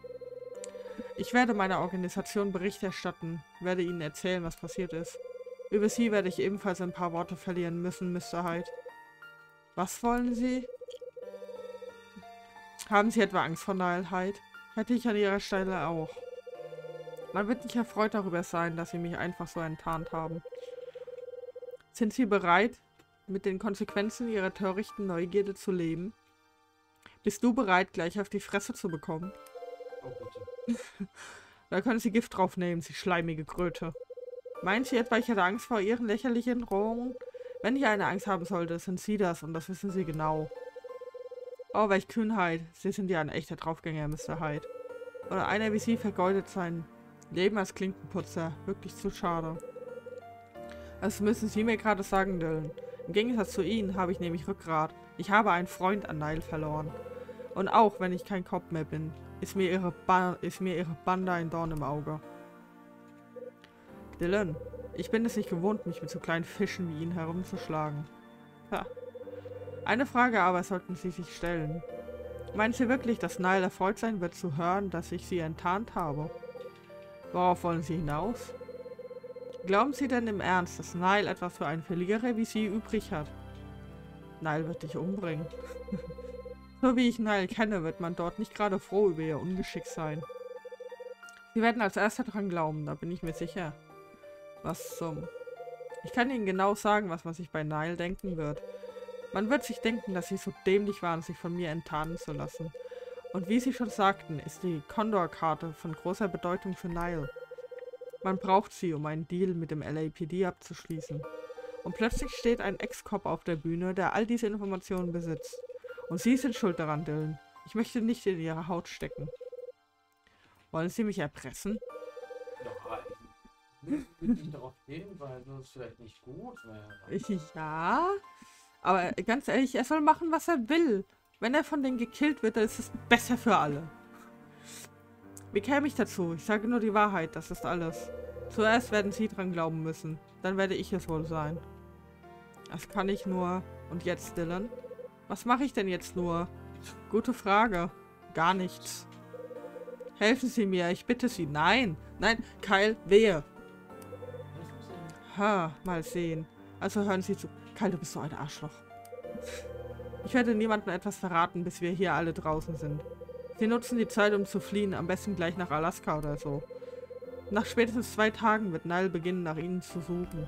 Ich werde meiner Organisation Bericht erstatten, werde Ihnen erzählen, was passiert ist. Über Sie werde ich ebenfalls ein paar Worte verlieren müssen, Mr. Hyde. Was wollen Sie? Haben Sie etwa Angst vor Nile Hyde? Hätte ich an Ihrer Stelle auch. Man wird nicht erfreut darüber sein, dass Sie mich einfach so enttarnt haben. Sind Sie bereit, mit den Konsequenzen Ihrer törichten Neugierde zu leben? Bist du bereit, gleich auf die Fresse zu bekommen? Oh, bitte. da können Sie Gift draufnehmen, Sie schleimige Kröte. Meint Sie etwa, ich hätte Angst vor Ihren lächerlichen Drohungen? Wenn ich eine Angst haben sollte, sind Sie das und das wissen Sie genau. Oh, welch Kühnheit. Sie sind ja ein echter Draufgänger, Mr. Hyde. Oder einer wie Sie vergeudet sein Leben als Klinkenputzer. Wirklich zu schade. Das müssen Sie mir gerade sagen, Dylan. Im Gegensatz zu Ihnen habe ich nämlich Rückgrat. Ich habe einen Freund an Nile verloren. Und auch wenn ich kein Kopf mehr bin, ist mir ihre, ist mir ihre Bande ein Dorn im Auge. Dylan, ich bin es nicht gewohnt, mich mit so kleinen Fischen wie Ihnen herumzuschlagen. Ha. Eine Frage aber sollten Sie sich stellen. Meinen Sie wirklich, dass Nile erfreut sein wird zu hören, dass ich Sie enttarnt habe? Worauf wollen Sie hinaus? Glauben Sie denn im Ernst, dass Nile etwas für einen Verlierer wie Sie übrig hat? Nile wird dich umbringen. so wie ich Nile kenne, wird man dort nicht gerade froh über ihr Ungeschick sein. Sie werden als erster dran glauben, da bin ich mir sicher. Was zum... Ich kann Ihnen genau sagen, was man sich bei Nile denken wird. Man wird sich denken, dass Sie so dämlich waren, sich von mir enttarnen zu lassen. Und wie Sie schon sagten, ist die Condor-Karte von großer Bedeutung für Nile. Man braucht sie, um einen Deal mit dem LAPD abzuschließen. Und plötzlich steht ein Ex-Cop auf der Bühne, der all diese Informationen besitzt. Und Sie sind schuld daran, Dylan. Ich möchte nicht in Ihre Haut stecken. Wollen Sie mich erpressen? Nein. Ich darauf hinweisen, dass es vielleicht nicht gut wäre. Ich, ja. Aber ganz ehrlich, er soll machen, was er will. Wenn er von denen gekillt wird, dann ist es besser für alle. Wie käme ich dazu? Ich sage nur die Wahrheit, das ist alles. Zuerst werden Sie dran glauben müssen. Dann werde ich es wohl sein. Das kann ich nur. Und jetzt, Dylan? Was mache ich denn jetzt nur? Gute Frage. Gar nichts. Helfen Sie mir, ich bitte Sie. Nein, nein, Kyle, wehe. Ha, mal sehen. Also hören Sie zu. Kyle, du bist so ein Arschloch. Ich werde niemandem etwas verraten, bis wir hier alle draußen sind. Sie nutzen die Zeit, um zu fliehen, am besten gleich nach Alaska oder so. Nach spätestens zwei Tagen wird Nile beginnen, nach ihnen zu suchen.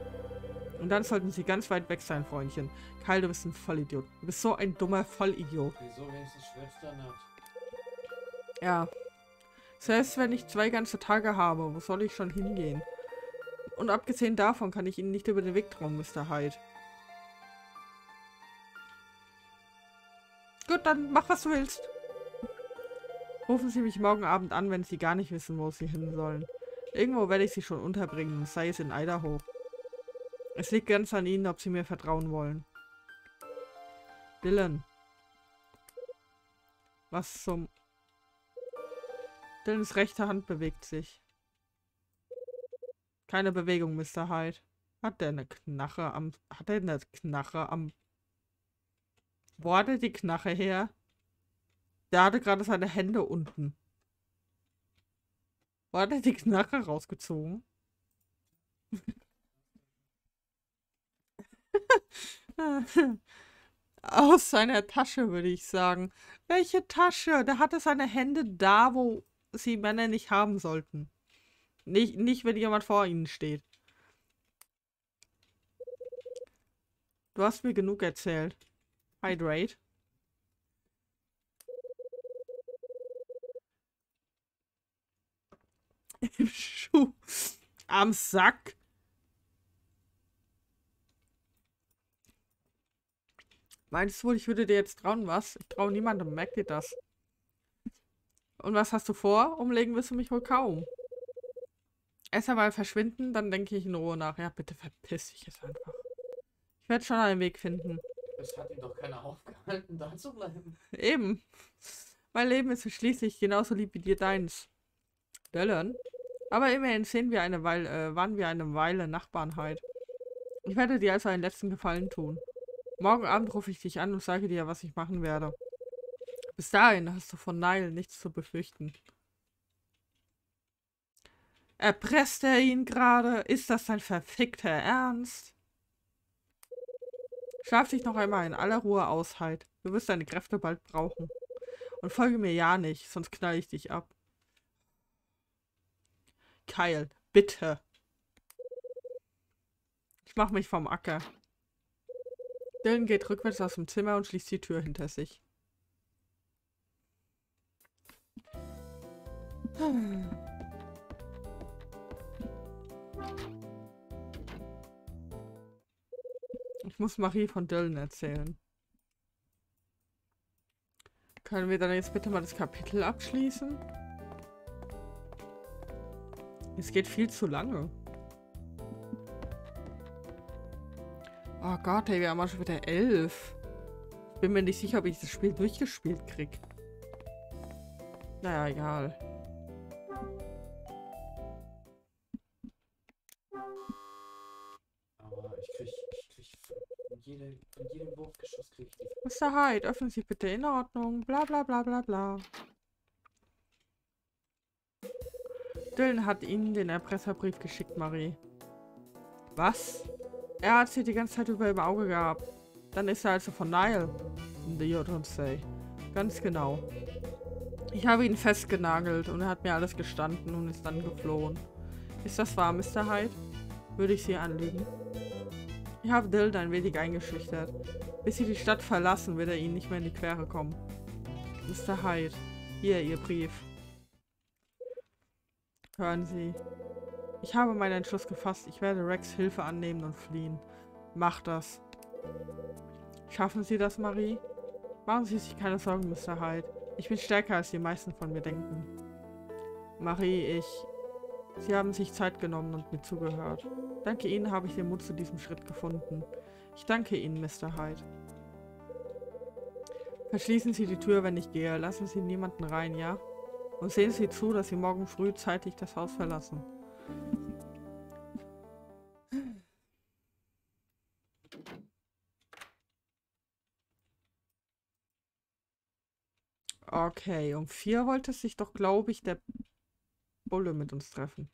Und dann sollten sie ganz weit weg sein, Freundchen. Kyle, du bist ein Vollidiot. Du bist so ein dummer Vollidiot. Wieso wenigstens Schwester hat? Ja. Selbst wenn ich zwei ganze Tage habe, wo soll ich schon hingehen? Und abgesehen davon kann ich Ihnen nicht über den Weg trauen, Mr. Hyde. Gut, dann mach, was du willst. Rufen Sie mich morgen Abend an, wenn Sie gar nicht wissen, wo Sie hin sollen. Irgendwo werde ich Sie schon unterbringen, sei es in Idaho. Es liegt ganz an Ihnen, ob Sie mir vertrauen wollen. Dylan. Was zum... Dylans rechte Hand bewegt sich. Keine Bewegung, Mr. Hyde. Hat der eine Knarre am... Hat er eine Knarre am... Wo hat er die Knarre her? Der hatte gerade seine Hände unten. Wo hat er die Knarre rausgezogen? Aus seiner Tasche, würde ich sagen. Welche Tasche? Der hatte seine Hände da, wo sie Männer nicht haben sollten. Nicht, nicht wenn jemand vor ihnen steht. Du hast mir genug erzählt. Hydrate. Im Schuh. Am Sack. Meinst du wohl, ich würde dir jetzt trauen, was? Ich traue niemandem, merkt ihr das? Und was hast du vor? Umlegen wirst du mich wohl kaum. Erst einmal verschwinden, dann denke ich in Ruhe nach. Ja, bitte verpiss dich jetzt einfach. Ich werde schon einen Weg finden. Es hat ihn doch keiner aufgehalten, da zu bleiben. Eben. Mein Leben ist schließlich genauso lieb wie dir deins. Dylan. Aber immerhin sehen wir eine Weile, äh, waren wir eine Weile Nachbarnheit. Ich werde dir also einen letzten Gefallen tun. Morgen Abend rufe ich dich an und sage dir, was ich machen werde. Bis dahin hast du von Nile nichts zu befürchten. Erpresst er ihn gerade? Ist das dein verfickter Ernst? Schlaf dich noch einmal in aller Ruhe aus, Hyde. Du wirst deine Kräfte bald brauchen. Und folge mir ja nicht, sonst knall ich dich ab. Kyle, bitte. Ich mach mich vom Acker. Dylan geht rückwärts aus dem Zimmer und schließt die Tür hinter sich. Ich muss Marie von Dylan erzählen. Können wir dann jetzt bitte mal das Kapitel abschließen? Es geht viel zu lange. Oh Gott, ey, wir haben schon wieder elf. Ich bin mir nicht sicher, ob ich das Spiel durchgespielt krieg. Naja, egal. Aber ich krieg, ich krieg von, jede, von jedem Wurfgeschoss krieg ich die. Mr. Hyde, öffnen Sie bitte in Ordnung. Bla bla bla bla bla. Dylan hat Ihnen den Erpresserbrief geschickt, Marie. Was? Er hat sie die ganze Zeit über im Auge gehabt. Dann ist er also von Nile. The say. Ganz genau. Ich habe ihn festgenagelt und er hat mir alles gestanden und ist dann geflohen. Ist das wahr, Mr. Hyde? Würde ich Sie anlügen? Ich habe Dylan ein wenig eingeschüchtert. Bis Sie die Stadt verlassen, wird er Ihnen nicht mehr in die Quere kommen. Mr. Hyde, hier Ihr Brief. Hören Sie. Ich habe meinen Entschluss gefasst. Ich werde Rex Hilfe annehmen und fliehen. Mach das. Schaffen Sie das, Marie? Machen Sie sich keine Sorgen, Mr. Hyde. Ich bin stärker, als die meisten von mir denken. Marie, ich... Sie haben sich Zeit genommen und mir zugehört. Danke Ihnen habe ich den Mut zu diesem Schritt gefunden. Ich danke Ihnen, Mr. Hyde. Verschließen Sie die Tür, wenn ich gehe. Lassen Sie niemanden rein, ja? Und sehen Sie zu, dass Sie morgen früh zeitig das Haus verlassen. Okay, um vier wollte sich doch, glaube ich, der Bulle mit uns treffen.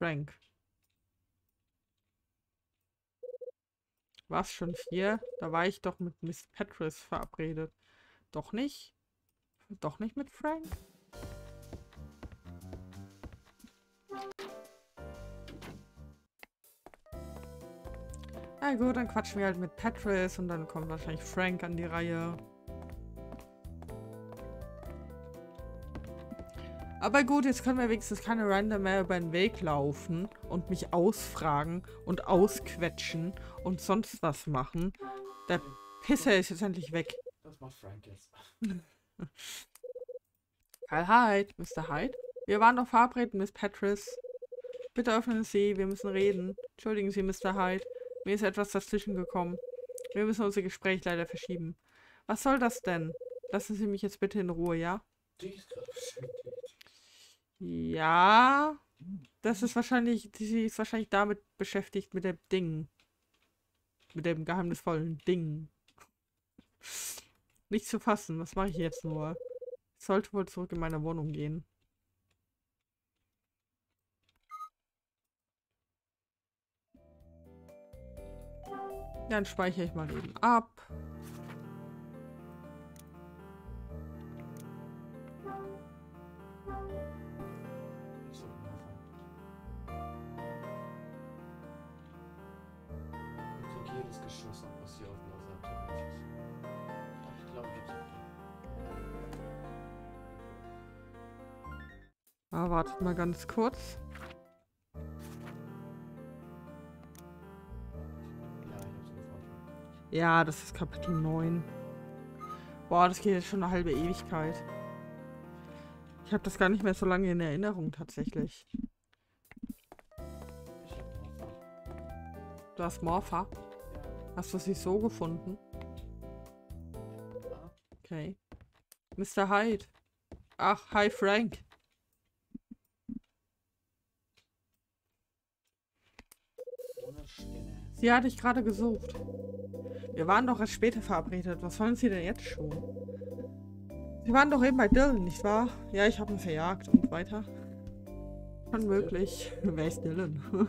Frank. Was schon vier? Da war ich doch mit Miss Petris verabredet. Doch nicht? Doch nicht mit Frank? Na gut, dann quatschen wir halt mit Petris und dann kommt wahrscheinlich Frank an die Reihe. Aber gut, jetzt können wir wenigstens keine Random mehr über den Weg laufen und mich ausfragen und ausquetschen und sonst was machen. Der Pisser ist jetzt endlich weg. Das macht Frank jetzt. Karl Hyde, Mr. Hyde. Wir waren doch verabredet, Miss Patris. Bitte öffnen Sie, wir müssen reden. Entschuldigen Sie, Mr. Hyde. Mir ist etwas dazwischen gekommen. Wir müssen unser Gespräch leider verschieben. Was soll das denn? Lassen Sie mich jetzt bitte in Ruhe, ja? Die ist gerade beschäftigt. Ja, das ist wahrscheinlich, sie ist wahrscheinlich damit beschäftigt mit dem Ding. Mit dem geheimnisvollen Ding. Nicht zu fassen, was mache ich jetzt nur? Ich sollte wohl zurück in meine Wohnung gehen. Dann speichere ich mal eben ab. Ah, wartet mal ganz kurz. Ja, das ist Kapitel 9. Boah, das geht jetzt schon eine halbe Ewigkeit. Ich habe das gar nicht mehr so lange in Erinnerung tatsächlich. Du hast Morpha? Hast du sie so gefunden? Okay. Mr. Hyde. Ach, hi Frank. Ohne Sie hatte ich gerade gesucht. Wir waren doch erst später verabredet. Was wollen Sie denn jetzt schon? Sie waren doch eben bei Dylan, nicht wahr? Ja, ich habe ihn verjagt und weiter. Schon möglich. Wer ist Dylan?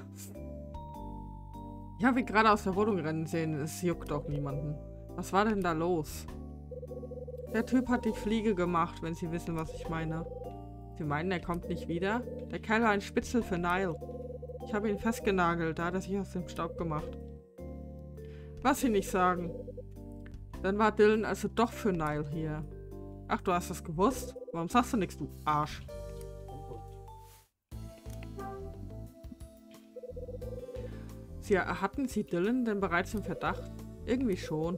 ich habe ihn gerade aus der Wohnung rennen sehen. Es juckt doch niemanden. Was war denn da los? Der Typ hat die Fliege gemacht, wenn Sie wissen, was ich meine. Sie meinen, er kommt nicht wieder? Der Kerl war ein Spitzel für Nile. Ich habe ihn festgenagelt, da hat er sich aus dem Staub gemacht. Was Sie nicht sagen. Dann war Dylan also doch für Nile hier. Ach, du hast das gewusst? Warum sagst du nichts, du Arsch? Sie, hatten Sie Dylan denn bereits im Verdacht? Irgendwie schon.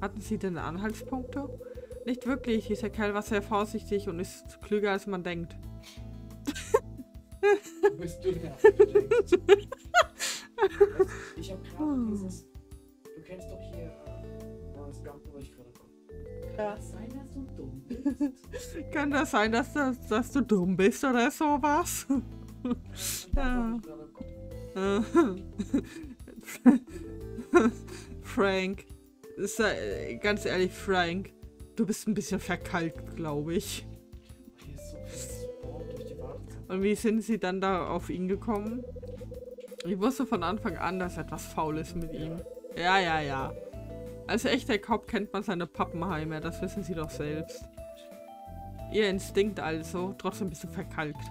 Hatten Sie denn Anhaltspunkte? Nicht wirklich, dieser Kerl war sehr vorsichtig und ist klüger als man denkt. Bist du der. Ich hab gerade dieses. Du kennst doch hier. Äh, das Gump, wo ich gerade komme. Kann das sein, dass du dumm bist? Kann das sein, dass, du- dass du dumm bist oder sowas? Komme. Frank. Äh, ganz ehrlich, Frank. Du bist ein bisschen verkalkt, glaube ich. Und wie sind sie dann da auf ihn gekommen? Ich wusste von Anfang an, dass etwas faul ist mit ihm. Ja, ja, ja. Als echter Cop kennt man seine Pappenheimer, das wissen sie doch selbst. Ihr Instinkt also, trotzdem bist du verkalkt.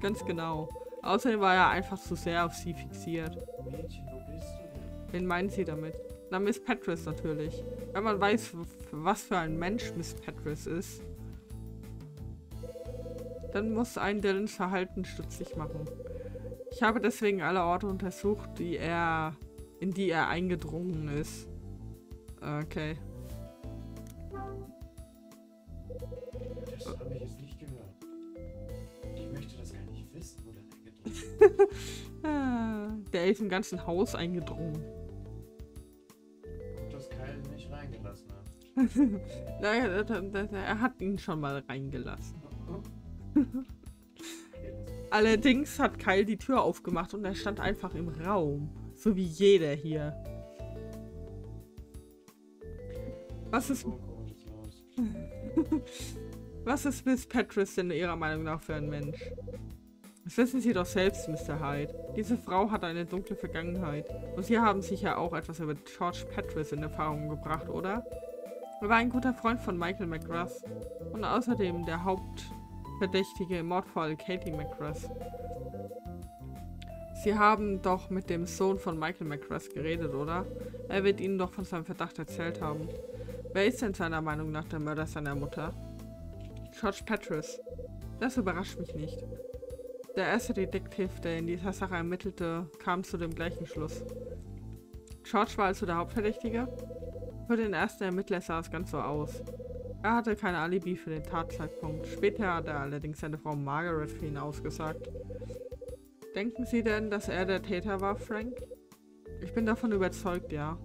Ganz genau. Außerdem war er einfach zu sehr auf sie fixiert. Mädchen, wo bist du denn? Wen meinen sie damit? Na, Miss Petris natürlich. Wenn man weiß, was für ein Mensch Miss Petris ist, dann muss ein Dylans Verhalten stutzig machen. Ich habe deswegen alle Orte untersucht, die er, in die er eingedrungen ist. Okay. Das habe ich jetzt nicht gehört. Ich möchte das gar nicht wissen, wo der eingedrückt Ah, der ist im ganzen Haus eingedrungen. Gut, dass Kyle mich reingelassen hat. Er hat ihn schon mal reingelassen. Allerdings hat Kyle die Tür aufgemacht und er stand einfach im Raum. So wie jeder hier. Was ist, was ist Miss Petris denn Ihrer Meinung nach für ein Mensch? Das wissen Sie doch selbst, Mr. Hyde. Diese Frau hat eine dunkle Vergangenheit. Und Sie haben sicher auch etwas über George Petris in Erfahrung gebracht, oder? Er war ein guter Freund von Michael McGrath. Und außerdem der Hauptverdächtige im Mordfall Katie McGrath. Sie haben doch mit dem Sohn von Michael McGrath geredet, oder? Er wird Ihnen doch von seinem Verdacht erzählt haben. Wer ist denn seiner Meinung nach der Mörder seiner Mutter? George Petris. Das überrascht mich nicht. Der erste Detektiv, der in dieser Sache ermittelte, kam zu dem gleichen Schluss. George war also der Hauptverdächtige? Für den ersten Ermittler sah es ganz so aus. Er hatte kein Alibi für den Tatzeitpunkt. Später hat er allerdings seine Frau Margaret für ihn ausgesagt. Denken Sie denn, dass er der Täter war, Frank? Ich bin davon überzeugt, ja.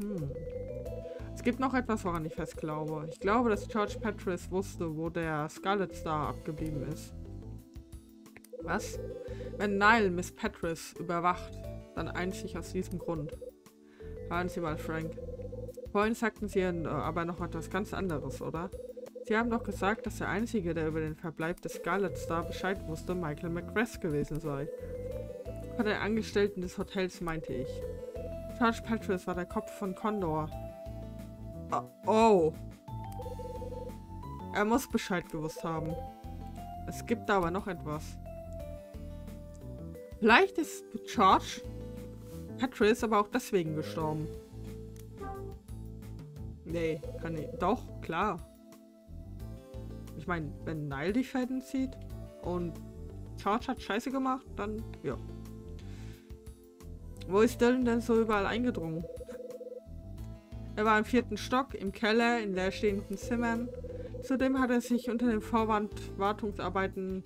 Hm. Es gibt noch etwas, woran ich fest glaube. Ich glaube, dass George Petris wusste, wo der Scarlet Star abgeblieben ist. Was? Wenn Nile Miss Petris überwacht, dann einzig aus diesem Grund. Hören Sie mal, Frank. Vorhin sagten Sie äh, aber noch etwas ganz anderes, oder? Sie haben doch gesagt, dass der Einzige, der über den Verbleib des Scarlet Star Bescheid wusste, Michael McGrath gewesen sei. Von den Angestellten des Hotels meinte ich. George Petris war der Kopf von Condor. Ah, Oh. Er muss Bescheid gewusst haben. Es gibt da aber noch etwas. Vielleicht ist George Petris aber auch deswegen gestorben. Nee, kann ich. Doch, klar. Meine, wenn Nile die Fäden zieht und George hat Scheiße gemacht, dann ja. Wo ist Dylan denn so überall eingedrungen? Er war im vierten Stock, im Keller, in leerstehenden Zimmern. Zudem hat er sich unter dem Vorwand Wartungsarbeiten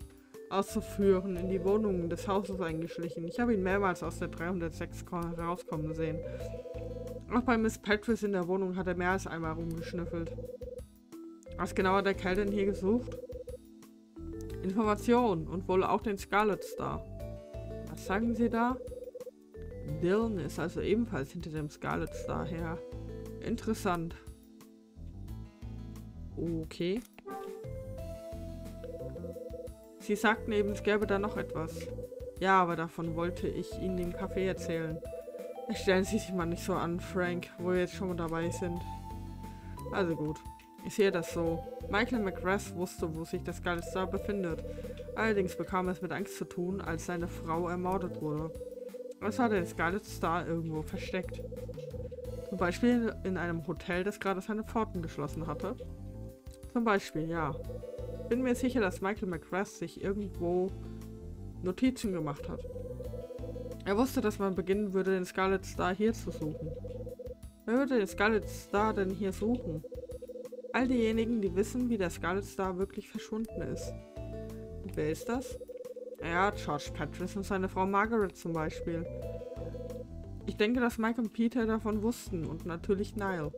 auszuführen, in die Wohnung des Hauses eingeschlichen. Ich habe ihn mehrmals aus der 306 rauskommen sehen. Auch bei Miss Patrice in der Wohnung hat er mehr als einmal rumgeschnüffelt. Was genau hat der Kerl denn hier gesucht? Informationen und wohl auch den Scarlet Star. Was sagen Sie da? Dylan ist also ebenfalls hinter dem Scarlet Star her. Interessant. Okay. Sie sagten eben, es gäbe da noch etwas. Ja, aber davon wollte ich Ihnen im Café erzählen. Stellen Sie sich mal nicht so an, Frank, wo wir jetzt schon mal dabei sind. Also gut. Ich sehe das so. Michael McGrath wusste, wo sich das Star befindet. Allerdings bekam es mit Angst zu tun, als seine Frau ermordet wurde. Es hat den Scarlet Star irgendwo versteckt. Zum Beispiel in einem Hotel, das gerade seine Pforten geschlossen hatte. Zum Beispiel, ja. Bin mir sicher, dass Michael McGrath sich irgendwo Notizen gemacht hat. Er wusste, dass man beginnen würde, den Scarlet Star hier zu suchen. Wer würde den Scarlet Star denn hier suchen? All diejenigen, die wissen, wie der Scarlet Star wirklich verschwunden ist. Und wer ist das? Ja, George Patrice und seine Frau Margaret zum Beispiel. Ich denke, dass Mike und Peter davon wussten und natürlich Niall.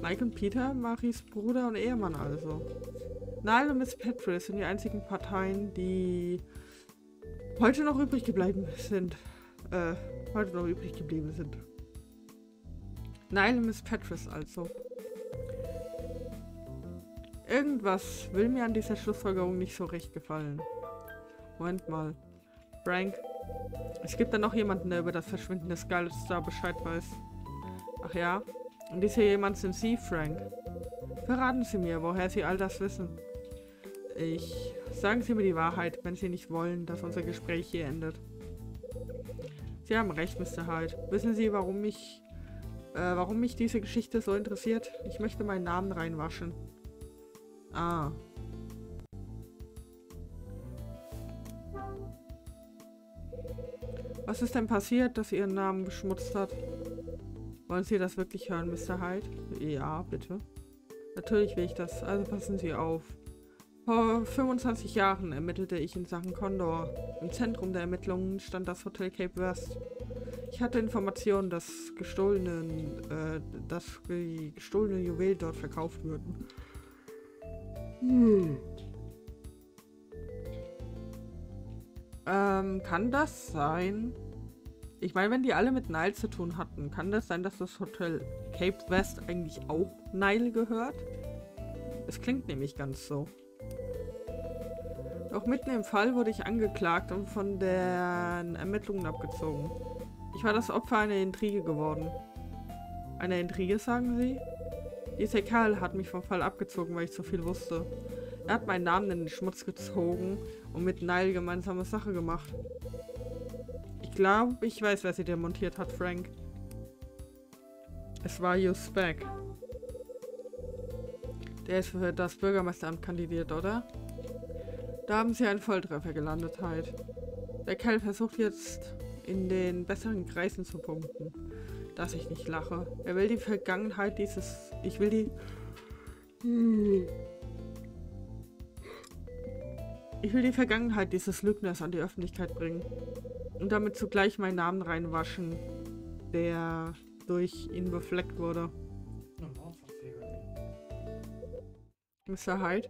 Mike und Peter, Maries Bruder und Ehemann also. Niall und Miss Patrice sind die einzigen Parteien, die heute noch übrig geblieben sind. Äh, heute noch übrig geblieben sind. Niall und Miss Patrice also. Irgendwas will mir an dieser Schlussfolgerung nicht so recht gefallen. Moment mal. Frank. Es gibt da noch jemanden, der über das Verschwinden des Scarlet Star Bescheid weiß. Ach ja? Und dieser jemand sind Sie, Frank. Verraten Sie mir, woher Sie all das wissen. Ich... Sagen Sie mir die Wahrheit, wenn Sie nicht wollen, dass unser Gespräch hier endet. Sie haben recht, Mr. Hyde. Wissen Sie, warum mich... Äh, warum mich diese Geschichte so interessiert? Ich möchte meinen Namen reinwaschen. Ah. Was ist denn passiert, dass ihr Ihren Namen beschmutzt hat? Wollen Sie das wirklich hören, Mr. Hyde? Ja, bitte. Natürlich will ich das, also passen Sie auf. Vor 25 Jahren ermittelte ich in Sachen Condor. Im Zentrum der Ermittlungen stand das Hotel Cape West. Ich hatte Informationen, dass gestohlene, äh, dass gestohlene Juwel dort verkauft würden. Hm. Ähm, kann das sein? Ich meine, wenn die alle mit Nile zu tun hatten, kann das sein, dass das Hotel Cape West eigentlich auch Nile gehört? Es klingt nämlich ganz so. Doch mitten im Fall wurde ich angeklagt und von den Ermittlungen abgezogen. Ich war das Opfer einer Intrige geworden. Eine Intrige, sagen Sie? Dieser Kerl hat mich vom Fall abgezogen, weil ich zu viel wusste. Er hat meinen Namen in den Schmutz gezogen und mit Nile gemeinsame Sache gemacht. Ich glaube, ich weiß, wer sie demontiert hat, Frank. Es war Just Beck. Der ist für das Bürgermeisteramt kandidiert, oder? Da haben sie einen Volltreffer gelandet halt. Der Kerl versucht jetzt in den besseren Kreisen zu punkten dass ich nicht lache. Er will die Vergangenheit dieses... Ich will die... Ich will die Vergangenheit dieses Lügners an die Öffentlichkeit bringen. Und damit zugleich meinen Namen reinwaschen, der durch ihn befleckt wurde. Mr. Hyde,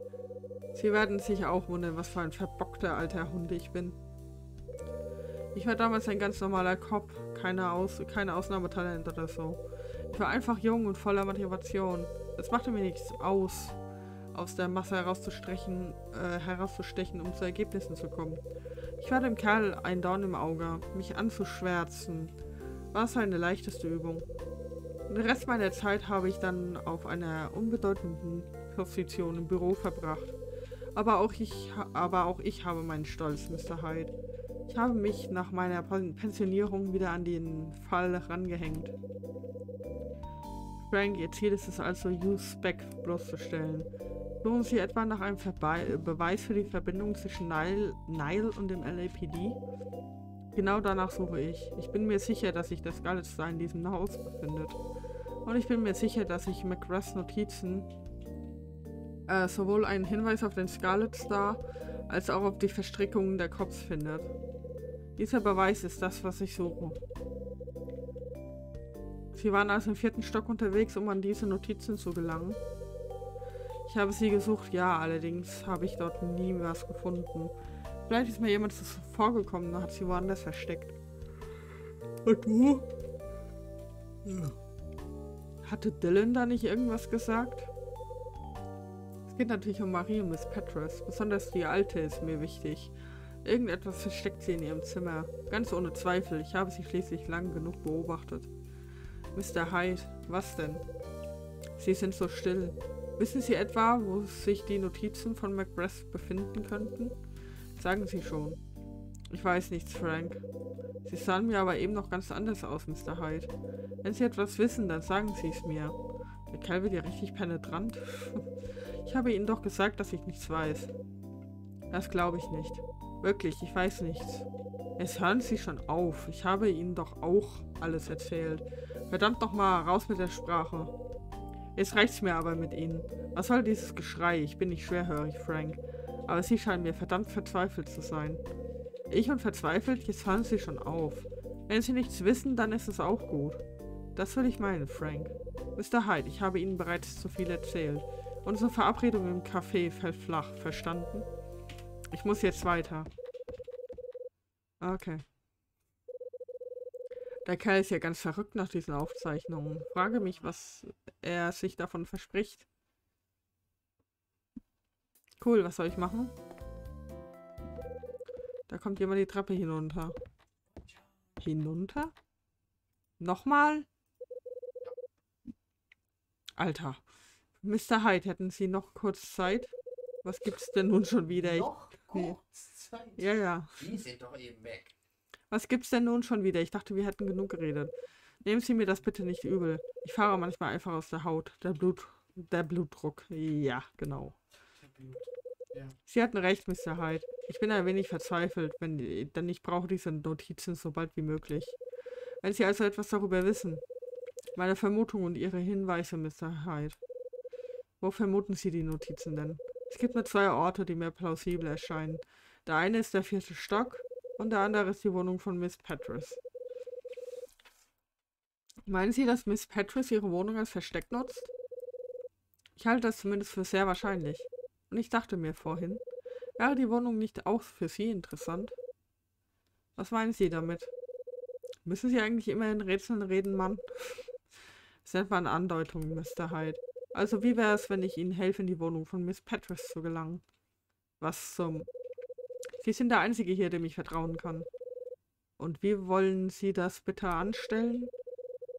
Sie werden sich auch wundern, was für ein verbockter alter Hund ich bin. Ich war damals ein ganz normaler Cop, keine, Aus keine Ausnahmetalent oder so. Ich war einfach jung und voller Motivation. Es machte mir nichts aus, aus der Masse herauszustechen, äh, herauszustechen, um zu Ergebnissen zu kommen. Ich war dem Kerl ein Dorn im Auge, mich anzuschwärzen. War es eine leichteste Übung. Den Rest meiner Zeit habe ich dann auf einer unbedeutenden Position im Büro verbracht. Aber auch ich, aber auch ich habe meinen Stolz, Mr. Hyde. Ich habe mich nach meiner Pensionierung wieder an den Fall rangehängt. Frank, ihr Ziel ist es also, Use-Spec bloßzustellen. Suchen Sie etwa nach einem Verbe Beweis für die Verbindung zwischen Nile, Nile und dem LAPD? Genau danach suche ich. Ich bin mir sicher, dass sich das Scarlet Star in diesem Haus befindet. Und ich bin mir sicher, dass sich McGraths Notizen äh, sowohl einen Hinweis auf den Scarlet Star als auch ob die Verstrickungen der Kopf findet. Dieser Beweis ist das, was ich suche. Sie waren also im vierten Stock unterwegs, um an diese Notizen zu gelangen. Ich habe sie gesucht, ja, allerdings habe ich dort nie was gefunden. Vielleicht ist mir jemand vorgekommen, da hat sie woanders versteckt. Und du? Ja. Hatte Dylan da nicht irgendwas gesagt? Es geht natürlich um Marie und Miss Petras. Besonders die Alte ist mir wichtig. Irgendetwas versteckt sie in ihrem Zimmer. Ganz ohne Zweifel. Ich habe sie schließlich lang genug beobachtet. Mr. Hyde, was denn? Sie sind so still. Wissen Sie etwa, wo sich die Notizen von Macbeth befinden könnten? Sagen Sie schon. Ich weiß nichts, Frank. Sie sahen mir aber eben noch ganz anders aus, Mr. Hyde. Wenn Sie etwas wissen, dann sagen Sie es mir. Der Kerl wird ja richtig penetrant. ich habe Ihnen doch gesagt, dass ich nichts weiß. Das glaube ich nicht. Wirklich, ich weiß nichts. Jetzt hören Sie schon auf. Ich habe Ihnen doch auch alles erzählt. Verdammt nochmal, raus mit der Sprache. Jetzt reicht's mir aber mit Ihnen. Was soll dieses Geschrei? Ich bin nicht schwerhörig, Frank. Aber Sie scheinen mir verdammt verzweifelt zu sein. Ich und verzweifelt? Jetzt hören Sie schon auf. Wenn Sie nichts wissen, dann ist es auch gut. Das will ich meinen, Frank. Mr. Hyde, ich habe Ihnen bereits zu viel erzählt. Unsere Verabredung im Café fällt flach, verstanden? Ich muss jetzt weiter. Okay. Der Kerl ist ja ganz verrückt nach diesen Aufzeichnungen. Frage mich, was er sich davon verspricht. Cool, was soll ich machen? Da kommt jemand die Treppe hinunter. Hinunter? Nochmal? Alter. Mr. Hyde, hätten Sie noch kurz Zeit? Was gibt's denn nun schon wieder? Noch kurz Zeit? Ja, ja. Die sind doch eben weg. Was gibt's denn nun schon wieder? Ich dachte, wir hätten genug geredet. Nehmen Sie mir das bitte nicht übel. Ich fahre manchmal einfach aus der Haut. Der Blut... Der Blutdruck. Ja, genau. Ja. Sie hatten recht, Mr. Hyde. Ich bin ein wenig verzweifelt, wenn, denn ich brauche diese Notizen so bald wie möglich. Wenn Sie also etwas darüber wissen. Meine Vermutung und Ihre Hinweise, Mr. Hyde. Wo vermuten Sie die Notizen denn? Es gibt nur zwei Orte, die mir plausibel erscheinen. Der eine ist der vierte Stock und der andere ist die Wohnung von Miss Petras. Meinen Sie, dass Miss Petras ihre Wohnung als Versteck nutzt? Ich halte das zumindest für sehr wahrscheinlich. Und ich dachte mir vorhin, wäre die Wohnung nicht auch für Sie interessant? Was meinen Sie damit? Müssen Sie eigentlich immer in Rätseln reden, Mann? Das nennt man Andeutungen, Mr. Hyde. Also wie wäre es, wenn ich Ihnen helfe, in die Wohnung von Miss Petras zu gelangen? Was zum... Sie sind der Einzige hier, dem ich vertrauen kann. Und wie wollen Sie das bitte anstellen?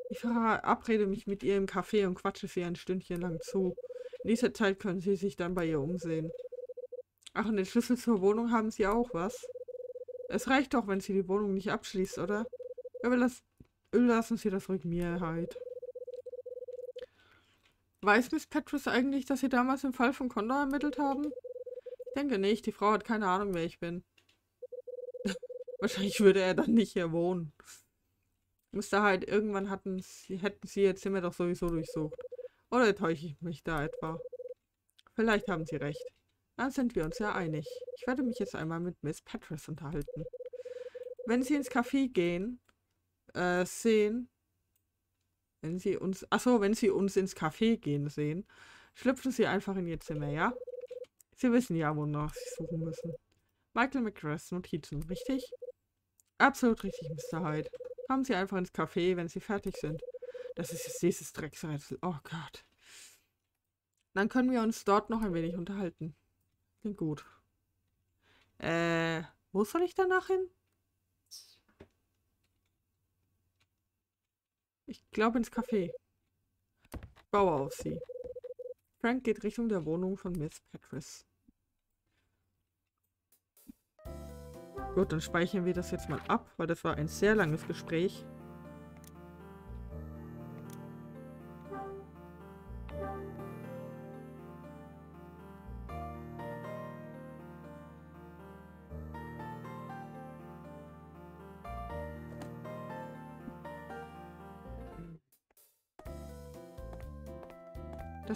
Ich verabrede mich mit ihr im Café und quatsche sie ein Stündchen lang zu. In dieser Zeit können Sie sich dann bei ihr umsehen. Ach, und den Schlüssel zur Wohnung haben Sie auch, was? Es reicht doch, wenn sie die Wohnung nicht abschließt, oder? Überlass überlassen Sie das ruhig mir halt. Weiß Miss Petrus eigentlich, dass Sie damals im Fall von Condor ermittelt haben? Ich denke nicht, die Frau hat keine Ahnung, wer ich bin. Wahrscheinlich würde er dann nicht hier wohnen. Müsste halt, irgendwann hatten sie, hätten sie ihr Zimmer doch sowieso durchsucht. Oder täusche ich mich da etwa? Vielleicht haben sie recht. Dann sind wir uns ja einig. Ich werde mich jetzt einmal mit Miss Petrus unterhalten. Wenn Sie ins Café gehen, äh, sehen, wenn Sie uns, achso, wenn Sie uns ins Café gehen sehen, schlüpfen Sie einfach in Ihr Zimmer, ja? Sie wissen ja, wonach Sie suchen müssen. Michael McGraths Notizen, richtig? Absolut richtig, Mr. Hyde. Kommen Sie einfach ins Café, wenn Sie fertig sind. Das ist jetzt dieses Drecksrätsel. Oh Gott. Dann können wir uns dort noch ein wenig unterhalten. Klingt gut. Äh, wo soll ich danach hin? Ich glaube ins Café. Baue auf sie. Frank geht Richtung der Wohnung von Miss Petris. Gut, dann speichern wir das jetzt mal ab, weil das war ein sehr langes Gespräch.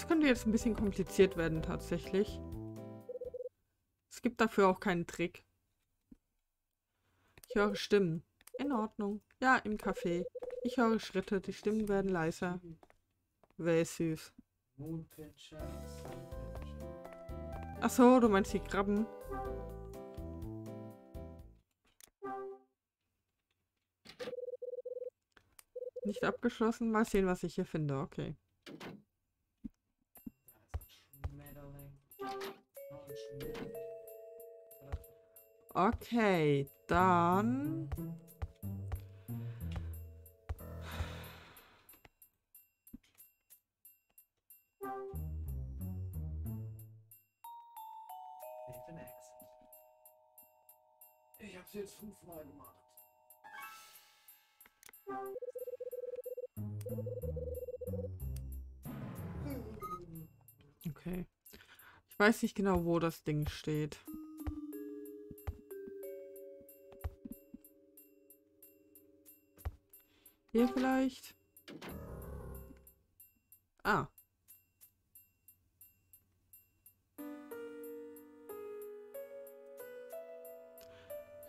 Das könnte jetzt ein bisschen kompliziert werden tatsächlich. Es gibt dafür auch keinen Trick. Ich höre Stimmen. In Ordnung. Ja, im Café. Ich höre Schritte. Die Stimmen werden leiser. Wäre süß. Ach so, du meinst die Krabben? Nicht abgeschlossen. Mal sehen, was ich hier finde. Okay. Okay, dann... Ich hab's jetzt fünfmal gemacht. Okay. Ich weiß nicht genau, wo das Ding steht. Hier vielleicht? Ah.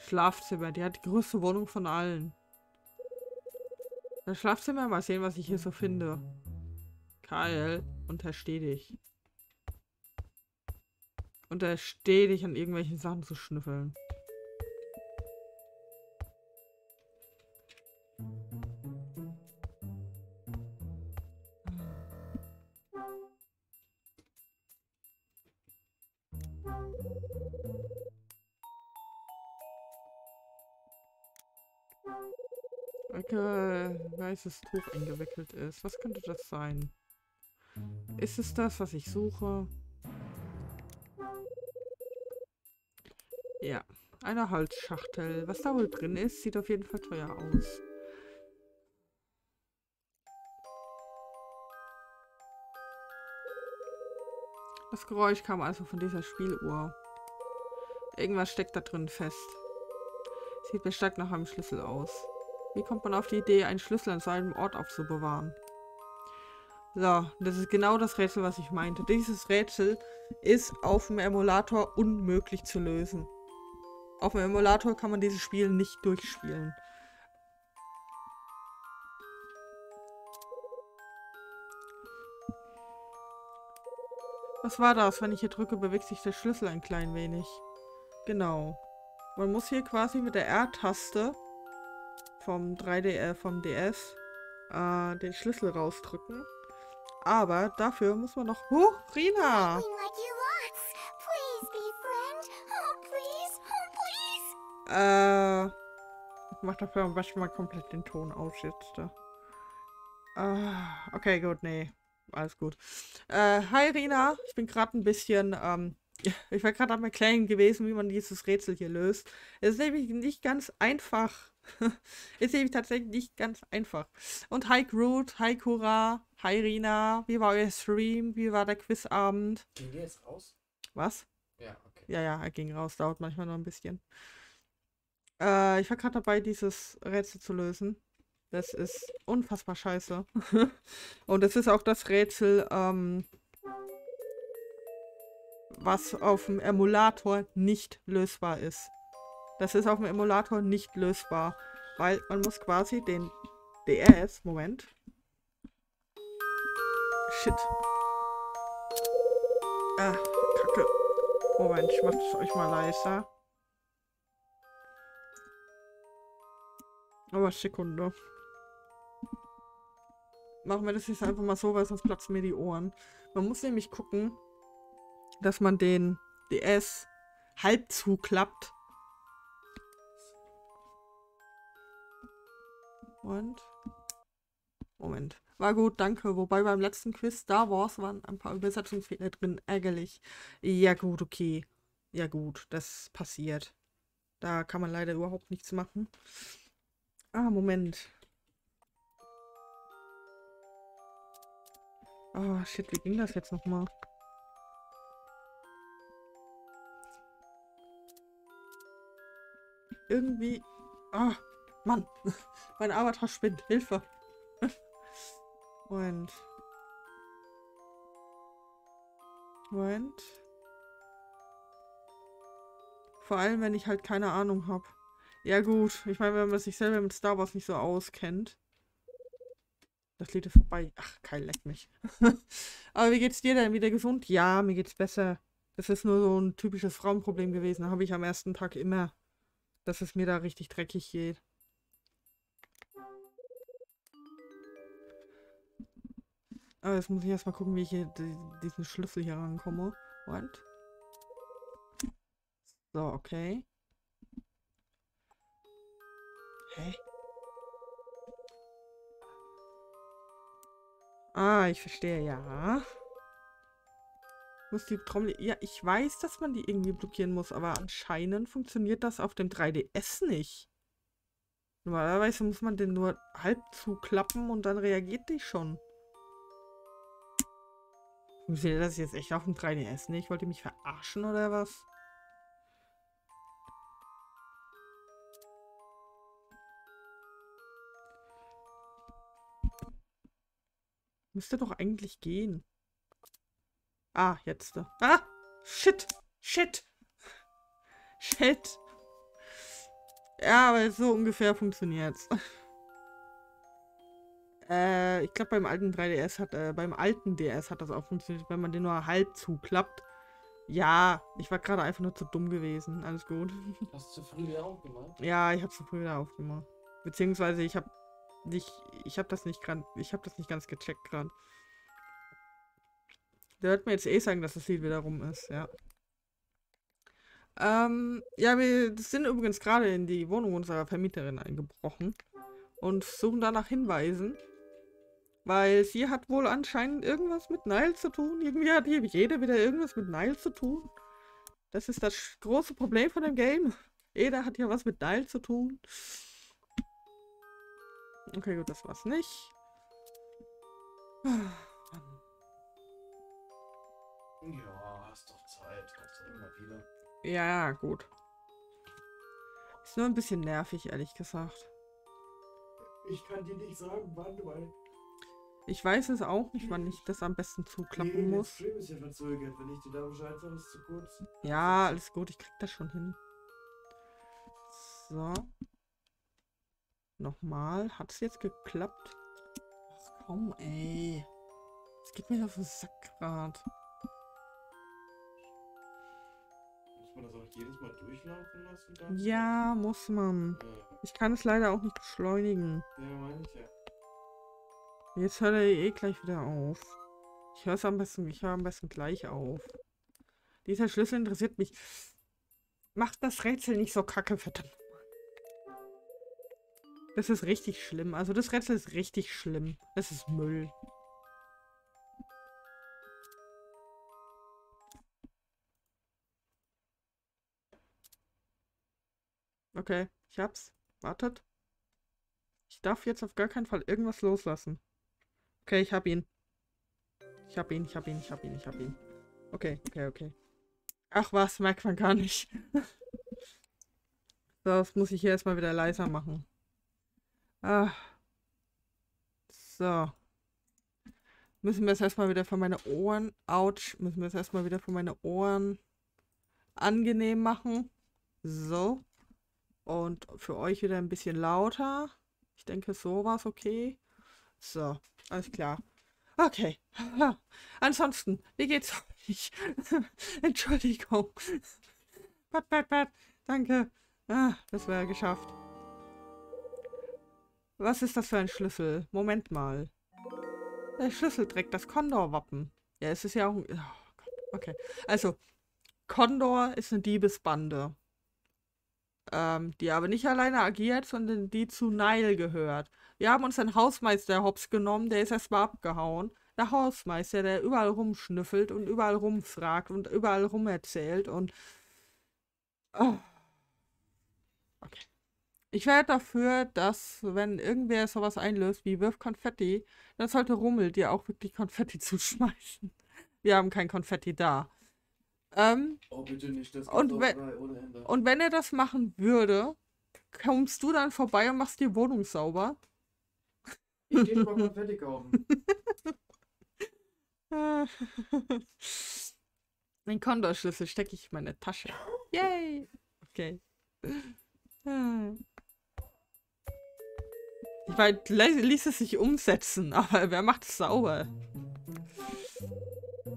Schlafzimmer. Die hat die größte Wohnung von allen. Das Schlafzimmer, mal sehen, was ich hier so finde. Kyle, untersteh dich. Untersteh dich an irgendwelchen Sachen zu schnüffeln. Weißes Tuch eingewickelt ist. Was könnte das sein? Ist es das, was ich suche? Ja, eine Holzschachtel. Was da wohl drin ist, sieht auf jeden Fall teuer aus. Das Geräusch kam also von dieser Spieluhr. Irgendwas steckt da drin fest. Sieht mir stark nach einem Schlüssel aus. Wie kommt man auf die Idee, einen Schlüssel an seinem Ort aufzubewahren? So, das ist genau das Rätsel, was ich meinte. Dieses Rätsel ist auf dem Emulator unmöglich zu lösen. Auf dem Emulator kann man dieses Spiel nicht durchspielen. Was war das? Wenn ich hier drücke, bewegt sich der Schlüssel ein klein wenig. Genau. Man muss hier quasi mit der R-Taste vom 3D, äh, vom DS äh, den Schlüssel rausdrücken. Aber dafür muss man noch... Huch, Rina! Äh, ich mach dafür am besten mal komplett den Ton aus jetzt. Da. Äh, okay, gut, nee. Alles gut. Äh, hi Rina, ich bin gerade ein bisschen, ähm, ich war gerade am Erklären gewesen, wie man dieses Rätsel hier löst. Es ist nämlich nicht ganz einfach. ist nämlich tatsächlich nicht ganz einfach. Und hi Groot, hi Kura, hi Rina, wie war euer Stream? Wie war der Quizabend? Ging der jetzt raus? Was? Ja, okay. Ja, ja, er ging raus, dauert manchmal noch ein bisschen. Äh, ich war gerade dabei, dieses Rätsel zu lösen. Das ist unfassbar scheiße. Und es ist auch das Rätsel, ähm, was auf dem Emulator nicht lösbar ist. Das ist auf dem Emulator nicht lösbar, weil man muss quasi den DS, Moment. Shit. Ah, kacke. Moment, ich mach das euch mal leiser. Aber Sekunde. Machen wir das jetzt einfach mal so, weil sonst platzen mir die Ohren. Man muss nämlich gucken, dass man den DS halb zuklappt. Und. Moment. War gut, danke. Wobei beim letzten Quiz Star Wars waren ein paar Übersetzungsfehler drin. Ärgerlich. Ja gut, okay. Ja gut, das passiert. Da kann man leider überhaupt nichts machen. Ah, Moment. Oh, shit, wie ging das jetzt nochmal? Irgendwie... Ah, Mann. mein Avatar spinnt. Hilfe. Moment. Moment. Vor allem, wenn ich halt keine Ahnung habe. Ja gut, ich meine, wenn man sich selber mit Star Wars nicht so auskennt. Das Lied ist vorbei. Ach, Kai, leck mich. Aber wie geht's dir denn? Wieder gesund? Ja, mir geht's besser. Das ist nur so ein typisches Frauenproblem gewesen. Habe ich am ersten Tag immer, dass es mir da richtig dreckig geht. Aber jetzt muss ich erstmal gucken, wie ich hier diesen Schlüssel hier rankomme. Und? So, okay. Hä? Ah, ich verstehe, ja. Muss die Trommel... Ja, ich weiß, dass man die irgendwie blockieren muss, aber anscheinend funktioniert das auf dem 3DS nicht. Normalerweise muss man den nur halb zuklappen und dann reagiert die schon. Funktioniert das jetzt echt auf dem 3DS nicht? Wollt ihr mich verarschen oder was? Müsste doch eigentlich gehen. Ah, jetzt. Ah! Shit! Shit! Shit! Ja, aber so ungefähr funktioniert's. Äh, ich glaube beim alten 3DS hat, äh, beim alten DS hat das auch funktioniert, wenn man den nur halb zuklappt. Ja, ich war gerade einfach nur zu dumm gewesen. Alles gut. Hast du zu früh wieder aufgemacht? Ja, ich habe zu früh wieder aufgemacht. Beziehungsweise ich habe nicht, ich habe das nicht gerade, ich habe das nicht ganz gecheckt gerade. Der wird mir jetzt eh sagen, dass das Lied wieder rum ist, ja. Ähm, ja, wir sind übrigens gerade in die Wohnung unserer Vermieterin eingebrochen und suchen da nach Hinweisen. Weil sie hat wohl anscheinend irgendwas mit Nile zu tun. Irgendwie hat jeder wieder irgendwas mit Nile zu tun. Das ist das große Problem von dem Game. Jeder hat hier was mit Nile zu tun. Okay, gut, das war's nicht. Ja, hast doch Zeit. Kannst du immer wieder. Ja, gut. Ist nur ein bisschen nervig, ehrlich gesagt. Ich kann dir nicht sagen, wann, weil ich weiß es auch nicht, wann ich das am besten zuklappen muss. Ja, alles gut. Ich krieg das schon hin. So. Nochmal. Hat es jetzt geklappt? Ach komm, ey. Es geht mir auf den Sack grad. Muss man das auch jedes Mal durchlaufen lassen? Dann? Ja, muss man. Ja, Ich kann es leider auch nicht beschleunigen. ja meine ich ja. Jetzt hört er eh gleich wieder auf. Ich höre es am besten, ich höre am besten gleich auf. Dieser Schlüssel interessiert mich. Macht das Rätsel nicht so kacke, verdammt. Das ist richtig schlimm. Also das Rätsel ist richtig schlimm. Das ist Müll. Okay, ich hab's. Wartet. Ich darf jetzt auf gar keinen Fall irgendwas loslassen. Okay, ich hab ihn. Ich hab ihn, ich hab ihn, ich hab ihn, ich hab ihn. Okay, okay, okay. Ach was, merkt man gar nicht. das muss ich hier erstmal wieder leiser machen. Ah. So. Müssen wir es erstmal wieder von meinen Ohren, ouch, müssen wir es erstmal wieder von meinen Ohren angenehm machen. So. Und für euch wieder ein bisschen lauter. Ich denke, so war es okay. So, alles klar. Okay. Ansonsten, wie geht's euch? Entschuldigung. Pat, pat, pat. Danke. Ah, das wäre geschafft. Was ist das für ein Schlüssel? Moment mal. Der Schlüssel trägt das Kondor-Wappen. Ja, es ist ja auch... Oh Gott. Okay. Also, Kondor ist eine Diebesbande. Ähm, die aber nicht alleine agiert, sondern die zu Nile gehört. Wir haben uns einen Hausmeister hops genommen, der ist erstmal abgehauen. Der Hausmeister, der überall rumschnüffelt und überall rumfragt und überall rumerzählt und. Oh. Okay. Ich wäre dafür, dass, wenn irgendwer sowas einlöst wie Wirf Konfetti, dann sollte Rummel dir auch wirklich Konfetti zuschmeißen. Wir haben kein Konfetti da. Ähm, Oh, bitte nicht. Das Und geht wenn- und wenn er das machen würde, kommst du dann vorbei und machst die Wohnung sauber? Ich geh mal Konfetti kaufen. Den Kondorschlüssel stecke ich in meine Tasche. Yay! okay. Ich meine, ließ es sich umsetzen, aber wer macht es sauber?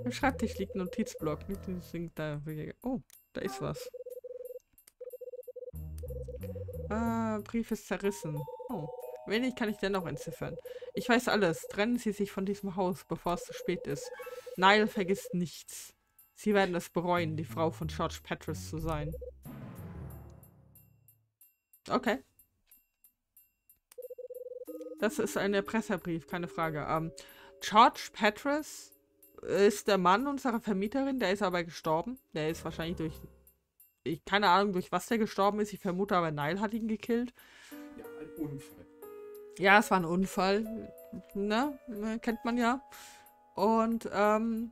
Im Schreibtisch liegt ein Notizblock. Oh, da ist was. Ah, Brief ist zerrissen. Oh, wenig kann ich dennoch entziffern. Ich weiß alles. Trennen Sie sich von diesem Haus, bevor es zu spät ist. Nile vergisst nichts. Sie werden es bereuen, die Frau von George Petrus zu sein. Okay. Das ist ein Erpresserbrief, keine Frage. Ähm, George Petrus ist der Mann unserer Vermieterin, der ist aber gestorben. Der ist wahrscheinlich durch ich keine Ahnung, durch was der gestorben ist. Ich vermute aber, Nile hat ihn gekillt. Ja, ein Unfall. Ja, es war ein Unfall. Ne? Kennt man ja. Und, ähm,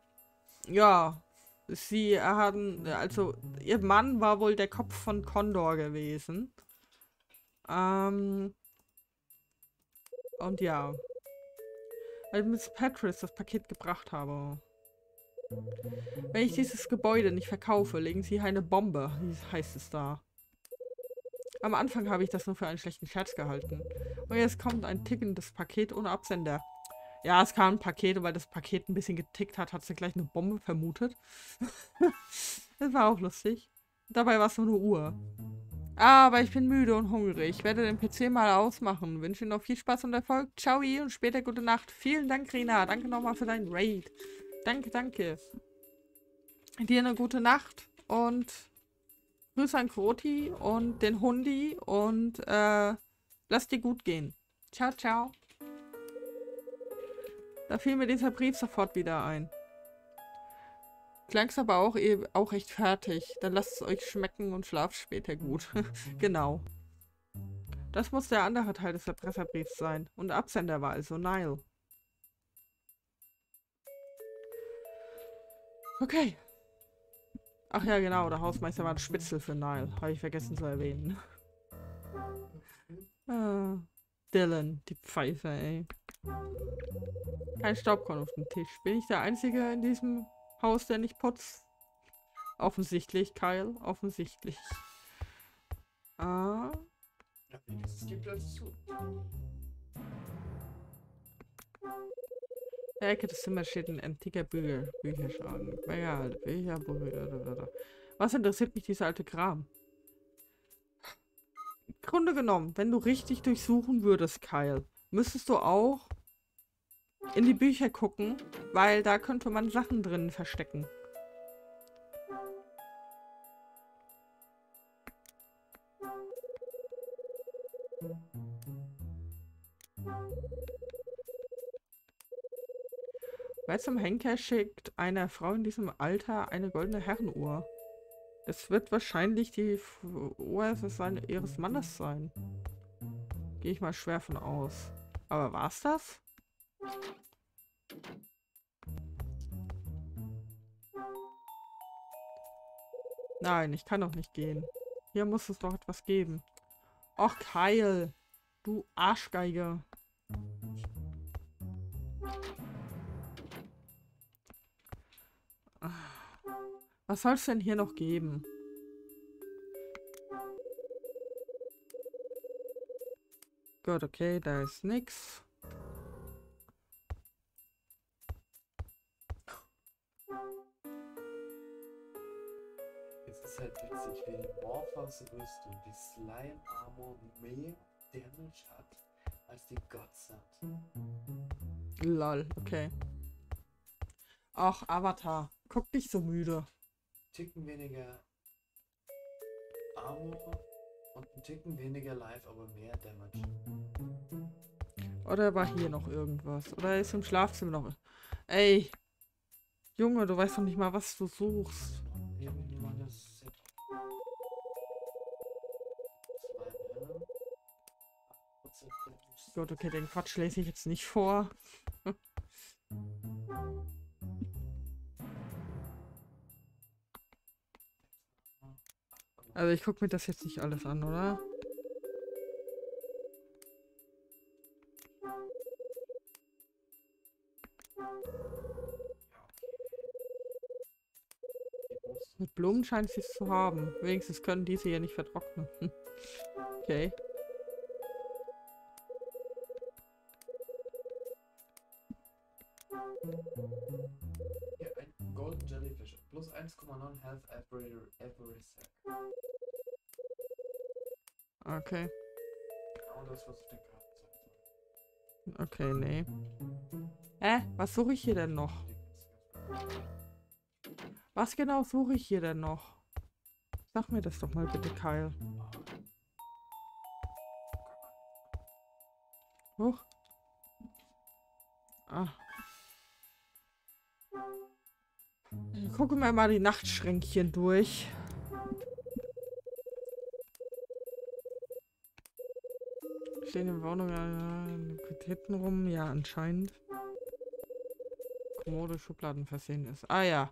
ja. Sie hatten, also, ihr Mann war wohl der Kopf von Condor gewesen. Ähm, und ja. Weil Miss Patrice das Paket gebracht habe. Wenn ich dieses Gebäude nicht verkaufe, legen sie eine Bombe, heißt es da. Am Anfang habe ich das nur für einen schlechten Scherz gehalten. Und jetzt kommt ein tickendes Paket ohne Absender. Ja, es kam ein Paket, weil das Paket ein bisschen getickt hat, hat sie gleich eine Bombe vermutet. das war auch lustig. Dabei war es nur eine Uhr. Aber ich bin müde und hungrig. Ich werde den PC mal ausmachen. Wünsche Ihnen noch viel Spaß und Erfolg. Ciao und später gute Nacht. Vielen Dank, Rina. Danke nochmal für deinen Raid. Danke, danke. Dir eine gute Nacht und Grüße an Kroti und den Hundi und äh, lass dir gut gehen. Ciao, ciao. Da fiel mir dieser Brief sofort wieder ein. Klang's aber auch, eh, auch echt fertig. Dann lasst es euch schmecken und schlaft später gut. genau. Das muss der andere Teil des Erpresserbriefs sein. Und Absender war also Nile. Okay. Ach ja, genau, der Hausmeister war ein Spitzel für Nile. Habe ich vergessen zu erwähnen. ah, Dylan, die Pfeife, ey. Kein Staubkorn auf dem Tisch. Bin ich der Einzige in diesem Haus, der nicht putzt? Offensichtlich, Kyle. Offensichtlich. Ah. Ja, es gibt alles zu. Der Ecke des Zimmers steht ein antiker Bücher, Bücherschrank. Ja, Bücher, Was interessiert mich dieser alte Kram? Grunde genommen, wenn du richtig durchsuchen würdest, Kyle, müsstest du auch in die Bücher gucken, weil da könnte man Sachen drin verstecken. Zum Henker schickt einer Frau in diesem Alter eine goldene Herrenuhr? Es wird wahrscheinlich die Uhr ihres Mannes sein. Gehe ich mal schwer von aus. Aber war's das? Nein, ich kann doch nicht gehen. Hier muss es doch etwas geben. Och, Kyle. Du Arschgeige. Was soll es denn hier noch geben? Gut, okay, da ist nix. Jetzt ist halt witzig, wie die Morphos-Rüstung, die Slime-Armor mehr Damage hat als die Godsat. Lol, okay. Ach, Avatar, guck dich so müde. Ticken weniger Armor und ein Ticken weniger Life, aber mehr Damage. Oder war hier noch irgendwas? Oder ist im Schlafzimmer noch... Ey! Junge, du weißt doch nicht mal, was du suchst. Gut, okay, den Quatsch lese ich jetzt nicht vor. Also ich gucke mir das jetzt nicht alles an, oder? Mit Blumen scheint sie es zu haben. Wenigstens können diese hier nicht vertrocknen. okay. Hier, ein Golden Jellyfish. Plus 1,9 Health every, every sec. Okay. Genau das, was auf den Karten sein soll. Okay, nee. Äh, was suche ich hier denn noch? Was genau suche ich hier denn noch? Sag mir das doch mal bitte, Kyle. Hoch. Ah. Gucken wir mal die Nachtschränkchen durch. Stehen in Wohnungen äh, rum? Ja, anscheinend. Kommode, Schubladen versehen ist. Ah ja.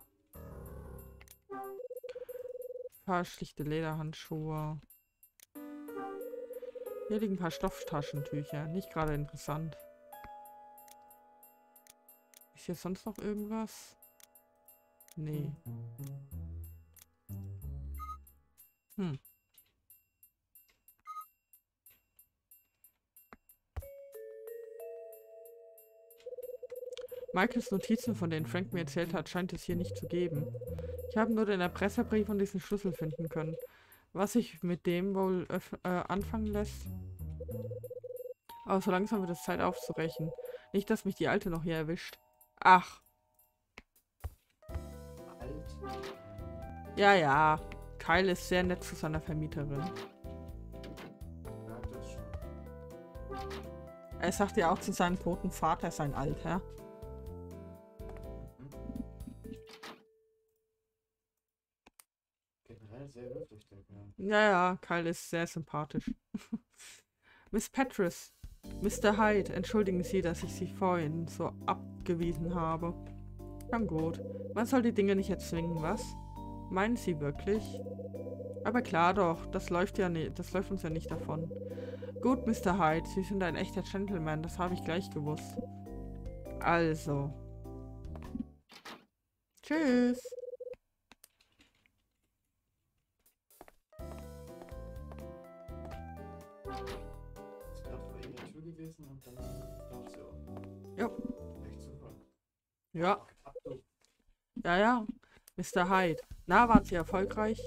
Ein paar schlichte Lederhandschuhe. Hier liegen ein paar Stofftaschentücher. Nicht gerade interessant. Ist hier sonst noch irgendwas? Nee. Michaels Notizen, von denen Frank mir erzählt hat, scheint es hier nicht zu geben. Ich habe nur den Erpresserbrief und diesen Schlüssel finden können. Was sich mit dem wohl äh, anfangen lässt? Aber so langsam wird es Zeit aufzubrechen. Nicht, dass mich die Alte noch hier erwischt. Ach. Alt. Ja, ja. Kyle ist sehr nett zu seiner Vermieterin. Er sagt ja auch zu seinem toten Vater sein Alter. Ja, ja, Kyle ist sehr sympathisch. Miss Petrus, Mr. Hyde, entschuldigen Sie, dass ich Sie vorhin so abgewiesen habe. Schon gut. Man soll die Dinge nicht erzwingen, was? Meinen Sie wirklich? Aber klar doch, das läuft ja nicht, das läuft uns ja nicht davon. Gut, Mr. Hyde, Sie sind ein echter Gentleman, das habe ich gleich gewusst. Also. Tschüss. Ja, ja, ja. Mr. Hyde. Na, waren Sie erfolgreich?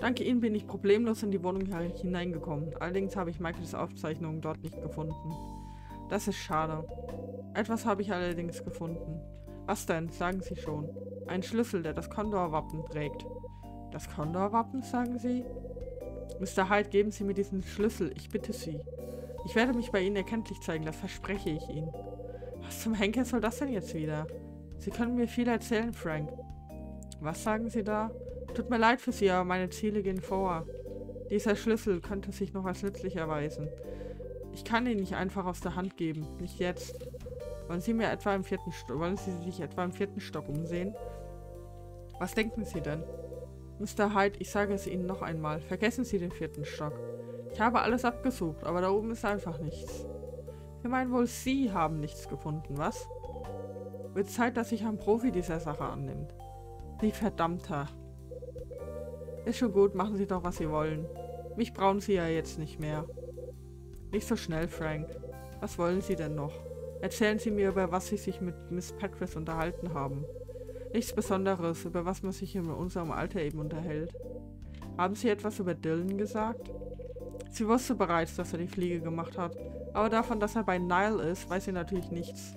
Dank Ihnen bin ich problemlos in die Wohnung hineingekommen. Allerdings habe ich Michaels Aufzeichnungen dort nicht gefunden. Das ist schade. Etwas habe ich allerdings gefunden. Was denn? Sagen Sie schon. Ein Schlüssel, der das Kondorwappen trägt. Das Kondorwappen, sagen Sie? Mr. Hyde, geben Sie mir diesen Schlüssel, ich bitte Sie. Ich werde mich bei Ihnen erkenntlich zeigen, das verspreche ich Ihnen. Was zum Henker soll das denn jetzt wieder? Sie können mir viel erzählen, Frank. Was sagen Sie da? Tut mir leid für Sie, aber meine Ziele gehen vor. Dieser Schlüssel könnte sich noch als nützlich erweisen. Ich kann ihn nicht einfach aus der Hand geben. Nicht jetzt. Wollen Sie mir etwa im vierten wollen Sie sich etwa im vierten Stock umsehen? Was denken Sie denn? Mr. Hyde, ich sage es Ihnen noch einmal. Vergessen Sie den vierten Stock. Ich habe alles abgesucht, aber da oben ist einfach nichts. Sie meinen wohl, Sie haben nichts gefunden, was? Wird Zeit, dass sich ein Profi dieser Sache annimmt. Sie verdammter. Ist schon gut, machen Sie doch, was Sie wollen. Mich brauchen Sie ja jetzt nicht mehr. Nicht so schnell, Frank. Was wollen Sie denn noch? Erzählen Sie mir, über was Sie sich mit Miss Petrus unterhalten haben. Nichts Besonderes, über was man sich in unserem Alter eben unterhält. Haben Sie etwas über Dylan gesagt? Sie wusste bereits, dass er die Fliege gemacht hat, aber davon, dass er bei Nile ist, weiß sie natürlich nichts.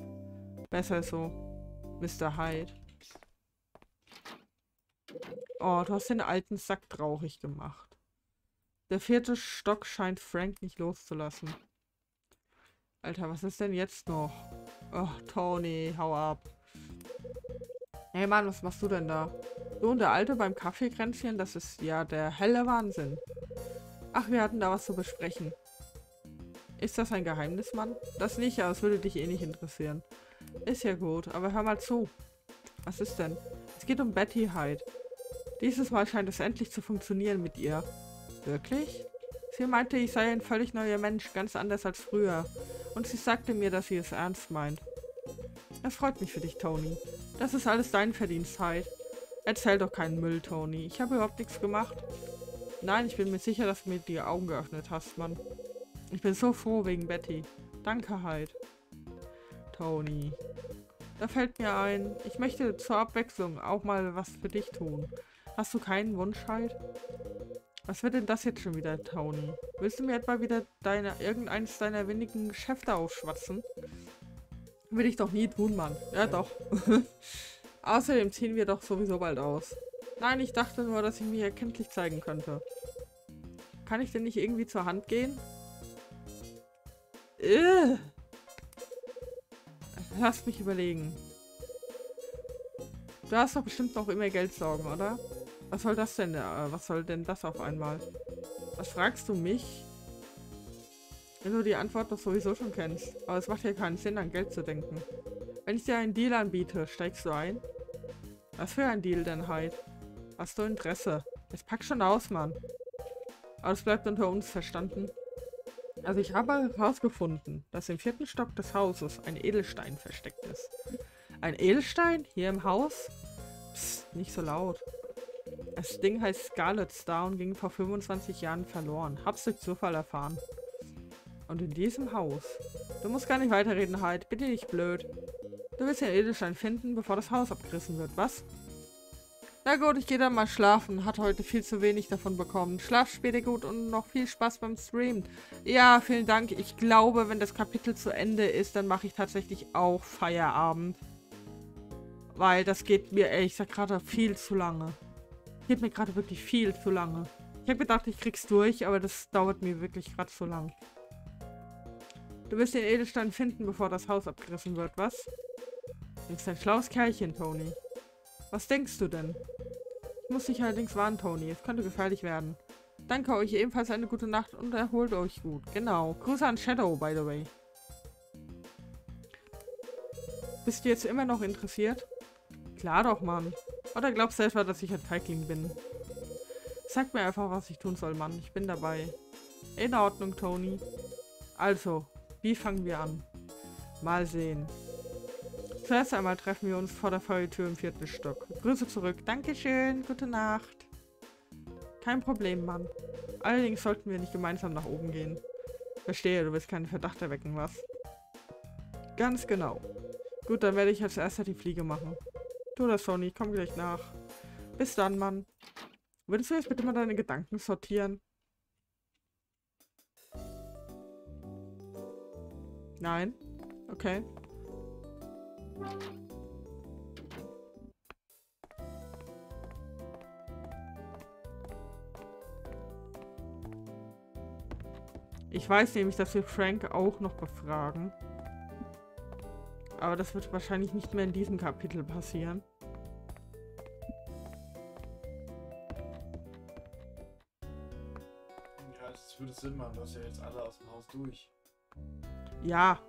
Besser so. Mr. Hyde. Oh, du hast den alten Sack traurig gemacht. Der vierte Stock scheint Frank nicht loszulassen. Alter, was ist denn jetzt noch? Oh, Tony, hau ab. Hey Mann, was machst du denn da? Du und der Alte beim Kaffeekränzchen, das ist ja der helle Wahnsinn. Ach, wir hatten da was zu besprechen. Ist das ein Geheimnis, Mann? Das nicht, aber es würde dich eh nicht interessieren. Ist ja gut, aber hör mal zu. Was ist denn? Es geht um Betty Hyde. Dieses Mal scheint es endlich zu funktionieren mit ihr. Wirklich? Sie meinte, ich sei ein völlig neuer Mensch, ganz anders als früher. Und sie sagte mir, dass sie es ernst meint. Das freut mich für dich, Tony. Das ist alles dein Verdienst, Hyde. Erzähl doch keinen Müll, Tony. Ich habe überhaupt nichts gemacht. Nein, ich bin mir sicher, dass du mir die Augen geöffnet hast, Mann. Ich bin so froh wegen Betty. Danke, Hyde. Tony. Da fällt mir ein, ich möchte zur Abwechslung auch mal was für dich tun. Hast du keinen Wunsch, Hyde? Was wird denn das jetzt schon wieder, Tony? Willst du mir etwa wieder deine, irgendeines deiner wenigen Geschäfte aufschwatzen? Will ich doch nie tun, Mann. Ja, doch. Außerdem ziehen wir doch sowieso bald aus. Nein, ich dachte nur, dass ich mich erkenntlich zeigen könnte. Kann ich denn nicht irgendwie zur Hand gehen? Äh. Lass mich überlegen. Du hast doch bestimmt noch immer Geldsorgen, oder? Was soll das denn? Äh, was soll denn das auf einmal? Was fragst du mich? Wenn du die Antwort doch sowieso schon kennst. Aber es macht ja keinen Sinn, an Geld zu denken. Wenn ich dir einen Deal anbiete, steigst du ein? Was für ein Deal denn halt? Hast du Interesse? Es packt schon aus, Mann. Aber es bleibt unter uns verstanden. Also ich habe herausgefunden, dass im vierten Stock des Hauses ein Edelstein versteckt ist. Ein Edelstein? Hier im Haus? Psst, nicht so laut. Das Ding heißt Scarlet Star und ging vor 25 Jahren verloren. Hab's durch Zufall erfahren. Und in diesem Haus. Du musst gar nicht weiterreden, Hyde. Bitte nicht blöd. Du willst den Edelstein finden, bevor das Haus abgerissen wird, was? Na gut, ich gehe dann mal schlafen. Hat heute viel zu wenig davon bekommen. Schlaf später gut und noch viel Spaß beim Stream. Ja, vielen Dank. Ich glaube, wenn das Kapitel zu Ende ist, dann mache ich tatsächlich auch Feierabend. Weil das geht mir, ey, ich sag gerade, viel zu lange. Geht mir gerade wirklich viel zu lange. Ich habe gedacht, ich krieg's durch, aber das dauert mir wirklich gerade zu lang. Du wirst den Edelstein finden, bevor das Haus abgerissen wird, was? Du bist ein schlaues Kerlchen, Tony. Was denkst du denn? Ich muss dich allerdings warnen, Tony. Es könnte gefährlich werden. Danke euch ebenfalls eine gute Nacht und erholt euch gut. Genau. Grüße an Shadow, by the way. Bist du jetzt immer noch interessiert? Klar doch, Mann. Oder glaubst du etwa, dass ich ein Feigling bin? Sag mir einfach, was ich tun soll, Mann. Ich bin dabei. In Ordnung, Tony. Also, wie fangen wir an? Mal sehen. Zuerst einmal treffen wir uns vor der Feuertür im vierten Stock. Grüße zurück. Dankeschön. Gute Nacht. Kein Problem, Mann. Allerdings sollten wir nicht gemeinsam nach oben gehen. Verstehe, du willst keinen Verdacht erwecken, was? Ganz genau. Gut, dann werde ich als erster die Fliege machen. Du das, Sony. Komm gleich nach. Bis dann, Mann. Würdest du jetzt bitte mal deine Gedanken sortieren? Nein? Okay. Ich weiß nämlich, dass wir Frank auch noch befragen. Aber das wird wahrscheinlich nicht mehr in diesem Kapitel passieren. Ja, es würde Sinn machen, dass ja jetzt alle aus dem Haus durch. Ja.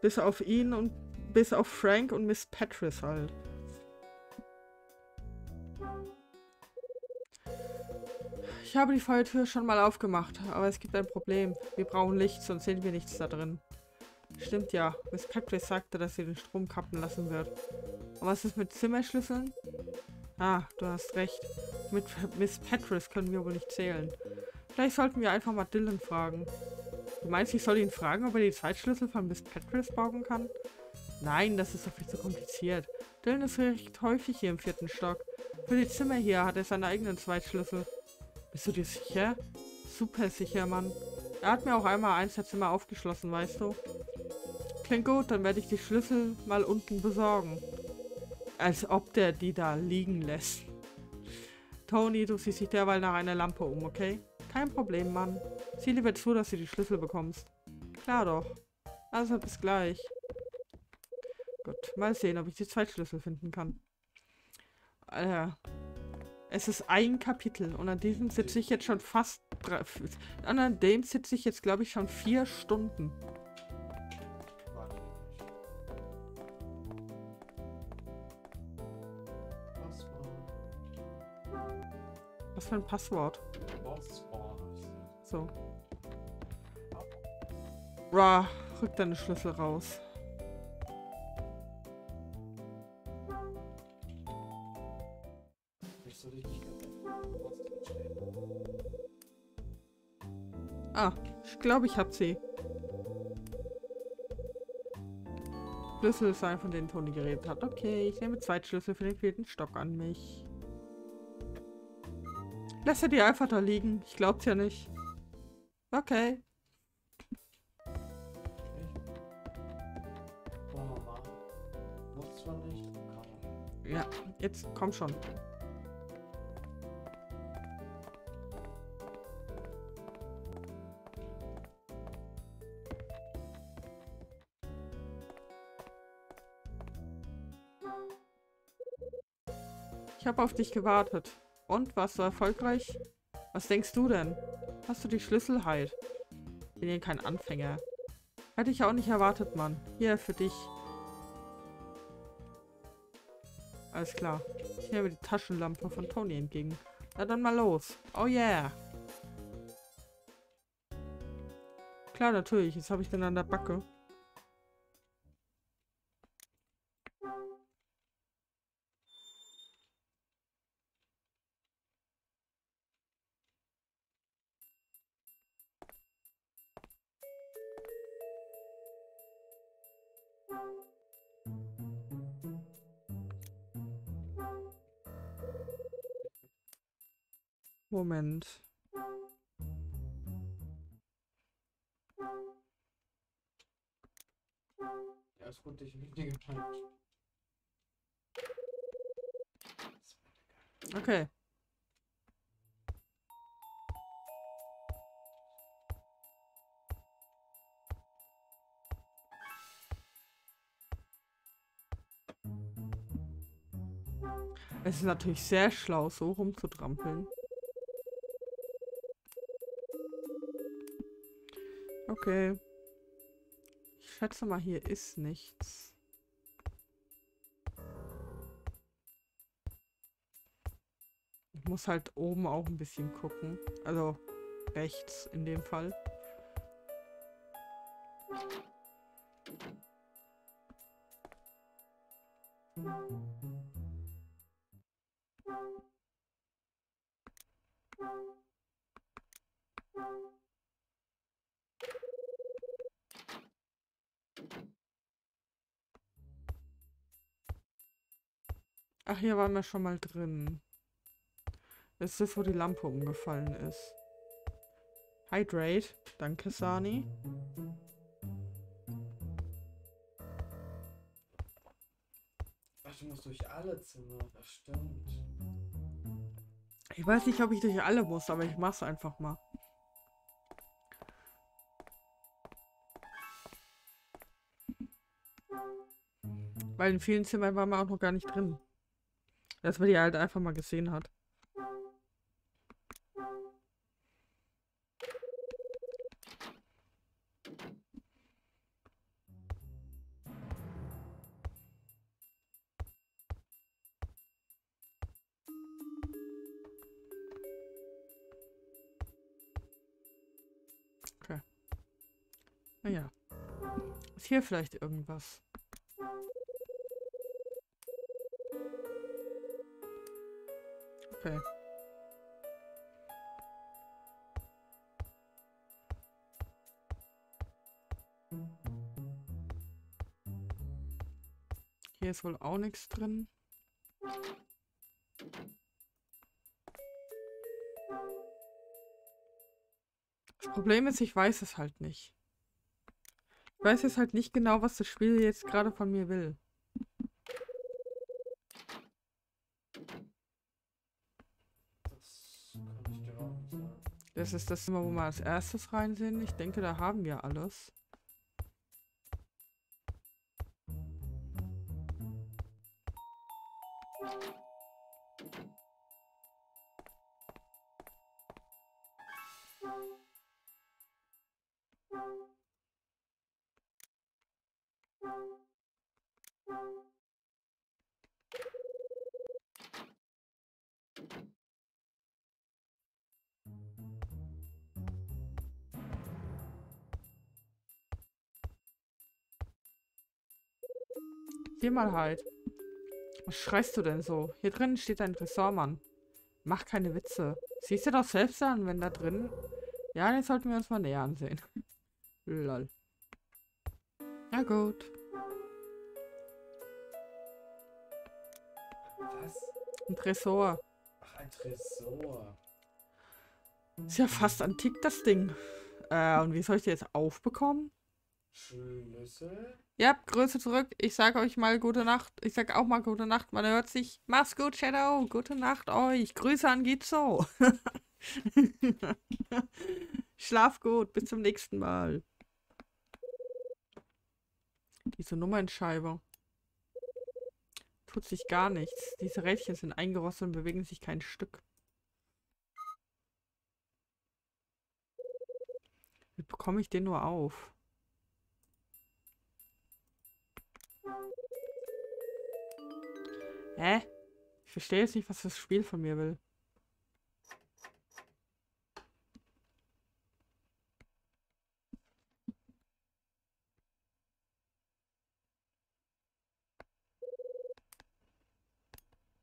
Bis auf ihn und bis auf Frank und Miss Petris halt. Ich habe die Feuertür schon mal aufgemacht, aber es gibt ein Problem. Wir brauchen Licht, sonst sehen wir nichts da drin. Stimmt ja. Miss Petris sagte, dass sie den Strom kappen lassen wird. Und was ist mit Zimmerschlüsseln? Ah, du hast recht. Mit Miss Petris können wir wohl nicht zählen. Vielleicht sollten wir einfach mal Dylan fragen. Du meinst, ich soll ihn fragen, ob er die Zeitschlüssel von Miss Petris borgen kann? Nein, das ist doch viel zu kompliziert. Dylan ist recht häufig hier im vierten Stock. Für die Zimmer hier hat er seine eigenen Zweitschlüssel. Bist du dir sicher? Super sicher, Mann. Er hat mir auch einmal eins der Zimmer aufgeschlossen, weißt du? Klingt gut, dann werde ich die Schlüssel mal unten besorgen. Als ob der die da liegen lässt. Tony, du siehst dich derweil nach einer Lampe um, okay? Kein Problem, Mann. Sieh lieber zu, dass du die Schlüssel bekommst. Klar doch. Also bis gleich. Gut, mal sehen, ob ich die Zweitschlüssel finden kann. Alter. Es ist ein Kapitel und an diesem sitze ich jetzt schon fast... Drei, an dem sitze ich jetzt, glaube ich, schon vier Stunden. Was für ein Passwort? So. Ra, rück deine Schlüssel raus. Ich glaube, ich habe sie. Schlüssel ist ein, von denen Toni geredet hat. Okay, ich nehme zwei Schlüssel für den vierten Stock an mich. Lässt er die einfach da liegen? Ich glaub's ja nicht. Okay. Ja, jetzt komm schon. Habe auf dich gewartet. Und, warst du erfolgreich? Was denkst du denn? Hast du die Schlüssel halt? Bin hier kein Anfänger. Hätte ich auch nicht erwartet, Mann. Hier, für dich. Alles klar. Ich nehme die Taschenlampe von Tony entgegen. Na dann mal los. Oh yeah. Klar, natürlich. Jetzt habe ich den an der Backe. Moment. Ja, ist gut, ich bin nicht. Okay. Es ist natürlich sehr schlau, so rumzutrampeln. Okay. Ich schätze mal, hier ist nichts. Ich muss halt oben auch ein bisschen gucken. Also rechts in dem Fall. Ach, hier waren wir schon mal drin. Das ist das, wo die Lampe umgefallen ist. Hydrate. Danke, Sani. Ach, du musst durch alle Zimmer, das stimmt. Ich weiß nicht, ob ich durch alle muss, aber ich mach's einfach mal. Weil in vielen Zimmern waren wir auch noch gar nicht drin. Dass man die halt einfach mal gesehen hat. Okay. Naja. Ist hier vielleicht irgendwas? Okay. Hier ist wohl auch nichts drin. Das Problem ist, ich weiß es halt nicht. Ich weiß jetzt halt nicht genau, was das Spiel jetzt gerade von mir will. Das ist das Zimmer, wo wir als erstes reinsehen. Ich denke, da haben wir alles. Geh mal halt. Was schreist du denn so? Hier drin steht dein Tresor, Mann. Mach keine Witze. Siehst du doch selbst an, wenn da drin... Ja, den sollten wir uns mal näher ansehen. Lol. Na gut. Was? Ein Tresor. Ach, ein Tresor. Ist ja fast antik, das Ding. Äh, und wie soll ich die jetzt aufbekommen? Schlüssel? Ja, Größe zurück. Ich sage euch mal gute Nacht. Ich sage auch mal gute Nacht. Man hört sich. Mach's gut, Shadow. Gute Nacht euch. Grüße an Gizo. Schlaf gut. Bis zum nächsten Mal. Diese Nummernscheibe. Tut sich gar nichts. Diese Rädchen sind eingerostet und bewegen sich kein Stück. Wie bekomme ich den nur auf? Hä? Ich verstehe jetzt nicht, was das Spiel von mir will.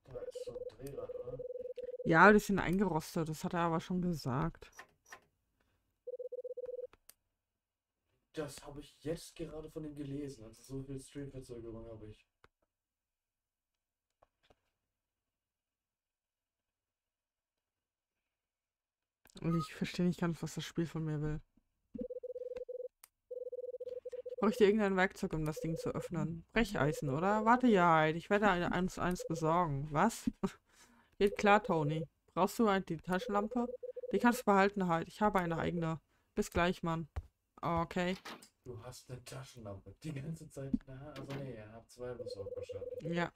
Da ist so ein Drehrad, oder? Ja, die sind eingerostet. Das hat er aber schon gesagt. Das habe ich jetzt gerade von ihm gelesen. Also so viel Streamverzögerung habe ich. Und ich verstehe nicht ganz, was das Spiel von mir will. Ich bräuchte irgendein Werkzeug, um das Ding zu öffnen. Brecheisen, oder? Warte, ja, ich werde eine 1-1 besorgen. Was? Geht klar, Tony. Brauchst du halt die Taschenlampe? Die kannst du behalten halt. Ich habe eine eigene. Bis gleich, Mann. Okay. Du hast eine Taschenlampe. Die ganze Zeit. Na, also nee, er hat zwei besorgt wahrscheinlich. Ja.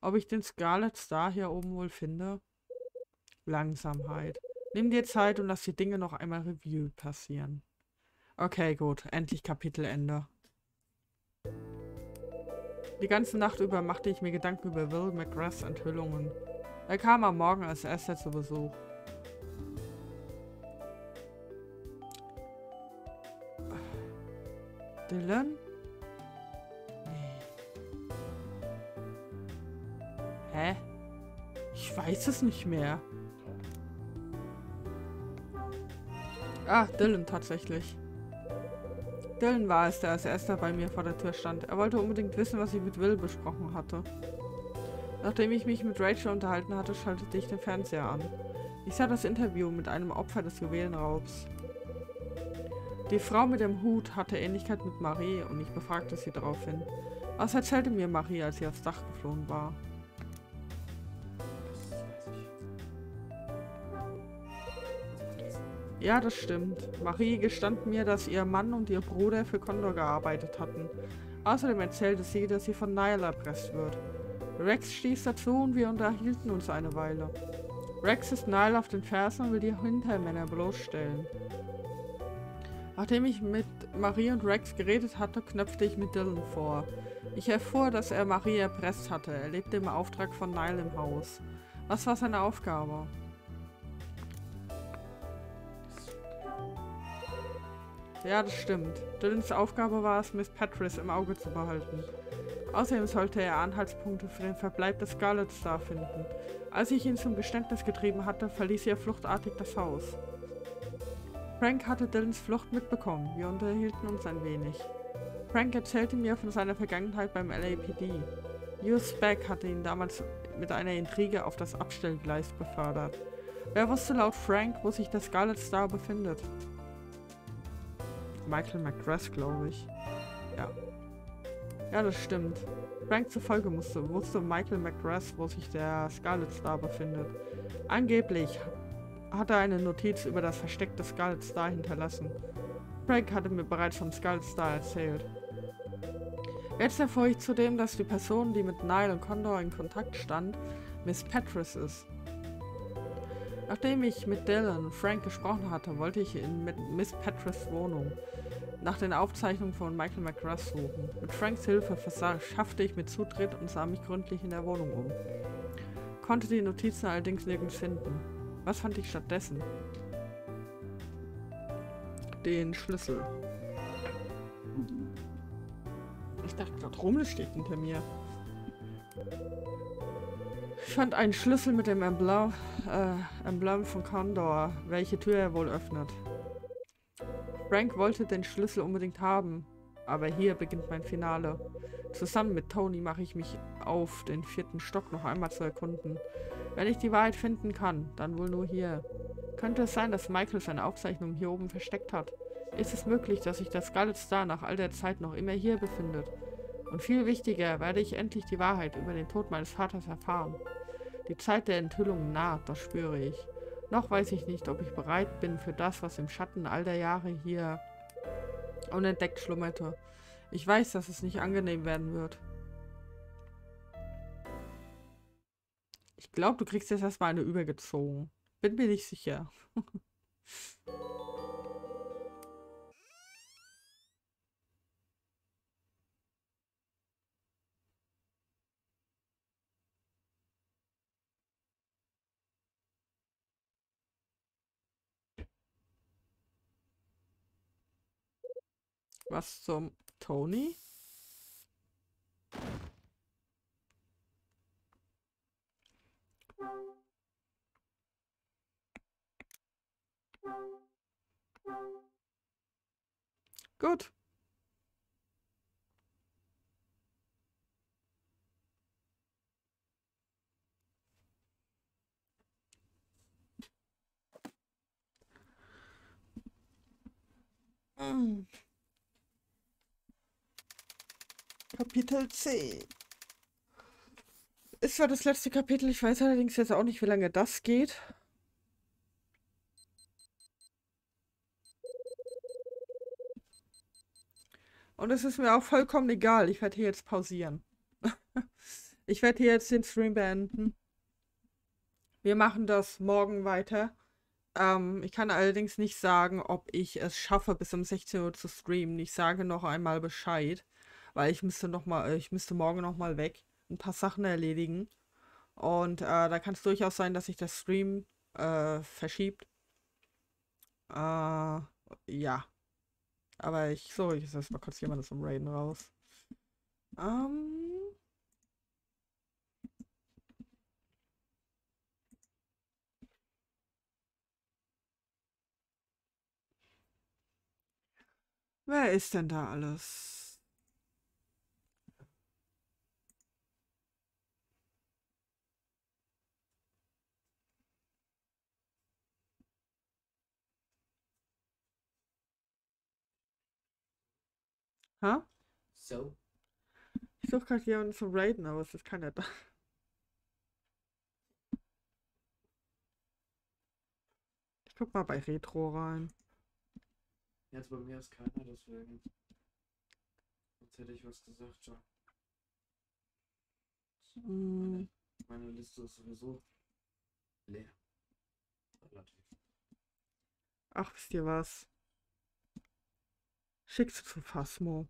Ob ich den Scarlet Star hier oben wohl finde? Langsamkeit. Nimm dir Zeit und lass die Dinge noch einmal Review passieren. Okay, gut. Endlich Kapitelende. Die ganze Nacht über machte ich mir Gedanken über Will McGraths Enthüllungen. Er kam am Morgen als erster zu Besuch. Dylan? Nee. Hä? Ich weiß es nicht mehr. Ah, Dylan tatsächlich. Dylan war es, der als erster bei mir vor der Tür stand. Er wollte unbedingt wissen, was ich mit Will besprochen hatte. Nachdem ich mich mit Rachel unterhalten hatte, schaltete ich den Fernseher an. Ich sah das Interview mit einem Opfer des Juwelenraubs. Die Frau mit dem Hut hatte Ähnlichkeit mit Marie und ich befragte sie daraufhin. Was erzählte mir Marie, als sie aufs Dach geflohen war? Ja, das stimmt. Marie gestand mir, dass ihr Mann und ihr Bruder für Condor gearbeitet hatten. Außerdem erzählte sie, dass sie von Nile erpresst wird. Rex stieß dazu und wir unterhielten uns eine Weile. Rex ist Nile auf den Fersen und will die Hintermänner bloßstellen. Nachdem ich mit Marie und Rex geredet hatte, knöpfte ich mit Dylan vor. Ich erfuhr, dass er Marie erpresst hatte. Er lebte im Auftrag von Nile im Haus. Was war seine Aufgabe? Ja, das stimmt. Dylans Aufgabe war es, Miss Patris im Auge zu behalten. Außerdem sollte er Anhaltspunkte für den Verbleib des Scarlet Star finden. Als ich ihn zum Geständnis getrieben hatte, verließ er fluchtartig das Haus. Frank hatte Dylans Flucht mitbekommen. Wir unterhielten uns ein wenig. Frank erzählte mir von seiner Vergangenheit beim LAPD. Hugh Speck hatte ihn damals mit einer Intrige auf das Abstellgleis befördert. Wer wusste laut Frank, wo sich der Scarlet Star befindet? Michael McGrath, glaube ich. Ja. Ja, das stimmt. Frank zufolge musste, wusste Michael McGrath, wo sich der Scarlet Star befindet. Angeblich hat er eine Notiz über das Versteck des Scarlet Star hinterlassen. Frank hatte mir bereits vom Scarlet Star erzählt. Jetzt erfuhr ich zudem, dass die Person, die mit Nile und Condor in Kontakt stand, Miss Patris ist. Nachdem ich mit Dylan und Frank gesprochen hatte, wollte ich in Miss Patris Wohnung nach den Aufzeichnungen von Michael McGrath suchen. Mit Franks Hilfe schaffte ich mir Zutritt und sah mich gründlich in der Wohnung um. Konnte die Notizen allerdings nirgends finden. Was fand ich stattdessen? Den Schlüssel. Ich dachte gerade, Rummel steht hinter mir. Ich fand einen Schlüssel mit dem Emblem, äh, Emblem von Condor, welche Tür er wohl öffnet. Frank wollte den Schlüssel unbedingt haben, aber hier beginnt mein Finale. Zusammen mit Tony mache ich mich auf, den vierten Stock noch einmal zu erkunden. Wenn ich die Wahrheit finden kann, dann wohl nur hier. Könnte es sein, dass Michael seine Aufzeichnung hier oben versteckt hat? Ist es möglich, dass sich der Scarlet Star nach all der Zeit noch immer hier befindet? Und viel wichtiger, werde ich endlich die Wahrheit über den Tod meines Vaters erfahren. Die Zeit der Enthüllung naht, das spüre ich. Noch weiß ich nicht, ob ich bereit bin für das, was im Schatten all der Jahre hier unentdeckt schlummerte. Ich weiß, dass es nicht angenehm werden wird. Ich glaube, du kriegst jetzt erstmal eine übergezogen. Bin mir nicht sicher. Was zum Tony? Gut. Mm. Kapitel 10. Ist zwar das letzte Kapitel, ich weiß allerdings jetzt auch nicht, wie lange das geht. Und es ist mir auch vollkommen egal. Ich werde hier jetzt pausieren. ich werde hier jetzt den Stream beenden. Wir machen das morgen weiter. Ähm, ich kann allerdings nicht sagen, ob ich es schaffe, bis um 16 Uhr zu streamen. Ich sage noch einmal Bescheid, weil ich müsste noch mal, äh, ich müsste morgen noch mal weg, ein paar Sachen erledigen. Und äh, da kann es durchaus sein, dass sich der Stream äh, verschiebt. Äh, ja. Aber ich, so, ich setze mal kurz jemanden zum Raiden raus. Ähm. Wer ist denn da alles? Ha? So. Ich suche gerade jemanden zum Raiden, aber es ist keiner da. Ich guck mal bei Retro rein. Jetzt bei mir ist keiner, deswegen. Jetzt hätte ich was gesagt, ja. Hm, Meine Liste ist sowieso leer. Relativ. ach, wisst ihr was? Schick's zu Phasmo.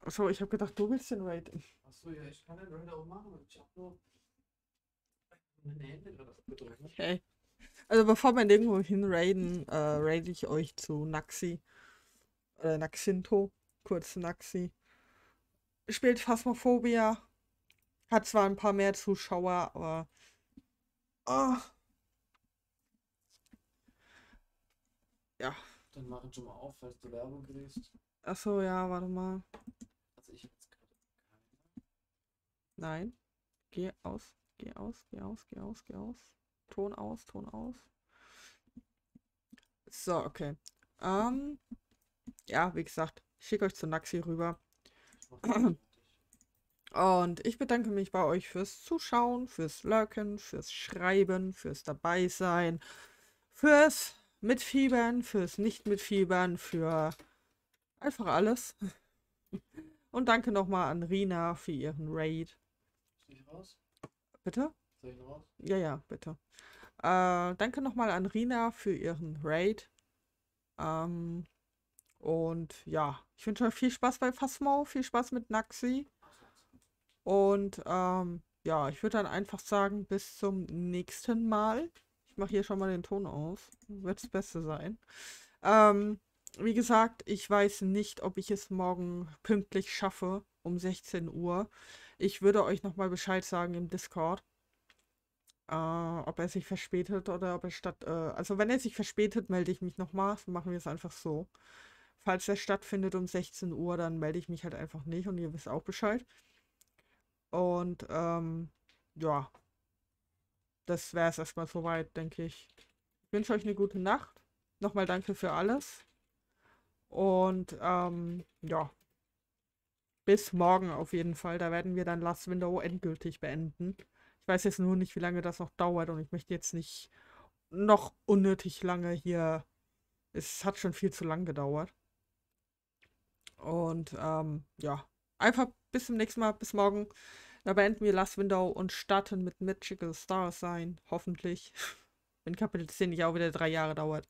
Achso, ich habe gedacht, du willst den Raiden. Achso, ja, ich kann den Raider auch machen. Ich hab nur meine Hände gerade abgedrückt. Okay. Also bevor wir irgendwo hin raiden, äh, raide ich euch zu Naxi. Oder Naxinto. Kurz Naxi. Spielt Phasmophobia. Hat zwar ein paar mehr Zuschauer, aber. Ah. Ja. Dann mach ich schon mal auf, falls du Werbung kriegst. Achso, ja, warte mal. Also ich jetzt gerade. Nein. Geh aus. Geh aus, geh aus, geh aus, geh aus. Ton aus, Ton aus. So, okay. Ähm, ja, wie gesagt, ich schicke euch zu Naxi rüber. Und ich bedanke mich bei euch fürs Zuschauen, fürs Lurken, fürs Schreiben, fürs Dabeisein, fürs Mitfiebern, fürs Nicht-Mitfiebern, für einfach alles. Und danke nochmal an Rina für ihren Raid. Bitte? Soll ich raus? Ja, ja, bitte. Äh, danke nochmal an Rina für ihren Raid. Ähm, und ja, ich wünsche euch viel Spaß bei Phasmo, viel Spaß mit Naxi. Und ähm, ja, ich würde dann einfach sagen, bis zum nächsten Mal. Mache hier schon mal den Ton aus. Wird das Beste sein. Ähm, wie gesagt, ich weiß nicht, ob ich es morgen pünktlich schaffe, um 16 Uhr. Ich würde euch nochmal Bescheid sagen im Discord. äh, ob er sich verspätet oder ob er statt. Äh, also, wenn er sich verspätet, melde ich mich nochmal. Machen wir es einfach so. Falls er stattfindet um 16 Uhr, dann melde ich mich halt einfach nicht und ihr wisst auch Bescheid. Und ähm, ja, das wäre es erstmal soweit, denke ich. Ich wünsche euch eine gute Nacht. Nochmal danke für alles. Und ähm, ja, bis morgen auf jeden Fall. Da werden wir dann Last Window endgültig beenden. Ich weiß jetzt nur nicht, wie lange das noch dauert und ich möchte jetzt nicht noch unnötig lange hier. Es hat schon viel zu lang gedauert. Und ähm, ja, einfach bis zum nächsten Mal, bis morgen. Da beenden wir Last Window und starten mit Magical Stars sein, hoffentlich. Wenn Kapitel 10 nicht auch wieder drei Jahre dauert.